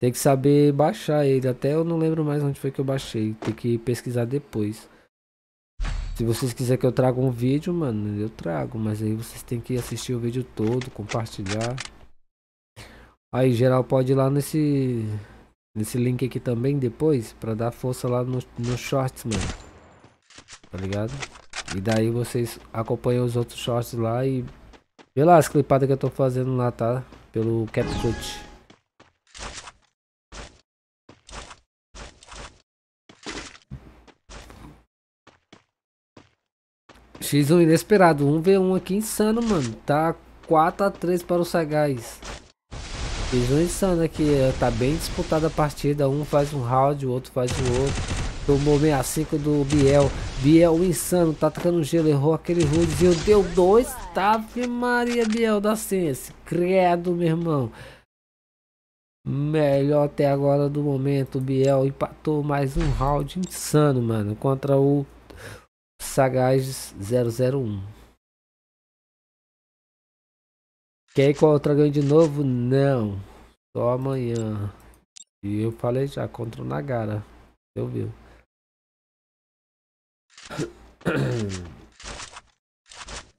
Tem que saber baixar ele, até eu não lembro mais onde foi que eu baixei, tem que pesquisar depois. Se vocês quiserem que eu traga um vídeo, mano, eu trago, mas aí vocês tem que assistir o vídeo todo, compartilhar. Aí, geral, pode ir lá nesse nesse link aqui também depois, pra dar força lá no, no shorts, mano. Tá ligado? E daí vocês acompanham os outros shorts lá e vê lá as clipadas que eu tô fazendo lá, tá? Pelo CapCut. X1 inesperado, 1v1 aqui insano, mano. Tá 4x3 para o Sagaz. X1 insano aqui, tá bem disputada a partida. Um faz um round, o outro faz o outro. Tomou 65 do Biel. Biel insano, tá atacando gelo, errou aquele rudezinho. Deu dois. Ave Maria Biel da Sense. Credo, meu irmão. Melhor até agora do momento. Biel empatou mais um round insano, mano. Contra o Sagaz 001. Quer ir contra alguém de novo? Não. Só amanhã. E eu falei já contra o Nagara. Eu viu.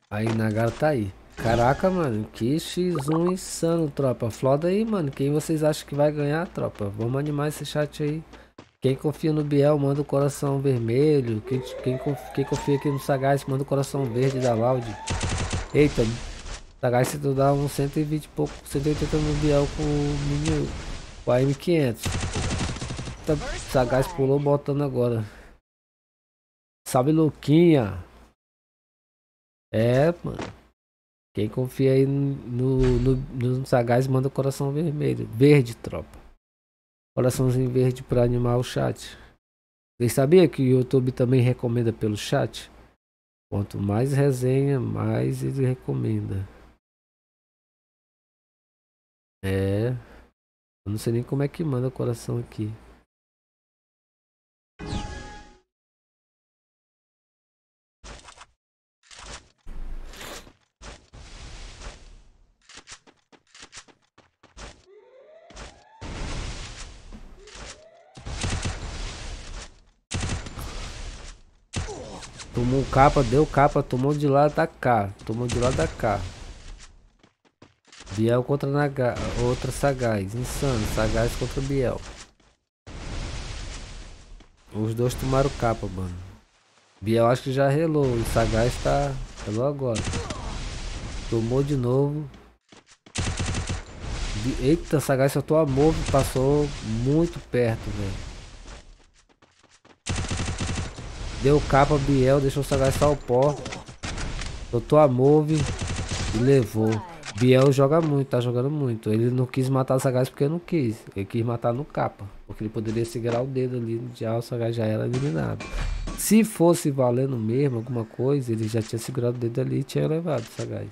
Aí, Nagara tá aí. Caraca, mano, que X1 insano, tropa. Floda aí, mano. Quem vocês acham que vai ganhar, tropa? Vamos animar esse chat aí. Quem confia no Biel, manda o coração vermelho. Quem, quem, quem confia aqui no Sagaz, manda o coração verde da Loud. Eita, Sagaz, se tu dá uns 120 e pouco, 180 no Biel com o mini, com a M500. Sagaz pulou botando agora. Salve Luquinha. É, mano. Quem confia aí no, no, no Sagaz manda coração vermelho. Verde, tropa. Coraçãozinho verde para animar o chat. Vocês sabiam que o YouTube também recomenda pelo chat? Quanto mais resenha, mais ele recomenda. É. Eu não sei nem como é que manda coração aqui. Tomou capa, deu capa, tomou de lá da cá. Tomou de lá da cá. Biel contra Naga, outra Sagaz. Insano, Sagaz contra Biel. Os dois tomaram capa, mano. Biel acho que já relou. O Sagaz tá. Relou agora. Tomou de novo. Eita, Sagaz soltou a move. Passou muito perto, velho. Deu capa Biel, deixou o Sagaz o pó. Botou a move e levou. Biel joga muito, tá jogando muito. Ele não quis matar o Sagaz porque não quis. Ele quis matar no capa. Porque ele poderia segurar o dedo ali. Já o Sagaz já era eliminado. Se fosse valendo mesmo alguma coisa, ele já tinha segurado o dedo ali e tinha levado o Sagaz.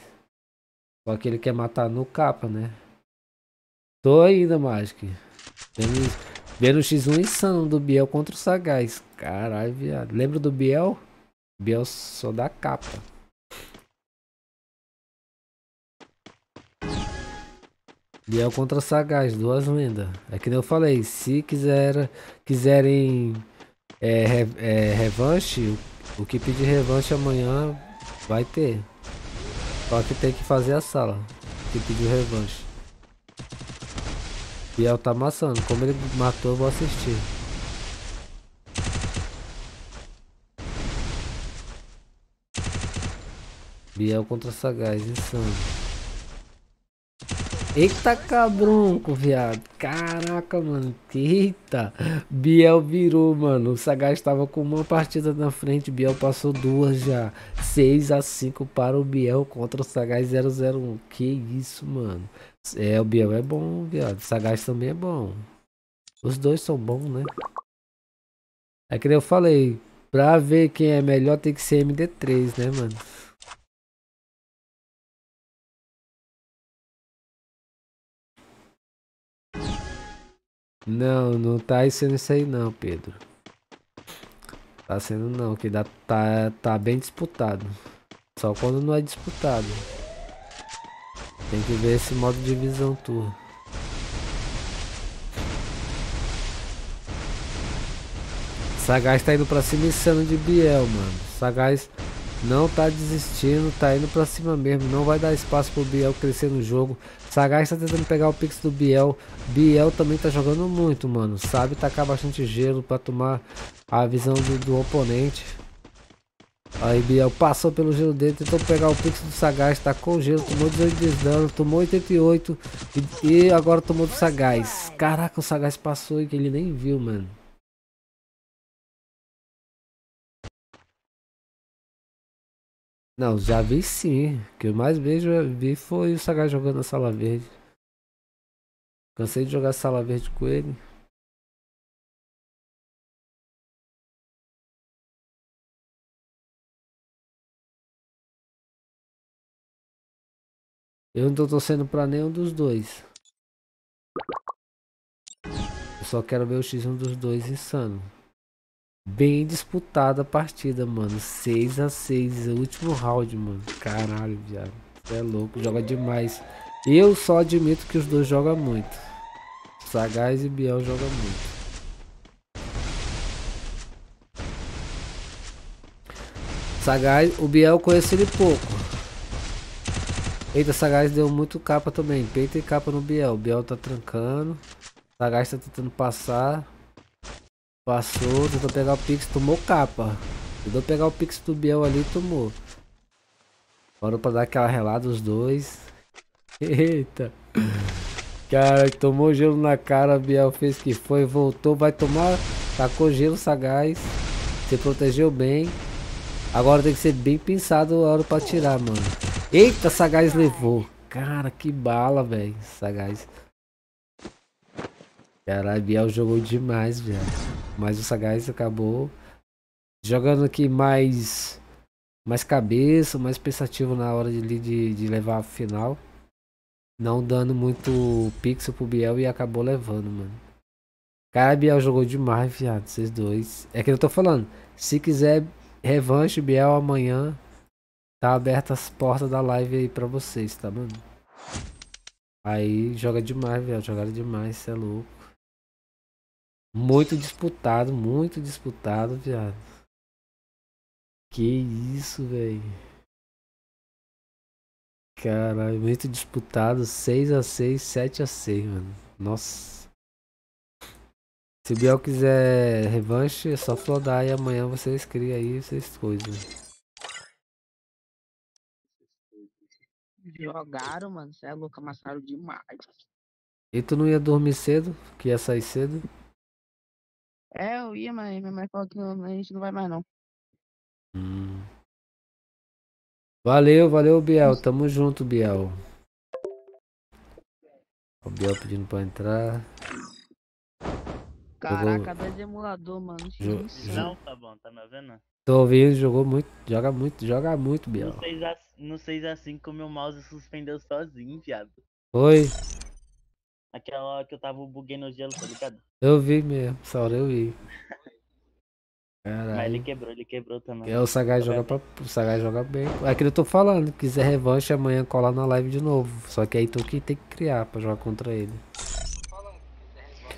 Só que ele quer matar no capa, né? Tô ainda, Magic. Vendo o X1 insano do Biel contra o Sagaz. Caralho, viado. Lembra do Biel? Biel só dá capa. É Biel contra Sagaz, duas lendas. É que nem eu falei, se quiser, quiserem é, é, revanche, o, o que pedir revanche amanhã vai ter. Só que tem que fazer a sala, que pediu revanche. É Biel tá amassando, como ele matou eu vou assistir. É Biel contra Sagaz, insano. Eita cabrunco, viado. Caraca, mano. Eita. Biel virou, mano. O Sagaz estava com uma partida na frente. Biel passou duas já. 6 a 5 para o Biel contra o Sagaz 001. Que isso, mano. É, o Biel é bom, viado. O Sagaz também é bom. Os dois são bons, né? É que eu falei. Pra ver quem é melhor tem que ser MD3, né, mano? Não, não tá sendo isso aí não, Pedro. Tá sendo não, que dá, tá, tá bem disputado. Só quando não é disputado. Tem que ver esse modo de visão tour. Sagaz tá indo pra cima insano de Biel, mano. Sagaz não tá desistindo, tá indo pra cima mesmo. Não vai dar espaço pro Biel crescer no jogo. Sagaz tá tentando pegar o pix do Biel. Biel também tá jogando muito, mano. Sabe tacar bastante gelo pra tomar a visão do, do oponente. Aí Biel passou pelo gelo dele, tentou pegar o pix do Sagaz, tá com gelo, tomou 18 de dano, tomou 88 e, e agora tomou do Sagaz. Caraca, o Sagaz passou e ele nem viu, mano. Não, já vi sim. O que eu mais vejo, vi foi o Sagaz jogando na sala verde. Cansei de jogar sala verde com ele. Eu não tô torcendo pra nenhum dos dois. Eu só quero ver o X1 dos dois insano. Bem disputada a partida, mano. 6 a 6 o último round, mano. Caralho, viado. Você é louco, joga demais. Eu só admito que os dois jogam muito. Sagaz e Biel jogam muito. Sagaz, o Biel conhece ele pouco. Eita, Sagaz deu muito capa também. Peita e capa no Biel. O Biel tá trancando. Sagaz tá tentando passar. Passou, tentou pegar o Pix, tomou capa. Tentou pegar o Pix do Biel ali tomou. Parou pra dar aquela relada os dois. Eita. Cara, tomou gelo na cara, Biel fez que foi, voltou, vai tomar, tacou gelo sagaz. Se protegeu bem. Agora tem que ser bem pensado a hora pra tirar, mano. Eita, sagaz levou. Cara, que bala, velho. Sagaz. Caralho, Biel jogou demais, velho. Mas o Sagaz acabou jogando aqui mais mais cabeça, mais pensativo na hora de, de, de levar a final. Não dando muito pixel pro Biel e acabou levando, mano. Cara, Biel jogou demais, viado, vocês dois. É que eu tô falando. Se quiser revanche, Biel, amanhã tá aberta as portas da live aí pra vocês, tá, mano? Aí joga demais, viado. Jogaram demais, cê é louco. Muito disputado, muito disputado, viado. Que isso, velho. Caralho, muito disputado. 6 a 6 7 a 6 mano. Nossa. Se o Biel quiser revanche, é só flodar e amanhã vocês criam aí, vocês coisas. Jogaram, mano. Você é louco, amassaram demais. E tu não ia dormir cedo? Que ia sair cedo? É, eu ia, mas minha mãe falou que não- a gente não vai mais não. Hum. Valeu, valeu, Biel. Tamo junto, Biel. O Biel pedindo pra entrar. Caraca, dois emulador, mano. Jo- Não, tá bom, tá me ouvindo? Tô ouvindo, jogou muito, joga muito, joga muito, Biel. No 6x, no 6x5 meu mouse suspendeu sozinho, viado. Oi, Aquela hora que eu tava buguei no gelo, tá ligado? eu vi mesmo, essa hora eu vi. Mas ele Caralho. quebrou, ele quebrou também. É, o Sagaz joga, pra, o Sagaz joga bem. É que eu tô falando, quiser revanche amanhã colar na live de novo. Só que aí tu que tem que criar pra jogar contra ele.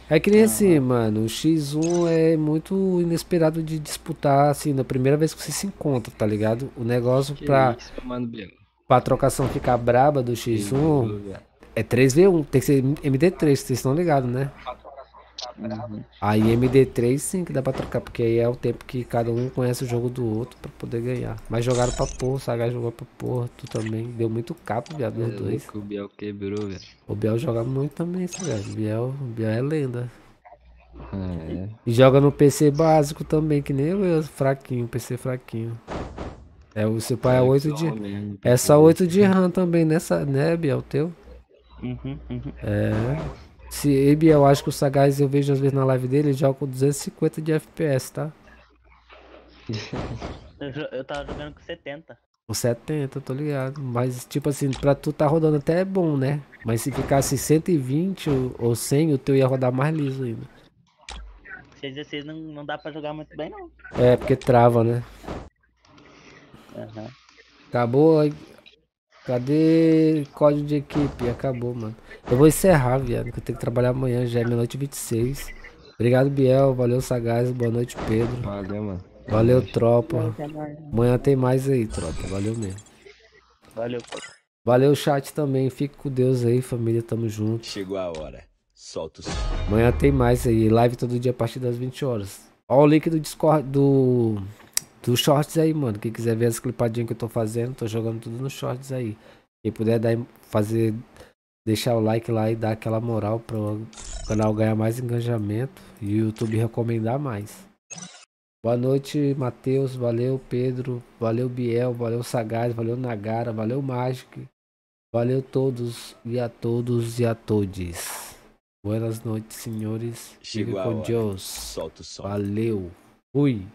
É que nem assim, mano, o X1 é muito inesperado de disputar, assim, na primeira vez que você se encontra, tá ligado? O negócio Que pra, isso, mano, pra trocação ficar braba do X1 é 3v1, tem que ser MD3, vocês estão ligados, né? Aí MD3 sim que dá pra trocar, porque aí é o tempo que cada um conhece o jogo do outro pra poder ganhar. Mas jogaram pra porra, o Sagai jogou pra porra, tu também. Deu muito capo, viado, os dois. O Biel quebrou, velho. O Biel joga muito também, esse velho. O Biel, o Biel é lenda. É. E joga no PC básico também, que nem eu, fraquinho, PC fraquinho. É, o seu pai é É, 8 só de. mesmo, É só 8 de RAM também, nessa, né, Biel, teu? Uhum, uhum. É. Se eu acho que o Sagaz eu vejo às vezes na live dele, ele joga com 250 de FPS, tá? Eu, eu tava jogando com 70. Com 70, tô ligado. Mas, tipo assim, pra tu tá rodando até é bom, né? Mas se ficasse 120 ou- ou 100, o teu ia rodar mais liso ainda. 616 não, não dá pra jogar muito bem, não. É, porque trava, né? Aham. Acabou. Cadê código de equipe? Acabou, mano. Eu vou encerrar, viado, que eu tenho que trabalhar amanhã, já é meia-noite e 26. Obrigado, Biel. Valeu, Sagaz. Boa noite, Pedro. Valeu, mano. Valeu, tropa. Amanhã tem mais aí, tropa. Valeu mesmo. Valeu. Valeu, chat também. Fique com Deus aí, família. Tamo junto. Chegou a hora. Solta o som. Amanhã tem mais aí. Live todo dia a partir das 20 horas. Ó o link do Discord do. Do Shorts aí, mano. Quem quiser ver as clipadinhas que eu tô fazendo, tô jogando tudo no Shorts aí. Quem puder dar, fazer. Deixar o like lá e dar aquela moral pro canal ganhar mais engajamento e o YouTube recomendar mais. Boa noite, Matheus. Valeu, Pedro. Valeu, Biel. Valeu, Sagaz. Valeu, Nagara. Valeu, Magic. Valeu todos e a todos e a todes. Boas noites, senhores. Chegou com. Deus. Solta o som. Valeu. Fui.